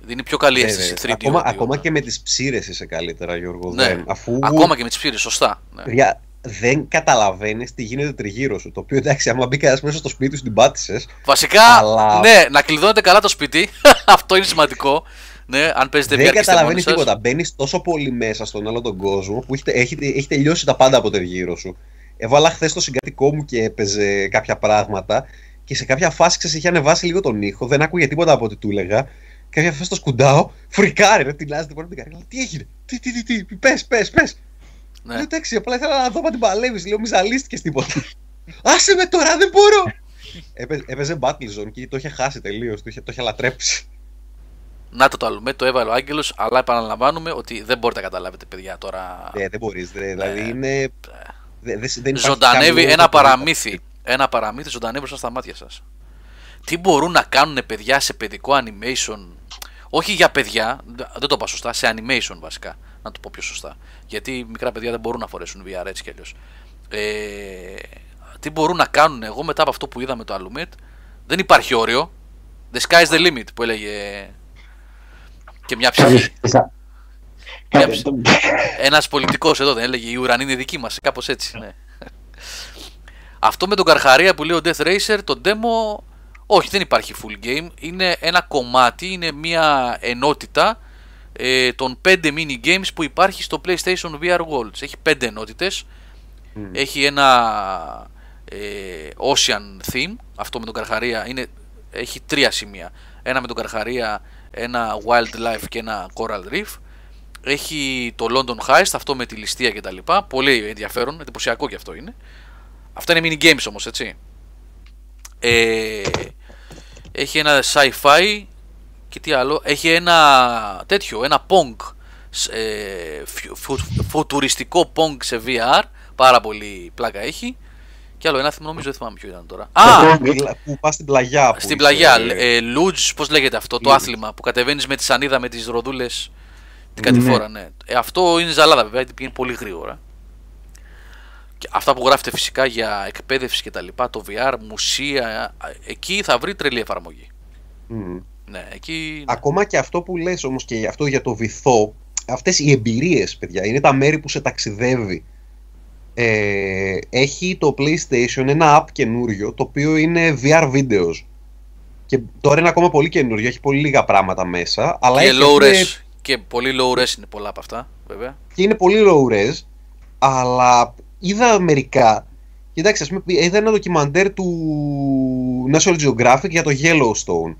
[SPEAKER 1] Δίνει πιο καλή
[SPEAKER 3] Ναι,
[SPEAKER 1] αίσθηση
[SPEAKER 3] ναι.
[SPEAKER 1] 3D.
[SPEAKER 3] Ακόμα,
[SPEAKER 1] audio.
[SPEAKER 3] ακόμα και με τις ψήρες είσαι καλύτερα, Γιώργο.
[SPEAKER 1] Ναι.
[SPEAKER 3] Δεν. Αφού
[SPEAKER 1] Ακόμα και με τις ψήρες, σωστά. Ναι.
[SPEAKER 3] παιδιά, δεν καταλαβαίνεις τι γίνεται τριγύρω σου. Το οποίο εντάξει, άμα μπει κανένας μέσα στο σπίτι σου, την πάτησες.
[SPEAKER 1] Βασικά,
[SPEAKER 3] Αλλά-
[SPEAKER 1] ναι, να κλειδώνετε καλά το σπίτι. Αυτό είναι σημαντικό. Ναι, αν παίζετε
[SPEAKER 3] Δεν
[SPEAKER 1] VR και είστε
[SPEAKER 3] καταλαβαίνει
[SPEAKER 1] μόνοι σας.
[SPEAKER 3] τίποτα. Μπαίνεις τόσο πολύ μέσα στον άλλο τον κόσμο που έχει, έχει, έχει τελειώσει τα πάντα από τριγύρω σου. Έβαλα χθες το συγκατοικό μου και έπαιζε κάποια πράγματα και σε κάποια φάση ξέρεις, είχε ανεβάσει λίγο τον ήχο, δεν άκουγε τίποτα από ό,τι του έλεγα. Κάποια φάση το σκουντάω, φρικάρει, ρε, την άζεται πάνω από την καρδιά. Τι έγινε, τι, τι, τι, τι, πες, πες, πες.
[SPEAKER 1] Ναι.
[SPEAKER 3] Λέω εντάξει, απλά ήθελα να δω αν την παλεύεις. Λέω μη ζαλίστηκες τίποτα. Άσε με τώρα, δεν μπορώ. Έπαι- Έπαιζε Battlezone και το είχε χάσει τελείως, το είχε, το είχε λατρέψει.
[SPEAKER 1] Να το το άλλο, το έβαλε ο Άγγελος, αλλά επαναλαμβάνουμε ότι δεν μπορείτε να καταλάβετε, παιδιά, τώρα.
[SPEAKER 3] Ναι, δεν μπορείς. Δηλαδή
[SPEAKER 1] Ε,
[SPEAKER 3] είναι. δε- δε- δεν υπάρχει
[SPEAKER 1] ζωντανεύει
[SPEAKER 3] καμία
[SPEAKER 1] ένα
[SPEAKER 3] δυνατότητα.
[SPEAKER 1] παραμύθι. Ένα παραμύθι ζωντανεύει μπροστά στα μάτια σας. Τι μπορούν να κάνουν παιδιά σε παιδικό animation; Όχι για παιδιά, δεν το είπα σωστά, σε animation βασικά. Να το πω πιο σωστά. Γιατί μικρά παιδιά δεν μπορούν να φορέσουν VR έτσι κι αλλιώς. Ε, τι μπορούν να κάνουν εγώ μετά από αυτό που είδαμε το Alumet. Δεν υπάρχει όριο. The sky's the limit που έλεγε και μια ψυχή.
[SPEAKER 4] Κάποιος- σα-
[SPEAKER 1] Κάποιος-
[SPEAKER 4] κάποιος-
[SPEAKER 1] Ένας πολιτικός εδώ δεν έλεγε: Η ουρανή είναι δική μας. Κάπως έτσι. Ναι. Αυτό με τον Καρχαρία που λέει ο Death Racer, το demo. Όχι, δεν υπάρχει full game. Είναι ένα κομμάτι, είναι μια ενότητα ε, των 5 mini games που υπάρχει στο PlayStation VR Worlds. Έχει 5 ενότητες. Έχει ένα ε, Ocean Theme. Αυτό με τον Καρχαρία είναι, έχει τρία σημεία. Ένα με τον Καρχαρία, ένα Wildlife και ένα Coral Reef. Έχει το London Heist, αυτό με τη ληστεία κτλ. Πολύ ενδιαφέρον, εντυπωσιακό και αυτό είναι. Αυτά είναι mini games όμως, έτσι. Ε, έχει ένα sci-fi και τι άλλο. Έχει ένα τέτοιο, ένα pong. σ- Ε, φου- φου- φουτουριστικό pong σε VR. Πάρα πολύ πλάκα έχει. Και άλλο ένα, νομίζω δεν θυμάμαι ποιο ήταν τώρα. Α!
[SPEAKER 3] Πλα- Που πας στην πλαγιά. που
[SPEAKER 1] Στην
[SPEAKER 3] είσαι-
[SPEAKER 1] πλαγιά, ε, Λούτζ, πώς λέγεται αυτό το
[SPEAKER 3] Luge.
[SPEAKER 1] άθλημα που κατεβαίνεις με τη σανίδα με τις ροδούλες την
[SPEAKER 4] Ναι.
[SPEAKER 1] κατηφόρα, ναι. Ε, αυτό είναι ζαλάδα βέβαια, γιατί πηγαίνει πολύ γρήγορα. Και αυτά που γράφετε φυσικά για εκπαίδευση και τα λοιπά, το VR, μουσεία, ε, εκεί θα βρει τρελή εφαρμογή.
[SPEAKER 3] Μμ.
[SPEAKER 1] Ναι, εκεί.
[SPEAKER 3] Ακόμα και αυτό που λες όμως και αυτό για το βυθό, αυτές οι εμπειρίες, παιδιά, είναι τα μέρη που σε ταξιδεύει. Ε, έχει το PlayStation ένα app καινούριο, το οποίο είναι VR videos. Και τώρα είναι ακόμα πολύ καινούριο, έχει πολύ λίγα πράγματα μέσα, αλλά
[SPEAKER 1] και
[SPEAKER 3] έχει,
[SPEAKER 1] low
[SPEAKER 3] είναι-
[SPEAKER 1] res. Και πολύ low res είναι πολλά από αυτά, βέβαια.
[SPEAKER 3] και είναι πολύ low res, αλλά είδα μερικά. Κοιτάξτε, ας πούμε, είδα ένα ντοκιμαντέρ του National Geographic για το Yellowstone.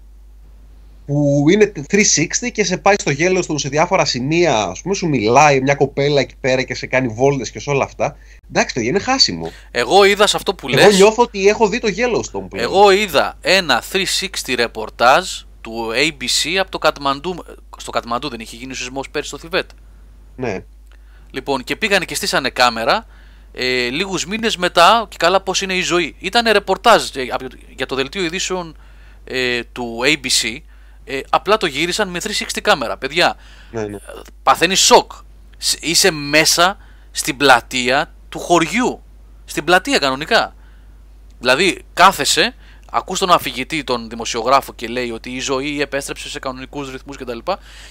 [SPEAKER 3] Που είναι 360 και σε πάει στο Yellowstone σε διάφορα σημεία. Α πούμε, σου μιλάει μια κοπέλα εκεί πέρα και σε κάνει βόλτες και σε όλα αυτά. Εντάξει, παιδιά, είναι χάσιμο.
[SPEAKER 1] Εγώ είδα σε αυτό που
[SPEAKER 3] Εγώ
[SPEAKER 1] λες,
[SPEAKER 3] νιώθω ότι έχω δει το Yellowstone πλέον.
[SPEAKER 1] εγώ είδα ένα 360 ρεπορτάζ του ABC από το Κατμαντού. Στο Κατμαντού δεν είχε γίνει ο σεισμός πέρυσι στο Θιβέτ.
[SPEAKER 3] Ναι.
[SPEAKER 1] Λοιπόν, και πήγανε και στήσανε κάμερα ε, λίγους μήνες μετά και καλά πώς είναι η ζωή. Ήταν ρεπορτάζ ε, από- για το δελτίο ειδήσεων ε, του ABC. Ε, απλά το γύρισαν με 360 κάμερα. Παιδιά,
[SPEAKER 3] ναι, ναι.
[SPEAKER 1] παθαίνει σοκ. Σ- Είσαι μέσα στην πλατεία του χωριού. Στην πλατεία κανονικά. Δηλαδή κάθεσαι, ακούς τον αφηγητή, τον δημοσιογράφο και λέει ότι η ζωή επέστρεψε σε κανονικούς ρυθμούς κτλ.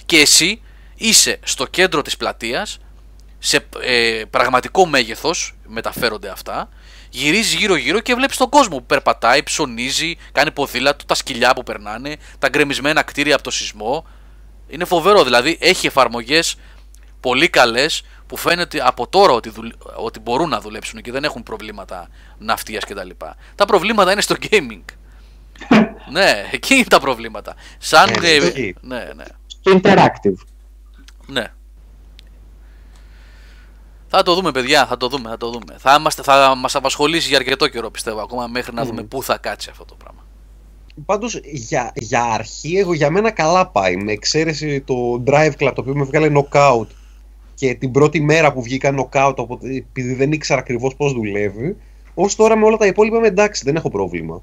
[SPEAKER 1] Και εσύ είσαι στο κέντρο της πλατείας, σε ε, πραγματικό μέγεθος μεταφέρονται αυτά, γυρίζεις γύρω γύρω και βλέπεις τον κόσμο που περπατάει, ψωνίζει, κάνει ποδήλατο, τα σκυλιά που περνάνε, τα γκρεμισμένα κτίρια από το σεισμό. Είναι φοβερό, δηλαδή έχει εφαρμογές πολύ καλές που φαίνεται από τώρα ότι, δουλ- ότι μπορούν να δουλέψουν και δεν έχουν προβλήματα ναυτίας κτλ. Τα, τα προβλήματα είναι στο gaming. ναι, εκεί είναι τα προβλήματα. Σαν.
[SPEAKER 3] Ε,
[SPEAKER 1] ε,
[SPEAKER 3] εκεί.
[SPEAKER 1] ναι, ναι.
[SPEAKER 4] Στο interactive.
[SPEAKER 1] Ναι. Θα το δούμε, παιδιά, θα το δούμε, θα το δούμε. Θα, είμαστε, θα μας απασχολήσει για αρκετό καιρό, πιστεύω, ακόμα μέχρι να δούμε πού θα κάτσει αυτό το πράγμα.
[SPEAKER 3] Πάντως για, για αρχή, εγώ για μένα καλά πάει. Με εξαίρεση το Drive Club το οποίο με βγάλε knockout και την πρώτη μέρα που βγήκα knockout οπότε, επειδή δεν ήξερα ακριβώς πώς δουλεύει. Ω τώρα με όλα τα υπόλοιπα είμαι εντάξει, δεν έχω πρόβλημα.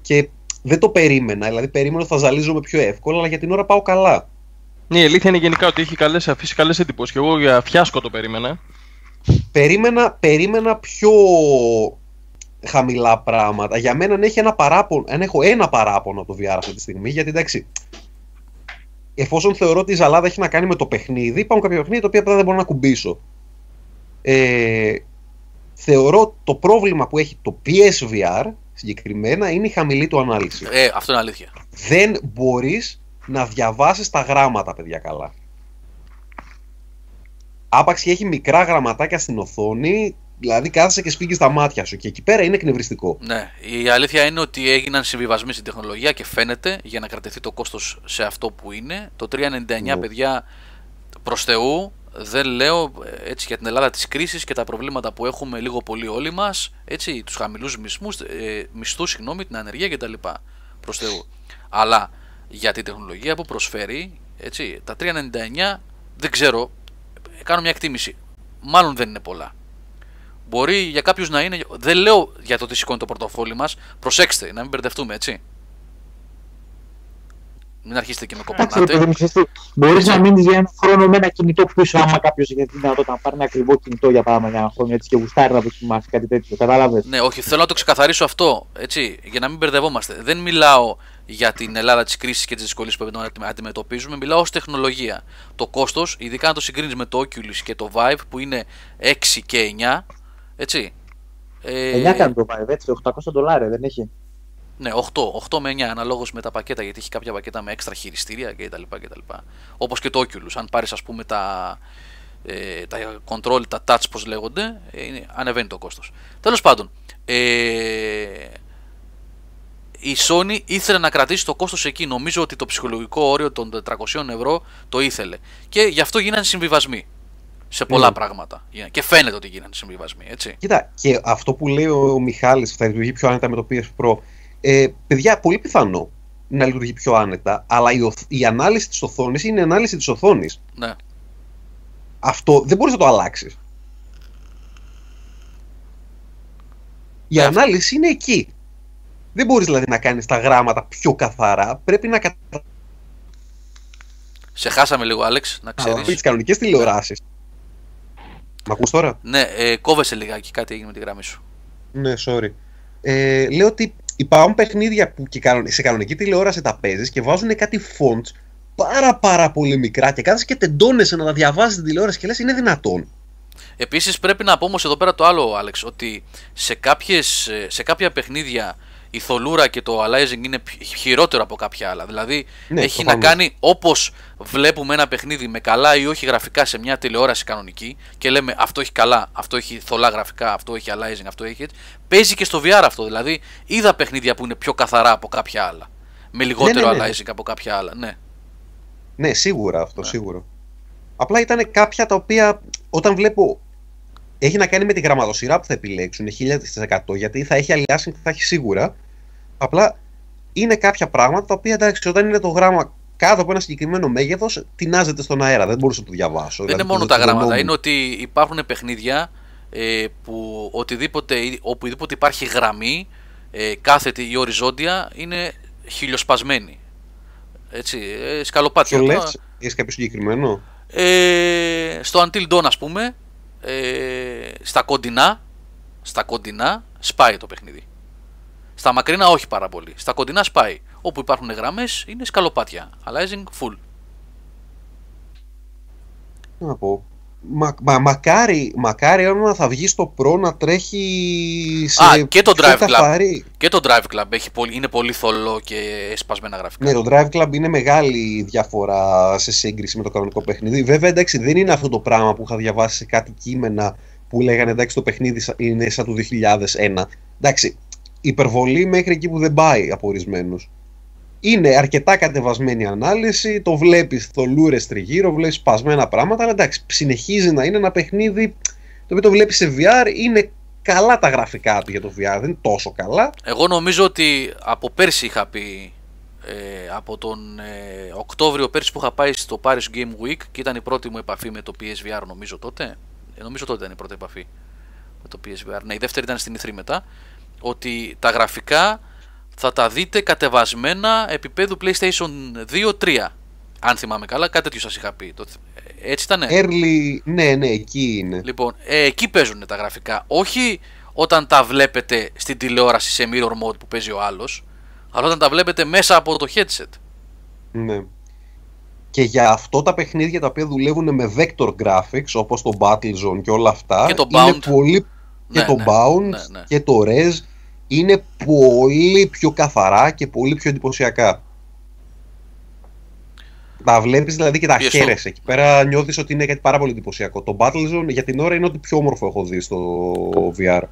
[SPEAKER 3] Και δεν το περίμενα, δηλαδή περίμενα ότι θα ζαλίζομαι πιο εύκολα, αλλά για την ώρα πάω καλά.
[SPEAKER 2] Ναι, η αλήθεια είναι γενικά ότι έχει καλές, αφήσει καλές εντυπώσεις. Και εγώ για φιάσκο το περίμενα.
[SPEAKER 3] Περίμενα, περίμενα πιο χαμηλά πράγματα. Για μένα αν, έχει ένα παράπονο, αν έχω ένα παράπονο από το VR αυτή τη στιγμή, γιατί εντάξει, εφόσον θεωρώ ότι η ζαλάδα έχει να κάνει με το παιχνίδι, υπάρχουν κάποια παιχνίδια τα οποία απλά δεν μπορώ να κουμπίσω. Ε, θεωρώ το πρόβλημα που έχει το PSVR συγκεκριμένα είναι η χαμηλή του ανάλυση.
[SPEAKER 1] Ε, αυτό είναι αλήθεια.
[SPEAKER 3] Δεν μπορείς να διαβάσεις τα γράμματα, παιδιά, καλά. Άπαξ και έχει μικρά γραμματάκια στην οθόνη, δηλαδή κάθεσαι και σφίγγεις τα μάτια σου και εκεί πέρα είναι εκνευριστικό.
[SPEAKER 1] Ναι, η αλήθεια είναι ότι έγιναν συμβιβασμοί στην τεχνολογία και φαίνεται για να κρατηθεί το κόστος σε αυτό που είναι. Το 399
[SPEAKER 3] Ναι.
[SPEAKER 1] παιδιά προς Θεού δεν λέω ε, έτσι για την Ελλάδα της κρίσης και τα προβλήματα που έχουμε λίγο πολύ όλοι μας, έτσι, τους χαμηλούς μισθούς, ε, μισθούς, συγγνώμη, την ανεργία κτλ. Προς Θεού. Αλλά για την τεχνολογία που προσφέρει, έτσι, τα 399 δεν ξέρω, ε, κάνω μια εκτίμηση. Μάλλον δεν είναι πολλά. Μπορεί για κάποιους να είναι. Δεν λέω για το τι σηκώνει το πορτοφόλι μας. Προσέξτε, να μην μπερδευτούμε, έτσι. Μην αρχίσετε και με
[SPEAKER 4] Εντάξει, ρε παιδί
[SPEAKER 1] κοπανάτε.
[SPEAKER 4] μου, ξέρεις τι, μπορείς να μείνεις για ένα χρόνο με ένα κινητό πίσω, άμα κάποιος έχει τη δυνατότητα να πάρει ένα ακριβό κινητό για παράδειγμα για ένα χρόνο έτσι και γουστάρει να δοκιμάσει κάτι τέτοιο. Κατάλαβες;
[SPEAKER 1] Ναι, όχι, θέλω να το ξεκαθαρίσω αυτό, έτσι, για να μην μπερδευόμαστε. Δεν μιλάω για την Ελλάδα της κρίσης και τι δυσκολίε που αντιμε- αντιμετωπίζουμε, μιλάω ως τεχνολογία. Το κόστος, ειδικά αν το συγκρίνεις με το Oculus και το Vive που είναι 6 και 9, έτσι. Ε,
[SPEAKER 4] 9 κάνει το Vive, έτσι, 800 δολάρια δεν έχει;
[SPEAKER 1] Ναι, 8, 8 με 9 αναλόγως με τα πακέτα γιατί έχει κάποια πακέτα με έξτρα χειριστήρια κτλ. κτλ. Όπως και το Oculus. Αν πάρεις ας πούμε τα, ε, τα control, τα touch πως λέγονται, ε, είναι, ανεβαίνει το κόστος. Τέλος πάντων, ε, η Sony ήθελε να κρατήσει το κόστος εκεί. Νομίζω ότι το ψυχολογικό όριο των 400 ευρώ το ήθελε. Και γι' αυτό γίνανε συμβιβασμοί. Σε πολλά
[SPEAKER 3] Ναι.
[SPEAKER 1] πράγματα. Γίνανε. Και φαίνεται ότι γίνανε συμβιβασμοί, έτσι.
[SPEAKER 3] Κοίτα, και αυτό που λέει ο, ο Μιχάλης θα λειτουργεί πιο άνετα με το PS Pro. Ε, παιδιά, πολύ πιθανό να λειτουργεί πιο άνετα, αλλά η, οθ- η ανάλυση της οθόνης είναι η ανάλυση της οθόνης.
[SPEAKER 1] Ναι.
[SPEAKER 3] Αυτό δεν μπορείς να το αλλάξεις. Η
[SPEAKER 1] Ναι,
[SPEAKER 3] ανάλυση είναι εκεί. Δεν μπορείς δηλαδή να κάνεις τα γράμματα πιο καθαρά. Πρέπει να καταλάβεις
[SPEAKER 1] Σε χάσαμε λίγο, Άλεξ, να ξέρεις.
[SPEAKER 3] τις κανονικές τηλεοράσεις. Μ' ακούς τώρα;
[SPEAKER 1] Ναι, ε, κόβεσαι λιγάκι, κάτι έγινε με τη γραμμή σου.
[SPEAKER 3] Ναι, sorry. Ε, λέω ότι υπάρχουν παιχνίδια που και κανον- σε κανονική τηλεόραση τα παίζεις και βάζουν κάτι fonts πάρα πάρα πολύ μικρά και κάθεσαι και τεντώνεσαι να τα διαβάζει την τηλεόραση και λες είναι δυνατόν.
[SPEAKER 1] Επίσης πρέπει να πω όμως εδώ πέρα το άλλο, Άλεξ, ότι σε, κάποιες, ε, σε κάποια παιχνίδια η θολούρα και το aliasing είναι πι- χειρότερο από κάποια άλλα. Δηλαδή
[SPEAKER 3] Ναι,
[SPEAKER 1] έχει να
[SPEAKER 3] προφανώς.
[SPEAKER 1] κάνει όπως βλέπουμε ένα παιχνίδι με καλά ή όχι γραφικά σε μια τηλεόραση κανονική και λέμε αυτό έχει καλά, αυτό έχει θολά γραφικά, αυτό έχει aliasing, αυτό έχει έτσι. Παίζει και στο VR αυτό. Δηλαδή είδα παιχνίδια που είναι πιο καθαρά από κάποια άλλα. Με λιγότερο
[SPEAKER 3] ναι, ναι.
[SPEAKER 1] aliasing από κάποια άλλα. Ναι.
[SPEAKER 3] Ναι, σίγουρα αυτό,
[SPEAKER 1] Ναι.
[SPEAKER 3] σίγουρο. Απλά ήταν κάποια τα οποία όταν βλέπω έχει να κάνει με τη γραμματοσυρά που θα επιλέξουν 1000% γιατί θα έχει aliasing, θα έχει σίγουρα. Απλά είναι κάποια πράγματα τα οποία εντάξει, όταν είναι το γράμμα κάτω από ένα συγκεκριμένο μέγεθος, τεινάζεται στον αέρα. Δεν μπορούσα να το διαβάσω.
[SPEAKER 1] Δεν είναι
[SPEAKER 3] Δηλαδή,
[SPEAKER 1] μόνο
[SPEAKER 3] το
[SPEAKER 1] τα γράμματα,
[SPEAKER 3] δεδομένο.
[SPEAKER 1] είναι ότι υπάρχουν παιχνίδια ε, που οτιδήποτε, οπουδήποτε υπάρχει γραμμή, ε, κάθετη ή οριζόντια, είναι χιλιοσπασμένη. Έτσι, ε, σκαλοπάτια.
[SPEAKER 3] Ποιο
[SPEAKER 1] Το-
[SPEAKER 3] λες, έχεις κάποιο συγκεκριμένο;
[SPEAKER 1] Ε, στο Until Dawn, ας πούμε, ε, στα κοντινά, στα κοντινά σπάει το παιχνίδι. Στα μακρινά όχι πάρα πολύ. Στα κοντινά σπάει. Όπου υπάρχουν γραμμές είναι σκαλοπάτια. Aliasing full.
[SPEAKER 3] Τι να πω. Μα, μα, μακάρι, μακάρι άμα θα βγει στο Pro να τρέχει σε
[SPEAKER 1] Α, και το
[SPEAKER 3] πιο
[SPEAKER 1] Drive Club.
[SPEAKER 3] καθαρή.
[SPEAKER 1] Και το Drive Club έχει πολύ, είναι πολύ θολό και σπασμένα γραφικά.
[SPEAKER 3] Ναι, το Drive Club είναι μεγάλη διαφορά σε σύγκριση με το κανονικό παιχνίδι. Βέβαια, εντάξει, δεν είναι αυτό το πράγμα που είχα διαβάσει σε κάτι κείμενα που λέγανε εντάξει το παιχνίδι σα- είναι σαν του 2001. Εντάξει, υπερβολή μέχρι εκεί που δεν πάει από ορισμένους. Είναι αρκετά κατεβασμένη ανάλυση, το βλέπεις θολούρες τριγύρω, βλέπεις σπασμένα πράγματα, αλλά εντάξει, συνεχίζει να είναι ένα παιχνίδι το οποίο το βλέπεις σε VR, είναι καλά τα γραφικά του για το VR, δεν είναι τόσο καλά.
[SPEAKER 1] Εγώ νομίζω ότι από πέρσι είχα πει, ε, από τον ε, Οκτώβριο πέρσι που είχα πάει στο Paris Game Week και ήταν η πρώτη μου επαφή με το PSVR νομίζω τότε. Ε, νομίζω τότε ήταν η πρώτη επαφή με το PSVR. Ναι, η δεύτερη ήταν στην E3 μετά. Ότι τα γραφικά θα τα δείτε κατεβασμένα επίπεδου PlayStation 2-3. Αν θυμάμαι καλά, κάτι τέτοιο σας είχα πει. Το- ε, Έτσι ήτανε;
[SPEAKER 3] Early, ναι, ναι, εκεί είναι.
[SPEAKER 1] Λοιπόν, ε, εκεί παίζουν τα γραφικά. Όχι όταν τα βλέπετε στην τηλεόραση σε mirror mode που παίζει ο άλλος, αλλά όταν τα βλέπετε μέσα από το headset.
[SPEAKER 3] Ναι. Και για αυτό τα παιχνίδια τα οποία δουλεύουν με vector graphics όπως το Battlezone και όλα αυτά
[SPEAKER 1] Και το
[SPEAKER 3] είναι
[SPEAKER 1] Bound.
[SPEAKER 3] πολύ
[SPEAKER 1] Ναι,
[SPEAKER 3] και το
[SPEAKER 1] ναι,
[SPEAKER 3] Bound
[SPEAKER 1] ναι, ναι.
[SPEAKER 3] και το Res είναι πολύ πιο καθαρά και πολύ πιο εντυπωσιακά. Τα βλέπεις δηλαδή και τα
[SPEAKER 1] Πιεστό.
[SPEAKER 3] χαίρεσαι. Εκεί πέρα νιώθεις ότι είναι κάτι πάρα πολύ εντυπωσιακό. Το Battlezone για την ώρα είναι ό,τι πιο όμορφο έχω δει στο VR.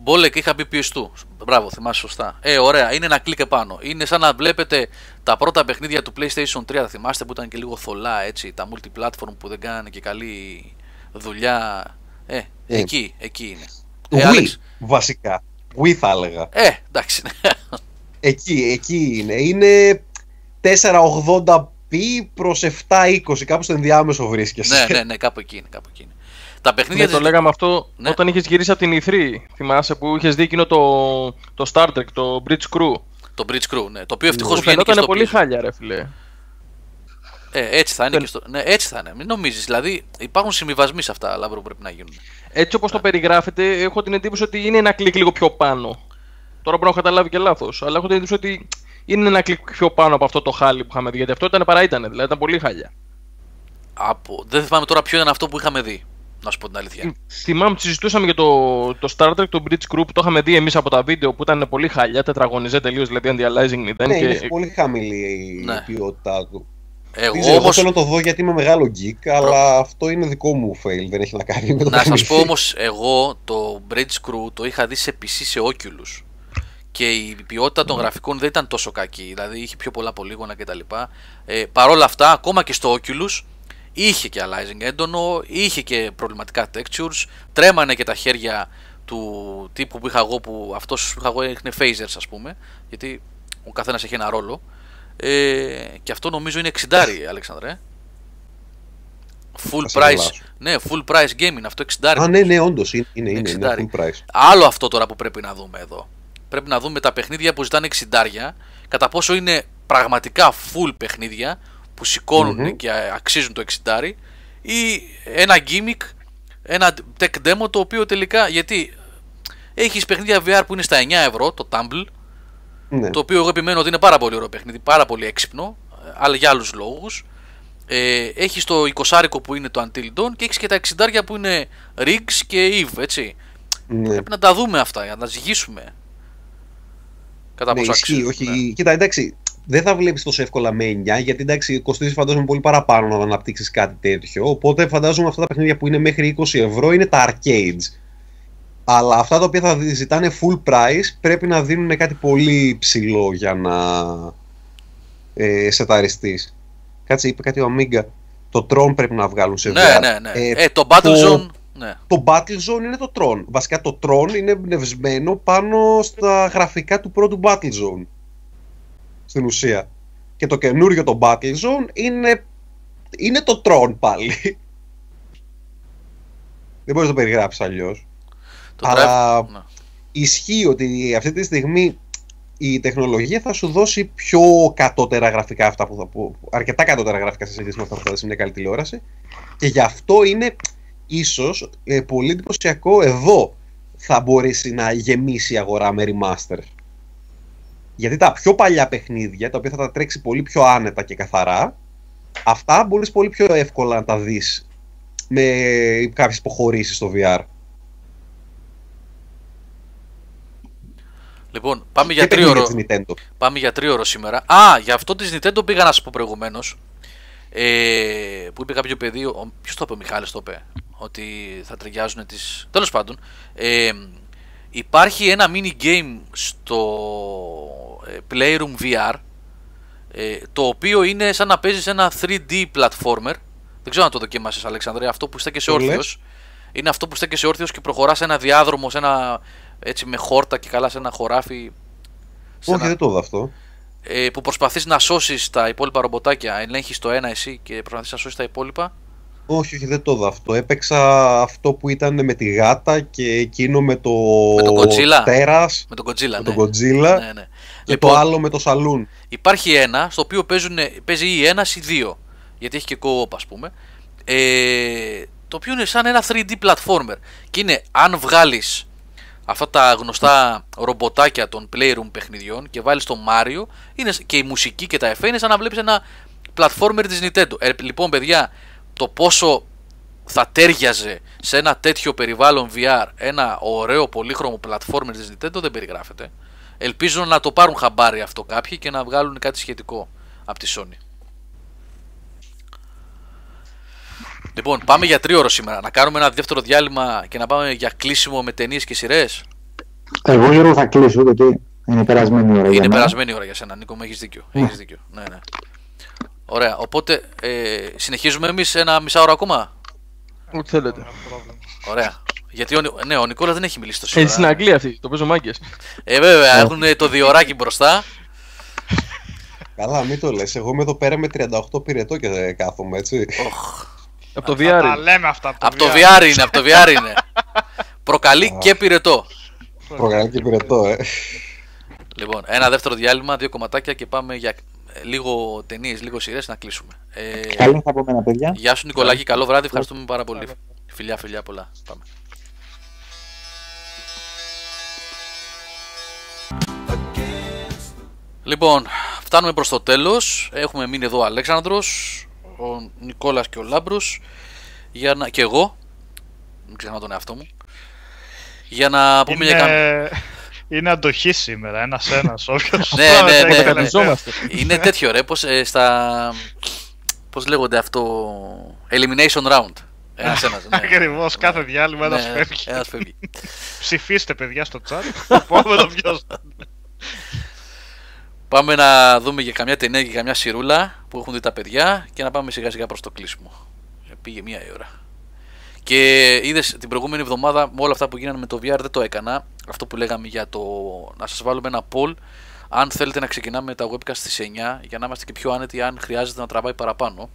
[SPEAKER 1] Μπόλεκ είχα πει PS2. Μπράβο, θυμάσαι σωστά. Ε, ωραία, είναι ένα κλικ επάνω. Είναι σαν να βλέπετε τα πρώτα παιχνίδια του PlayStation 3. Θα θυμάστε που ήταν και λίγο θολά έτσι. Τα multiplatform που δεν κάνανε και καλή δουλειά. Ε,
[SPEAKER 3] Ε.
[SPEAKER 1] εκεί, εκεί είναι. Ε,
[SPEAKER 3] Wii,
[SPEAKER 1] Άλεξ.
[SPEAKER 3] βασικά. Wii θα έλεγα.
[SPEAKER 1] Ε, εντάξει.
[SPEAKER 3] Εκεί, εκεί είναι. Είναι 480p προς 720, κάπου στο ενδιάμεσο βρίσκεσαι.
[SPEAKER 1] ναι, ναι, ναι, κάπου εκεί είναι. Κάπου εκεί είναι. Τα παιχνίδια
[SPEAKER 2] Ναι, το
[SPEAKER 1] της-
[SPEAKER 2] λέγαμε αυτό
[SPEAKER 1] Ναι.
[SPEAKER 2] όταν είχες γυρίσει από την E3. Θυμάσαι που είχες δει εκείνο το, το Star Trek, το Bridge Crew.
[SPEAKER 1] Το Bridge Crew, ναι. Το οποίο ευτυχώς
[SPEAKER 2] Που
[SPEAKER 1] βγαίνει και
[SPEAKER 2] φαινόταν
[SPEAKER 1] στο
[SPEAKER 2] πολύ
[SPEAKER 1] PS.
[SPEAKER 2] χάλια, ρε φιλέ.
[SPEAKER 1] Ε, έτσι θα είναι
[SPEAKER 2] Δεν-
[SPEAKER 1] και στο. Ναι, έτσι θα είναι. Μην νομίζεις. Δηλαδή υπάρχουν συμβιβασμοί σε αυτά, αλλά που πρέπει να γίνουν.
[SPEAKER 2] Έτσι όπως το περιγράφετε, έχω την εντύπωση ότι είναι ένα κλικ λίγο πιο πάνω. Τώρα μπορώ να έχω καταλάβει και λάθος, αλλά έχω την εντύπωση ότι είναι ένα κλικ πιο πάνω από αυτό το χάλι που είχαμε δει. Γιατί αυτό ήταν παρά ήταν, δηλαδή ήταν πολύ χάλια.
[SPEAKER 1] Από... Δεν θυμάμαι τώρα ποιο ήταν αυτό που είχαμε δει. Να σου πω την αλήθεια.
[SPEAKER 2] Θυμάμαι ότι συζητούσαμε για το, το Star Trek, το Bridge Group, το είχαμε δει εμείς από τα βίντεο που ήταν πολύ χάλια, τετραγωνιζέ τελείως, δηλαδή anti-aliasing 0.
[SPEAKER 3] Ναι,
[SPEAKER 2] και...
[SPEAKER 3] είναι πολύ χαμηλή η
[SPEAKER 1] Ναι.
[SPEAKER 3] ποιότητά του.
[SPEAKER 1] Εγώ
[SPEAKER 3] Δεν ξέρω, Εγώ
[SPEAKER 1] όμω.
[SPEAKER 3] θέλω να το δω γιατί είμαι μεγάλο geek, αλλά αυτό είναι δικό μου fail, δεν έχει να κάνει με το
[SPEAKER 1] Να σας
[SPEAKER 3] παιχνίδι.
[SPEAKER 1] πω όμως, εγώ το Bridge Crew το είχα δει σε PC σε Oculus. Και η ποιότητα των γραφικών δεν ήταν τόσο κακή. Δηλαδή είχε πιο πολλά πολύγωνα κτλ. Ε, Παρ' όλα αυτά, ακόμα και στο Oculus είχε και aliasing έντονο, είχε και προβληματικά textures, τρέμανε και τα χέρια του τύπου που είχα εγώ, που αυτός που είχα εγώ έχνε phasers ας πούμε, γιατί ο καθένας έχει ένα ρόλο. Ε, και αυτό νομίζω είναι 60 Αλέξανδρε. Full
[SPEAKER 3] Θα σε
[SPEAKER 1] price.
[SPEAKER 3] γελάσω.
[SPEAKER 1] Ναι, full price game είναι αυτό 60.
[SPEAKER 3] Α, ναι, ναι, όντως είναι, είναι, είναι, είναι
[SPEAKER 1] 60.
[SPEAKER 3] full price.
[SPEAKER 1] Άλλο αυτό τώρα που πρέπει να δούμε εδώ. Πρέπει να δούμε τα παιχνίδια που ζητάνε 60 κατά πόσο είναι πραγματικά full παιχνίδια που σηκωνουν
[SPEAKER 3] Μμμ.
[SPEAKER 1] και αξίζουν το 60 ή ένα gimmick, ένα tech demo το οποίο τελικά γιατί έχεις παιχνίδια VR που είναι στα 9 ευρώ, το Tumble,
[SPEAKER 3] Ναι.
[SPEAKER 1] το οποίο εγώ επιμένω ότι είναι πάρα πολύ ωραίο παιχνίδι, πάρα πολύ έξυπνο, ε, αλλά για άλλους λόγους. Ε, έχεις το 20 που είναι το Until Dawn και έχεις και τα 60 που είναι Riggs και Eve, έτσι.
[SPEAKER 3] ναι.
[SPEAKER 1] Πρέπει να τα δούμε αυτά για να τα ζυγίσουμε. Κατά
[SPEAKER 3] Ναι,
[SPEAKER 1] πόσο
[SPEAKER 3] ισχύει,
[SPEAKER 1] αξίζουν.
[SPEAKER 3] όχι.
[SPEAKER 1] ναι.
[SPEAKER 3] Κοίτα, εντάξει, δεν θα βλέπεις τόσο εύκολα με 9, γιατί εντάξει, κοστίζει φαντάζομαι πολύ παραπάνω να αναπτύξεις κάτι τέτοιο. Οπότε φαντάζομαι αυτά τα παιχνίδια που είναι μέχρι 20 ευρώ είναι τα arcades. Αλλά αυτά τα οποία θα δι- ζητάνε full price πρέπει να δίνουν κάτι πολύ ψηλό για να ε, σεταριστείς. Κάτσε, είπε κάτι ο Amiga. Το Tron πρέπει να βγάλουν σε
[SPEAKER 1] Ναι,
[SPEAKER 3] VR.
[SPEAKER 1] ναι, ναι.
[SPEAKER 3] Ε,
[SPEAKER 1] Ε, το Battlezone. Ναι.
[SPEAKER 3] το Battlezone είναι το Tron. Βασικά το Tron είναι εμπνευσμένο πάνω στα γραφικά του πρώτου Battlezone. Στην ουσία. Και το καινούριο το Battlezone είναι, είναι το Tron πάλι. Δεν μπορείς να το περιγράψεις αλλιώς.
[SPEAKER 1] Το
[SPEAKER 3] Αλλά-
[SPEAKER 1] Drive. Ναι.
[SPEAKER 3] Ισχύει ότι αυτή τη στιγμή η τεχνολογία θα σου δώσει πιο κατώτερα γραφικά αυτά που θα πω. Αρκετά κατώτερα γραφικά σε σχέση με αυτά που θα δεις σε μια καλή τηλεόραση. Και γι' αυτό είναι ίσως ε, πολύ εντυπωσιακό εδώ θα μπορέσει να γεμίσει η αγορά με remaster. Γιατί τα πιο παλιά παιχνίδια, τα οποία θα τα τρέξει πολύ πιο άνετα και καθαρά, αυτά μπορείς πολύ πιο εύκολα να τα δεις με κάποιες υποχωρήσεις στο VR.
[SPEAKER 1] Λοιπόν, πάμε
[SPEAKER 3] Και
[SPEAKER 1] για τρίωρο.
[SPEAKER 3] παιχνίδια της Nintendo.
[SPEAKER 1] Πάμε για τρίωρο σήμερα. Α, για αυτό της Nintendo πήγα να σα πω προηγουμένως. Ε, που είπε κάποιο παιδί, ποιος το είπε, ο Μιχάλης το είπε, ότι θα ταιριάζουν τι. Τέλος πάντων, ε, υπάρχει ένα mini game στο ε, Playroom VR ε, το οποίο είναι σαν να παίζεις ένα 3D platformer. Δεν ξέρω αν το δοκίμασες Αλεξανδρέ, αυτό που είστε και σε
[SPEAKER 3] Το λες.
[SPEAKER 1] όρθιος. Είναι αυτό που στέκεσαι όρθιος και προχωράς σε ένα διάδρομο, σε ένα, έτσι με χόρτα και καλά σε ένα χωράφι. σε
[SPEAKER 3] Όχι,
[SPEAKER 1] ένα-
[SPEAKER 3] δεν το είδα αυτό.
[SPEAKER 1] ε, που προσπαθείς να σώσεις τα υπόλοιπα ρομποτάκια, ελέγχεις το ένα εσύ και προσπαθείς να σώσεις τα υπόλοιπα.
[SPEAKER 3] Όχι, όχι, δεν το είδα αυτό. Έπαιξα αυτό που ήταν με τη γάτα και εκείνο με το,
[SPEAKER 1] Με τον Godzilla.
[SPEAKER 3] τέρας,
[SPEAKER 1] Με τον Godzilla,
[SPEAKER 3] με
[SPEAKER 1] ναι.
[SPEAKER 3] τον Godzilla
[SPEAKER 1] Ναι, ναι.
[SPEAKER 3] και
[SPEAKER 1] Λοιπόν,
[SPEAKER 3] το άλλο με το σαλούν.
[SPEAKER 1] υπάρχει ένα στο οποίο παίζουν, παίζει ή ένας ή δύο. Γιατί έχει και co-op, ας πούμε. Ε, το οποίο είναι σαν ένα 3D platformer. Και είναι αν βγάλεις αυτά τα γνωστά ρομποτάκια των Playroom παιχνιδιών και βάλεις το Mario είναι, και η μουσική και τα εφέ είναι σαν να βλέπεις ένα platformer της Nintendo. Ε, λοιπόν, παιδιά, το πόσο θα τέριαζε σε ένα τέτοιο περιβάλλον VR ένα ωραίο πολύχρωμο platformer της Nintendo δεν περιγράφεται. Ελπίζω να το πάρουν χαμπάρι αυτό κάποιοι και να βγάλουν κάτι σχετικό από τη Sony. Λοιπόν, πάμε για τρίωρο σήμερα. Να κάνουμε ένα δεύτερο διάλειμμα και να πάμε για κλείσιμο με ταινίες και σειρές.
[SPEAKER 4] Εγώ Γιώργο θα κλείσω γιατί είναι περασμένη η ώρα. για
[SPEAKER 1] Είναι
[SPEAKER 4] μένα.
[SPEAKER 1] περασμένη η ώρα για σένα, Νίκο, μου έχεις δίκιο. Έχεις δίκιο. Ναι, ναι. Ωραία. Οπότε ε, συνεχίζουμε εμείς ένα μισάωρο ακόμα;
[SPEAKER 2] Ό,τι θέλετε.
[SPEAKER 1] Ωραία. Γιατί ο, Νι- ναι, ο Νικόλας δεν έχει μιλήσει τόσο
[SPEAKER 2] Ε, στην Αγγλία αυτή, το παίζω μάγκες.
[SPEAKER 1] Ε, βέβαια, έχουν το διωράκι μπροστά.
[SPEAKER 3] Καλά, μην το λες. Εγώ είμαι εδώ πέρα με 38 πυρετό και κάθομαι, έτσι.
[SPEAKER 1] Οχ.
[SPEAKER 2] Από το
[SPEAKER 6] Θα τα
[SPEAKER 2] VR.
[SPEAKER 6] λέμε αυτά από το,
[SPEAKER 1] Από το
[SPEAKER 6] VR.
[SPEAKER 1] VR είναι, από το VR είναι. Προκαλεί και πυρετό.
[SPEAKER 3] Προγραμμή και πυρετό, ε.
[SPEAKER 1] Λοιπόν, ένα δεύτερο διάλειμμα, δύο κομματάκια και πάμε για ε, λίγο ταινίες, λίγο σειρές να κλείσουμε. Ε,
[SPEAKER 4] Καλή θα πω μένα, παιδιά.
[SPEAKER 1] γεια σου Νικολάκη, καλό βράδυ, ευχαριστούμε πάρα πολύ. Φιλιά, φιλιά πολλά. Πάμε. Λοιπόν, φτάνουμε προς το τέλος. Έχουμε μείνει εδώ ο Αλέξανδρος, ο Νικόλας και ο Λάμπρος για να... και εγώ. Μην ξεχνάω τον εαυτό μου. Για να πούμε για καμία...
[SPEAKER 6] Είναι... είναι αντοχή σήμερα, ένας ένας. Όποιος
[SPEAKER 1] Ναι, ναι, ναι, ναι.
[SPEAKER 2] Καταλυζόμαστε.
[SPEAKER 1] Είναι τέτοιο ρε, πως ε, στα... Πώς λέγονται αυτό... Elimination round. Ένας ένας. ναι.
[SPEAKER 6] Ακριβώς, κάθε διάλειμμα ένας
[SPEAKER 1] Ναι,
[SPEAKER 6] φεύγει.
[SPEAKER 1] ένας φεύγει.
[SPEAKER 6] Ψηφίστε παιδιά στο chat. Το επόμενο ποιος θα είναι.
[SPEAKER 1] Πάμε να δούμε για καμιά ταινία και καμιά σιρούλα που έχουν δει τα παιδιά και να πάμε σιγά σιγά προς το κλείσιμο. Ε, Πήγε μία η ώρα. Και είδες την προηγούμενη εβδομάδα με όλα αυτά που γίνανε με το VR δεν το έκανα. Αυτό που λέγαμε για το να σας βάλουμε ένα poll αν θέλετε να ξεκινάμε τα webcast στις 9 για να είμαστε και πιο άνετοι αν χρειάζεται να τραβάει παραπάνω.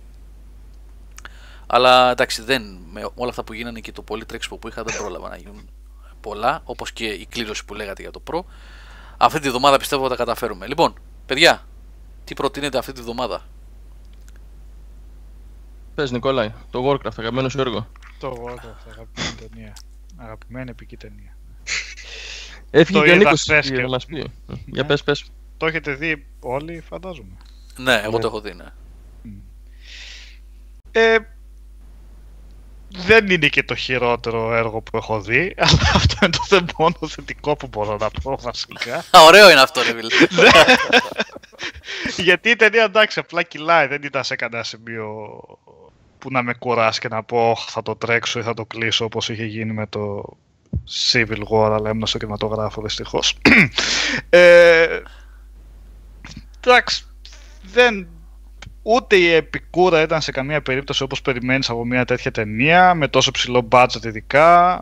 [SPEAKER 1] Αλλά εντάξει, δεν, με όλα αυτά που γίνανε και το πολύ τρέξιμο που είχα δεν πρόλαβα να γίνουν πολλά, όπως και η κλήρωση που λέγατε για το Pro. Αυτή τη βδομάδα πιστεύω θα τα καταφέρουμε. Λοιπόν, παιδιά, τι προτείνετε αυτή τη βδομάδα;
[SPEAKER 2] Πες Νικόλαη, το Warcraft, αγαπημένο σου έργο.
[SPEAKER 6] Το Warcraft, αγαπημένη ταινία. Αγαπημένη επική ταινία.
[SPEAKER 2] Έφυγε
[SPEAKER 6] Το
[SPEAKER 2] και ο
[SPEAKER 6] είδα
[SPEAKER 2] Νίκος
[SPEAKER 6] χθες
[SPEAKER 2] για
[SPEAKER 6] και-
[SPEAKER 2] να μας πει. Για πες, πες.
[SPEAKER 6] Το έχετε δει όλοι, φαντάζομαι.
[SPEAKER 1] Ναι, εγώ το έχω δει, ναι.
[SPEAKER 6] Ε, δεν είναι και το χειρότερο έργο που έχω δει, αλλά αυτό είναι το θε- μόνο θετικό που μπορώ να πω βασικά.
[SPEAKER 1] Α, ωραίο είναι αυτό, ρε φίλε.
[SPEAKER 6] Γιατί η ταινία εντάξει, απλά κυλάει, δεν ήταν σε κανένα σημείο που να με κουράσει και να πω «Ωχ, θα το τρέξω ή θα το κλείσω όπως είχε γίνει με το Civil War, αλλά έμεινα στο κινηματογράφο δυστυχώς. ε, εντάξει, δεν, ούτε η επικούρα ήταν σε καμία περίπτωση όπως περιμένεις από μια τέτοια ταινία, με τόσο ψηλό budget ειδικά.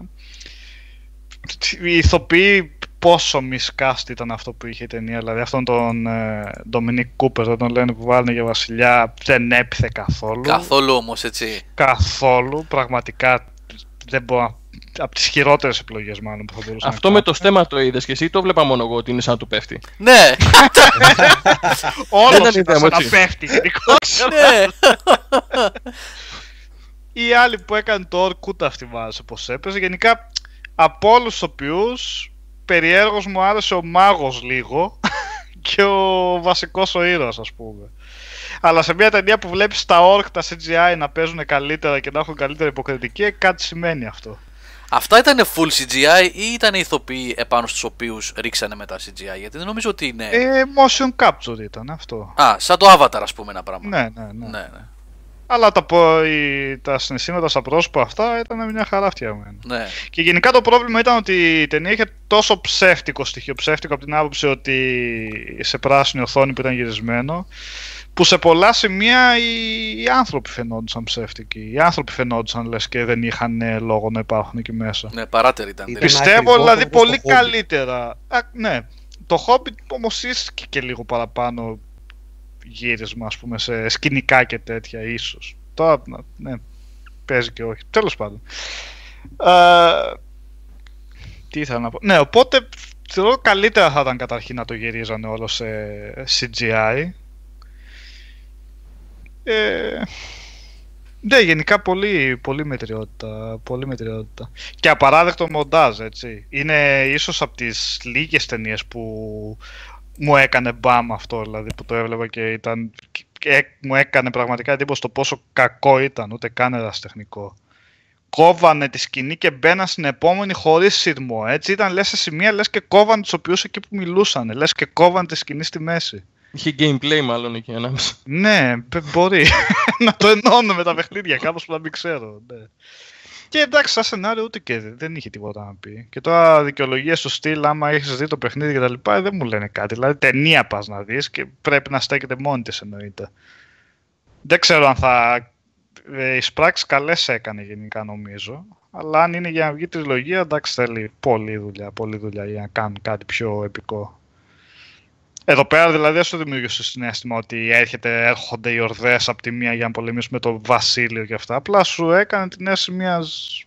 [SPEAKER 6] Οι ηθοποιοί πόσο miscast ήταν αυτό που είχε η ταινία, δηλαδή αυτόν τον ε, Dominic Cooper, δεν τον λένε που βάλουν για βασιλιά, δεν έπιθε καθόλου.
[SPEAKER 1] Καθόλου όμως, έτσι.
[SPEAKER 6] Καθόλου, πραγματικά δεν μπορώ να... Από τις χειρότερες επιλογές μάλλον που θα μπορούσα
[SPEAKER 2] Αυτό
[SPEAKER 6] να
[SPEAKER 2] με το στέμα το είδες και εσύ το βλέπα μόνο εγώ ότι είναι σαν να του πέφτει.
[SPEAKER 1] Ναι,
[SPEAKER 6] Όλος
[SPEAKER 2] ήταν
[SPEAKER 6] ήταν
[SPEAKER 2] ιδέα μου,
[SPEAKER 6] σαν να
[SPEAKER 2] έτσι.
[SPEAKER 6] πέφτει γενικότερα.
[SPEAKER 1] ναι.
[SPEAKER 6] Οι άλλοι που έκανε το Orc ούτε αυτοί μ' άρεσε πως έπαιζε. Γενικά από όλους τους οποίους περιέργως μου άρεσε ο μάγος λίγο και ο βασικός ο ήρωας ας πούμε. Αλλά σε μια ταινία που βλέπεις τα Orc, τα CGI να παίζουν καλύτερα και να έχουν καλύτερη υποκριτική, ε, κάτι σημαίνει αυτό.
[SPEAKER 1] Αυτά ήταν full CGI ή ήταν ηθοποιοί επάνω στους οποίους ρίξανε μετά CGI, γιατί δεν νομίζω ότι είναι...
[SPEAKER 6] Ε, motion capture ήταν αυτό.
[SPEAKER 1] Α, σαν το Avatar ας πούμε ένα πράγμα.
[SPEAKER 6] Ναι, ναι, ναι.
[SPEAKER 1] ναι. ναι.
[SPEAKER 6] Αλλά τα, πο- οι- τα συναισθήματα στα πρόσωπα αυτά ήταν μια χαρά φτιαγμένα.
[SPEAKER 1] ναι.
[SPEAKER 6] Και γενικά το πρόβλημα ήταν ότι η ταινία είχε τόσο ψεύτικο στοιχείο. Ψεύτικο από την άποψη ότι σε πράσινη οθόνη που ήταν γυρισμένο, που σε πολλά σημεία οι, οι άνθρωποι φαινόντουσαν ψεύτικοι. Οι άνθρωποι φαινόντουσαν λες και δεν είχαν ε, λόγο να υπάρχουν εκεί μέσα.
[SPEAKER 1] Ναι, παράτερη ήταν.
[SPEAKER 3] Ήταν
[SPEAKER 6] Πιστεύω
[SPEAKER 3] ακριβώς
[SPEAKER 6] δηλαδή
[SPEAKER 3] όπως
[SPEAKER 6] πολύ
[SPEAKER 3] το Hobbit.
[SPEAKER 6] καλύτερα. Α, ναι, το Hobbit όμως ίσχυε και λίγο παραπάνω γύρισμα ας πούμε σε σκηνικά και τέτοια ίσως. Τώρα ναι, παίζει και όχι. Τέλος πάντων. Ε, τι ήθελα να πω. Ναι, οπότε θεωρώ καλύτερα θα ήταν καταρχήν να το γυρίζανε όλο σε CGI. Ε, ναι, γενικά πολύ, πολύ μετριότητα, πολύ μετριότητα. Και απαράδεκτο μοντάζ, έτσι. Είναι ίσως από τις λίγες ταινίες που μου έκανε μπαμ αυτό, δηλαδή, που το έβλεπα και ήταν... Και έ- μου έκανε πραγματικά εντύπωση το πόσο κακό ήταν, ούτε καν ερασιτεχνικό. Κόβανε τη σκηνή και μπαίναν στην επόμενη χωρίς σειρμό, έτσι. Ήταν λες σε σημεία, λες και κόβανε τους οποίους εκεί που μιλούσαν, λες και κόβανε τη σκηνή στη μέση.
[SPEAKER 2] Είχε gameplay μάλλον εκεί ανάμεσα.
[SPEAKER 6] Ναι, πε- μπορεί να το ενώνω με τα παιχνίδια, κάπως που να μην ξέρω. Ναι. Και εντάξει, σαν σενάριο ούτε και δεν- δεν είχε τίποτα να πει. Και τώρα δικαιολογία στο στυλ, άμα έχεις δει το παιχνίδι και τα λοιπά, δεν μου λένε κάτι. Δηλαδή, ταινία πας να δεις και πρέπει να στέκεται μόνη της εννοείται. Δεν ξέρω αν θα. Ε, οι πράξεις καλές έκανε γενικά νομίζω. Αλλά αν είναι για να βγει τριλογία, εντάξει, θέλει πολλή δουλειά, πολλή δουλειά για να κάνουν κάτι πιο επικό. Εδώ πέρα δηλαδή δεν σου δημιούργησε το συνέστημα ότι έρχεται, έρχονται οι ορδές από τη μία για να πολεμήσουν με το βασίλειο και αυτά. Απλά σου έκανε την αίσθηση μιας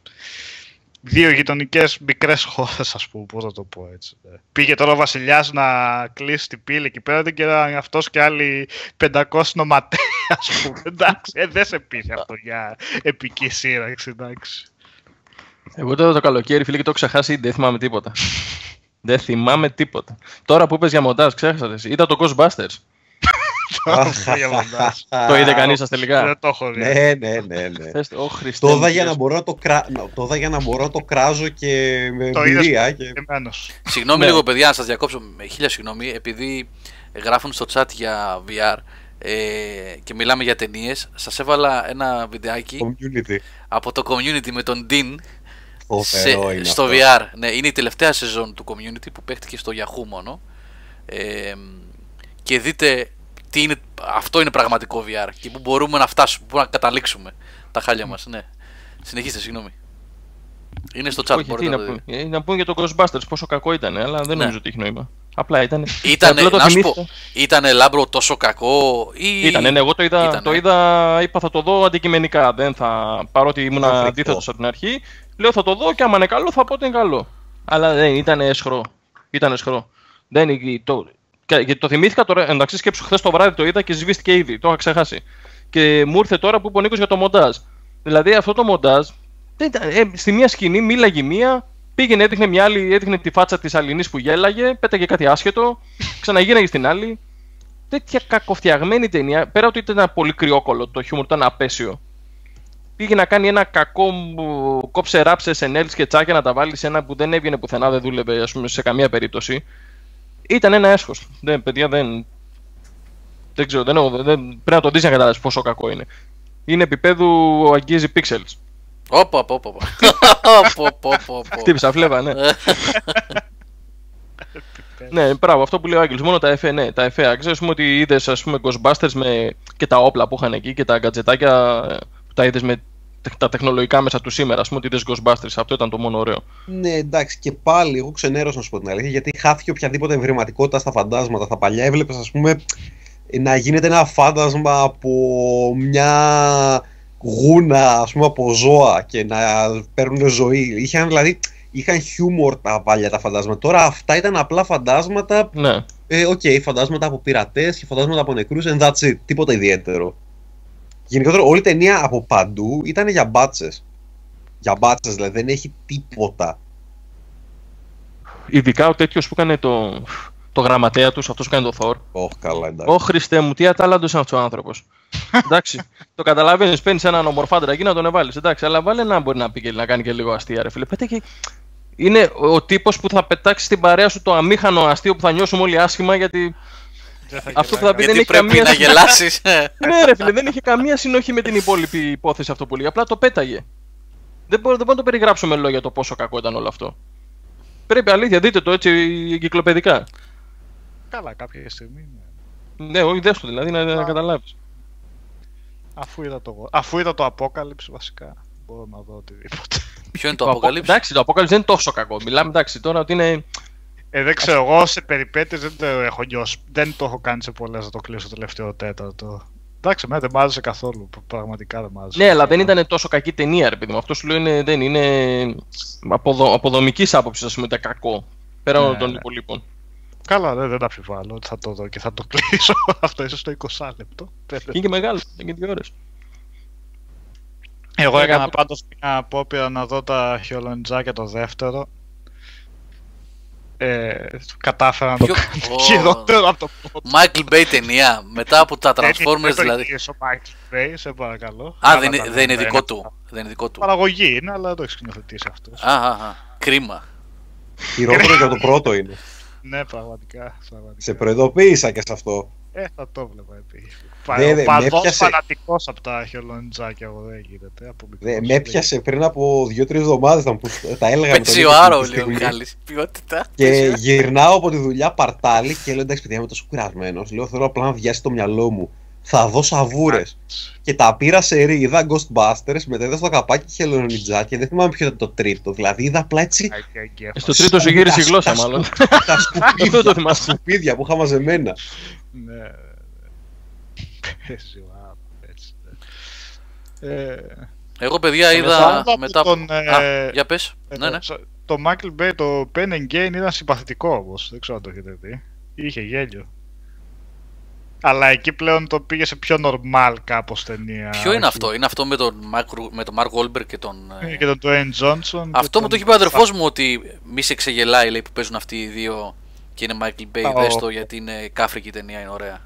[SPEAKER 6] δύο γειτονικές μικρές χώρες, ας πούμε. Πώς θα το πω έτσι. ε. Πήγε τώρα ο βασιλιάς να κλείσει την πύλη εκεί πέρα και ήταν αυτός και άλλοι 500 νοματέ, ας πούμε. εντάξει, ε, δεν σε πείθει αυτό για επική σύραξη, εντάξει.
[SPEAKER 2] Εγώ τώρα το καλοκαίρι, φίλε, και το έχω ξεχάσει, δεν θυμάμαι τίποτα. Δεν θυμάμαι τίποτα. Τώρα που είπες για μοντάζ, ξέχασα. εσύ. Είδα το Ghostbusters.
[SPEAKER 6] Για μοντάζ.
[SPEAKER 2] το είδε κανείς σας τελικά;
[SPEAKER 6] Δεν το έχω δει.
[SPEAKER 3] Ναι, ναι, ναι. ναι.
[SPEAKER 2] Θες, Ω Χριστέ.
[SPEAKER 3] Το
[SPEAKER 2] μου,
[SPEAKER 3] είδα για
[SPEAKER 2] Κύριε
[SPEAKER 3] να μπορώ να το, κρα... να- το είδα για να μπορώ να το κράζω και με
[SPEAKER 6] Το είδες
[SPEAKER 3] εμπειρία. Και...
[SPEAKER 6] Εμένος.
[SPEAKER 1] Συγγνώμη
[SPEAKER 2] Ναι.
[SPEAKER 1] λίγο, παιδιά, να σας διακόψω με χίλια συγγνώμη, επειδή γράφουν στο chat για VR ε, και μιλάμε για ταινίες. Σας έβαλα ένα βιντεάκι
[SPEAKER 3] Community.
[SPEAKER 1] από το community με τον Dean
[SPEAKER 3] Φοβερό είναι
[SPEAKER 1] στο
[SPEAKER 3] αυτό.
[SPEAKER 1] VR. Ναι, είναι η τελευταία σεζόν του community που παίχτηκε στο Yahoo μόνο. Ε, και δείτε τι είναι, αυτό είναι πραγματικό VR και που μπορούμε να φτάσουμε, που μπορούμε να καταλήξουμε τα χάλια μας. Ναι. Συνεχίστε, συγγνώμη. Είναι στο chat,
[SPEAKER 2] Όχι, τι
[SPEAKER 1] μπορείτε
[SPEAKER 2] να
[SPEAKER 1] να το
[SPEAKER 2] πούμε.
[SPEAKER 1] δείτε.
[SPEAKER 2] Ε, Να πούμε για το Ghostbusters πόσο κακό ήταν, αλλά δεν
[SPEAKER 1] Ναι.
[SPEAKER 2] νομίζω ότι έχει νόημα. Απλά ήταν.
[SPEAKER 1] Ήτανε,
[SPEAKER 2] απλά το
[SPEAKER 1] να σου
[SPEAKER 2] θυμήθηκα.
[SPEAKER 1] πω, ήτανε λάμπρο τόσο κακό ή...
[SPEAKER 2] Ήτανε, ναι, εγώ το είδα,
[SPEAKER 1] Ήτανε.
[SPEAKER 2] το είδα, είπα θα το δω αντικειμενικά. Δεν θα, παρότι ήμουν
[SPEAKER 3] Φρικτό.
[SPEAKER 2] αντίθετος από την αρχή, λέω θα το δω και άμα είναι καλό θα πω ότι είναι καλό. Αλλά δεν ήταν εσχρό. Ήταν εσχρό. Δεν, είναι- το, και, γιατί το θυμήθηκα τώρα, εντάξει σκέψου χθες το βράδυ το είδα και σβήστηκε ήδη, το είχα ξεχάσει. Και μου ήρθε τώρα που είπε ο Νίκος για το μοντάζ. Δηλαδή αυτό το μοντάζ, δεν ήταν, ε, στη μία σκηνή μίλαγε μία, πήγαινε, έδειχνε μια άλλη, έδειχνε τη φάτσα της Αλληνής που γέλαγε, πέταγε κάτι άσχετο, ξαναγίναγε στην άλλη τέτοια κακοφτιαγμένη ταινία, πέρα ότι ήταν ένα πολύ κρυόκολο, το χιούμορ ήταν απέσιο. Πήγε να κάνει ένα κακό μου, κόψε ράψε SNL σκετσάκια να τα βάλει σε ένα που δεν έβγαινε πουθενά, δεν δούλευε ας πούμε, σε καμία περίπτωση. Ήταν ένα έσχος. Δεν, παιδιά, δεν. Δεν ξέρω, δεν, έχω- δεν, πρέπει να το δεις για να καταλάβεις πόσο κακό είναι. Είναι επίπεδου αγγίζει pixels.
[SPEAKER 1] Όπα, όπα, όπα. όπα. Όπα, όπα, όπα, όπα.
[SPEAKER 2] Χτύπησα φλέβα, ναι. ναι, μπράβο, αυτό που λέει ο Άγγελος, μόνο τα εφέ, ναι, τα εφέ. Ξέρεις πούμε ότι είδες ας πούμε Ghostbusters με και τα όπλα που είχαν εκεί και τα γκατζετάκια ε, που τα είδες με τε- τα τεχνολογικά μέσα του σήμερα, ας πούμε ότι είδες Ghostbusters, αυτό ήταν το μόνο ωραίο.
[SPEAKER 3] Ναι, εντάξει, και πάλι εγώ ξενέρωσα να σου πω την αλήθεια, γιατί χάθηκε οποιαδήποτε εμβρηματικότητα στα φαντάσματα. Στα παλιά έβλεπες, ας πούμε, να γίνεται ένα φάντασμα από μια γούνα, ας πούμε, από ζώα και να παίρνουν ζωή. Είχαν δηλαδή, είχαν χιούμορ τα παλιά τα φαντάσματα. Τώρα αυτά ήταν απλά φαντάσματα,
[SPEAKER 2] Ναι,
[SPEAKER 3] ε, οκ, φαντάσματα από πειρατές και φαντάσματα από νεκρούς, and that's it. Τίποτα ιδιαίτερο. Γενικότερα όλη η ταινία από παντού ήταν για μπάτσες. Για μπάτσες, δηλαδή δεν έχει τίποτα.
[SPEAKER 2] ειδικά ο τέτοιος που έκανε το, το γραμματέα τους, αυτός που κάνει το Thor.
[SPEAKER 3] Όχι, καλά, εντάξει.
[SPEAKER 2] Ω Χριστέ μου, τι ατάλλαντος είναι αυτός ο άνθρωπος. Εντάξει, το καταλαβαίνεις, παίρνεις έναν ομορφάντρα εκεί να τον εβάλεις. Εντάξει, αλλά βάλε να μπορεί να πει και να κάνει και λίγο αστεία, ρε φίλε. Πέτε και... Είναι ο τύπος που θα πετάξει στην παρέα σου το αμήχανο αστείο που θα νιώσουμε όλοι άσχημα γιατί.
[SPEAKER 6] Δεν θα
[SPEAKER 2] Αυτό που
[SPEAKER 6] γελάει
[SPEAKER 2] θα πει δεν
[SPEAKER 1] Γιατί
[SPEAKER 2] έχει
[SPEAKER 1] πρέπει
[SPEAKER 2] καμία.
[SPEAKER 1] να γελάσεις.
[SPEAKER 2] ναι, ρε φίλε, δεν είχε καμία συνοχή με την υπόλοιπη υπόθεση αυτό που λέει. Απλά το πέταγε. Δεν μπορώ, δεν μπορώ να το περιγράψω με λόγια το πόσο κακό ήταν όλο αυτό. Πρέπει αλήθεια, δείτε το έτσι εγκυκλοπαιδικά.
[SPEAKER 6] Καλά, κάποια στιγμή. ναι.
[SPEAKER 2] Ναι, όχι δες το δηλαδή, να, να
[SPEAKER 6] Α.
[SPEAKER 2] καταλάβεις.
[SPEAKER 6] Αφού είδα το, αφού είδα το Apocalypse βασικά, μπορώ να δω οτιδήποτε.
[SPEAKER 1] Ποιο είναι το
[SPEAKER 2] Απο-
[SPEAKER 1] Apocalypse.
[SPEAKER 2] Εντάξει, το Apocalypse δεν είναι τόσο κακό. Μιλάμε εντάξει τώρα ότι είναι.
[SPEAKER 6] Ε, δεν ξέρω, εγώ σε περιπέτειες δεν το έχω νιώσει. Δεν το έχω κάνει σε πολλές να το κλείσω το τελευταίο τέταρτο. Εντάξει, εμένα δεν μ' άρεσε καθόλου. π- Πραγματικά δεν μ' άρεσε.
[SPEAKER 2] Ναι, αλλά δεν ήταν τόσο κακή ταινία, ρε παιδί μου. Αυτό σου λέω είναι, δεν είναι. Από, από δομική άποψης, ας πούμε, ήταν κακό. Πέραν
[SPEAKER 6] Ναι,
[SPEAKER 2] όλων των
[SPEAKER 6] ναι.
[SPEAKER 2] υπολείπων.
[SPEAKER 6] Καλά, δεν, δεν αμφιβάλλω ότι θα το δω και θα το κλείσω. Αυτό ίσως το 20 λεπτό.
[SPEAKER 2] Και είναι και μεγάλο, είναι και δύο ώρες.
[SPEAKER 6] Εγώ
[SPEAKER 2] Ε,
[SPEAKER 6] έκανα
[SPEAKER 2] κάπου-
[SPEAKER 6] πάντως μια απόπειρα να δω τα χιολοντζάκια το δεύτερο. Ε, κατάφερα να το
[SPEAKER 1] Ποιο-
[SPEAKER 6] κάνω
[SPEAKER 1] Ω.
[SPEAKER 6] χειρότερο από το πρώτο.
[SPEAKER 1] Michael Bay ταινία. Μετά από τα
[SPEAKER 6] Δεν
[SPEAKER 1] Transformers
[SPEAKER 6] είναι-
[SPEAKER 1] δηλαδή.
[SPEAKER 6] Δεν το ο Michael Bay, σε παρακαλώ.
[SPEAKER 1] Α,
[SPEAKER 6] Καλά
[SPEAKER 1] δεν
[SPEAKER 6] τα
[SPEAKER 1] είναι, δεν είναι
[SPEAKER 6] λέμε,
[SPEAKER 1] δικό
[SPEAKER 6] ένα-
[SPEAKER 1] του. Δεν είναι δικό του.
[SPEAKER 6] Παραγωγή είναι, αλλά δεν το έχεις σκηνοθετήσει αυτός.
[SPEAKER 1] Α, α, α. Κρίμα.
[SPEAKER 3] Χειρότερο για το πρώτο είναι.
[SPEAKER 6] Ναι, πραγματικά. πραγματικά.
[SPEAKER 3] Σε προειδοποίησα και σε αυτό.
[SPEAKER 6] Ε, θα το βλέπα επίσης.
[SPEAKER 3] Ναι, ναι,
[SPEAKER 6] Ο
[SPEAKER 3] με
[SPEAKER 6] παδός
[SPEAKER 3] έπιασε-
[SPEAKER 6] φανατικός από τα χελονιτζάκια εγώ δεν γίνεται. Από μικρός.
[SPEAKER 3] Δε, με έπιασε πριν από δύο-τρεις εβδομάδες να μου τα έλεγα με τον
[SPEAKER 1] Πέτσι
[SPEAKER 3] Νίκο
[SPEAKER 1] ο Άρο,
[SPEAKER 3] τη
[SPEAKER 1] λέει ο
[SPEAKER 3] στιγμή.
[SPEAKER 1] Μιχάλης. Ποιότητας.
[SPEAKER 3] Και γυρνάω από τη δουλειά παρτάλι και λέω εντάξει, παιδιά, είμαι τόσο κουρασμένος. Λέω θέλω απλά να βιάσει το μυαλό μου. Θα δω σαβούρες. Και τα πήρα σε ρί. Είδα Ghostbusters, μετά είδα στο καπάκι χελονιτζά και δεν θυμάμαι ποιο ήταν το τρίτο. Δηλαδή είδα απλά έτσι
[SPEAKER 6] Άκια εγκέφαλος.
[SPEAKER 2] Στο τρίτο σου γύρισε η
[SPEAKER 3] τα-
[SPEAKER 2] γλώσσα,
[SPEAKER 3] τα-
[SPEAKER 2] μάλλον.
[SPEAKER 3] τα σκουπίδια,
[SPEAKER 2] Αυτό το
[SPEAKER 3] τα
[SPEAKER 2] θυμάσαι.
[SPEAKER 3] σκουπίδια που είχα μαζεμένα.
[SPEAKER 6] Ναι. Παίζει ο Άρο, έτσι. Ε,
[SPEAKER 1] Εγώ, παιδιά,
[SPEAKER 6] Σαν
[SPEAKER 1] είδα
[SPEAKER 6] από
[SPEAKER 1] μετά από...
[SPEAKER 6] τον, ε,
[SPEAKER 1] Α, για πες.
[SPEAKER 6] ε,
[SPEAKER 1] Ναι, ναι.
[SPEAKER 6] το- Το Michael Bay, το Pen and Gain ήταν συμπαθητικό όμως. Δεν ξέρω αν το έχετε δει. Είχε γέλιο. Αλλά εκεί πλέον το πήγε σε πιο normal κάπως ταινία.
[SPEAKER 1] Ποιο είναι
[SPEAKER 6] όχι-
[SPEAKER 1] αυτό, είναι αυτό με τον Mark, Ru- με τον Mark Wahlberg και τον... ε,
[SPEAKER 6] Είναι Και τον Dwayne Johnson.
[SPEAKER 1] Αυτό μου το έχει πει ο αδερφός μου ότι μη σε ξεγελάει λέει που παίζουν αυτοί οι δύο και είναι Michael Bay,
[SPEAKER 6] Α,
[SPEAKER 1] δες
[SPEAKER 6] ο-
[SPEAKER 1] το γιατί είναι κάφρικη η ταινία, είναι ωραία.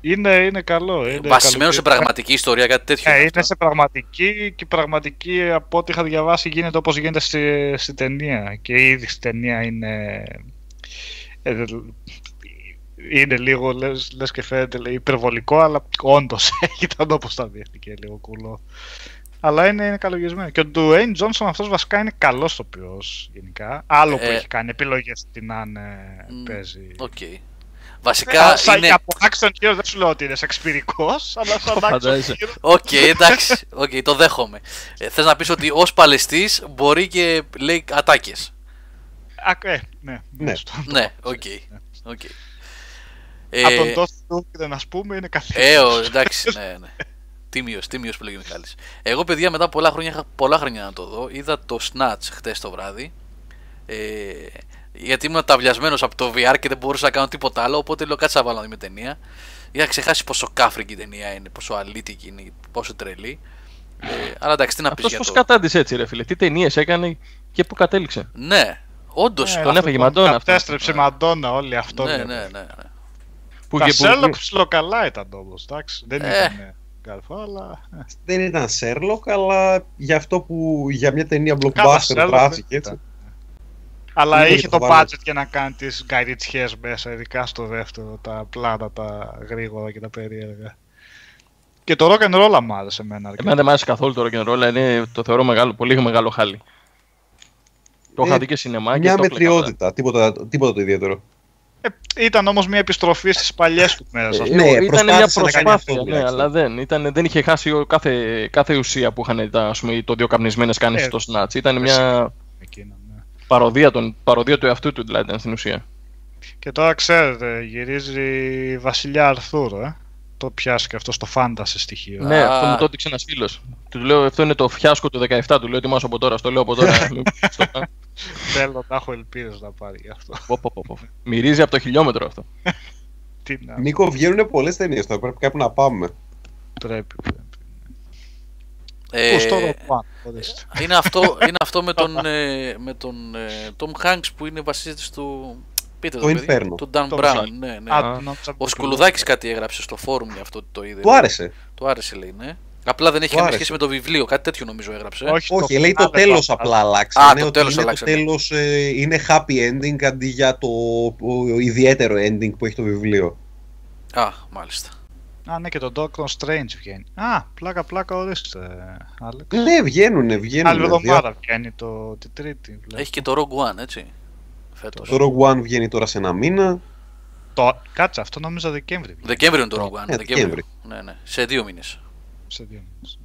[SPEAKER 6] Είναι, είναι καλό. Είναι
[SPEAKER 1] Βασισμένο σε
[SPEAKER 6] καλοκαίρι.
[SPEAKER 1] πραγματική ιστορία, κάτι τέτοιο.
[SPEAKER 6] Ε,
[SPEAKER 1] είναι
[SPEAKER 6] είναι
[SPEAKER 1] αυτό.
[SPEAKER 6] σε πραγματική και η πραγματική από ό,τι είχα διαβάσει γίνεται όπως γίνεται στη, στη ταινία και ήδη στη ταινία είναι ε, είναι λίγο λες, λες και φαίνεται λέει, υπερβολικό αλλά όντως ήταν όπως τα δείχτηκε λίγο κουλό αλλά είναι, είναι καλογισμένο και ο Dwayne Johnson αυτός βασικά είναι καλός τοπιός γενικά άλλο που
[SPEAKER 1] Ε,
[SPEAKER 6] έχει κάνει επιλογές τι να είναι
[SPEAKER 1] Μ,
[SPEAKER 6] παίζει
[SPEAKER 1] Οκ. Βασικά
[SPEAKER 6] Σαν
[SPEAKER 1] είναι...
[SPEAKER 6] από action hero δεν σου λέω ότι είναι σεξπυρικός αλλά σαν action
[SPEAKER 2] Φαντάζεσαι.
[SPEAKER 6] hero
[SPEAKER 1] Οκ, εντάξει, οκ, το δέχομαι. Ε, θες να πεις ότι ως παλαιστής μπορεί και λέει ατάκες.
[SPEAKER 6] Α, ε, ναι,
[SPEAKER 3] Ναι.
[SPEAKER 6] στο-
[SPEAKER 1] Ναι, οκ. οκ.
[SPEAKER 6] Από τον
[SPEAKER 1] Ε,
[SPEAKER 6] Τόθ Τούρκιδεν, ας πούμε, είναι καθένα.
[SPEAKER 1] Ε, ο, εντάξει, ναι, ναι. Τίμιος, τίμιος που λέγει ο Μιχάλης. Εγώ, παιδιά, μετά πολλά χρόνια, είχα πολλά χρόνια να το δω. Είδα το Snatch χτες το βράδυ. Ε, γιατί ήμουν ταυλιασμένος από το VR και δεν μπορούσα να κάνω τίποτα άλλο. Οπότε λέω κάτσε να βάλω να δούμε ταινία. Είχα ξεχάσει πόσο κάφρικη η ταινία είναι, πόσο αλήτικη είναι, πόσο τρελή. Ε, αλλά εντάξει, τι να πεις
[SPEAKER 2] Αυτός
[SPEAKER 1] για
[SPEAKER 2] πώς
[SPEAKER 1] το.
[SPEAKER 2] κατάντησε έτσι, ρε φίλε. Τι ταινίες έκανε και πού κατέληξε.
[SPEAKER 1] Ναι, όντως.
[SPEAKER 6] Ε,
[SPEAKER 2] τον
[SPEAKER 6] αυτό
[SPEAKER 2] έφαγε η Μαντόνα αυτό.
[SPEAKER 6] Κατέστρεψε η Μαντόνα, όλοι αυτό.
[SPEAKER 1] ναι,
[SPEAKER 6] λένε.
[SPEAKER 1] ναι, ναι, ναι.
[SPEAKER 2] Που
[SPEAKER 6] Τα
[SPEAKER 2] και που-
[SPEAKER 6] Sherlock ψιλοκαλά ήταν όμως, εντάξει. Δεν
[SPEAKER 1] Ε.
[SPEAKER 6] ήταν καρφό, αλλά. ε,
[SPEAKER 3] Δεν ήταν Sherlock, αλλά για αυτό που για μια ταινία
[SPEAKER 6] Καλά,
[SPEAKER 3] blockbuster
[SPEAKER 6] Sherlock
[SPEAKER 3] τράβηκε
[SPEAKER 6] δεν
[SPEAKER 3] έτσι.
[SPEAKER 6] Ήταν. Αλλά
[SPEAKER 3] Είναι
[SPEAKER 6] είχε
[SPEAKER 3] το
[SPEAKER 6] το
[SPEAKER 3] βάλε.
[SPEAKER 6] budget για να κάνει τις γκαϊριτσιές μέσα, ειδικά στο δεύτερο, τα πλάνα, τα γρήγορα και τα περίεργα. Και το rock and roll μου άρεσε εμένα. αρκετά.
[SPEAKER 2] Εμένα δεν μ' άρεσε καθόλου το rock and roll, είναι, το θεωρώ μεγάλο, πολύ μεγάλο χάλι. Το είχα
[SPEAKER 3] Ε,
[SPEAKER 2] δει και σινεμά και
[SPEAKER 3] Μια
[SPEAKER 2] το έκλαιγα
[SPEAKER 3] μετριότητα, τίποτα, τίποτα το ιδιαίτερο.
[SPEAKER 6] Ε, ήταν όμως μια επιστροφή στις παλιές του μέρες.
[SPEAKER 3] Ε,
[SPEAKER 6] ας
[SPEAKER 3] ναι,
[SPEAKER 6] πούμε.
[SPEAKER 2] ήταν μια
[SPEAKER 3] προσπάθησε να κάνει
[SPEAKER 2] προσπάθεια,
[SPEAKER 3] αυτό
[SPEAKER 2] ναι,
[SPEAKER 3] τουλάχιστον.
[SPEAKER 2] αλλά δεν, ήταν, δεν είχε χάσει ο- κάθε, κάθε ουσία που είχαν τα, ας πούμε, το δύο καπνισμένες κάνεις
[SPEAKER 6] Ε,
[SPEAKER 2] στο Snatch. Ήταν
[SPEAKER 6] ε,
[SPEAKER 2] μια
[SPEAKER 6] Εκείνα, ναι.
[SPEAKER 2] Παροδία, των, παροδία του εαυτού του δηλαδή ήταν στην ουσία.
[SPEAKER 6] Και τώρα ξέρετε, γυρίζει Βασιλιά Αρθούρ, ε. Το πιάσει και αυτό στο φάνταση στοιχείο.
[SPEAKER 2] Ναι,
[SPEAKER 1] Α.
[SPEAKER 2] αυτό μου το έδειξε ένας φίλος. Του λέω αυτό είναι το φιάσκο του 17, του λέω ετοιμάσαι από τώρα, στο λέω από τώρα. Μην στο κάνω.
[SPEAKER 6] Θέλω να έχω ελπίδες να πάρει γι' αυτό.
[SPEAKER 2] Πω, πω, πω, πω. Μυρίζει από το χιλιόμετρο αυτό.
[SPEAKER 6] Τι να
[SPEAKER 3] Νίκο, βγαίνουν πολλές ταινίες τώρα. Πρέπει κάπου να πάμε.
[SPEAKER 6] πρέπει. πρέπει.
[SPEAKER 1] Ε,
[SPEAKER 6] Πώς το ρωτάω, ορίστε.
[SPEAKER 1] είναι, αυτό, είναι αυτό με τον, ε, με τον ε, Tom Hanks που είναι βασίζεται στο. Πείτε το,
[SPEAKER 3] Το
[SPEAKER 1] παιδί,
[SPEAKER 3] Inferno.
[SPEAKER 1] Του Dan
[SPEAKER 6] Το
[SPEAKER 1] Brown.
[SPEAKER 6] Inferno.
[SPEAKER 1] Ναι, ναι.
[SPEAKER 6] Α,
[SPEAKER 2] Α.
[SPEAKER 6] νόμιζα
[SPEAKER 1] Ο
[SPEAKER 6] που
[SPEAKER 1] Σκουλουδάκης κάτι έγραψε στο φόρουμ για αυτό ότι το είδε.
[SPEAKER 3] Του άρεσε.
[SPEAKER 1] Του άρεσε, λέει, ναι. Απλά δεν έχει
[SPEAKER 3] Του
[SPEAKER 1] καμία
[SPEAKER 3] άρεσε.
[SPEAKER 1] σχέση με το βιβλίο, κάτι τέτοιο νομίζω έγραψε.
[SPEAKER 6] Όχι,
[SPEAKER 3] Όχι, λέει το
[SPEAKER 6] φινάλε
[SPEAKER 3] τέλος
[SPEAKER 6] το-
[SPEAKER 3] απλά αλλάξει.
[SPEAKER 1] Α,
[SPEAKER 3] Ναι,
[SPEAKER 1] το
[SPEAKER 3] ότι
[SPEAKER 1] τέλος
[SPEAKER 3] είναι
[SPEAKER 1] αλλάξε,
[SPEAKER 3] Το
[SPEAKER 1] ναι.
[SPEAKER 3] τέλος, ε, είναι happy ending αντί για το ο, ιδιαίτερο ending που έχει το βιβλίο.
[SPEAKER 1] Α, μάλιστα.
[SPEAKER 6] Α, ναι, και το Doctor Strange βγαίνει. Α, πλάκα, πλάκα, ορίστε. Άλεξ.
[SPEAKER 3] Ναι, βγαίνουνε,
[SPEAKER 6] Άλλη
[SPEAKER 3] βγαίνουνε.
[SPEAKER 6] εβδομάδα βγαίνει το, την Τρίτη. βλέπω.
[SPEAKER 1] Έχει και το Rogue One, έτσι. Φέτος.
[SPEAKER 3] Το Rogue One βγαίνει τώρα σε ένα μήνα.
[SPEAKER 6] Το... Κάτσε, αυτό νόμιζα Δεκέμβρη.
[SPEAKER 1] Δεκέμβριο είναι το Rogue One.
[SPEAKER 3] Ε,
[SPEAKER 1] Δεκέμβριο.
[SPEAKER 3] Δεκέμβρη.
[SPEAKER 1] Ναι, ναι. Σε δύο μήνες.
[SPEAKER 6] Σε δύο μήνες.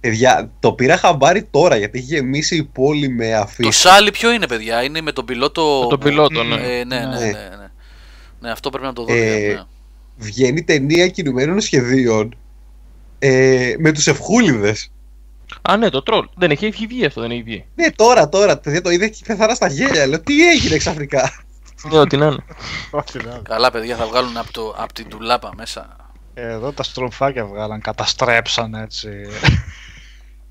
[SPEAKER 3] Παιδιά, το πήρα χαμπάρι τώρα γιατί έχει γεμίσει η πόλη με
[SPEAKER 1] Το
[SPEAKER 3] αφήσει.
[SPEAKER 1] Σάλι ποιο είναι, παιδιά, είναι με τον πιλότο.
[SPEAKER 2] Με τον πιλότο, ναι.
[SPEAKER 1] Ε, ναι, ναι, ναι,
[SPEAKER 3] Ναι.
[SPEAKER 1] ναι. Ναι, αυτό πρέπει να το δω.
[SPEAKER 3] Ε,
[SPEAKER 1] ναι.
[SPEAKER 3] Βγαίνει ταινία κινουμένων σχεδίων ε, με τους ευχούλιδες.
[SPEAKER 2] Α, ναι, το τρόλ. Δεν έχει, έχει βγει αυτό, δεν έχει βγει.
[SPEAKER 3] Ναι, τώρα, τώρα, παιδιά, το είδε και πεθάρα στα γέλια. Λέω, τι έγινε ξαφνικά;
[SPEAKER 2] Ναι, ό,τι να είναι.
[SPEAKER 6] Όχι, δεν.
[SPEAKER 1] Καλά, παιδιά, θα βγάλουν από, το, από την τουλάπα μέσα.
[SPEAKER 6] Εδώ τα στρομφάκια βγάλαν, καταστρέψαν έτσι.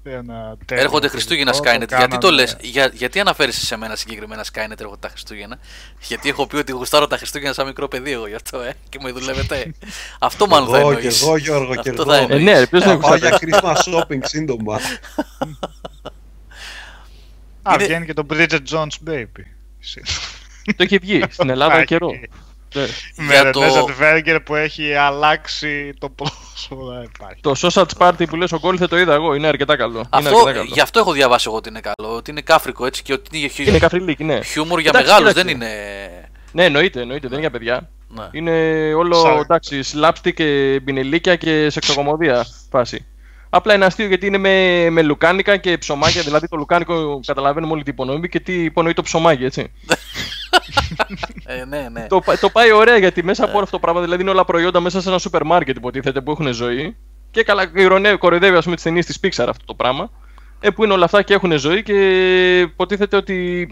[SPEAKER 6] Ένα τέλειο
[SPEAKER 1] Έρχονται Χριστούγεννα
[SPEAKER 6] φιλικό,
[SPEAKER 1] Skynet. Γιατί το
[SPEAKER 6] κάνανε-
[SPEAKER 1] λες, για, γιατί αναφέρεσαι σε μένα συγκεκριμένα Skynet έρχονται τα Χριστούγεννα; Γιατί έχω πει ότι γουστάρω τα Χριστούγεννα σαν μικρό παιδί εγώ γι' αυτό, ε, και με δουλεύετε. αυτό μάλλον θα
[SPEAKER 3] εγώ και
[SPEAKER 1] εννοείς.
[SPEAKER 3] εγώ, Γιώργο, και
[SPEAKER 1] Αυτό
[SPEAKER 3] εγώ.
[SPEAKER 1] θα
[SPEAKER 2] Ε,
[SPEAKER 1] εννοείς.
[SPEAKER 2] ναι, ρε, ποιος δεν
[SPEAKER 3] Θα πάω
[SPEAKER 2] ακούσατε.
[SPEAKER 3] για Christmas shopping σύντομα.
[SPEAKER 6] Α,
[SPEAKER 1] Είναι-
[SPEAKER 6] βγαίνει και το Bridget Jones Baby.
[SPEAKER 2] Το έχει βγει στην Ελλάδα
[SPEAKER 6] Έχει.
[SPEAKER 2] καιρό. Ναι.
[SPEAKER 6] Με
[SPEAKER 1] Για
[SPEAKER 6] Ρενέ
[SPEAKER 1] το-
[SPEAKER 6] Ζετβέργκερ που έχει αλλάξει το πρόσωπο. Δεν υπάρχει.
[SPEAKER 2] Το sausage party που λες ο Γκόλθε το είδα εγώ, είναι αρκετά καλό. Είναι
[SPEAKER 1] Αυτό,
[SPEAKER 2] αρκετά καλό.
[SPEAKER 1] γι' αυτό έχω διαβάσει εγώ ότι είναι καλό. Ότι είναι κάφρικο έτσι και ότι είναι, χι-
[SPEAKER 2] Είναι καφριλίκι, ναι.
[SPEAKER 1] χιούμορ για
[SPEAKER 2] Εντάξει,
[SPEAKER 1] μεγάλους, δεν
[SPEAKER 2] κοίταξε.
[SPEAKER 1] είναι.
[SPEAKER 2] Ναι, εννοείται, εννοείται, δεν είναι για παιδιά.
[SPEAKER 1] Ναι.
[SPEAKER 2] Είναι όλο
[SPEAKER 6] Σαν-
[SPEAKER 2] εντάξει, slapstick και μπινελίκια και σεξοκομωδία φάση. Απλά είναι αστείο γιατί είναι με, με λουκάνικα και ψωμάκια. Δηλαδή το λουκάνικο καταλαβαίνουμε όλοι τι υπονοεί και τι υπονοεί το ψωμάκι, έτσι.
[SPEAKER 1] Ε, ναι, ναι.
[SPEAKER 2] το, πα- το πάει ωραία γιατί μέσα από όλο αυτό το πράγμα, δηλαδή είναι όλα προϊόντα μέσα σε ένα σούπερ μάρκετ υποτίθεται που έχουν ζωή. Και καλά, ηρωνεύει, κοροϊδεύει ας πούμε τις ταινίες της Pixar αυτό το πράγμα. Ε, που είναι όλα αυτά και έχουν ζωή και υποτίθεται ότι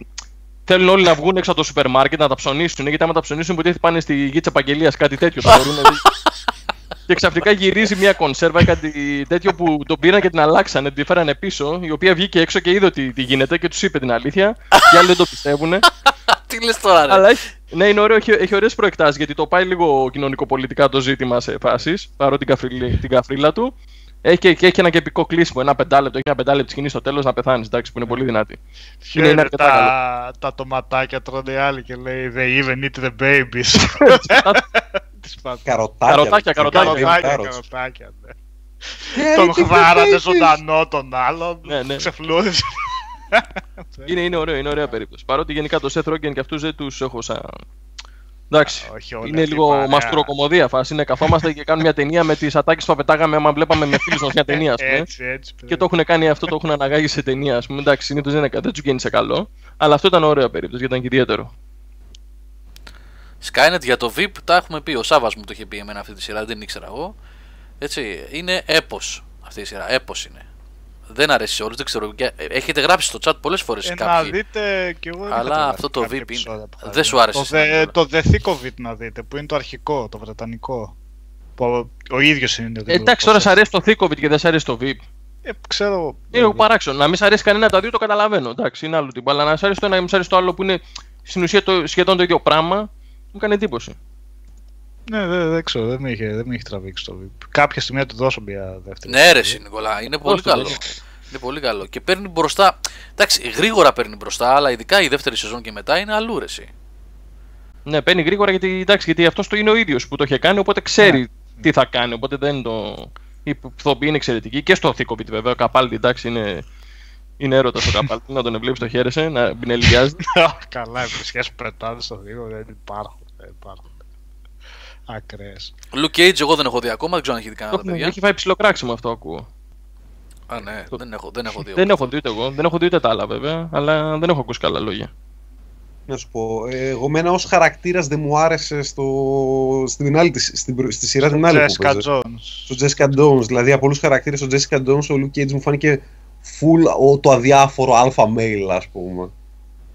[SPEAKER 2] θέλουν όλοι να βγουν έξω από το σούπερ μάρκετ να τα ψωνίσουν. Γιατί άμα τα ψωνίσουν, υποτίθεται πάνε στη γη της επαγγελίας, κάτι τέτοιο. το θεωρούν, δηλαδή. και ξαφνικά γυρίζει μια κονσέρβα ή κάτι τέτοιο που τον πήραν και την αλλάξανε, την φέρανε πίσω, η οποία βγήκε έξω και είδε ότι τι γίνεται και τους είπε την αλήθεια. Και άλλοι δεν το πιστεύουν.
[SPEAKER 1] Τι λες τώρα, ρε;
[SPEAKER 2] Αλλά έχει, ναι, είναι ωραίο, έχει, έχει ωραίες προεκτάσεις γιατί το πάει λίγο κοινωνικοπολιτικά το ζήτημα σε φάσεις, παρότι την, καφρίλη- την καφρίλα του. Έχει και, και έχει ένα και επικό κλείσιμο, ένα πεντάλεπτο, έχει ένα πεντάλεπτο σκηνή στο τέλος να πεθάνεις, εντάξει, που είναι πολύ δυνατή. Είναι, είναι αρκετά καλό.
[SPEAKER 6] τα, τα τοματάκια τρώνε οι άλλοι και λέει They even eat the babies. Τις πατάτες.
[SPEAKER 3] Καροτάκια.
[SPEAKER 2] Καροτάκια, καροτάκια.
[SPEAKER 6] Καροτάκια,
[SPEAKER 3] Carrots.
[SPEAKER 6] καροτάκια, ναι.
[SPEAKER 3] Yeah,
[SPEAKER 6] Τον
[SPEAKER 3] eat the
[SPEAKER 6] χβάρανε
[SPEAKER 3] babies.
[SPEAKER 6] ζωντανό τον άλλον.
[SPEAKER 2] Ναι, ναι.
[SPEAKER 6] Ξεφλούδισε.
[SPEAKER 2] Είναι, είναι ωραίο, είναι ωραία περίπτωση. Παρότι γενικά το Seth Rogen και αυτούς δεν τους έχω σαν. Εντάξει.
[SPEAKER 6] Όχι όλη
[SPEAKER 2] είναι
[SPEAKER 6] αυτή η
[SPEAKER 2] λίγο
[SPEAKER 6] παρέα.
[SPEAKER 2] μαστροκομωδία φάση. Είναι καθόμαστε και κάνουμε μια ταινία με τις ατάκες που πετάγαμε άμα βλέπαμε με φίλους μας μια ταινία, ας πούμε.
[SPEAKER 6] Έτσι, έτσι.
[SPEAKER 2] Και το έχουν κάνει αυτό, το έχουν αναγάγει σε ταινία, ας πούμε. Εντάξει, συνήθως δεν, είναι- δεν τους γίνει σε καλό. Αλλά αυτό ήταν ωραία περίπτωση γιατί ήταν και ιδιαίτερο.
[SPEAKER 1] Skynet για το VIP τα έχουμε πει. Ο Σάβα μου το είχε πει εμένα αυτή τη σειρά, δεν ήξερα εγώ. Έτσι, είναι έπος αυτή η σειρά. Έπος είναι. Δεν αρέσει σε όλους, δεν ξέρω. και- ε, Έχετε γράψει στο chat πολλές φορές
[SPEAKER 6] Ε, να
[SPEAKER 1] κάποιοι.
[SPEAKER 6] δείτε κι εγώ. δεν
[SPEAKER 1] Αλλά
[SPEAKER 6] καταλάβα
[SPEAKER 1] αυτό το
[SPEAKER 6] κάποια
[SPEAKER 1] VIP
[SPEAKER 6] επεισόδια
[SPEAKER 1] είναι-
[SPEAKER 6] που θα
[SPEAKER 1] δεν
[SPEAKER 6] δει.
[SPEAKER 1] σου άρεσε
[SPEAKER 6] Το,
[SPEAKER 1] στην
[SPEAKER 6] The,
[SPEAKER 1] Ελλάδα.
[SPEAKER 6] το The Thick of It να δείτε, που είναι το αρχικό, το βρετανικό. Που ο, ο ίδιος είναι.
[SPEAKER 2] Ε, εντάξει, τώρα σ' αρέσει το Thicovit και δεν σ' αρέσει το VIP.
[SPEAKER 6] Ε, ξέρω.
[SPEAKER 2] Είναι λίγο παράξενο. Να μην σ' αρέσει κανένα από τα δύο το καταλαβαίνω. Εντάξει, είναι άλλο τύπο. Αλλά να σ' αρέσει το ένα ή να μην σ' αρέσει το άλλο που είναι στην ουσία το, σχεδόν το ίδιο πράγμα, μου κάνει εντύπωση.
[SPEAKER 6] Ναι, δεν, δεν ξέρω, δεν με, είχε, δεν με είχε τραβήξει το VIP. Κάποια στιγμή θα του δώσω μια δεύτερη.
[SPEAKER 1] Ναι, ρε, εσύ, Νικολά, είναι πολύ
[SPEAKER 2] το,
[SPEAKER 1] καλό.
[SPEAKER 2] ναι.
[SPEAKER 1] Είναι πολύ καλό. Και παίρνει μπροστά. Εντάξει, γρήγορα παίρνει μπροστά, αλλά ειδικά η δεύτερη σεζόν και μετά είναι αλλού, ρε, εσύ.
[SPEAKER 2] Ναι, παίρνει γρήγορα γιατί, εντάξει, γιατί αυτός το είναι ο ίδιος που το είχε κάνει, οπότε ξέρει
[SPEAKER 6] Ναι.
[SPEAKER 2] τι θα κάνει. Οπότε δεν το. Η ηθοποιή είναι εξαιρετική και στο Thicovit βέβαια. Ο Καπάλτη, εντάξει, είναι, είναι έρωτας ο Καπάλτη. να τον βλέπει το χαίρεσαι, να μπινελιάζει.
[SPEAKER 6] Καλά, οι βρισιές που πετάνε στο δίκο δεν υπάρχουν. Δεν υπάρχουν. Ακραίες.
[SPEAKER 1] Luke Cage, εγώ δεν έχω δει ακόμα, δεν ξέρω αν έχει δει κανένα
[SPEAKER 2] Το
[SPEAKER 1] τα
[SPEAKER 2] έχουμε-
[SPEAKER 1] παιδιά.
[SPEAKER 2] έχει φάει ψηλοκράξιμο αυτό ακούω.
[SPEAKER 1] Α, ναι, δεν έχω, δεν έχω δει.
[SPEAKER 2] Δεν
[SPEAKER 1] εγώ.
[SPEAKER 2] έχω δει ούτε εγώ, δεν έχω δει ούτε τα άλλα βέβαια, αλλά δεν έχω ακούσει καλά λόγια.
[SPEAKER 3] Να σου πω, ε, εγώ μένα ως χαρακτήρας δεν μου άρεσε στο, στην άλλη, της- στην, προ- στη σειρά την άλλη που
[SPEAKER 6] Jessica
[SPEAKER 3] παίζε.
[SPEAKER 6] Jones.
[SPEAKER 3] Στο Jessica Jones, δηλαδή από όλους τους χαρακτήρες ο Jessica Jones, ο Luke Cage μου φάνηκε full ο, το αδιάφορο alpha male ας πούμε.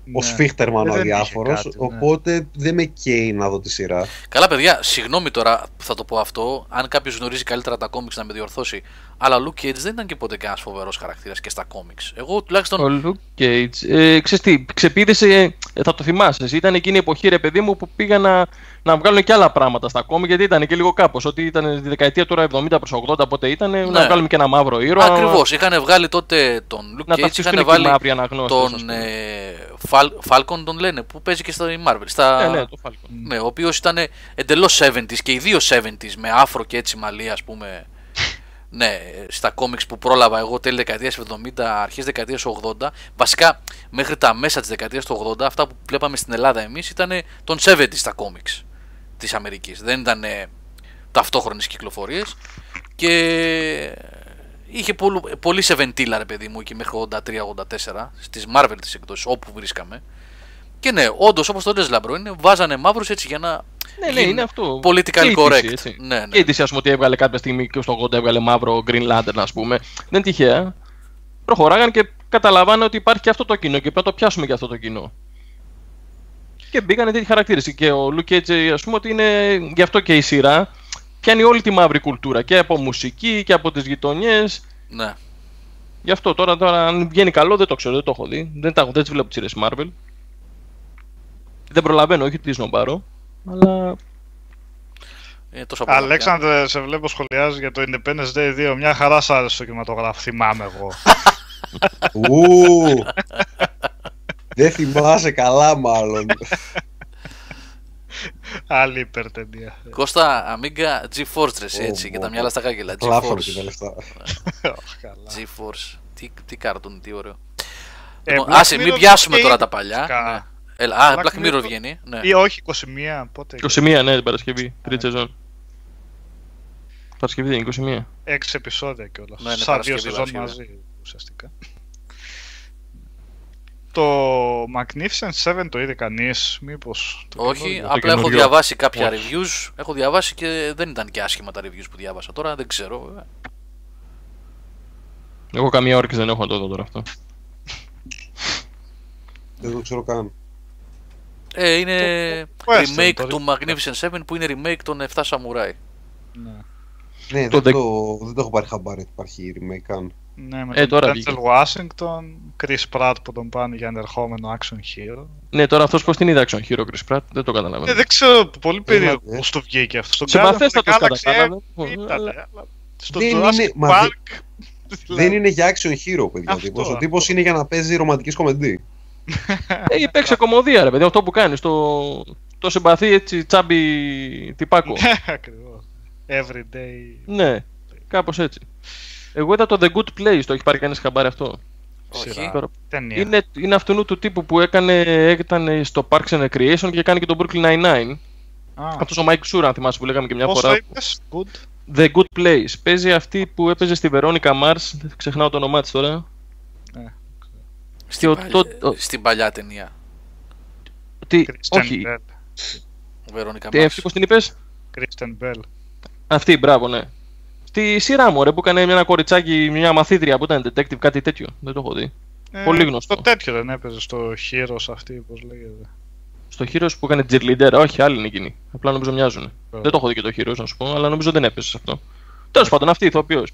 [SPEAKER 3] Ο
[SPEAKER 6] Ναι.
[SPEAKER 3] Σφίχτερμαν
[SPEAKER 6] Ε,
[SPEAKER 3] ο
[SPEAKER 6] δεν είχε
[SPEAKER 3] αδιάφορος,
[SPEAKER 6] κάτι, ναι.
[SPEAKER 3] οπότε δεν με καίει να δω τη σειρά.
[SPEAKER 1] Καλά, παιδιά, συγγνώμη τώρα που θα το πω αυτό. Αν κάποιος γνωρίζει καλύτερα τα κόμιξ να με διορθώσει. Αλλά ο Luke Cage δεν ήταν και ποτέ κανένας φοβερός χαρακτήρας και στα κόμιξ. Εγώ τουλάχιστον.
[SPEAKER 2] Ο Luke Cage. Ε, ξέρεις τι, ξεπίδησε, ε, θα το θυμάσαι. εσύ, Ήταν εκείνη η εποχή, ρε παιδί μου, που πήγαν να, να βγάλουν και άλλα πράγματα στα κόμικ, γιατί ήταν και λίγο κάπως. Ότι ήταν τη δεκαετία τώρα 70 προς 80, πότε ήταν, να βγάλουμε και ένα μαύρο ήρωα.
[SPEAKER 1] Ακριβώς. Είχαν βγάλει τότε τον Luke
[SPEAKER 2] Να
[SPEAKER 1] Cage,
[SPEAKER 2] ταυτιστούν
[SPEAKER 1] είχαν
[SPEAKER 2] και οι
[SPEAKER 1] βάλει
[SPEAKER 2] μαύροι αναγνώστες, ας
[SPEAKER 1] τον
[SPEAKER 2] πούμε.
[SPEAKER 1] ε, Fal- Falcon, τον λένε, που παίζει και στα Marvel. Στα...
[SPEAKER 2] Ναι, ναι, το Falcon.
[SPEAKER 1] Ναι, ο οποίος ήταν εντελώς 70s και οι δύο 70s με άφρο και έτσι μαλλί, ας πούμε. Ναι, στα κόμιξ που πρόλαβα εγώ τέλη δεκαετίας 70, αρχές δεκαετίας 80. Βασικά μέχρι τα μέσα της δεκαετίας του 80, αυτά που βλέπαμε στην Ελλάδα εμείς ήταν των 70s στα κόμιξ. της Αμερικής. Δεν ήταν ε, ταυτόχρονες κυκλοφορίες και είχε πολύ, πολύ σε βεντίλα ρε παιδί μου εκεί μέχρι 83-84 στις Marvel τις εκδόσεις όπου βρίσκαμε. Και ναι, όντως όπως το λες Λαμπρό, είναι, βάζανε μαύρους έτσι για να.
[SPEAKER 2] Ναι, ναι,
[SPEAKER 1] γίνει
[SPEAKER 2] είναι αυτό.
[SPEAKER 1] Political
[SPEAKER 2] Και η DC,
[SPEAKER 1] correct.
[SPEAKER 2] έτσι.
[SPEAKER 1] Ναι, ναι.
[SPEAKER 2] Και η DC, ας πούμε, ότι έβγαλε κάποια στιγμή και στο 80 έβγαλε μαύρο Green Lantern, ας πούμε. Δεν είναι τυχαία. Προχωράγαν και καταλαβαίνουν ότι υπάρχει και αυτό το κοινό και πρέπει να το πιάσουμε και αυτό το κοινό. Και μπήκαν τέτοιοι χαρακτήρες. Και ο Luke Cage, ας πούμε, ότι είναι γι' αυτό και η σειρά πιάνει όλη τη μαύρη κουλτούρα και από μουσική και από τις γειτονιές.
[SPEAKER 1] ναι.
[SPEAKER 2] Γι' αυτό τώρα, τώρα αν βγαίνει καλό δεν το ξέρω, δεν το έχω δει. Δεν, τα, έχω- δεν τις βλέπω τις σειρές Marvel. Δεν προλαβαίνω, όχι τι σνομπάρω. Αλλά
[SPEAKER 1] Είναι τόσο πολλά.
[SPEAKER 6] Αλέξανδρε, σε βλέπω σχολιάζει για το Independence Day 2. Μια χαρά σ' άρεσε το κινηματογράφο. Θυμάμαι εγώ.
[SPEAKER 3] Ου. Δεν θυμάσαι καλά, μάλλον.
[SPEAKER 6] Άλλη υπερτενία.
[SPEAKER 1] Κώστα, Αμίγκα, GeForce ρε εσύ,
[SPEAKER 3] Ω,
[SPEAKER 1] έτσι, και
[SPEAKER 3] πω,
[SPEAKER 1] τα μυαλά στα χάκελα.
[SPEAKER 3] Κλάφαμε και τα
[SPEAKER 1] GeForce.
[SPEAKER 3] λεφτά.
[SPEAKER 6] Καλά.
[SPEAKER 1] GeForce. Τι, τι κάρτον, τι ωραίο.
[SPEAKER 6] Ε,
[SPEAKER 1] Λοιπόν,
[SPEAKER 6] Black
[SPEAKER 1] άσε, μην
[SPEAKER 6] Mirror
[SPEAKER 1] πιάσουμε
[SPEAKER 6] και
[SPEAKER 1] τώρα
[SPEAKER 6] είναι
[SPEAKER 1] τα παλιά.
[SPEAKER 6] Φυσικά.
[SPEAKER 1] Ναι. Έλα, α,
[SPEAKER 6] Black
[SPEAKER 1] Black Mirror
[SPEAKER 6] Mirror
[SPEAKER 1] βγαίνει. Ναι.
[SPEAKER 6] Ή όχι, 21. Πότε.
[SPEAKER 2] 21 ναι την Παρασκευή, τρίτη σεζόν. Παρασκευή δεν είναι 21.
[SPEAKER 6] 6 επεισόδια κιόλας.
[SPEAKER 1] Ναι, ναι,
[SPEAKER 6] Σαν δύο
[SPEAKER 1] Παρασκευή,
[SPEAKER 6] σεζόν
[SPEAKER 1] Παρασκευή.
[SPEAKER 6] μαζί ουσιαστικά. Το Magnificent 7 το είδε κανείς, μήπως.
[SPEAKER 1] Όχι,
[SPEAKER 2] το
[SPEAKER 1] απλά έχω
[SPEAKER 2] καινούριο.
[SPEAKER 1] διαβάσει κάποια
[SPEAKER 2] Όχι.
[SPEAKER 1] reviews. Έχω διαβάσει και δεν ήταν και άσχημα τα reviews που διάβασα τώρα, δεν ξέρω. βέβαια.
[SPEAKER 2] Εγώ καμία όρεξη δεν έχω να το δω τώρα αυτό.
[SPEAKER 3] Δεν το ξέρω καν.
[SPEAKER 1] Ε, είναι
[SPEAKER 6] το western,
[SPEAKER 1] remake
[SPEAKER 6] το
[SPEAKER 1] του Magnificent 7 που είναι remake των 7 Samurai.
[SPEAKER 6] Ναι.
[SPEAKER 3] Ναι,
[SPEAKER 2] Το
[SPEAKER 3] δεν,
[SPEAKER 2] δε-
[SPEAKER 3] το, δεν το έχω πάρει χαμπάρι ότι υπάρχει remake καν.
[SPEAKER 6] Ναι, με
[SPEAKER 2] Ε,
[SPEAKER 6] τον
[SPEAKER 2] τώρα
[SPEAKER 6] Denzel
[SPEAKER 2] βγήκε.
[SPEAKER 6] Washington, Chris Pratt που τον πάνε για ενδεχόμενο action hero.
[SPEAKER 2] Ναι, τώρα αυτός πώς την είδε action hero Chris Pratt, δεν το
[SPEAKER 6] Ε,
[SPEAKER 2] καταλαβαίνω.
[SPEAKER 6] δεν ξέρω, πολύ περίεργο
[SPEAKER 3] Έλατε.
[SPEAKER 6] πώς το βγήκε αυτό. Στον
[SPEAKER 2] Συμπαθέστατος
[SPEAKER 6] Guardians of the
[SPEAKER 2] κατά τα
[SPEAKER 6] Galaxy,
[SPEAKER 2] άλλα,
[SPEAKER 6] ε,
[SPEAKER 2] δεν-
[SPEAKER 6] ήταν,
[SPEAKER 2] αλλά-
[SPEAKER 6] αλλά Στο
[SPEAKER 3] Δεν
[SPEAKER 6] Jurassic
[SPEAKER 3] είναι- μα
[SPEAKER 6] Park... δηλαδή,
[SPEAKER 3] Δεν είναι για action hero, παιδιά. ο
[SPEAKER 6] Αυτό,
[SPEAKER 3] τύπος. Ο
[SPEAKER 6] αυτό.
[SPEAKER 3] τύπος είναι για να παίζει ρομαντικές κομμεντί.
[SPEAKER 2] Ε, παίξε κομμωδία ρε παιδί, αυτό που κάνεις. Το, το συμπαθή έτσι τσάμπι τυπάκο.
[SPEAKER 6] Ακριβώς. Everyday...
[SPEAKER 2] ναι, κάπως έτσι. Εγώ είδα το The Good Place, το έχει πάρει κανείς χαμπάρι αυτό;
[SPEAKER 1] Όχι.
[SPEAKER 6] σειρά.
[SPEAKER 2] Τώρα,
[SPEAKER 6] Ταινία.
[SPEAKER 2] Είναι, είναι αυτού του τύπου που έκανε, ήταν στο Parks and Recreation και κάνει και τον Brooklyn Nine-Nine.
[SPEAKER 6] Α,
[SPEAKER 2] Αυτός ο Mike Sura, αν θυμάσαι που λέγαμε και μια
[SPEAKER 6] Πώς το
[SPEAKER 2] φορά.
[SPEAKER 6] είπες, good;
[SPEAKER 2] The Good Place. Παίζει αυτή που έπαιζε στη Veronica Mars. δεν Ξεχνάω το όνομά της τώρα.
[SPEAKER 6] Ναι.
[SPEAKER 2] Και ο,
[SPEAKER 1] Παλιά-
[SPEAKER 2] το, το-
[SPEAKER 1] Στην παλιά ταινία.
[SPEAKER 2] τι,
[SPEAKER 6] Kristen
[SPEAKER 2] όχι,
[SPEAKER 6] Bell.
[SPEAKER 1] Βερόνικα
[SPEAKER 2] τι, αυτή πώς την είπες;
[SPEAKER 6] Kristen Bell.
[SPEAKER 2] Αυτή, μπράβο, ναι. Στη σειρά μου, ρε, που έκανε ένα κοριτσάκι, μια μαθήτρια που ήταν detective, κάτι τέτοιο. Δεν το έχω δει.
[SPEAKER 6] Ε,
[SPEAKER 2] Πολύ γνωστό.
[SPEAKER 6] Το τέτοιο δεν έπαιζε στο Heroes αυτή, πώς λέγεται.
[SPEAKER 2] Στο Heroes που έκανε cheerleader, όχι, άλλοι είναι εκείνοι. Απλά νομίζω μοιάζουν.
[SPEAKER 6] Ωραία.
[SPEAKER 2] Δεν το έχω δει και το Heroes, να σου πω, αλλά νομίζω δεν έπεσε σε αυτό. Τέλος πάντων, αυτή η ηθοποιός.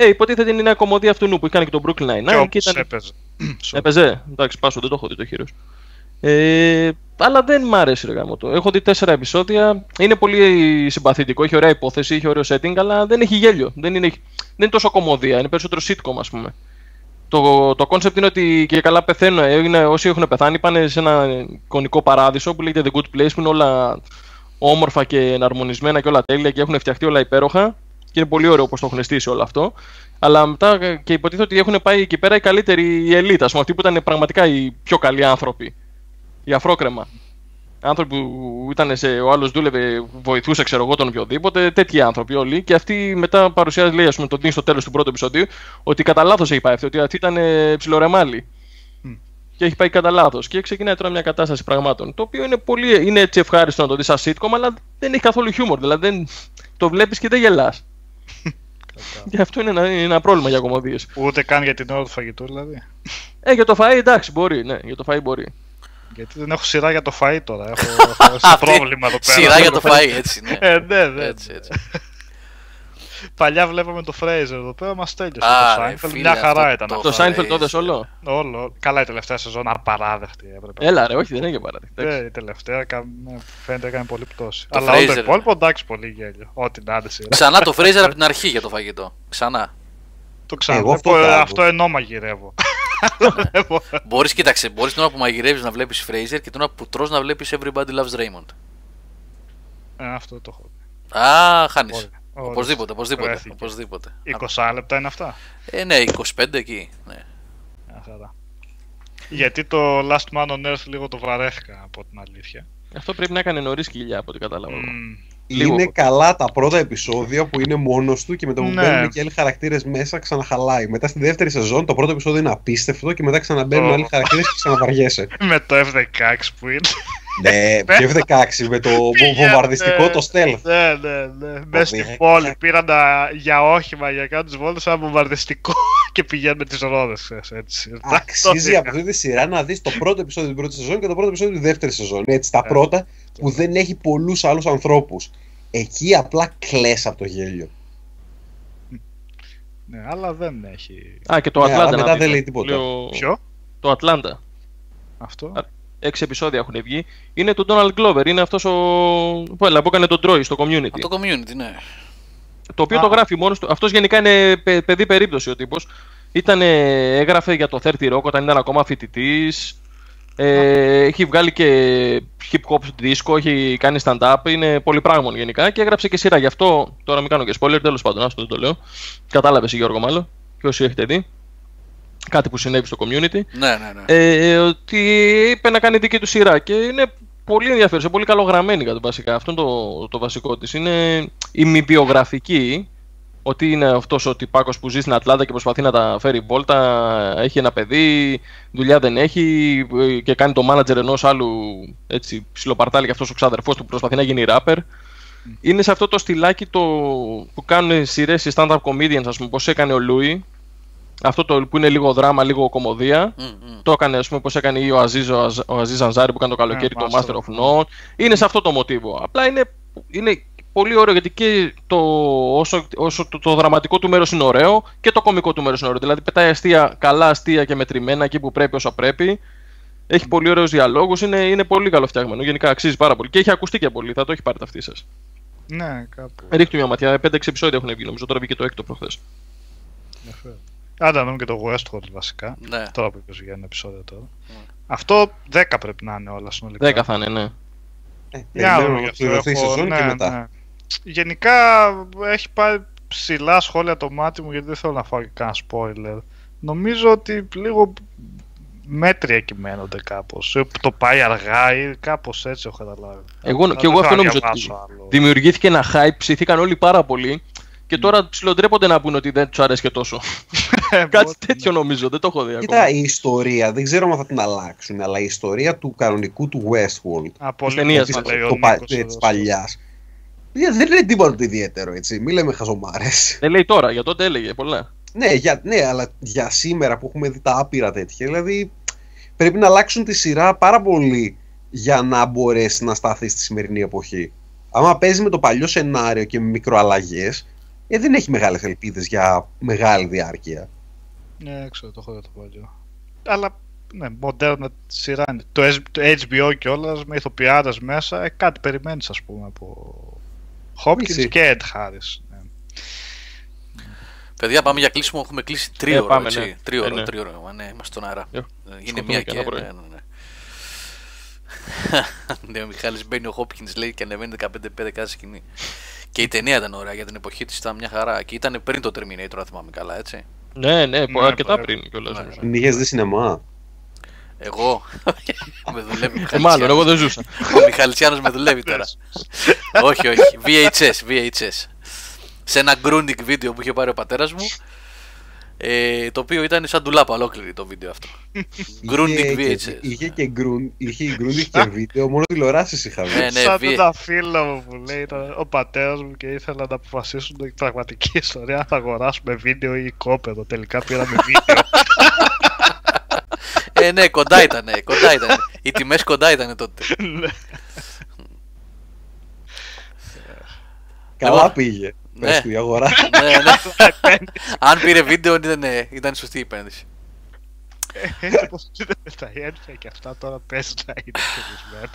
[SPEAKER 2] Ε, υποτίθεται είναι μια κομμωδία αυτού νου που έκανε και τον Brooklyn Nine-Nine
[SPEAKER 6] Και
[SPEAKER 2] και
[SPEAKER 6] όπως
[SPEAKER 2] ήταν.
[SPEAKER 6] έπαιζε. Sorry.
[SPEAKER 2] Έπαιζε. Εντάξει, πάσο, δεν το έχω δει το Heroes. Ε, αλλά δεν μ' άρεσε ρε γάμο το. Έχω δει τέσσερα επεισόδια. Είναι πολύ συμπαθητικό, έχει ωραία υπόθεση, έχει ωραίο setting, αλλά δεν έχει γέλιο. Δεν είναι, δεν είναι τόσο κομμωδία, είναι περισσότερο sitcom, ας πούμε. Το, το concept είναι ότι και καλά πεθαίνουν. ε, Είναι, όσοι έχουν πεθάνει πάνε σε ένα εικονικό παράδεισο που λέγεται The Good Place, που είναι όλα όμορφα και εναρμονισμένα και όλα τέλεια και έχουν φτιαχτεί όλα υπέροχα. Και είναι πολύ ωραίο όπω το έχουν στήσει όλο αυτό. Αλλά μετά ε, και υποτίθεται ότι έχουν πάει εκεί πέρα οι καλύτεροι, η ελίτ, ας πούμε, αυτοί που ήταν πραγματικά οι πιο καλοί άνθρωποι. Οι αφρόκρεμα. Άνθρωποι που ήταν σε. Ο άλλος δούλευε, βοηθούσε, ξέρω εγώ, τον οποιοδήποτε. Τέτοιοι άνθρωποι όλοι. Και αυτή μετά παρουσιάζει, λέει, ας πούμε, τον Dean στο τέλος του πρώτου επεισοδίου, ότι κατά λάθος έχει πάει αυτή. Ότι αυτή ήταν ε, ψιλορεμάλι.
[SPEAKER 6] Μμ.
[SPEAKER 2] Και έχει πάει κατά λάθος. Και ξεκινάει τώρα μια κατάσταση πραγμάτων. Το οποίο είναι, πολύ, είναι έτσι ευχάριστο να το δεις σαν sitcom, αλλά δεν έχει καθόλου χιούμορ. Δηλαδή δεν, το βλέπεις και δεν γελάς. Και αυτό είναι ένα, είναι ένα πρόβλημα για κομμωδίες.
[SPEAKER 6] Ούτε καν για την ώρα του φαγητού δηλαδή.
[SPEAKER 2] Ε, για το φαΐ εντάξει, μπορεί. Ναι, για το φαΐ μπορεί.
[SPEAKER 6] Γιατί δεν έχω σειρά για το φαΐ τώρα. Έχω, έχω ένα
[SPEAKER 1] Αυτή-
[SPEAKER 6] πρόβλημα εδώ πέρα.
[SPEAKER 1] Σειρά για το φαΐ, έτσι, ναι.
[SPEAKER 6] Ε, ναι, ναι.
[SPEAKER 1] Έτσι, έτσι.
[SPEAKER 6] Παλιά βλέπαμε το Fraser εδώ πέρα, μας τέλειωσε
[SPEAKER 1] Α,
[SPEAKER 6] το
[SPEAKER 1] ρε,
[SPEAKER 6] Seinfeld.
[SPEAKER 1] φίλε,
[SPEAKER 6] Μια χαρά
[SPEAKER 1] αυτό
[SPEAKER 6] ήταν.
[SPEAKER 1] το-
[SPEAKER 6] αυτό.
[SPEAKER 2] Το Seinfeld το
[SPEAKER 1] Fraser.
[SPEAKER 2] δες όλο.
[SPEAKER 6] Όλο, όλο. Καλά η τελευταία σεζόν, απαράδεκτη έπρεπε.
[SPEAKER 2] Έλα ρε, όχι δεν έγινε παράδειγμα.
[SPEAKER 6] Ναι, η τελευταία κα- ναι, φαίνεται έκανε πολύ πτώση.
[SPEAKER 1] Το
[SPEAKER 6] Αλλά όλο το
[SPEAKER 1] Fraser.
[SPEAKER 6] υπόλοιπο εντάξει, πολύ γέλιο. Ό,τι να είναι σειρά.
[SPEAKER 1] Ξανά το Fraser από την αρχή για το φαγητό. Ξανά.
[SPEAKER 6] Το
[SPEAKER 3] Εγώ αυτό
[SPEAKER 6] ξαναβλέπω, ε,
[SPEAKER 3] κάνω.
[SPEAKER 6] αυτό ενώ μαγειρεύω.
[SPEAKER 1] Μπορείς, κοίταξε, μπορείς την ώρα που μαγειρεύεις να βλέπεις Fraser και την ώρα που τρως να βλέπεις Everybody Loves Raymond.
[SPEAKER 6] Ε, αυτό το έχω.
[SPEAKER 1] Α, χάνεις.
[SPEAKER 6] Ωραία.
[SPEAKER 1] Οπωσδήποτε, οπωσδήποτε.
[SPEAKER 6] Βρέθηκε.
[SPEAKER 1] οπωσδήποτε.
[SPEAKER 6] 20 λεπτά είναι αυτά;
[SPEAKER 1] Ε, ναι, 25 εκεί. Ναι.
[SPEAKER 6] Μια χαρά. Γιατί το Last Man on Earth λίγο το βαρέθηκα από την αλήθεια.
[SPEAKER 2] Αυτό πρέπει να έκανε νωρίς κοιλιά από ό,τι κατάλαβα. εγώ.
[SPEAKER 6] Μμμ.
[SPEAKER 2] Λίγο.
[SPEAKER 3] Είναι καλά τα πρώτα επεισόδια που είναι μόνος του και με το που
[SPEAKER 6] Ναι.
[SPEAKER 3] μπαίνουν και άλλοι χαρακτήρες μέσα ξαναχαλάει. Μετά στη δεύτερη σεζόν το πρώτο επεισόδιο είναι απίστευτο και μετά ξαναμπαίνουν
[SPEAKER 6] Ω.
[SPEAKER 3] άλλοι χαρακτήρες και ξαναβαριέσαι.
[SPEAKER 6] Με το F16 που είναι.
[SPEAKER 3] ναι, και F16 με το βομβαρδιστικό το stealth.
[SPEAKER 6] Ναι, ναι, ναι. Μέσα στη
[SPEAKER 3] ρε,
[SPEAKER 6] πόλη
[SPEAKER 3] κα-
[SPEAKER 6] πήραν τα, για όχημα για κάτω τις βόλτες ένα βομβαρδιστικό και πηγαίνουν με τις ρόδες. Έτσι.
[SPEAKER 3] Αξίζει από αυτή τη σειρά να δεις το πρώτο επεισόδιο την πρώτη σεζόν και το πρώτο επεισόδιο τη δεύτερη σεζόν. Έτσι, τα
[SPEAKER 6] Ε.
[SPEAKER 3] πρώτα που δεν έχει πολλούς άλλους ανθρώπους. Εκεί απλά κλαις από το γέλιο.
[SPEAKER 6] Ναι, αλλά δεν έχει.
[SPEAKER 2] Α, και το
[SPEAKER 3] Ναι,
[SPEAKER 2] Ατλάντα.
[SPEAKER 3] αλλά
[SPEAKER 2] να
[SPEAKER 3] μετά
[SPEAKER 2] δείτε.
[SPEAKER 3] δεν λέει τίποτα.
[SPEAKER 2] Λέω-
[SPEAKER 6] Ποιο;
[SPEAKER 2] Το Ατλάντα.
[SPEAKER 6] Αυτό.
[SPEAKER 2] Α, Έξι επεισόδια έχουν βγει. Είναι του Donald Glover. Είναι αυτός ο. Που, έλα, που έκανε τον Troy στο Community.
[SPEAKER 1] Από το Community, ναι.
[SPEAKER 2] Το οποίο
[SPEAKER 6] Α.
[SPEAKER 2] το γράφει μόνος του. Αυτός γενικά είναι παι- παιδί περίπτωση ο τύπος. Ήταν, έγραφε για το 30 Rock όταν ήταν ακόμα φοιτητής. Ε, έχει βγάλει και hip hop δίσκο, έχει κάνει stand-up, είναι πολύ πράγμα γενικά και έγραψε και σειρά. Γι' αυτό τώρα μην κάνω και spoiler, τέλος πάντων, άστο δεν το λέω. Κατάλαβες Γιώργο, μάλλον, και όσοι έχετε δει. Κάτι που συνέβη στο community.
[SPEAKER 1] Ναι, ναι, ναι.
[SPEAKER 2] Ε, ότι είπε να κάνει δική του σειρά και είναι πολύ ενδιαφέρουσα, πολύ καλογραμμένη κατά βασικά. Αυτό είναι το, το βασικό της. Είναι ημιβιογραφική, ότι είναι αυτός ο τυπάκος που ζει στην Ατλάντα και προσπαθεί να τα φέρει βόλτα, έχει ένα παιδί, δουλειά δεν έχει ε, και κάνει το manager ενός άλλου έτσι, ψιλοπαρτάλι και αυτός ο ξάδερφός του που προσπαθεί να γίνει rapper. Είναι σε αυτό το στυλάκι το, που κάνουν σειρές οι stand-up comedians, ας πούμε, πώς έκανε ο Λούι, αυτό το που είναι λίγο δράμα, λίγο κωμωδία.
[SPEAKER 1] Μμ, μμ.
[SPEAKER 2] Το έκανε, ας πούμε, όπως έκανε ή ο Αζίζ, ο, Αζ, ο Αζίζ Ανσάρι που έκανε το καλοκαίρι
[SPEAKER 6] Ναι,
[SPEAKER 2] το Master
[SPEAKER 6] Master
[SPEAKER 2] of
[SPEAKER 6] of
[SPEAKER 2] None. Είναι σε αυτό το μοτίβο. Απλά είναι, είναι πολύ ωραίο γιατί και το, όσο, όσο το, το δραματικό του μέρος είναι ωραίο και το κωμικό του μέρος είναι ωραίο. Δηλαδή πετάει αστεία, καλά αστεία και μετρημένα εκεί που πρέπει όσα πρέπει. Έχει πολύ ωραίους διαλόγους, είναι, είναι πολύ καλοφτιαγμένο. Γενικά αξίζει πάρα πολύ. Και έχει ακουστεί και πολύ, θα το έχει πάρει ταυτή σας.
[SPEAKER 6] Ναι, κάπου.
[SPEAKER 2] Ρίχτε μια ματιά, 5-6 επεισόδια έχουν βγει. Νομίζω τώρα βγήκε το έκτο προχθές.
[SPEAKER 6] ενδιαφέρον. Άντε να δούμε και το Westworld βασικά.
[SPEAKER 1] Ναι.
[SPEAKER 6] Τώρα που είπες για ένα επεισόδιο τώρα. Αυτό 10 πρέπει να είναι όλα συνολικά.
[SPEAKER 2] 10 θα είναι, ναι.
[SPEAKER 3] Ε,
[SPEAKER 6] Για να
[SPEAKER 3] περιμένουμε
[SPEAKER 6] δούμε
[SPEAKER 3] να
[SPEAKER 6] γι' αυτό.
[SPEAKER 3] ολοκληρωθεί η
[SPEAKER 6] Έχω-
[SPEAKER 3] σεζόν και
[SPEAKER 6] ναι,
[SPEAKER 3] μετά.
[SPEAKER 6] Ναι. Γενικά έχει πάει ψηλά σχόλια το μάτι μου γιατί δεν θέλω να φάω και κανένα spoiler. Νομίζω ότι λίγο μέτρια κυμαίνονται κάπως. Ε, Το πάει αργά ή κάπως έτσι έχω καταλάβει.
[SPEAKER 2] Εγώ,
[SPEAKER 6] Αλλά
[SPEAKER 2] και εγώ
[SPEAKER 6] δεν
[SPEAKER 2] αυτό
[SPEAKER 6] θέλω να
[SPEAKER 2] νομίζω ότι
[SPEAKER 6] διαβάσω άλλο.
[SPEAKER 2] δημιουργήθηκε ένα hype, ψηθήκαν όλοι πάρα πολύ και τώρα ψιλοντρέπονται να πούνε ότι δεν τους αρέσει και τόσο.
[SPEAKER 6] Ε,
[SPEAKER 2] Κάτι
[SPEAKER 6] μπορεί,
[SPEAKER 2] τέτοιο νομίζω, δεν το έχω δει
[SPEAKER 3] Κοίτα,
[SPEAKER 2] ακόμα.
[SPEAKER 3] η ιστορία, δεν ξέρω αν θα την αλλάξουν, αλλά η ιστορία του κανονικού του Westworld,
[SPEAKER 6] Α, πολύ
[SPEAKER 2] ταινίας
[SPEAKER 6] καλά
[SPEAKER 2] μας,
[SPEAKER 6] λέει ο
[SPEAKER 3] το πα-
[SPEAKER 6] Νίκος
[SPEAKER 3] της
[SPEAKER 6] εδώ.
[SPEAKER 3] παλιάς, δεν είναι τίποτα το ιδιαίτερο, έτσι. Μην λέμε χαζομάρες.
[SPEAKER 2] Δεν λέει τώρα, για τότε έλεγε πολλά.
[SPEAKER 3] ναι, για, ναι, αλλά για σήμερα που έχουμε δει τα άπειρα τέτοια, δηλαδή πρέπει να αλλάξουν τη σειρά πάρα πολύ για να μπορέσει να σταθείς στη σημερινή εποχή. Άμα παίζεις με το παλιό σενάριο και με μικροαλλαγές, ε, δεν έχει μεγάλες ελπίδες για μεγάλη διάρκεια.
[SPEAKER 6] Ναι, ξέρω, το έχω δει το παλιό. Αλλά ναι, μοντέρνα σειρά είναι. Το, S- το HBO κιόλας με ηθοποιάδες μέσα, ε, κάτι περιμένεις, ας πούμε, από Hopkins
[SPEAKER 3] Μισή.
[SPEAKER 6] και Ed Harris. Ναι.
[SPEAKER 1] Παιδιά, πάμε για κλείσιμο. Έχουμε κλείσει
[SPEAKER 2] Ε,
[SPEAKER 1] τρίωρο.
[SPEAKER 2] πάμε,
[SPEAKER 1] έτσι.
[SPEAKER 2] ναι.
[SPEAKER 1] Τρίωρο,
[SPEAKER 2] Ε, ναι.
[SPEAKER 1] τρίωρο. Μα, Ναι, είμαστε στον αέρα.
[SPEAKER 2] Ε,
[SPEAKER 1] Ε, Είναι
[SPEAKER 2] σκοτώνει
[SPEAKER 1] μία
[SPEAKER 2] και
[SPEAKER 1] και.
[SPEAKER 2] ένα πρωί.
[SPEAKER 1] Ναι, ναι, ναι. ναι, ο Μιχάλης μπαίνει ο Χόπκινς λέει και ανεβαίνει 15 πέντε κάθε σκηνή. Και η ταινία ήταν ωραία για την εποχή της, ήταν μια χαρά. Και ήταν πριν το Terminator, αν θυμάμαι καλά, έτσι.
[SPEAKER 2] Ναι, ναι,
[SPEAKER 6] Ναι,
[SPEAKER 2] αρκετά
[SPEAKER 6] ναι.
[SPEAKER 2] πριν κιόλας.
[SPEAKER 1] Ναι.
[SPEAKER 3] Την είχες δει σινεμά;
[SPEAKER 1] Εγώ; με δουλεύει ο
[SPEAKER 2] Ε, μάλλον, εγώ δεν ζούσα.
[SPEAKER 1] Ο Μιχαλητσιάνος με δουλεύει τώρα. όχι, όχι. VHS, VHS. Σε ένα Grundig βίντεο που είχε πάρει ο πατέρας μου. Ε, το οποίο ήταν σαν ντουλάπα ολόκληρη το βίντεο αυτό. Grundig
[SPEAKER 3] Είχε και-
[SPEAKER 1] VHS.
[SPEAKER 3] Είχε και γκρουν- είχε Grundig και βίντεο, μόνο τηλεοράσεις είχαμε.
[SPEAKER 1] Ναι, ναι,
[SPEAKER 6] Σαν
[SPEAKER 1] βι-
[SPEAKER 6] ένα φίλο μου που λέει ήταν ο πατέρας μου και ήθελα να αποφασίσουν την πραγματική ιστορία αν θα αγοράσουμε βίντεο ή κόπεδο. Τελικά πήραμε βίντεο.
[SPEAKER 1] Ε, ναι, κοντά ήταν. Κοντά ήταν. Οι τιμές κοντά ήταν τότε.
[SPEAKER 6] Ναι.
[SPEAKER 3] Καλά
[SPEAKER 1] Λοιπόν,
[SPEAKER 3] πήγε.
[SPEAKER 1] ναι.
[SPEAKER 3] Πες του η αγορά.
[SPEAKER 1] ναι, ναι. Αν πήρε βίντεο ήταν, ε, ήταν σωστή η επένδυση.
[SPEAKER 6] Έτσι πως είναι με τα ένφια και αυτά τώρα πες να είναι χειρισμένο.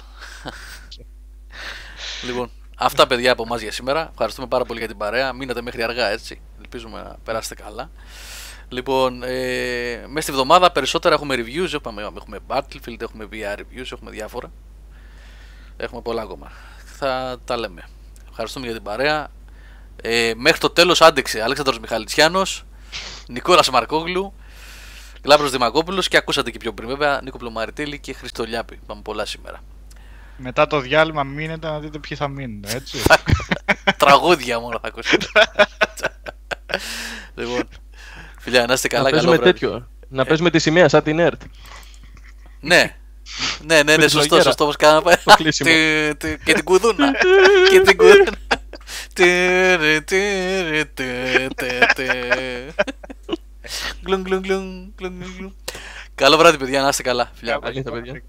[SPEAKER 1] Λοιπόν, αυτά παιδιά από εμά για σήμερα. Ευχαριστούμε πάρα πολύ για την παρέα. Μείνατε μέχρι αργά έτσι. Ελπίζουμε να περάσετε καλά. Λοιπόν, ε, μέσα στη βδομάδα περισσότερα έχουμε reviews. Έχουμε, έχουμε Battlefield, έχουμε VR reviews, έχουμε διάφορα. Έχουμε πολλά ακόμα. Θα τα λέμε. Ευχαριστούμε για την παρέα. Ε, μέχρι το τέλος άντεξε Αλέξανδρος Μιχαλητσιάνος, Νικόλας Μαρκόγλου, Λάμπρος Δημακόπουλος και ακούσατε και πιο πριν βέβαια Νίκο Πλωμαριτέλη και Χριστολιάπη. Πάμε πολλά σήμερα.
[SPEAKER 6] Μετά το διάλειμμα μείνετε να δείτε ποιοι θα μείνουν, έτσι.
[SPEAKER 1] Τραγούδια μόνο θα ακούσετε. λοιπόν, φιλιά, να είστε καλά.
[SPEAKER 2] να
[SPEAKER 1] καλό
[SPEAKER 2] παίζουμε
[SPEAKER 1] βράδυ.
[SPEAKER 2] τέτοιο. Να παίζουμε τη σημαία σαν την ΕΡΤ.
[SPEAKER 1] Ναι. Ναι, ναι, ναι,
[SPEAKER 2] τη
[SPEAKER 1] σωστό,
[SPEAKER 2] λογέρα.
[SPEAKER 1] σωστό όπως κάναμε.
[SPEAKER 2] Το κλείσιμο.
[SPEAKER 1] Τι- τι- Και την κουδούνα. Και την κουδούνα. Τι- τι- τι- τι- τι- τι. Γκλουν, γκλουν, γκλουν, γκλουν, γκλουν. Καλό βράδυ, παιδιά, να είστε καλά. Φιλιά.
[SPEAKER 2] Καλή τα παιδιά.